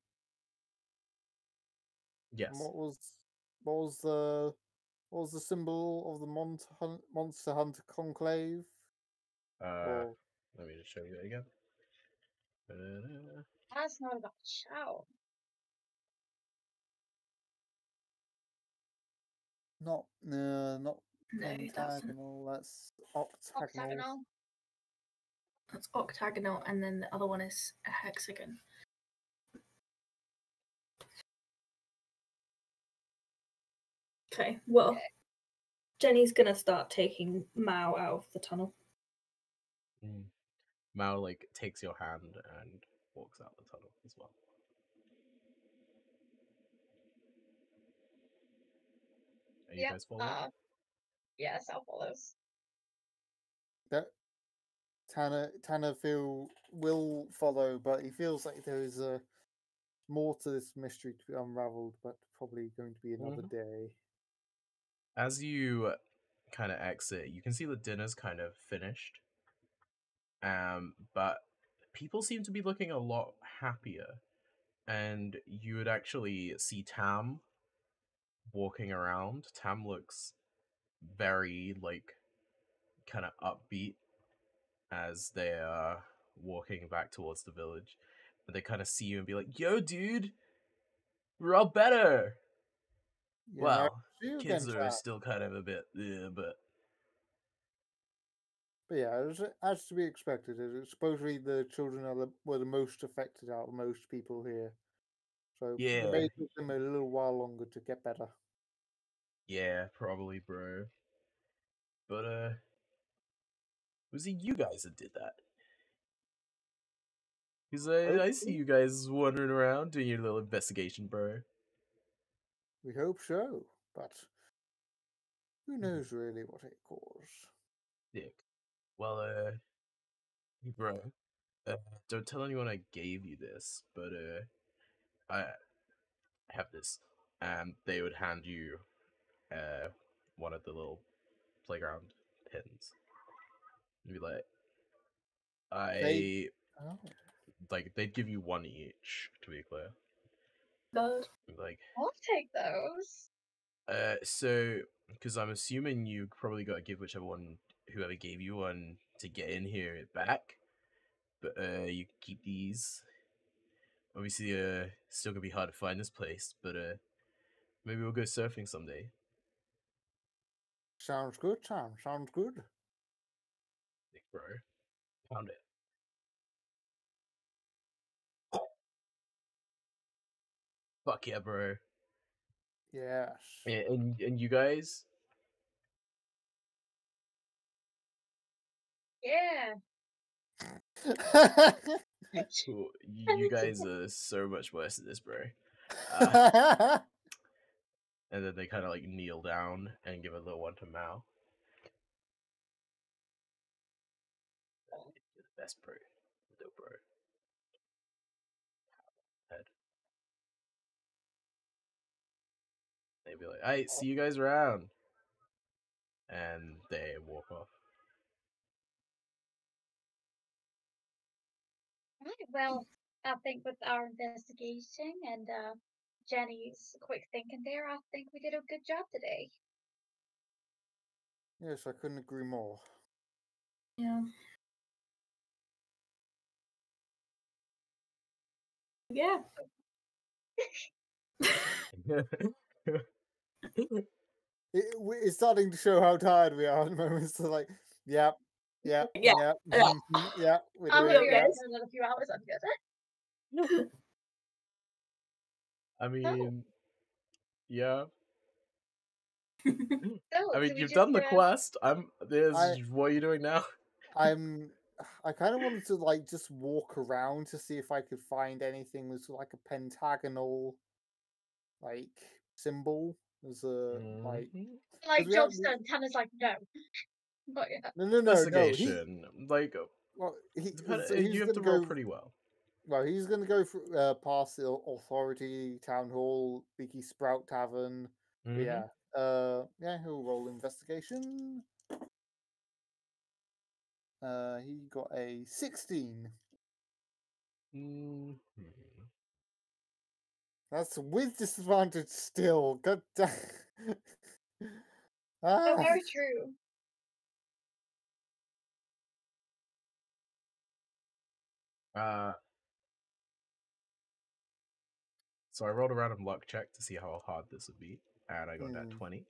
Yes. And what was what was the what was the symbol of the Monster, Hun- Monster Hunter Conclave? Uh, Or let me just show you that again. Da-da-da. That's not about shout. not no, not No, that's pentagonal. That's octagonal. Octagonal. That's octagonal, and then the other one is a hexagon. Okay, well, Jenny's gonna start taking Mau out of the tunnel. Mm. Mau like takes your hand and walks out the tunnel as well. Are you Yep, guys following? Uh, yes, I'll follow. That Tanner Tanner feel will follow, but he feels like there is a more to this mystery to be unravelled, but probably going to be another Mhm. day. As you kind of exit, you can see the dinner's kind of finished. Um, but people seem to be looking a lot happier, and you would actually see Tam walking around. Tam looks very like kind of upbeat as they are walking back towards the village. But they kind of see you and be like, "Yo, dude, we're all better." Yeah, well, kids are Tam. still kind of a bit, yeah, but But yeah, was as to be expected. Supposedly the children are the, were the most affected out of most people here. So Yeah. it may take them a little while longer to get better. yeah, probably, bro. But uh, was it you guys that did that? Because I, I see you guys wandering around doing your little investigation, bro. We hope so, but who Mm-hmm. knows really what it caused. Dick. Well, uh, bro, uh, don't tell anyone I gave you this, but uh, I have this, and they would hand you uh one of the little playground pins. And be like, I Oh. like they'd give you one each to be clear. God. Be Like, I'll take those. uh, so because I'm assuming you probably got to give whichever one, whoever gave you one to get in here back. But uh, you can keep these. Obviously, uh, still gonna be hard to find this place, but uh, maybe we'll go surfing someday. Sounds good, Sam. Sounds good. Bro, pound it. Fuck yeah, bro. Yeah, and and you guys, Yeah. Cool. you, you guys are so much worse at this, bro. Uh, and then they kind of like kneel down and give a little one to Mau. You're the best, bro. Dope, bro. Head. They'd be like, "I see you guys around," and they walk off. Right, well, I think with our investigation and uh, Jenny's quick thinking there, I think we did a good job today. yes, I couldn't agree more. Yeah. Yeah. It, it's starting to show how tired we are at the moment. So like, yep, yep, Yeah, yep, yeah. mhm, yep. We're I'm doing gonna it, be yep. another few hours. I'm good. I mean, yeah. So, I mean, you've done the quest. I'm. There's. I- What are you doing now? I'm. I kind of wanted to like just walk around to see if I could find anything with like a pentagonal, like symbol as a like. Mhm. Like we Job have- we- Tanner's like, no. but yeah. No, no, no, no. He, Investigation. Like, well, he, depend- so he's you have to gonna roll go- pretty well. Well, he's going to go for, uh, past the authority, town hall, Beaky Sprout Tavern. But Mhm. Yeah, uh, yeah, he'll roll investigation. Uh, he got a sixteen. Mhm. That's with disadvantage still. God damn. Oh, ah, very true. Uh, so I rolled a random luck check to see how hard this would be, and I got that Hmm. twenty.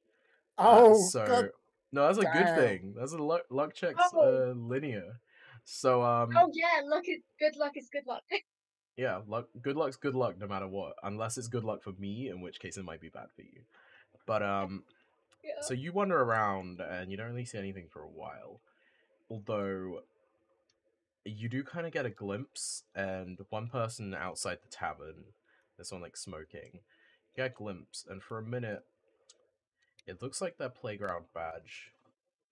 Uh, oh, so God. No, that's a good thing. That's a luck luck check's Oh. uh, linear. So um, Oh yeah, luck is good luck is good luck. yeah, luck. Good luck's good luck, no matter what. Unless it's good luck for me, in which case it might be bad for you. But um, yeah. so you wander around and you don't really see anything for a while. Although you do kind of get a glimpse, and one person outside the tavern, there's one like smoking, you get a glimpse, and for a minute, it looks like their playground badge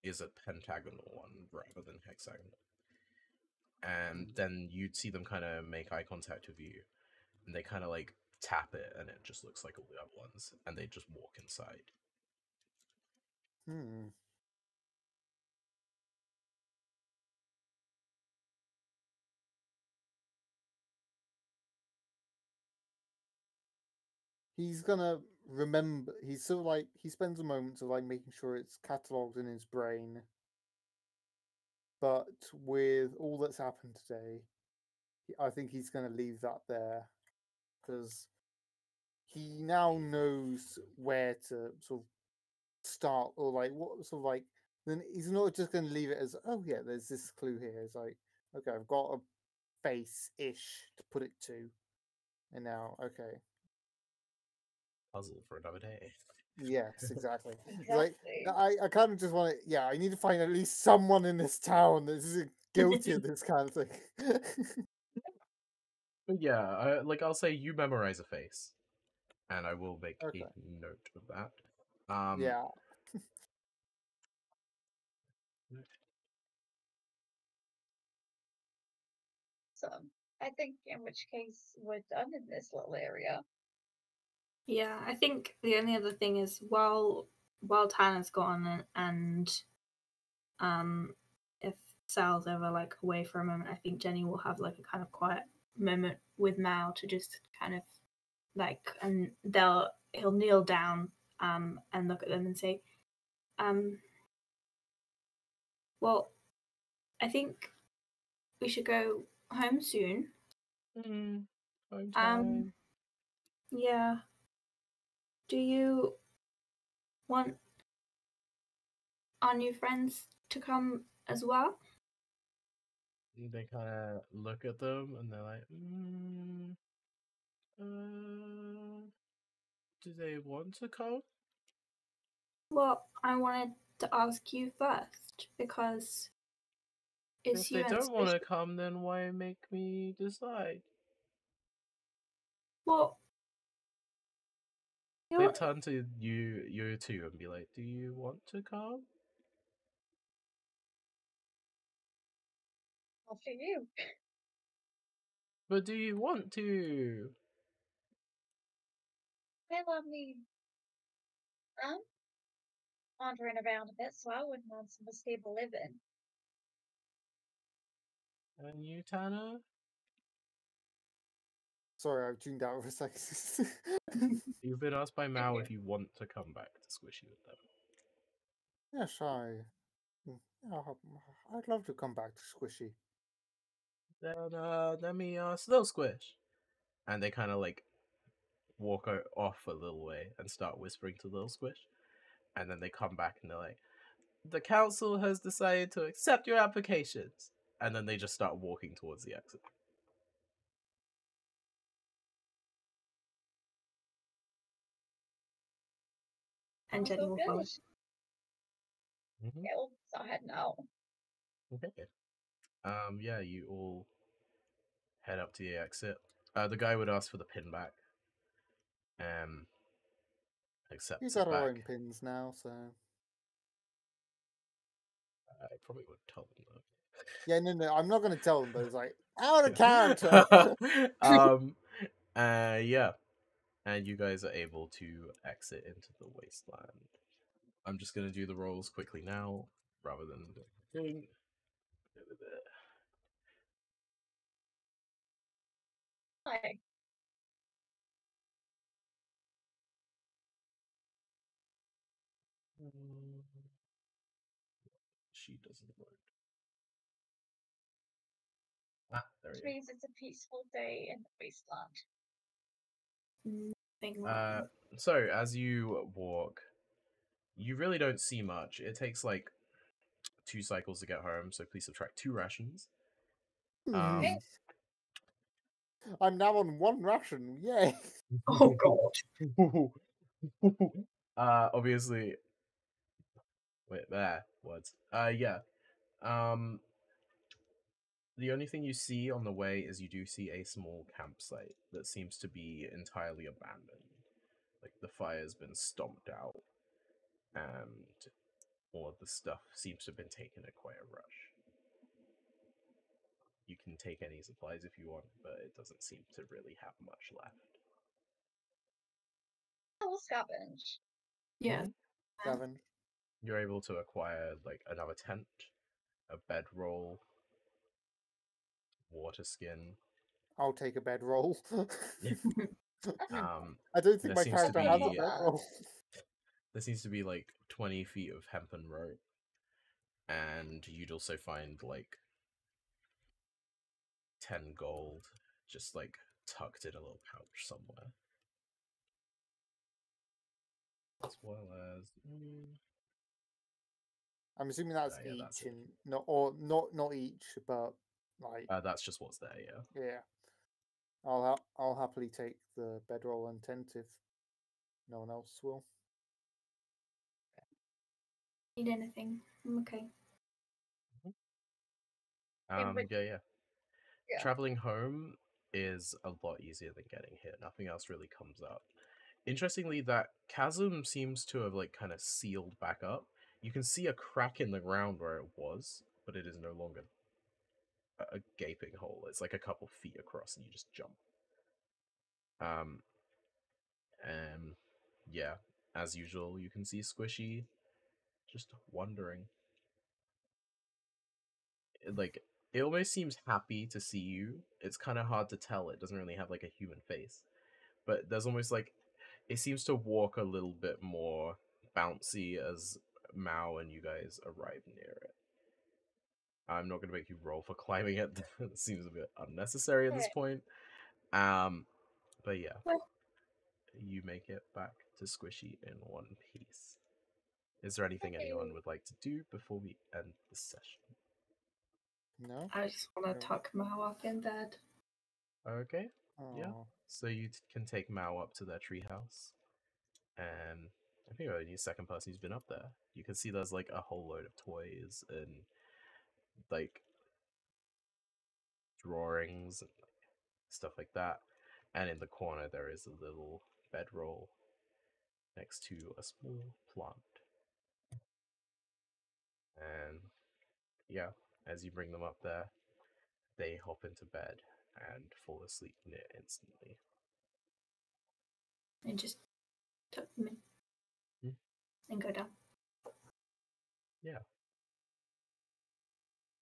is a pentagonal one rather than hexagonal. And then you'd see them kind of make eye contact with you, and they kind of like tap it, and it just looks like all the other ones, and they just walk inside. Hmm. He's gonna remember. He's sort of like he spends a moment of like making sure it's catalogued in his brain. But with all that's happened today, I think he's gonna leave that there because he now knows where to sort of start or like what sort of like then he's not just going to leave it as oh yeah there's this clue here it's like okay i've got a face ish to put it to and now okay Puzzle for another day. yes exactly It's like i i kind of just want to yeah i need to find at least someone in this town that is guilty of this kind of thing But yeah, I, like I'll say you memorize a face, and I will make Okay. a note of that. Um, yeah So I think in which case we're done in this little area. Yeah, I think the only other thing is while while Tanner's gone and, and um if Sal's ever like away for a moment, I think Jenny will have like a kind of quiet moment with Mal to just kind of like and they'll he'll kneel down um and look at them and say, um well, I think we should go home soon. mm, home Um. Yeah. Do you want our new friends to come as well? they kind of look at them and they're like, mm, uh, do they want to come? Well, I wanted to ask you first because it's if you they don't want to come, then why make me decide? Well, They turn to you, you two, and be like, "Do you want to come?" After you. But do you want to? Well, I mean, um, wandering around a bit, so I wouldn't want some stable living. And you, Tanner? Sorry i tuned out for a second You've been asked by Mau if you want to come back to Squishy with them. yes i mm, yeah, I'll- i'd love to come back to squishy Then uh, let me uh, slow squish. And they kind of like walk o- off a little way and start whispering to Little Squish. And then they come back and they're like, "The council has decided to accept your applications." And then they just start walking towards the exit. And Sounds Jenny all will follow. good. Mm-hmm. Yeah, we'll start heading out. Okay. Um. Yeah. You all head up to the exit. Uh, the guy would ask for the pin back. Um. except we've it got our own pins now so I probably would tell them though. Yeah, no, no, I'm not going to tell them, but it's like out of character. um, uh, yeah, and you guys are able to exit into the wasteland. I'm just gonna do the rolls quickly now, rather than doing. Hi. Mm, She doesn't work. Ah, there Which we means it's a peaceful day in the wasteland. Thing Uh, so as you walk, you really don't see much. It takes like two cycles to get home, so please subtract two rations. Um, I'm now on one ration. Yay! oh god. uh, obviously. Wait, there words. Uh, yeah. Um. The only thing you see on the way is you do see a small campsite that seems to be entirely abandoned. Like the fire's been stomped out, and all of the stuff seems to have been taken at quite a rush. You can take any supplies if you want, but it doesn't seem to really have much left. Oh, I will scavenge. Yeah. Um, Seven. You're able to acquire like another tent, a bedroll, water skin. I'll take a bedroll. Um, I don't think my seems to character has a be- bedroll. there seems to be like 20 feet of hempen rope, and you'd also find like 10 gold just like tucked in a little pouch somewhere. As well as. mm, I'm assuming that's Uh, yeah, that's each, it. in not or not not each, but like Uh, that's just what's there, yeah. yeah. I'll ha- I'll happily take the bedroll and tent if no one else will. Need anything? I'm okay. Um, but- yeah, yeah. Yeah. Traveling home is a lot easier than getting here. Nothing else really comes up. Interestingly, that chasm seems to have like kind of sealed back up. You can see a crack in the ground where it was, but it is no longer a, gaping hole. It's like a couple feet across, and you just jump. Um, um, yeah. As usual, you can see Squishy just wondering. Like it almost seems happy to see you. It's kind of hard to tell. It doesn't really have like a human face, but there's almost like it seems to walk a little bit more bouncy as Mau and you guys arrive near it. I'm not going to make you roll for climbing it. it seems a bit unnecessary at this Okay. point. Um, but yeah, Well- you make it back to Squishy in one piece. Is there anything anyone would like to do before we end the session? No. I just want to tuck Mau up in bed. Okay. Yeah. So you t- can take Mau up to their treehouse, and I think you're the second person who's been up there. You can see there's like a whole load of toys and like drawings and stuff like that. And in the corner there is a little bedroll next to a small plant. And yeah, as you bring them up there, they hop into bed and fall asleep near instantly. And just tuck them in. Hmm. And go down.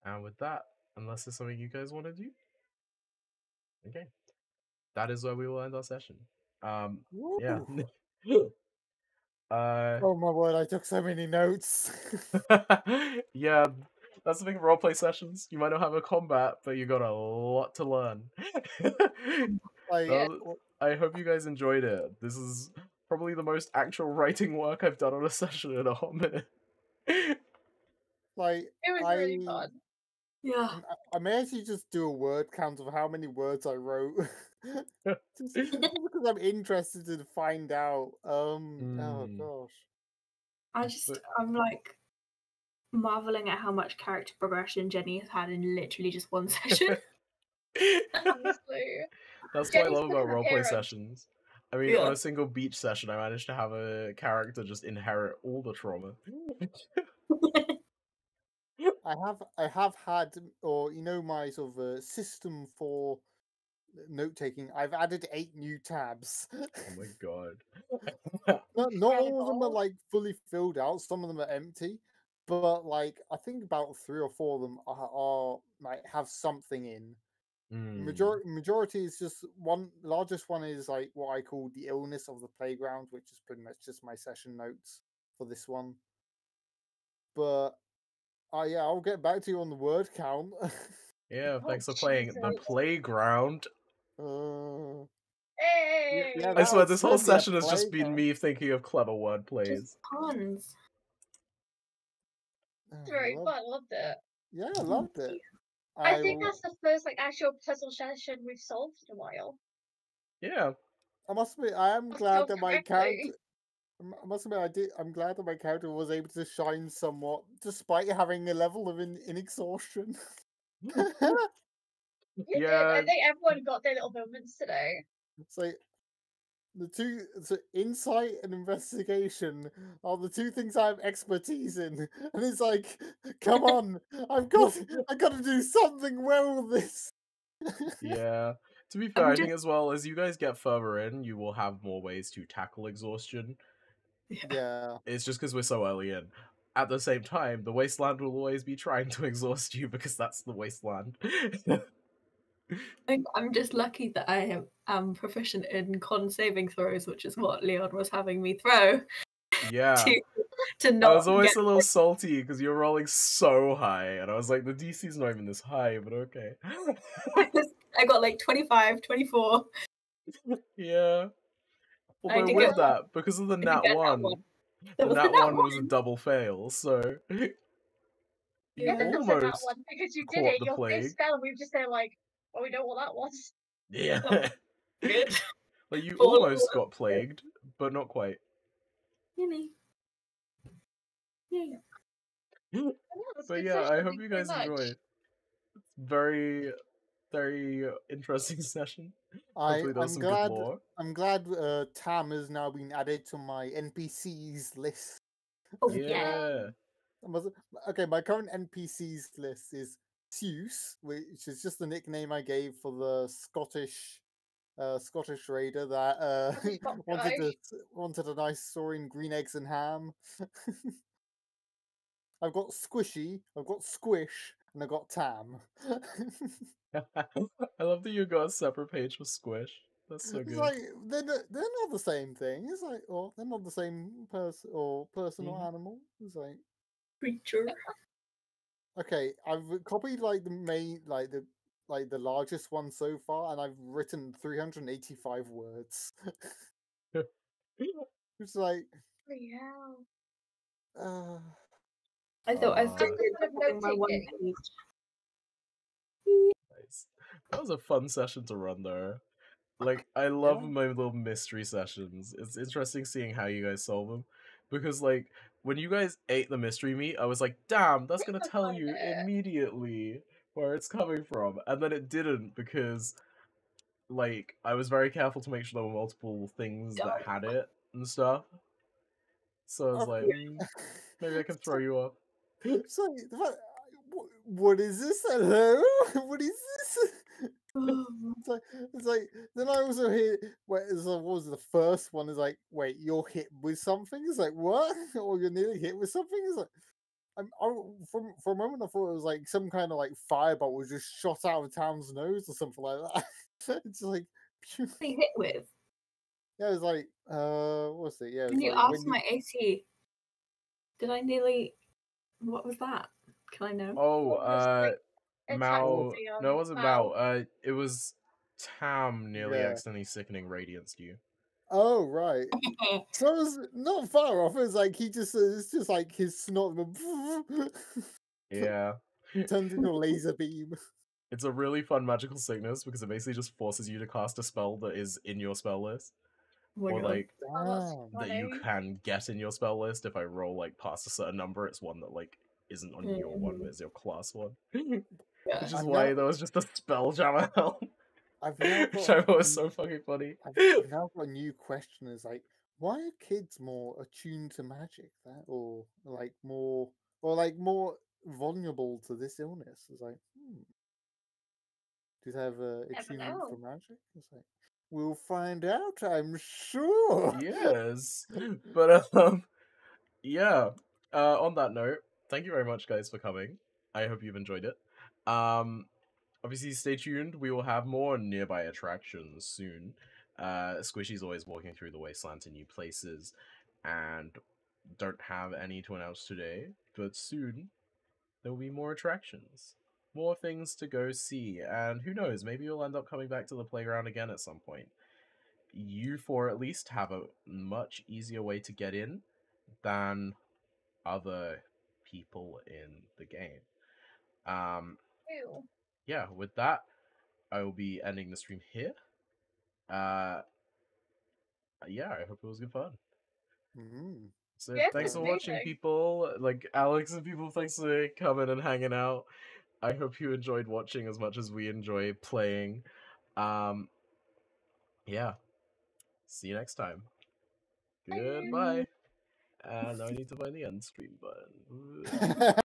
And with that, unless there's something you guys want to do, okay, that is where we will end our session. Um, yeah. Uh, Oh my word! I took so many notes. yeah, that's the thing with roleplay sessions. You might not have a combat, but you got a lot to learn. like, Yeah. w- I hope you guys enjoyed it. This is probably the most actual writing work I've done on a session in a hot minute. like It was really I- fun. Yeah. I- I may actually just do a word count of how many words I wrote, just because I'm interested to find out. Um. Oh Mm. gosh. I just, I'm like marveling at how much character progression Jenny has had in literally just one session. Honestly. That's what I love about roleplay sessions. I mean, on a single beach session, I managed to have a character just inherit all the trauma. I have I have had or you know my sort of uh, system for note taking. I've added eight new tabs. Oh my god. not not all of them are like fully filled out. Some of them are empty, but like I think about three or four of them are, are like have something in. Mm. Majority majority is just one. Largest one is like what I call the illness of the playground, which is pretty much just my session notes for this one. But uh, yeah, I'll get back to you on the word count. Yeah, Oh, thanks for playing the playground. uh, Hey! yeah, I swear this whole session has just been me thinking of clever word plays. Just puns. It's very love- fun. Loved it. Yeah, I loved it. I, think that's the first like actual puzzle session we've solved in a while. Yeah. I must admit, I am glad so that my correctly. character. I m- I must admit, I did. I'm glad that my character was able to shine somewhat, despite having a level of in, inexhaustion. Hmm. You did. Yeah. I think everyone got their little moments today. it's like the two, so insight and investigation are the two things I have expertise in, and it's like, come on, I've got, I got to do something well with this. Yeah. To be fair, I think just- as well as you guys get further in, you will have more ways to tackle exhaustion. Yeah, It's just because we're so early in. At the same time, the wasteland will always be trying to exhaust you because that's the wasteland. I- I'm just lucky that I am, am proficient in con saving throws, which is what Leon was having me throw yeah. to to I was always get a little salty because you're rolling so high, and I was like, the DC's not even this high, but okay. I got like 25, 24. yeah. I Although with get- that, because of the nat one, one. the nat nat one was a double fail, so you Yeah, almost one because you did it. Your plague. face fell, and we were just there like, well, we know what that was. yeah. Good. like you Fall almost got plagued, but not quite. Really? Yeah. Yeah, it was a But yeah, I hope you guys enjoyed. It's very, very interesting session. I, Hopefully, there was I'm glad. I'm glad uh, Tam has now been added to my NPCs list. Oh, Yeah. yeah. Okay, my current NPCs list is Zeus, which is just the nickname I gave for the Scottish uh, Scottish raider that uh, Scottish wanted a, wanted a nice story in green eggs and ham. I've got Squishy, I've got Squish, and I've got Tam. I love that you got a separate page for Squish. That's so it's good. like they're not, they're not the same thing. It's like, or they're not the same person or person or Mhm. animal. It's like Creature. Okay, I've copied like the main, like the like the largest one so far, and I've written 385 words. it's like, Yeah. uh, I thought I Aw. started Just a bit of having my one page. Nice. That was a fun session to run though. Like I love Yeah. my little mystery sessions. It's interesting seeing how you guys solve them. Because like when you guys ate the mystery meat, I was like, damn, that's gonna tell you immediately where it's coming from. And then it didn't because like I was very careful to make sure there were multiple things that had it and stuff. So I was like, "Mm, maybe I can throw you off. It's like, the what is this? Hello? What is this? It's like, it's like then I also hear wait, it's like, what was the first one? Is like, wait, you're hit with something? It's like what? or you're nearly hit with something? It's like, I'm I, from for a moment I thought it was like some kind of like firebolt was just shot out of Town's nose or something like that. it's like, phew. Hit with. yeah, it's like, uh, what's it? Yeah, When you like you- my AC, did I nearly? What was that? Can I know? Oh, What uh like, attack Mau. No, it wasn't Mau? Mau. Uh, it was Tam nearly Yeah. accidentally sickening radianced you. Oh right. So it was not far off. It was like he just uh, it's just like his snot Yeah. turns into a laser beam. It's a really fun magical sickness because it basically just forces you to cast a spell that is in your spell list. Oh my or like that's that you can get in your spell list if I roll like past a certain number, it's one that like isn't on your one, but it's your class one. Which is I've why now- there was just a spell jammer help. I've now Which I got thought was so fucking funny. I've, I've now got a new question. Is like, why are kids more attuned to magic? That or like more or like more vulnerable to this illness. It's like, hmm. Do they have a Never attunement for magic? It's like, we'll find out. I'm sure. yes. But um yeah. Uh on that note, thank you very much guys for coming. I hope you've enjoyed it. Um obviously stay tuned. We will have more nearby attractions soon. Uh Squishy's always walking through the wasteland to new places and don't have any to announce today, but soon there will be more attractions. More things to go see, and who knows, maybe you'll end up coming back to the playground again at some point you four at least have a much easier way to get in than other people in the game. Um, Ew. yeah, with that, I will be ending the stream here. Uh, yeah, I hope it was good fun. Mm. So Yeah, thanks for watching, amazing. people. Like Alex and people, thanks for coming and hanging out. I hope you enjoyed watching as much as we enjoy playing. Um, yeah. See you next time. Bye. Goodbye. And I need to find the end stream button.